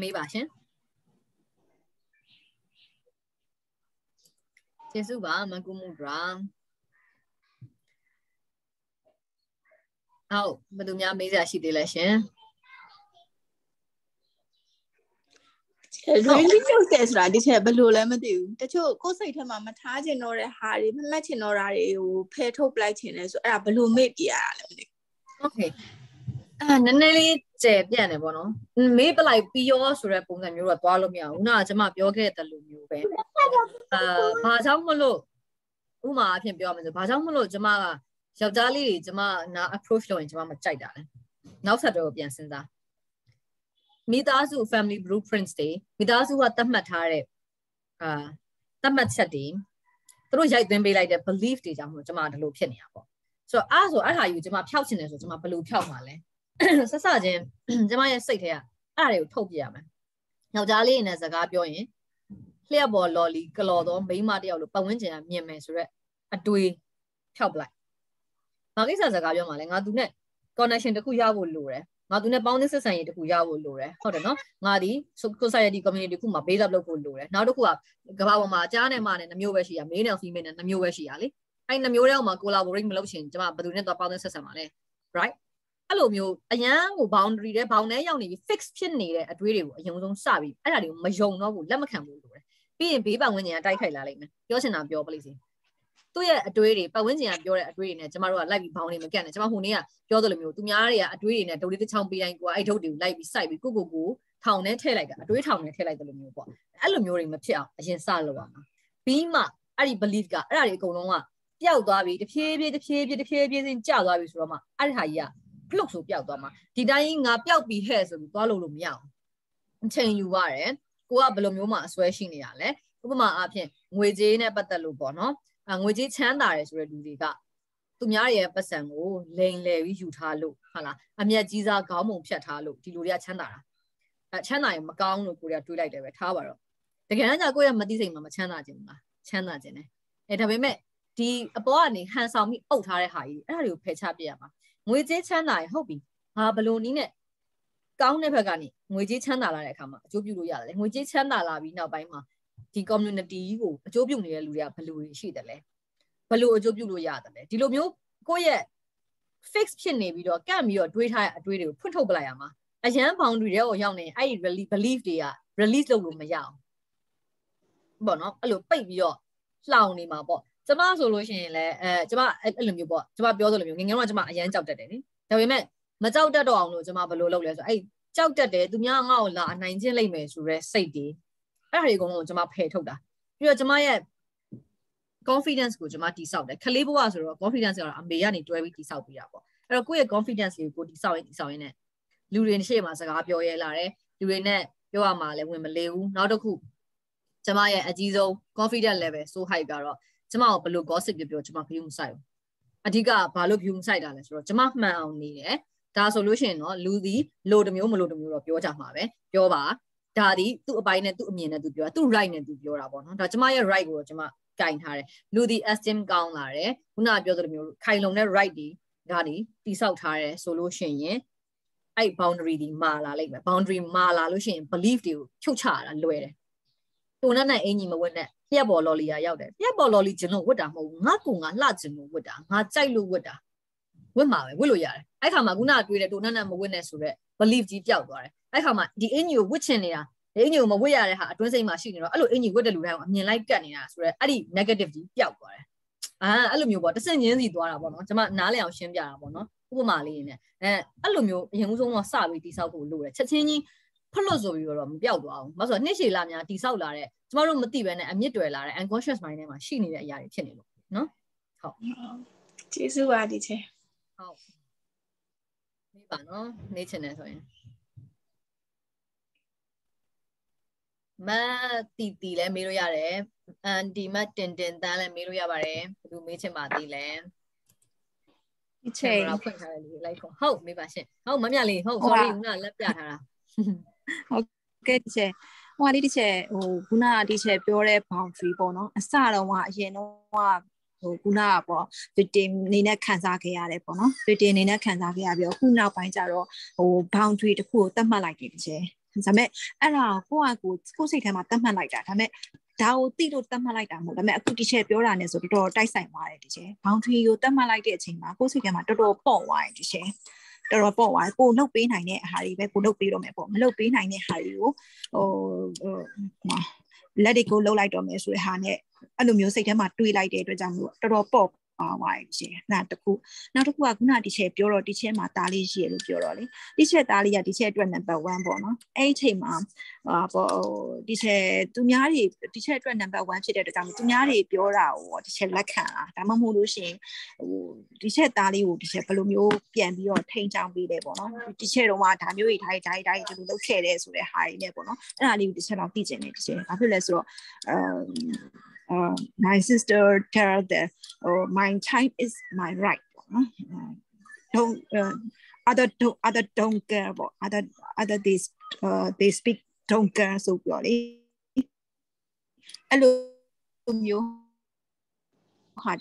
S1: မေးပါရှင်ကျေးဇူးပါမကူမှုဒရာဟုတ်ဘယ်သူများမေးစရာရှိသေးလဲရှင်
S6: really ရုပ်တယ်ဆိုတာဒီချက်ဘယ်လိုလဲမသိဘူးတချို့ကိုယ်စိတ်ထဲမှာမထားချင်တော့တဲ့ဟာတွေမမှတ်ချင်တော့တာတွေကိုဖယ်ထုတ်ပလိုက်ချင်တယ်ဆိုအဲ့ဒါဘယ်လိုမေ့ပြရတာလဲမသိဘူး
S1: Okay အာနည်းနည်းလေးကျယ်ပြန့်တယ်ပေါ့နော်မေးပလိုက်ပြီးရောဆိုတဲ့ပုံစံမျိုးတော့သွားလို့မရဘူးခုနကကျွန်မပြောခဲ့တဲ့လူမျိုးပဲအာဘာကြောင့်မလို့ဥမာအဖြစ်ပြောရမယ်ဆိုဘာကြောင့်မလို့ကျွန်မကယောက်ျားလေးတွေကျွန်မနာ approach လုပ်ရင်ကျွန်မမကြိုက်တာလဲနောက်ဆက်တော့ပြန်စဉ်းစားမိသားစု family blueprints တွေမိသားစုကသတ်မှတ်ထားတဲ့အာသတ်မှတ်ချက်တွေသူတို့ရိုက်သွင်းပေးလိုက်တဲ့ belief တွေကြောင့်မို့ကျွန်မဒီလိုဖြစ်နေတာပေါ့ဆိုတော့အားဆိုအဲ့ဟာယူကျွန်မဖျောက်ချင်တယ်ဆိုကျွန်မဘယ်လိုဖျောက်မှာလဲ ဆက်စချင်းကျွန်မရဲ့စိတ်ထဲကအဲ့ဒါတွေကိုထုတ်ပြရမယ်ယောက်ျားလေးနဲ့စကားပြောရင်လျှက်ပေါ်လော်လီကလော်တော့မိန်းမတယောက်လိုပတ်ဝန်းကျင်ကမြင်မယ်ဆိုတော့အတွေးဖျောက်ပလိုက်ဘာကိစ္စစကားပြောမှလဲငါသူနဲ့ connection တခုရဖို့လိုတယ်ငါသူနဲ့ပေါင်းသင်းဆက်ဆံရေးတခုရဖို့လိုတယ်ဟုတ်တယ်နော်ငါဒီ society community တခုမှာ base up လုပ်ဖို့လိုတယ်နောက်တစ်ခုကကမ္ဘာပေါ်မှာကြားနဲ့မနဲ့နှမျိုးပဲရှိရ male နဲ့ female နဲ့နှမျိုးပဲရှိရလေအဲ့နှမျိုးတည်းမှာ collaborate မလုပ်ချင်ကျွန်မဘယ်သူနဲ့တော့ပေါင်းသင်းဆက်ဆံမှာလဲ right အဲ့လိုမျိုးအရန်ကို boundary တဲ့ bound ထဲရောက်နေပြီး fix ဖြစ်နေတဲ့အတွေးတွေကိုအယုံဆုံးစပြီးအဲ့ဒါတွေကိုမယုံတော့ဘူးလက်မခံဘူးလို့တယ်ပြီးရင်ဘေးပတ်ဝန်းကျင်ကတိုက်ခိုက်လာလိမ့်မယ်ပြောချင်တာပြောပလိစီသူ့ရဲ့အတွေးတွေပတ်ဝန်းကျင်ကပြောတဲ့အတွေးတွေနဲ့ကျမတို့ကလိုက်ပြီးဘောင်းနေမကန့်နဲ့ကျမဟိုနေ့ကပြောသလိုမျိုးသူများတွေကအတွေးတွေနဲ့ဒုတ်လေးတစ်ချောင်းပေးတိုင်းကိုအဲ့ဒုတ်တွေကိုလိုက်ပြီးစိုက်ပြီးကိုကိုကိုထောင်ထဲထည့်လိုက်တာအတွေးထောင်ထဲထည့်လိုက်တယ်လို့မျိုးပေါ့အဲ့လိုမျိုးတွေမဖြစ်အောင်အရင်စလုပ်ရမှာပြီးမှအဲ့ဒီ belief ကအဲ့ဒါတွေအကုန်လုံးကပျောက်သွားပြီတဖြည်းဖြည်းတဖြည်းဖြည်းတဖြည်းဖြည်းချင်းကျသွားပြီဆိုတော့မှအဲ့ဒီဟာကြီးက ဖလုတ်ဆိုပျောက်သွားမှာဒီတိုင်းငါပျောက်ပြီဟဲ့ဆိုပြီးသွားလို့လို့မရအောင်အချိန်ယူရတယ်ကိုကဘယ်လိုမျိုးမှအစွဲရှိနေရလဲဥပမာအားဖြင့်ငွေကြေးနဲ့ပတ်သက်လို့ပေါ့နော်ငွေကြေးချမ်းသာတယ်ဆိုတဲ့လူတွေကသူများရဲ့ပတ်စံကိုလိန်လေပြီးယူထားလို့ဟုတ်လားအမျက်ကြီးစားခေါင်းပုံဖြတ်ထားလို့ဒီလူတွေကချမ်းသာတာအဲချမ်းသာရင်မကောင်းလို့ကိုယ်ကတွေးလိုက်တယ်ပဲထားပါတော့တကယ်တမ်းကျကိုယ့်ရဲ့မသိစိတ်မှာမချမ်းသာခြင်းလားချမ်းသာခြင်းနဲ့အဲဒါပေမဲ့ဒီအပေါ်ကနေဟန်ဆောင်ပြီးအုပ်ထားတဲ့ဟာကြီးအဲ့ဒါတွေကိုဖယ်ချပြရမှာ ငွေကြေးချမ်းသာရင်ဟုတ်ပြီငါဘလို့နီးနဲ့ကောင်းတဲ့ဘက်ကနေငွေကြေးချမ်းသာလာတဲ့အခါမှာအကျိုးပြုလို့ရတယ်ငွေကြေးချမ်းသာလာပြီးနောက်ပိုင်းမှာဒီ community ကြီးကိုအကျိုးပြုနေတဲ့လူတွေကဘယ်လိုတွေရှိတယ်လဲဘယ်လိုအကျိုးပြုလို့ရတယ်လဲဒီလိုမျိုးကိုယ့်ရဲ့ fix ဖြစ်နေပြီးတော့ကန့်ပြီးတော့တွေးထားတဲ့အတွေးတွေကိုဖွင့်ထုတ်ပလိုက်ရမှာအရန် boundary တွေကိုရောက်နေအဲ့ဒီ belief တွေက release လုပ်လို့မရအောင်ပေါ့နော်အဲ့လိုပိတ်ပြီးတော့လှောင်နေမှာပေါ့ ကျမဆိုလို့ရှိရင်လည်းအဲကျမအဲ့လိုမျိုးပေါ့ကျမပြောသလိုမျိုးငငယ်တော့ကျမအရန်ကြောက်တတ်တယ်နိဒါပေမဲ့မကြောက်တတ်တော့အောင်လို့ကျမဘယ်လိုလုပ်လဲဆိုအဲ့ကြောက်တတ်တယ်သူများငါ့ကိုလာအနိုင်ကျင့်လိုက်မယ်ဆိုရဲစိတ်တွေအဲ့ဒါတွေအကုန်လုံးကျမဖယ်ထုတ်တာပြီးတော့ကျမရဲ့ confidence ကိုကျွန်မတိဆောက်တယ်ခလေးဘဝဆိုတော့ confidence ကတော့အမေကနေတွဲပြီးတိဆောက်ပြီးတာပေါ့အဲ့တော့ကိုယ့်ရဲ့ confidence လေးကိုတိဆောက်ရင်တိဆောက်ရင်ねလူတွေရှေ့မှာစကားပြောရဲလာတယ်လူတွေနဲ့ပြောရမှာလည်းဝင်မလေးဘူးနောက်တစ်ခုကျွန်မရဲ့အကြီးဆုံး confidence level so high ကတော့ ကျွန်မကိုဘယ်လို gossip ပြောပြောကျွန်မ view မဆိုင်ဘူးအဓိကဘာလို့ view မဆိုင်တာလဲဆိုတော့ကျွန်မမှန်အောင်နေတယ်ဒါဆိုလို့ရှိရင်တော့လူသည်လိုတစ်မျိုးမလိုတစ်မျိုးတော့ပြောကြမှာပဲပြောပါဒါဒီသူ့အပိုင်းနဲ့သူ့အမြင်နဲ့သူပြောတာသူ့ right နဲ့သူပြောတာပေါ့နော်ဒါကျမရဲ့ right ကိုတော့ကျမကင်ထားတယ်လူဒီ esteem ကောင်းလာတယ်ခုနပြောသလိုမျိုးခိုင်လုံတဲ့ right ဒီကနေတိဆောက်ထားတယ်ဆိုလို့ရှိရင်အဲ့ boundary ဒီမာလာလိုက်မယ် boundary မာလာလို့ရှိရင် belief တွေကိုဖြုတ်ချရတာလွယ်တယ် တုံနဲ့နဲ့အင်ကြီးမဝတ်နဲ့ပြက်ပေါ်လော်လီယာရောက်တယ်ပြက်ပေါ်လော်လီကျင်လို့ဝတ်တာမဟုတ်ဘူးငါကူငါလှကျင်လို့ဝတ်တာငါကြိုက်လို့ဝတ်တာဝတ်မှာပဲဝတ်လို့ရတယ်အဲ့ခါမှာခုနကတွေ့တဲ့တုံနဲ့နဲ့မဝတ်နဲ့ဆိုတော့ belief ကြီးပျောက်သွားတယ်အဲ့ခါမှာဒီအင်ကြီးကိုဝတ်ချင်နေတာဒီအင်ကြီးကိုမဝတ်ရတဲ့ဟာအတွင်းစိတ်မှာရှိနေတော့အဲ့လိုအင်ကြီးဝတ်တဲ့လူတိုင်းကအမြင်လိုက်ကတ်နေတာဆိုတော့အဲ့ဒီ negative ကြီးပျောက်သွားတယ်အာအဲ့လိုမျိုးပေါ့တဆင့်ချင်းစီသွားတာပေါ့နော်ကျွန်မနားလည်အောင်ရှင်းပြတာပေါ့နော်ဥပမာလေးနဲ့အဲအဲ့လိုမျိုးအရင်ဦးဆုံးတော့စပြီးတိဆောက်ဖို့လိုတယ်ချက်ချင်းကြီး ဖလွတ်ဆိုပြီးတော့မပြောက်သွားအောင်။ဘာလို့ဆိုတော့နှစ်ရှည်လာများတိဆောက်လာတဲ့ကျမတို့မသိဘဲနဲ့အမြင့်တွယ်လာတဲ့ unconscious mind ထဲမှာရှိနေတဲ့အရာတွေဖြစ်နေလို့နော်။ဟုတ်
S6: ကျေးဇူးပါဒီချေ
S1: ဟုတ်မေးပါနော်နေချင်တယ်ဆိုရင်မတီတီလည်းမေးလို့ရတယ်အန်ဒီမတင်တင်တန်းလည်းမေးလို့ရပါတယ်ဘယ်သူမေးချင်ပါသေးလဲ
S5: ဒီချေ
S1: ကင်မရာဖွင့်ထားတယ်လေလိုက်ခေါ်ဟုတ်မေးပါရှင့်ဟုတ်မမြလေးဟုတ်
S5: ဟုတ်ပါ
S1: sorry ခုနကလက်ပြထားတာ
S5: ကဲဒီချေဟိုကလေးဒီချေဟိုခုနကဒီချေပြောတဲ့ boundary ပေါ့နော်အစတော့ကအရင်တော့ဟိုခုနကပေါ့ victim အနေနဲ့ခံစားခဲ့ရတယ်ပေါ့နော် victim အနေနဲ့ခံစားခဲ့ရပြီးတော့ခုနောက်ပိုင်းကျတော့ဟို boundary တစ်ခုကိုတတ်မှတ်လိုက်တယ်ဒီချေဒါပေမဲ့အဲ့ဒါကိုကိုကကိုကိုယ်စိတ်ထဲမှာတတ်မှတ်လိုက်တာဒါပေမဲ့ဒါကိုတိလို့တတ်မှတ်လိုက်တာမဟုတ်ဒါပေမဲ့အခုဒီချက်ပြောတာနဲ့ဆိုတော်တော်တိုက်ဆိုင်သွားတယ်ဒီချက် boundary ကိုတတ်မှတ်လိုက်တဲ့အချိန်မှာကိုယ်စိတ်ထဲမှာတော်တော်ပေါ့သွားတယ်ဒီချက် တော်တော်ပေါ့သွားကိုလှုပ်ပေးနိုင်တဲ့အဟာတွေပဲကိုလှုပ်ပေးတော့မယ်ပေါ့မလှုပ်ပေးနိုင်တဲ့ဟာတွေကိုဟိုဟိုလက်တွေကိုလှုပ်လိုက်တော့မယ်ဆိုတဲ့ဟာနဲ့အဲ့လိုမျိုးစိတ်ထဲမှာတွေးလိုက်တဲ့အတွက်ကြောင့်မို့တော်တော်ပေါ့ ပါဝိုင်းရှင်နာတခုနောက်တစ်ခုကခုနဒီချက်ပြောတော့ဒီချက်မှာတားလေးရှိရလို့ပြောတော့လေဒီချက်တားလေးကဒီချက်အတွက်နံပါတ်1ပေါ့နော်အဲ့ဒီအချိန်မှာဟာပေါ့ဒီချက်သူများတွေဒီချက်အတွက်နံပါတ်1ဖြစ်တဲ့အတွက်ကြောင့်သူများတွေပြောတာကိုဒီချက်လက်ခံလားဒါမှမဟုတ်လို့ရှင်ဟိုဒီချက်သားလေးကိုဒီချက်ဘယ်လိုမျိုးပြန်ပြီးတော့ထိန်းချောင်းပေးလဲပေါ့နော်ဒီချက်တော့မှဒါမျိုးတွေဒါတွေဒါတွေဒါတွေဒီလိုလုပ်ခဲ့တယ်ဆိုတဲ့ဟာတွေနဲ့ပေါ့နော်အဲ့ဒါလေးကိုဒီချက်တော့သိကျင်တယ်ဒီချက်ဘာဖြစ်လဲဆိုတော့အမ် uh, my sister tell that oh, my time is my right ပေါ့နော် Uh, don't uh, other don't other don't care ပေါ့ other other they uh, they speak don't care ဆိုပြောလေအဲ့လိုမျိုးဟာ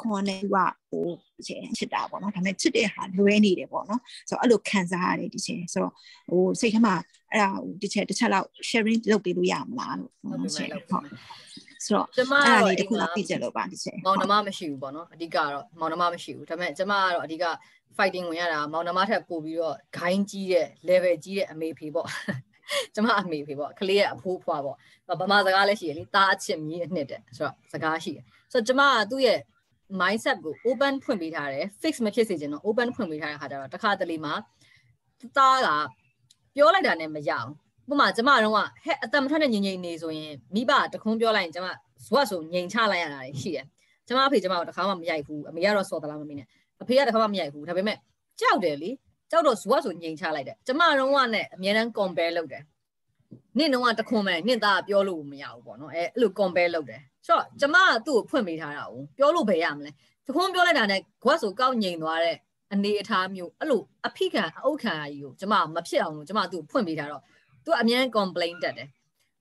S5: ခွန်နေကဟိုချစ်ချစ်တာပေါ့နော်ဒါပေမဲ့ချစ်တဲ့ဟာလွဲနေတယ်ပေါ့နော်ဆိုတော့အဲ့လိုခံစားရတယ်ဒီချင်းဆိုတော့ဟိုစိတ်ထဲမှာအဲ့ဒါဒီချက်တစ်ချက်လောက် sharing လုပ်ပေးလို့ရမလားလို့
S1: ဟုတ်ပြီမယ်လို့
S5: ဟုတ် ဆိုတော့
S1: ကျမ
S5: အဲ့ဒါ
S1: တော့
S5: လေးတစ်ခု
S1: အိမ်
S5: လောက်
S1: မှာ
S5: သိကြလို့ပါဒီချက်
S1: မောင်နှမမရှိဘူးပေါ့နော်အဓိကတော့မောင်နှမမရှိဘူးဒါပေမဲ့ကျမကတော့အဓိက fighting ဝင်ရတာမောင်နှမထက်ပိုပြီးတော့ gain ကြီးတဲ့ level ကြီးတဲ့အမေဖေပေါ့ကျမအမေဖေပေါ့ကလေးရဲ့အဖိုးဖွာပေါ့ဗမာစကားလည်းရှိရလေတားအချစ်မြည်အနှစ်တဲ့ဆိုတော့စကားရှိတယ်ဆိုတော့ကျမကသူ့ရဲ့ mindset ကို open ဖွင့်ပေးထားတယ် fix မဖြစ်စေချင်တော့ open ဖွင့်ပေးထားတဲ့ခါကျတော့တစ်ခါတလေမှာသားကပြောလိုက်တာနဲ့မရအောင် ဥပမာကျမတော့ကဟဲ့အတမထွက်တဲ့ငြိမ်ငြိမ်နေဆိုရင်မိဘတခုံးပြောလိုက်ရင်ကျမဇွတ်ဆိုငြိမ်ချလိုက်ရတာရှိတယ်ကျမအဖေကျမကတခါမှမရိုက်ဘူးအမေကတော့စော်သလားမမေးနဲ့အဖေကတခါမှမရိုက်ဘူးဒါပေမဲ့ကြောက်တယ်လေကြောက်တော့ဇွတ်ဆိုငြိမ်ချလိုက်တယ်ကျမတော့ကနဲ့အများတန်း compare လုပ်တယ်နင့်တော့ကတခွန်မဲ့နင့်သားကပြောလို့မရဘူးပေါ့နော်အဲအဲ့လို compare လုပ်တယ်ဆိုတော့ကျမကသူ့ကိုဖွင့်ပေးထားတာကိုပြောလို့ဘယ်ရမလဲတခွန်ပြောလိုက်တာနဲ့ခွက်ဆိုကောက်ငြိမ်သွားတဲ့အနေအထားမျိုးအဲ့လိုအဖိခံအုတ်ခံအကြီးကိုကျမမဖြစ်အောင်လို့ကျမသူ့ကိုဖွင့်ပေးထားတော့ သူအမြဲ complain တက်တယ်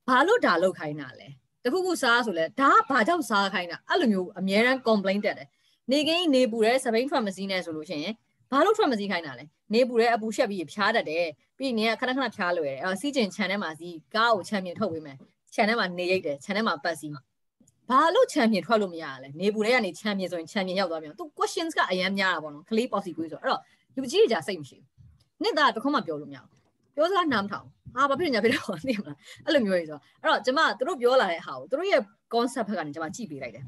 S1: ဘာလို့ဒါလောက်ခိုင်းတာလဲတခုခုစားဆိုလဲဒါကဘာကြောင့်စားခိုင်းတာအဲ့လိုမျိုးအမြဲတမ်း complain တက်တယ်နေကင်းနေပူတဲ့စပိန်ထွက်မစည်းနဲ့ဆိုလို့ရှိရင်ဘာလို့ထွက်မစည်းခိုင်းတာလဲနေပူတဲ့အပူရှက်ပြီးဖြားတတ်တယ်ပြီးနေကခဏခဏဖြားလွယ်တယ်အော်စီးကျင်ခြံထဲမှာစီးကားကိုခြံမြင်ထုတ်ပေးမယ်ခြံထဲမှာနေရိတ်တယ်ခြံထဲမှာပတ်စီးဘာလို့ခြံမြင်ထွက်လို့မရလဲနေပူတဲ့ကနေခြံမြင်ဆိုရင်ခြံမြင်ရောက်သွားပြန်သူ questions ကအရင်များတာပေါ့နော်ကလေး policy ကိုဆိုအဲ့တော့လူကြီးကြစိတ်မရှိဘူးနှစ်သားတခွန်းမှပြောလို့မရဘူး ပြောစကားနားမထောင်ဟာဘာဖြစ်ညာဖြစ်တော့သိမလားအဲ့လိုမျိုးကြီးဆိုအဲ့တော့ကျမတို့ပြောလာတဲ့ဟာကိုတို့ရဲ့ concept ဘက်ကနေကျမကြည့်ပေးလိုက်တယ်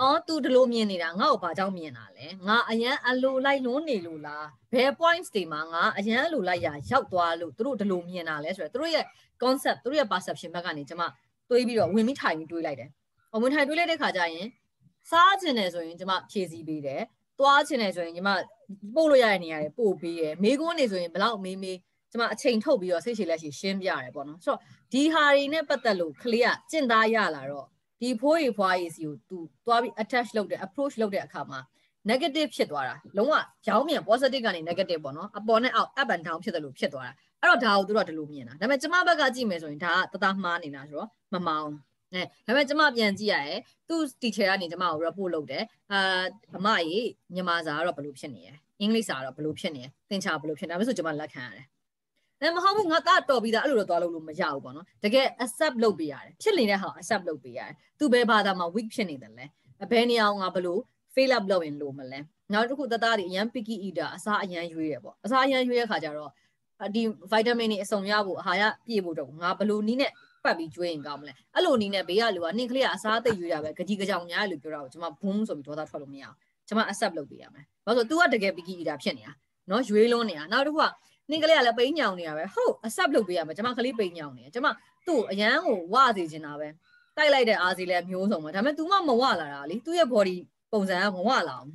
S1: အော် तू ဒီလိုမြင်နေတာငါ့ကိုဘာကြောင့်မြင်တာလဲငါအရန်အလိုလိုက်လွန်းနေလို့လားဘယ် points တွေမှာငါအရန်အလိုလိုက်ရရောက်သွားလို့တို့ဒီလိုမြင်တာလဲဆိုတော့တို့ရဲ့ concept တို့ရဲ့ perception ဘက်ကနေကျမတွေးပြီးတော့ဝင်ပြီးထိုင်ပြီးတွေးလိုက်တယ်။ဝင်ထိုင်တွေးလိုက်တဲ့ခါကျရင်စားခြင်းတယ်ဆိုရင်ကျမဖြည့်ဆည်းပေးတယ်။သွားခြင်းတယ်ဆိုရင်ကျမ ပို့လို့ရတဲ့နေရာတွေပို့ပေးတယ်။မေးခွန်းနေဆိုရင်ဘလောက်မေးမေးကျမအချိန်ထုတ်ပြီးတော့စိတ်ရှည်လက်ရှိရှင်းပြရတယ်ပေါ့နော်။ဆိုတော့ဒီဟာတွေနဲ့ပတ်သက်လို့ကလေးကကျင့်သားရလာတော့ဒီဖိုးရီဖွားရီစီကို तू သွားပြီး attach လုပ်တဲ့ approach လုပ်တဲ့အခါမှာ negative ဖြစ်သွားတာလုံးဝရောင်းမြန် positive ကနေ negative ပေါ့နော်အပေါ်နဲ့အောက် up and down ဖြစ်တယ်လို့ဖြစ်သွားတာအဲ့တော့ဒါကိုသူတို့ကဒီလိုမြင်တာဒါပေမဲ့ကျမဘက်ကကြည့်မယ်ဆိုရင်ဒါကတသားမှားနေတာဆိုတော့မမောင်းအဲဒါပေမဲ့ကျမပြန်ကြည့်ရရဲ့သူ့ teacher ကနေကျမကို report လုပ်တယ်အာအမကြီးမြန်မာစာကတော့ဘယ်လိုဖြစ်နေလဲ အင်္ဂလိပ်စာကတော့ဘယ်လိုဖြစ်နေလဲသင်ချာဘယ်လိုဖြစ်နေလဲဒါပေမဲ့ဆိုကျမလက်ခံရတယ်အဲမဟုတ်ဘူးငါသားတော်ပြီးသားအဲ့လိုတော့သွားလို့လို့မရဘူးပေါ့နော်တကယ် accept လုပ်ပေးရတယ်ဖြစ်နေတဲ့ဟာ accept လုပ်ပေးရတယ်သူဘယ်ဘာသာမှာ weak ဖြစ်နေတယ်လဲဘယ်နေအောင်ငါဘယ်လို fail up လုပ်ရင်လို့မလဲနောက်တစ်ခုတသားတွေအရန် picky eater အစားအရန်ရွေးတယ်ပေါ့အစားအရန်ရွေးတဲ့ခါကျတော့ဒီ vitamin တွေအစုံရဖို့အာဟာရပြည့်ဖို့တော့ငါဘယ်လိုနည်းနဲ့ပတ်ပြီးကျွေးရင်ကောင်းမလဲအဲ့လိုနည်းနဲ့ဘေးကလူကနင့်ကလေးကအစားအသိပ်ရွေးတာပဲဂကြီးကြောင်ညာလို့ပြောတာကိုကျွန်မ boom ဆိုပြီးဒေါသထွက်လို့မရအောင်ကျွန်မ accept လုပ်ပေးရမယ် ဘာလို့ဆို तू ကတကယ် picky eater ဖြစ်နေတာနော်ရွေးလုံးနေတာနောက်တစ်ခုကနင့်ကလေးကလည်းပိန်ညောင်နေတာပဲဟုတ် accept လုပ်ပေးရမယ်ကျွန်မကလေးပိန်ညောင်နေတယ်ကျွန်မသူ့အရန်ကိုဝစေချင်တာပဲတိုက်လိုက်တဲ့အားစီလည်းမျိုးစုံပဲဒါပေမဲ့ तू မှမဝလာတာလေသူ့ရဲ့ body ပုံစံကမဝလာအောင်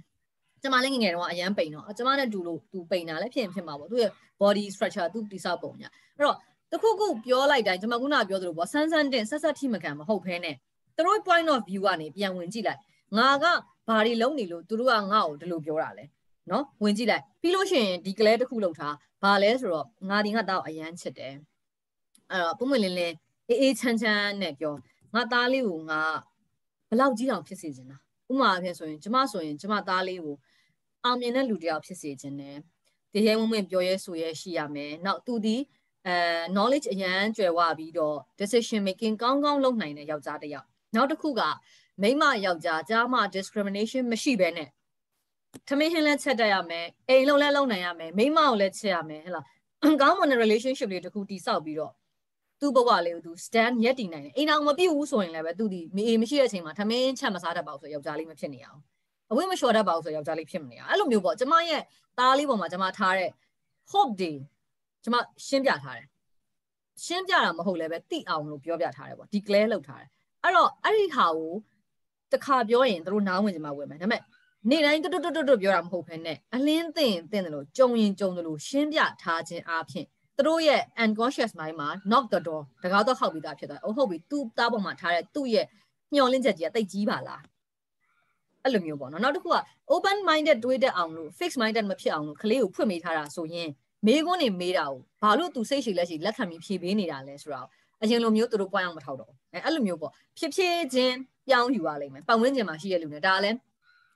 S1: ကျမလည်းငငယ်တော့အရန်ပိန်တော့ကျမနဲ့တူလို့ तू ပိန်တာလည်းဖြစ်ရင်ဖြစ်မှာပေါ့သူ့ရဲ့ body structure သူတိဆောက်ပုံညာအဲ့တော့တခုခုပြောလိုက်တိုင်းကျွန်မခုနပြောသလိုပေါ့ဆန်းဆန်းတင်ဆက်ဆက်ထိမခံမဟုတ်ဖဲနဲ့သူတို့ point of view ကနေပြန်ဝင်ကြည့်လိုက်ငါက ဘာတွေလုံးနေလို့သူတို့ကငါ့ကိုဒီလိုပြောတာလဲနော်ဝင်ကြည့်လိုက်ပြီးလို့ရှိရင်ဒီကလေးတစ်ခုလောက်ထားဘာလဲဆိုတော့ငါဒီငါတော့အရန်ချစ်တယ်အဲ့တော့ပုံမလင်းလင်းအေးအေးချမ်းချမ်းနဲ့ပြောငါသားလေးကိုငါဘလောက်ကြီးအောင်ဖြစ်စေချင်တာဥမာအဖြစ်ဆိုရင်ကျမဆိုရင်ကျမသားလေးကိုအောင်မြင်တဲ့လူတစ်ယောက်ဖြစ်စေချင်တယ်တကယ်ဝင်ဝင်ပြောရဲဆိုရဲရှိရမယ်နောက်သူဒီအဲ knowledge အရန်ကျွယ်ဝပြီးတော့ decision making ကောင်းကောင်းလုပ်နိုင်တဲ့ယောက်ျားတစ်ယောက်နောက်တစ်ခုက မိန်းမယောက်ျားကြားမှ discrimination မရှိဘဲနဲ့ထမင်းဟင်းလည်းချက်တတ်ရမယ်အိမ်လုံးလည်းလုပ်နိုင်ရမယ်မိန်းမကိုလည်းချက်ရမယ်ဟဲ့လားကောင်းမွန်တဲ့ relationship လေးတစ်ခုတည်ဆောက်ပြီးတော့သူ့ဘဝလေးကိုသူ stand ရက်တည်နိုင်တယ်အိမ်အောင်မပြည့်ဘူးဆိုရင်လည်းပဲသူဒီမေမရှိတဲ့အချိန်မှာထမင်းချက်မစားတတ်ပါဘူးဆိုယောက်ျားလေးမဖြစ်နေအောင်အဝိမလျှော်တတ်ပါဘူးဆိုယောက်ျားလေးဖြစ်မနေအောင်အဲ့လိုမျိုးပေါ့ကျမရဲ့သားလေးပေါ်မှာကျမထားတဲ့ hope တွေကျမရှင်းပြထားတယ်ရှင်းပြတာမဟုတ်လည်းပဲတိအောင်လို့ပြောပြထားတယ်ပေါ့ declare လုပ်ထားတယ်အဲ့တော့အဲ့ဒီခါကို တခါပြောရင်တို့နားဝင်ကြမှာဝင်မယ်ဒါပေမဲ့နေ့တိုင်းတွတ်တွတ်တွတ်ပြောတာမဟုတ်ဘဲနဲ့အလင်းသင်သင်တယ်လို့ကြုံရင်ကြုံတယ်လို့ရှင်းပြထားခြင်းအပြင်သူတို့ရဲ့ unconscious mind မှာ knock the door တကားတော့ခောက်ပြီးသားဖြစ်သွားတယ်။ဟုတ်ပြီသူ့သားပေါ်မှာထားတဲ့သူ့ရဲ့မျောလင့်ချက်ကြီးကတိတ်ကြီးပါလား။အဲ့လိုမျိုးပေါ့နော်။နောက်တစ်ခုက open minded တွေးတတ်အောင်လို့ fixed minded မဖြစ်အောင်လို့ကလေးကိုဖွင့်မိထားတာဆိုရင်မေးခွန်းနေမေးတာကိုဘာလို့သူစိတ်ရှိလက်ရှိလက်ခံပြီးဖြေပေးနေတာလဲဆိုတော့အရင်လိုမျိုးသူတို့ပွိုင်းအောင်မထောက်တော့အဲအဲ့လိုမျိုးပေါ့ဖြစ်ဖြစ်ချင်း ပြောင်းယူရလိမ့်မယ်ပတ်ဝန်းကျင်မှာရှိတဲ့လူတွေဒါလည်း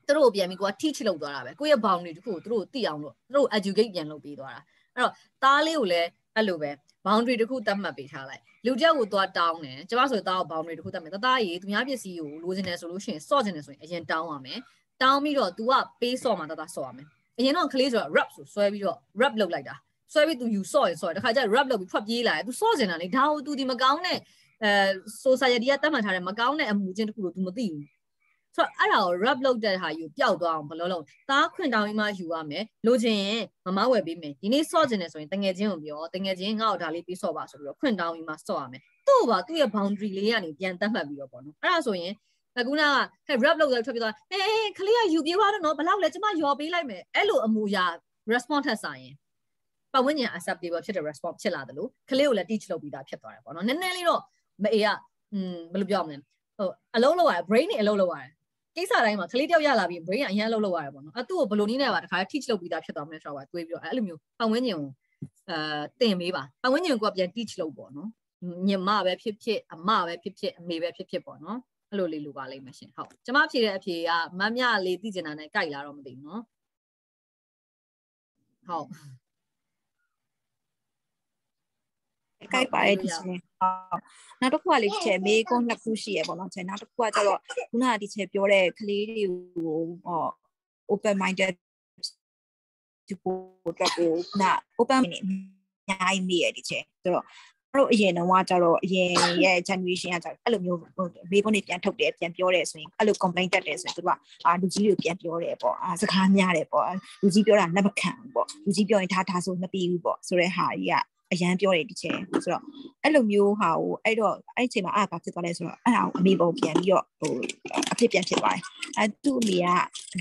S1: သူတို့ကိုပြန်ပြီးကိုက teach လုပ်သွားတာပဲကိုယ့်ရဲ့ boundary တခုကိုသူတို့သိအောင်လို့သူတို့ educate ပြန်လုပ်ပေးသွားတာအဲ့တော့သားလေးကိုလည်းအဲ့လိုပဲ boundary တခုသတ်မှတ်ပေးထားလိုက်လူတစ်ယောက်ကိုသွားတောင်းတယ်ကျမဆိုသားကို boundary တခုသတ်မှတ်တသားကြီးသူများပစ္စည်းကိုလိုချင်တယ်ဆိုလို့ရှိရင်စော့ချင်တယ်ဆိုရင်အရင်တောင်းရမယ်တောင်းပြီးတော့ तू ကပေးစော့မှာတသားစော့ရမယ်အရင်တော့ကလေးဆိုတော့ rap ဆိုဆွဲပြီးတော့ rap လုပ်လိုက်တာဆွဲပြီး तू ယူစော့ရင်စော့တယ်တခါကျ rap လုပ်ပြီးထွက်ပြေးလာတယ် तू စော့ချင်တာလေဒါကို तू ဒီမကောင်းတဲ့ အဲ society ကတတ်မှတ်ထားတဲ့မကောင်းတဲ့အမှုချင်းတခုလို့ तू မသိဘူးဆိုတော့အဲ့ဒါကို rap လုပ်တဲ့ဟာယူပျောက်သွားအောင်ဘယ်လိုလုပ်သားခွင့်တောင်းပြီးမှယူရမယ်လိုချင်ရင်မမဝယ်ပေးမယ်ဒီနေ့စော့ချင်တယ်ဆိုရင်တငယ်ချင်းကိုပြောတငယ်ချင်းငါ့ကိုဒါလေးပြီးစော့ပါဆိုပြီးတော့ခွင့်တောင်းပြီးမှစော့ရမယ်သူ့ဘာသူ့ရဲ့ boundary လေးကနေပြန်တတ်မှတ်ပြီးတော့ပေါ့နော်အဲ့ဒါဆိုရင်အခုနကဟဲ့ rap လုပ်တဲ့ထွက်ပြီးသွားဟေးခလေးကယူပြေးသွားတော့နော်ဘယ်လောက်လဲကျမယော်ပေးလိုက်မယ်အဲ့လိုအမူအရာ response ထက်ဆိုင်ရင်ပတ်ဝန်းကျင် acceptable ဖြစ်တဲ့ response ဖြစ်လာတယ်လို့ခလေးကိုလည်း teach လုပ်ပြီးသားဖြစ်သွားတယ်ပေါ့နော်နည်းနည်းလေးတော့ မအေးကอืมဘယ်လိုပြောမလဲဟိုအလုံးလောက်ရတယ် brain နဲ့အလုံးလောက်ရတယ်ကိစ္စတိုင်းမှာကလေးတယောက်ရလာပြီး brain ကအရင်လှုပ်လှုပ်ရတယ်ပေါ့နော်အဲသူ့ကိုဘယ်လိုနည်းနဲ့ပါတခါ teach လုပ်ပြီးသားဖြစ်သွားမလဲဆိုတော့တွေးပြီးတော့အဲ့လိုမျိုးပတ်ဝန်းကျင်ကိုအဲတင်ပေးပါပတ်ဝန်းကျင်ကိုပြန် teach လုပ်ပေါ့နော်ညီမပဲဖြစ်ဖြစ်အမပဲဖြစ်ဖြစ်အမေပဲဖြစ်ဖြစ်ပေါ့နော်အဲ့လိုလေးလိုပါလိမ့်မယ်ရှင်ဟုတ်ကျမဖြေတဲ့အဖြေကမမလေးသိကျင်တာနဲ့ကြိုက်လာတော့မသိဘူးနော်ဟုတ်
S5: ကြိုက်ပါတယ်ဒီချင်းဟုတ် နောက်တစ်ခုကလေဒီချေမေးခွန်းနှစ်ခုရှိရပေါ့နော်ချေနောက်တစ်ခုကကျတော့ခုနကဒီချေပြောတဲ့ကလေးတွေကိုဟော open minded ဒီပို့တော့ကိုနာ open နေအများကြီးမေးရဒီချေဆိုတော့တို့အရင်တော့ကျတော့အရင်ရဲ့ generation ကကျတော့အဲ့လိုမျိုးမေးခွန်းတွေပြန်ထုတ်တယ်ပြန်ပြောတယ်ဆိုရင်အဲ့လို complaint တက်တယ်ဆိုရင်တို့ကအာလူကြီးတွေပြန်ပြောတယ်ပေါ့အာစကားများတယ်ပေါ့လူကြီးပြောတာလက်မခံဘူးပေါ့လူကြီးပြောရင်ထားထားဆိုမပြီးဘူးပေါ့ဆိုတဲ့ဟာကြီးက အရန်ပြောတယ်ဒီချက်ဆိုတော့အဲ့လိုမျိုးဟာကိုအဲ့တော့အဲ့ချိန်မှာအာဘာဖြစ်သွားလဲဆိုတော့အဲ့ဒါကိုအမေပေါ်ပြန်ပြီးတော့ဟိုအခ ဖြစ်ပြန်ဖြစ်သွားတယ်အဲသူ့အမေက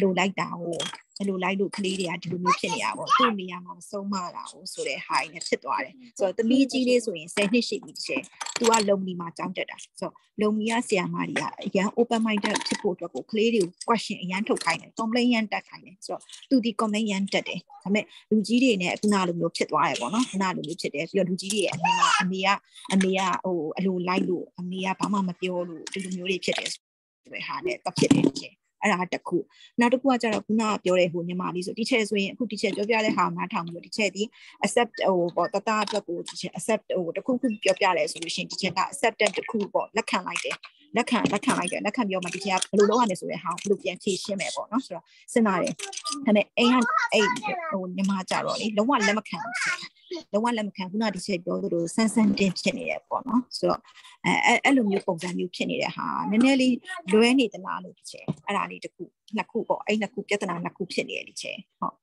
S5: လိုလိုက်တာဟိုဘယ်လိုလိုက်လို့ကလေးတွေကဒီလိုမျိုးဖြစ်နေတာပေါ့သူ့နေရာမှာမဆုံးမတာဟိုဆိုတဲ့ဟာကြီးနဲ့ဖြစ်သွားတယ်ဆိုတော့သမီးကြီးလေးဆိုရင်10နှစ်ရှိပြီတစ်ချက်သူကလုံမီမှာကြောင်းတက်တာဆိုတော့လုံမီကဆရာမတွေကအရန် open minded ဖြစ်ဖို့အတွက်ကိုကလေးတွေကို question အရန်ထုတ်ခိုင်းတယ် complaint ရန်တက်ခိုင်းတယ်ဆိုတော့သူဒီ comment ရန်တက်တယ်ဒါပေမဲ့လူကြီးတွေနဲ့ခုနလိုမျိုးဖြစ်သွားတယ်ပေါ့နော်ခုနလိုမျိုးဖြစ်တယ်ပြီးတော့လူကြီးတွေရဲ့အမေကအမေကအမေကဟိုအလိုလိုက်လို့အမေကဘာမှမပြောလို့ဒီလိုမျိုးတွေဖြစ်တယ် ဆိုတဲ့ဟာနဲ့တက်ဖြစ်တယ်ချင်းအဲ့ဒါတစ်ခုနောက်တစ်ခုကကျတော့ခုနကပြောတဲ့ဟိုညီမလေးဆိုတီချယ်ဆိုရင်အခုတီချယ်ပြောပြတဲ့ဟာနားထောင်ပြီးတော့တီချယ်ဒီ accept ဟိုပေါ့တတအတွက်ကိုတီချယ် accept ဟိုတစ်ခုခုပြောပြတယ်ဆိုလို့ရှိရင်တီချယ်က acceptance တစ်ခုပေါ့လက်ခံလိုက်တယ်လက်ခံလက်ခံလိုက်တယ်လက်ခံပြောမှတီချယ်ကဘယ်လိုလုပ်ရမလဲဆိုတဲ့ဟာကိုဘယ်လိုပြန်ဖြေရှင်းမယ်ပေါ့နော်ဆိုတော့စဉ်းစားတယ်ဒါပေမဲ့အိမ်ကအဲ့ဟိုညီမကြတော့လေလုံးဝလက်မခံဘူး လုံးဝလက်မခံခုနဒီချက်ပြောသလိုဆန်းဆန်းတင်ဖြစ်နေတယ်ပေါ့နော်ဆိုတော့အဲအဲ့လိုမျိုးပုံစံမျိုးဖြစ်နေတဲ့ဟာနည်းနည်းလေးလွဲနေသလားလို့ဒီချက်အဲ့ဒါလေးတစ်ခုနှစ်ခုပေါ့အဲ့နှစ်ခုပြဿနာနှစ်ခုဖြစ်နေတယ်ဒီချက်ဟုတ်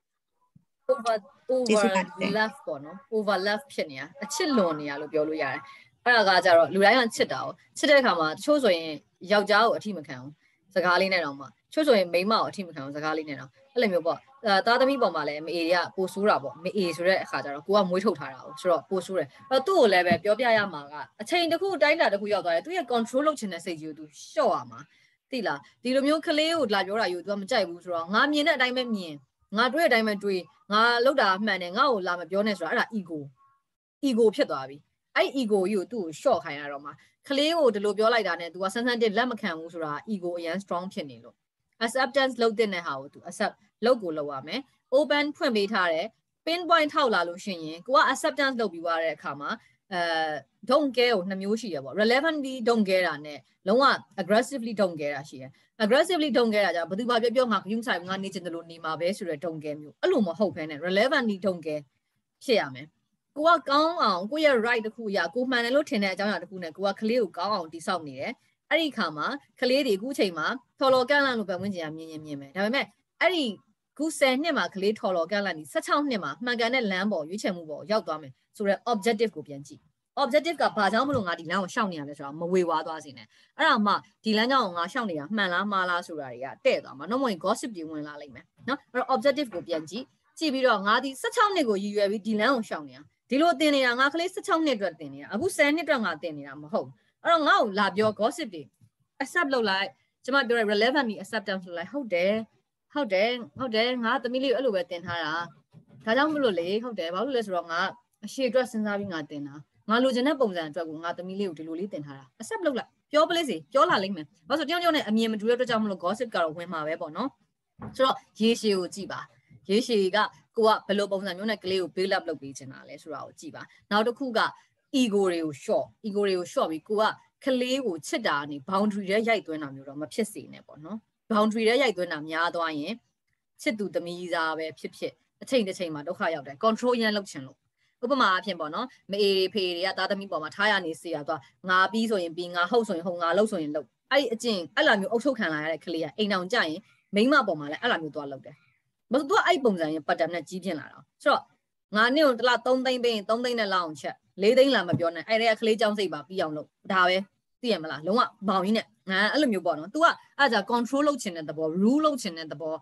S1: over over love ပေါ့နော် over love ဖြစ်နေတာအချစ်လွန်နေရလို့ပြောလို့ရတယ်အဲ့ဒါကကြတော့လူတိုင်းကချစ်တာ哦ချစ်တဲ့အခါမှာတချို့ဆိုရင်ယောက်ျားကိုအထိမခံဘူးစကားလေးနဲ့တော့မှချို့ဆိုရင်မိန်းမကိုအထိမခံဘူးစကားလေးနဲ့တော့အဲ့လိုမျိုးပေါ့အဲ သားသမီးပေါ်မှာလည်းမအေတွေကပိုဆိုးတာပေါ့မအေဆိုတဲ့အခါကျတော့ကိုကမွေးထုတ်ထားတာ哦ဆိုတော့ပိုဆိုးတယ်အဲ့တော့သူ့ကိုလည်းပဲပြောပြရမှာကအချိန်တစ်ခုတိုင်းတာတစ်ခုရောက်သွားတယ်သူရဲ့ control လုပ်ချင်တဲ့စိတ်ကြီးကိုသူရှော့ရမှာသိလားဒီလိုမျိုးကလေးကိုလာပြောတာယူ तू ကမကြိုက်ဘူးဆိုတော့ငါမြင်တဲ့အတိုင်းပဲမြင်ငါတွေးတဲ့အတိုင်းပဲတွေးငါလောက်တာမှန်တယ်ငါ့ကိုလာမပြောနဲ့ဆိုတာအဲ့ဒါ ego ego ဖြစ်သွားပြီအဲ့ ego ကြီးကိုသူ့ကို short ခိုင်းရတော့မှာကလေးကိုဒီလိုပြောလိုက်တာနဲ့ तू ကဆန်းဆန်းတစ်လက်မခံဘူးဆိုတာ ego အရန် strong ဖြစ်နေလို့ acceptance လုပ်တဲ့ဟာကို तू accept လုပ်ကိုလုပ်ရမယ် open ဖွင့်ပေးထားတယ် pin point ထောက်လာလို့ရှိရင်ကိုက acceptance လုပ်ပြီးသွားတဲ့အခါမှာအဲ don't care ကိုနှစ်မျိုးရှိရပေါ့ relevantly don't care တာနဲ့လုံးဝ aggressively don't care တာရှိတယ် aggressively don't care တာကြဘယ်သူဘာပြောပြောငါဂရုမစိုက်ငါနေချင်တယ်လို့နေမှာပဲဆိုတဲ့ don't care မျိုးအဲ့လိုမဟုတ်ဘဲနဲ့ relevantly don't care ဖြစ်ရမယ်ကိုကကောင်းအောင်ကိုရဲ့ right တခုအရာကိုမှန်တယ်လို့ထင်တဲ့အကြောင်းအရာတခုနဲ့ကိုကကလေးကိုကောင်းအောင်တိဆောက်နေတယ်အဲ့ဒီခါမှာကလေးတွေအခုချိန်မှာထော်လော်ကန့်လန့်လို့ပတ်ဝန်းကျင်ကမြင်ရင်မြင်မယ်ဒါပေမဲ့အဲ့ဒီ ခု10နှစ်မှာကလေးထော်လော်ကန့်လန့်နေ16နှစ်မှာမှန်ကန်တဲ့လမ်းပေါ်ရွေးချယ်မှုပေါ်ရောက်သွားမယ်ဆိုတော့ objective ကိုပြန်ကြည့် objective ကဘာကြောင့်မလို့ငါဒီလမ်းကိုရှောက်နေရလဲဆိုတော့မဝေဝါးသွားစေနဲ့အဲ့ဒါမှဒီလမ်းကြောင့်ငါရှောက်နေတာမှန်လားမှားလားဆိုတာတွေကတဲ့သွားမှာတော့မဟုတ်ရင် gossip တွေဝင်လာလိမ့်မယ်နော်အဲ့တော့ objective ကိုပြန်ကြည့်ကြည့်ပြီးတော့ငါဒီ16နှစ်ကိုရည်ရွယ်ပြီးဒီလမ်းကိုရှောက်နေတာဒီလိုတင်နေတာငါကလေး16နှစ်အတွက်တင်နေတာအခု10နှစ်အတွက်ငါတင်နေတာမဟုတ်အဲ့တော့ငါ့ကိုလာပြော gossip တွေ accept လုပ်လိုက်ကျမပြောရ relevantly acceptance လုပ်လိုက်ဟုတ်တယ် ဟုတ်တယ်ဟုတ်တယ်ငါသမီးလေးအဲ့လိုပဲတင်ထားတာဒါကြောင့်မလို့လေဟုတ်တယ်ဘာလို့လဲဆိုတော့ငါအရှိအတွက်စဉ်းစားပြီးငါတင်တာငါလိုချင်တဲ့ပုံစံအတွက်ကိုငါသမီးလေးကိုဒီလိုလေးတင်ထားတာ accept လုပ်လိုက်ပြောပလေးစီပြောလာလိမ့်မယ်ဘာလို့ဆိုတယောက်တယောက်နဲ့အမြင်မတူတဲ့အတွက်ကြောင့်မလို့ gossip ကတော့ဝင်မှာပဲပေါ့နော်ဆိုတော့ရေရှည်ကိုကြည့်ပါရေရှည်ကကိုကဘယ်လိုပုံစံမျိုးနဲ့ကလေးကို build up လုပ်ပေးချင်တာလဲဆိုတာကိုကြည့်ပါနောက်တစ်ခုက ego တွေကို short ego တွေကို short ပြီးကိုကကလေးကိုချစ်တာကနေ boundary ထဲရိုက်သွင်းတာမျိုးတော့မဖြစ်စေနဲ့ပေါ့နော် boundary ထဲရိုက်သွင်းတာများသွားရင်ချစ်သူသမီးသားပဲဖြစ်ဖြစ်အချိန်တစ်ချိန်မှာဒုက္ခရောက်တယ် control ရမ်းလုပ်ချင်လို့ဥပမာအဖြစ်ပေါ့နော်မအေဖေတွေကသားသမီးပေါ်မှာထားရနေစေရသွားငါပြီးဆိုရင်ပြီးငါဟုတ်ဆိုရင်ဟုတ်ငါလှုပ်ဆိုရင်လှုပ်အဲ့ဒီအကျင့်အဲ့လိုမျိုးအုပ်ချုပ်ခံလာရတဲ့ကလေးကအိမ်အောင်ကြရင်မိမပေါ်မှာလည်းအဲ့လိုမျိုးသွားလှုပ်တယ်မဟုတ်သူကအဲ့ပုံစံရင် pattern နဲ့ကြီးပြင်းလာတာဆိုတော့ငါနေ့ကတလား3သိန်းပေးရင်3သိန်းနဲ့လောက်အောင်ချက်4သိန်းလာမပြောနဲ့အဲ့ဒါကကလေးကြောင်းစိတ်ပါပြီးအောင်လုပ်ဒါပဲသိရမလားလုံးဝဘောင်ကြီးနဲ့ငါ အဲ့လိုမျိုးပေါ့နော် तू ကအဲ့ဒါ control လုပ်ချင်တဲ့သဘော rule လုပ်ချင်တဲ့သဘော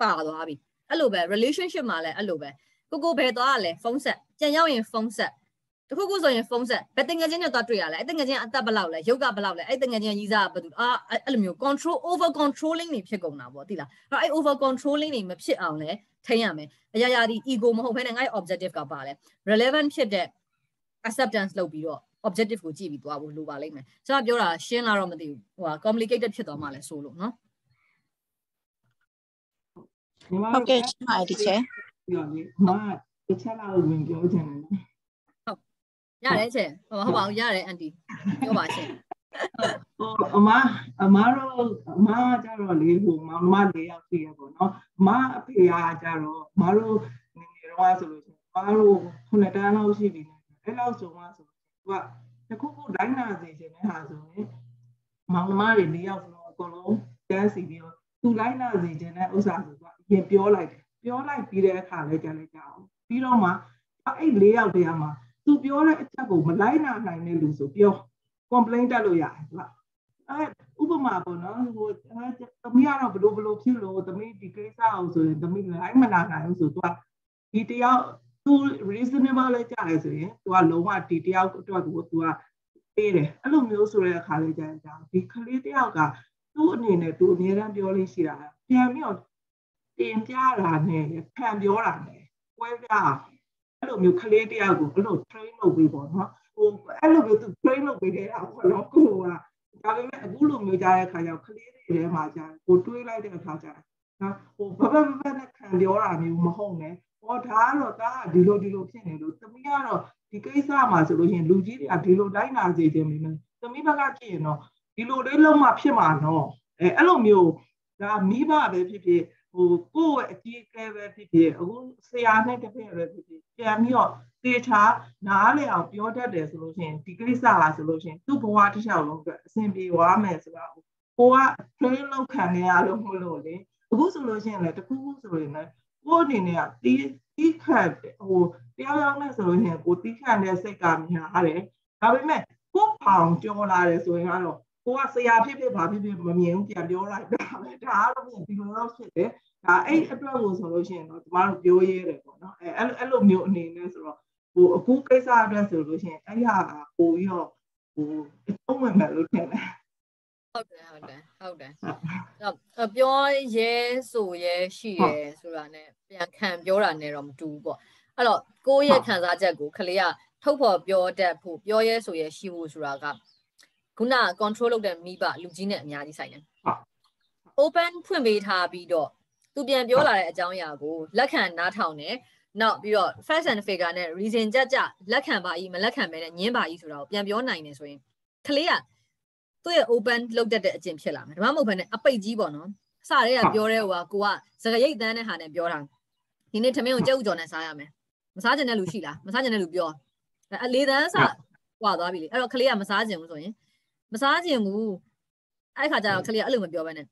S1: ပါသွားပြီအဲ့လိုပဲ relationship မှာလည်းအဲ့လိုပဲကိုကိုဘယ်သွားရလဲဖုန်းဆက်ကြံရောက်ရင်ဖုန်းဆက်တခုခုဆိုရင်ဖုန်းဆက်ဘယ်တင်ငယ်ချင်းနဲ့သွားတွေ့ရလဲအဲ့တင်ငယ်ချင်းအသက်ဘယ်လောက်လဲရုပ်ကဘယ်လောက်လဲအဲ့တင်ငယ်ချင်းကြီးစားဘယ်သူအာအဲ့လိုမျိုး control over controlling တွေဖြစ်ကုန်တာပေါ့သိလားအဲ့ over controlling တွေမဖြစ်အောင်လဲထိန်းရမယ်အရာရာဒီ ego မဟုတ်ဘဲနဲ့ငါ့ရဲ့ objective ကပါလဲ relevant ဖြစ်တဲ့ acceptance လုပ်ပြီးတော့ objective ကိုကြည့်ပြီးသွားဖို့လိုပါလိမ့်မယ်ကျွန်တော်ပြောတာရှင်းလာတော့မသိဘူးဟို complicated ဖြစ်သွားမှလဲဆိုလို့နော်
S5: ဟုတ်ကဲ့ချင်ပါတယ်ဒီချက်
S7: ပြောလေမတစ်ချက်လောက်ဝင်ပြောချင်တယ်
S1: ရတယ်ချက်ဟုတ်ဟုတ်ပါဘူးရတယ်အန်တီပြောပါရှင်
S7: ဟိုအမအမတို့အမကကြတော့လေဟိုမောင်မလေးယောက်ရှိရပေါ့နော်အမအဖေကကြတော့အမတို့ငယ်ငယ်တော့ဆိုလို့ရှိရင်အမတို့ခုနှစ်တန်းလောက်ရှိပြီလေအဲ့လောက်ဆိုမှဆို သူကတခုခုတိုင်းနာစီခြင်းနဲ့ဟာဆိုရင်မောင်မလေးလေးယောက်ဆိုတော့အကုန်လုံးတန်းစီပြီးတော့သူလိုက်နာစီခြင်းနဲ့ဥစ္စာဆိုသူကရင်ပြောလိုက်တယ်ပြောလိုက်ပြီးတဲ့အခါလဲကြလိုက်ကြအောင်ပြီးတော့မှအဲ့လေးယောက်တည်းမှာသူပြောတဲ့အချက်ကိုမလိုက်နာနိုင်တဲ့လူဆိုပြော complaint တက်လို့ရတယ်သူကအဲဥပမာပေါ့နော်ဟိုသမီးကတော့ဘလို့ဘလို့ဖြစ်လို့သမီးဒီကိစ္စအောင်ဆိုရင်သမီးလိုက်မနာနိုင်ဘူးဆိုတော့ဒီတယောက် သူ reasonable လဲကြားလဲဆိုရင်သူကလုံးဝဒီတယောက်အတွက်ကိုသူကပေးတယ်အဲ့လိုမျိုးဆိုတဲ့အခါလေးကြာကြာဒီကလေးတယောက်ကသူ့အနေနဲ့သူအများအားပြောလို့ရှိတာပြန်ပြီးတော့တင်ပြတာနဲ့ခံပြောတာနဲ့ပွဲပြအဲ့လိုမျိုးကလေးတယောက်ကိုအဲ့လို train လုပ်ပြီးပေါ့နော်ဟိုအဲ့လိုမျိုးသူ train လုပ်ပေးတဲ့အောင်ပေါ့နော်ကိုကဒါပေမဲ့အခုလိုမျိုးကြားတဲ့အခါကျတော့ကလေးတွေထဲမှာကြာကိုတွေးလိုက်တဲ့အခါကျနော်ဟိုဘဘဘဘနဲ့ခံပြောတာမျိုးမဟုတ်နဲ့ ဟောဒါကတော့ဒါကဒီလိုဒီလိုဖြစ်နေလို့သမီးကတော့ဒီကိစ္စမှာဆိုလို့ရှိရင်လူကြီးတွေကဒီလိုတိုင်းနာစေခြင်းမင်းသမီးဘက်ကကြည့်ရင်တော့ဒီလိုလေးလုံးမှဖြစ်မှာနော်အဲအဲ့လိုမျိုးဒါမိဘပဲဖြစ်ဖြစ်ဟိုကိုယ့်ရဲ့အကြီးအကဲပဲဖြစ်ဖြစ်အခုဆရာနဲ့တပည့်ပဲဖြစ်ဖြစ်ပြန်ပြီးတော့တေချာနားလည်အောင်ပြောတတ်တယ်ဆိုလို့ရှိရင်ဒီကိစ္စလားဆိုလို့ရှိရင်သူ့ဘဝတစ်လျှောက်လုံးအတွက်အဆင်ပြေသွားမယ်ဆိုတာကိုက train လောက်ခံနေရလို့မလို့လေအခုဆိုလို့ရှိရင်လည်းတခုခုဆိုရင်လည်း ကိုယ့်အနေနဲ့ကတီးတီးခတ်ဟိုတရားရောက်နေဆိုလို့ရှိရင်ကိုတီးခတ်တဲ့စိတ်ကများတယ်ဒါပေမဲ့ကိုဖောင်ကြောလာတယ်ဆိုရင်ကတော့ကိုကဆရာဖြစ်ဖြစ်ဘာဖြစ်ဖြစ်မမြင်ဘူးပြန်ပြောလိုက်တာပဲဒါကတော့မြင်ဒီလိုတော့ဖြစ်တယ်ဒါအဲ့အတွက်ကိုဆိုလို့ရှိရင်တော့ကျမတို့ပြောရဲတယ်ပေါ့နော်အဲအဲ့အဲ့လိုမျိုးအနေနဲ့ဆိုတော့ဟိုအခုကိစ္စအတွက်ဆိုလို့ရှိရင်အဲ့ဟာပိုပြီးတော့ဟိုအသုံးဝင်မယ်လို့ထင်တယ်
S1: ဟုတ်တယ်ဟုတ်တယ်ဟုတ်တယ်တော့ပြောရဲဆိုရဲရှိရဲဆိုတာ ਨੇ ပြန်ခံပြောတာ ਨੇ တော့မတူဘူးပေါ့အဲ့တော့ကိုယ့်ရဲ့ခံစားချက်ကိုခလေးကထုတ်ဖော်ပြောတတ်ဖို့ပြောရဲဆိုရဲရှိဖို့ဆိုတာကခုန control လုပ်တဲ့မိဘလူကြီးနဲ့အများကြီးဆိုင်တယ် open ဖွင့်ပေးထားပြီးတော့သူပြန်ပြောလာတဲ့အကြောင်းအရာကိုလက်ခံနားထောင်တယ်နောက်ပြီးတော့ facts and figure နဲ့ reason ကြကြလက်ခံပါ၏မလက်ခံပဲနဲ့ညင်းပါ၏ဆိုတာကိုပြန်ပြောနိုင်တယ်ဆိုရင်ကလေးက သူ့ရဲ့ open လုပ်တတ်တဲ့အကျင့်ဖြစ်လာမယ်ဒါမှမဟုတ်ဘဲနဲ့အပိတ်ကြီးပေါ့နော်စရဲကပြောတဲ့ဟိုကကိုကစကရိတ်တန်းတဲ့ဟာနဲ့ပြောတာဒီနေ့ထမင်းကိုကြက်ဥကြော်နဲ့စားရမယ်မစားကျင်တဲ့လူရှိလားမစားကျင်တဲ့လူပြောအလေးတန်းစကွာသွားပြီလေအဲ့တော့ကလေးကမစားကျင်ဘူးဆိုရင်မစားကျင်ဘူးအဲ့ခါကျတော့ကလေးကအဲ့လိုမပြောဘဲနဲ့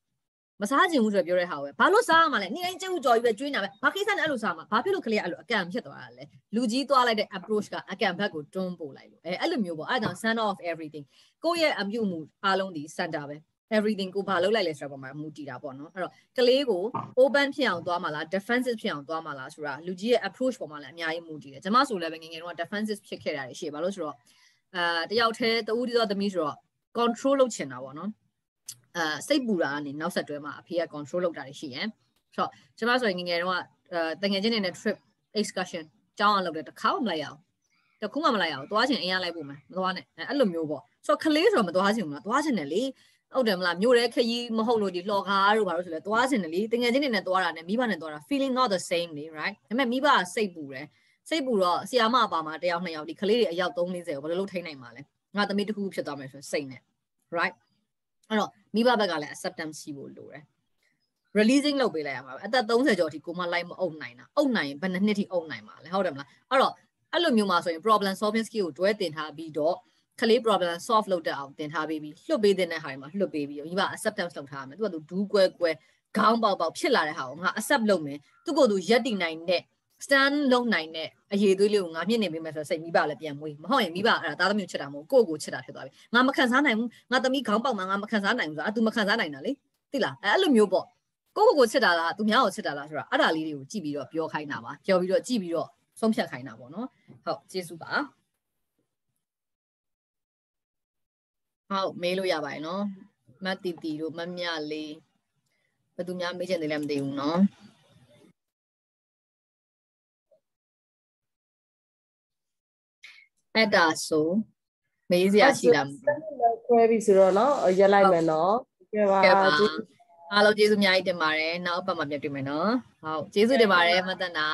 S1: မစားချင်ဘူးဆိုပြောတဲ့ဟာပဲဘာလို့စားရမှာလဲနေတိုင်းကျုပ်ကြော်ကြီးပဲကျွေးနေမယ်ဘာကိစ္စနဲ့အဲ့လိုစားမှာဘာဖြစ်လို့ကလေးအဲ့လိုအကန့်ဖြစ်သွားတာလဲလူကြီးသွားလိုက်တဲ့ approach ကအကန့်ဘက်ကိုတွန်းပို့လိုက်လို့အဲအဲ့လိုမျိုးပေါ့အဲ့ဒါကြောင့် center of everything ကိုယ့်ရဲ့အပြုအမူအားလုံးဒီ center ပဲ everything ကိုဘာလုပ်လိုက်လဲဆိုတော့ပုံမှာမူတည်တာပေါ့နော်အဲ့တော့ကလေးကို open ဖြစ်အောင်သွားမှာလား defensive ဖြစ်အောင်သွားမှာလားဆိုတာလူကြီးရဲ့ approach ပေါ်မှာလည်းအများကြီးမူတည်တယ်ကျွန်မဆိုလည်းပဲငငယ်တုန်းက defensive ဖြစ်ခဲ့တာရှိဘာလို့ဆိုတော့အာတယောက်တည်းတူးတီးသောသမီးဆိုတော့ control လုပ်ချင်တာပေါ့နော် အာစိတ်ပူတာကနေနောက်ဆက်တွဲမှာအဖေက control လုပ်တာရှိရယ်ဆိုတော့ကျွန်မဆိုရင်ငငယ်တုန်းကအဲတငယ်ချင်းတွေနဲ့ trip excursion ကြောင်းအောင်လုပ်တယ်တစ်ခါမှမလိုက်ရအောင်တခုမှမလိုက်ရအောင်သွားချင်အရင်လိုက်ဖို့မယ်မသွားနဲ့အဲ့လိုမျိုးပေါ့ဆိုတော့ကလေးဆိုတော့မသွားချင်ဘူးလားသွားချင်တယ်လေဟုတ်တယ်မလားမြို့ရဲခရီးမဟုတ်လို့ဒီလှော်ကားတို့ဘာလို့ဆိုလဲသွားချင်တယ်လေတငယ်ချင်းတွေနဲ့သွားတာနဲ့မိဘနဲ့သွားတာ feeling not the same လေ right ဒါပေမဲ့မိဘကစိတ်ပူတယ်စိတ်ပူတော့ဆီယာမအပါမှာတယောက်နှစ်ယောက်ဒီကလေးတွေအယောက်340ကိုဘယ်လိုလုပ်ထိန်းနိုင်မှာလဲငါသမီးတစ်ခုဖြစ်သွားမယ်ဆိုစိတ်နဲ့ right အဲ့တော့ မိဘဘက်ကလည်း acceptance ရှိဖို့လိုတယ် releasing လုပ်ပေးလိုက်ရမှာပဲအသက်30ကျော်အထိကိုမလိုက်မအုပ်နိုင်တာအုပ်နိုင်ရင်ဘယ်နှစ်နှစ်ထိအုပ်နိုင်မှာလဲဟုတ်တယ်မလားအဲ့တော့အဲ့လိုမျိုးမှာဆိုရင် problem solving skill ကိုတွဲတင်ထားပြီးတော့ကလေး problem solve လုပ်တတ်အောင်တင်ထားပေးပြီးလွှတ်ပေးတဲ့ဟာတွေမှာလွှတ်ပေးပြီးမိဘ acceptance လုပ်ထားရမယ်သူကသူဒူးကွဲကွဲခေါင်းပေါက်ပေါက်ဖြစ်လာတဲ့ဟာကိုငါ accept လုပ်မယ်သူ့ကိုယ်သူရက်တည်နိုင်တဲ့ stand လုံးနိုင်တဲ့အရေးသွေးလေးကိုငါမြင့်နေပေးမယ်ဆိုတော့စိတ်မိဘလည်းပြန်မွေးမဟုတ်ရင်မိဘအဲ့ဒါသားသမီးချစ်တာမဟုတ်ကိုယ့်ကိုချစ်တာဖြစ်သွားပြီငါမခံစားနိုင်ဘူးငါသမီးခေါင်းပေါက်မှာငါမခံစားနိုင်ဘူးဆိုတာ तू မခံစားနိုင်တာလေသိလားအဲ့လိုမျိုးပေါ့ကိုယ့်ကိုယ်ကိုချစ်တာလားသူများကိုချစ်တာလားဆိုတာအဲ့ဒါလေးတွေကိုကြည့်ပြီးတော့ပြောခိုင်းတာပါပြောပြီးတော့ကြည့်ပြီးတော့ဆုံးဖြတ်ခိုင်းတာပေါ့နော်ဟုတ်ကျေးဇူးပါဟုတ်မေးလို့ရပါတယ်နော်မတ်တီတီတို့မမြလေးဘယ်သူများမေးချင်တယ်လဲမသိဘူးနော် အဲ့ဒါဆိုမေးစရာရှိလားမသိ
S8: ဘူးခွဲပြီဆိုတော့နော်ရက်လိုက်မယ်နော်
S1: ကဲပါအားလုံးကျေးဇူးအများကြီးတင်ပါတယ်နောက်အပတ်မှာပြန်တွေ့မယ်နော်ဟုတ်ကျေးဇူးတင်ပါတယ်မတ္တနာ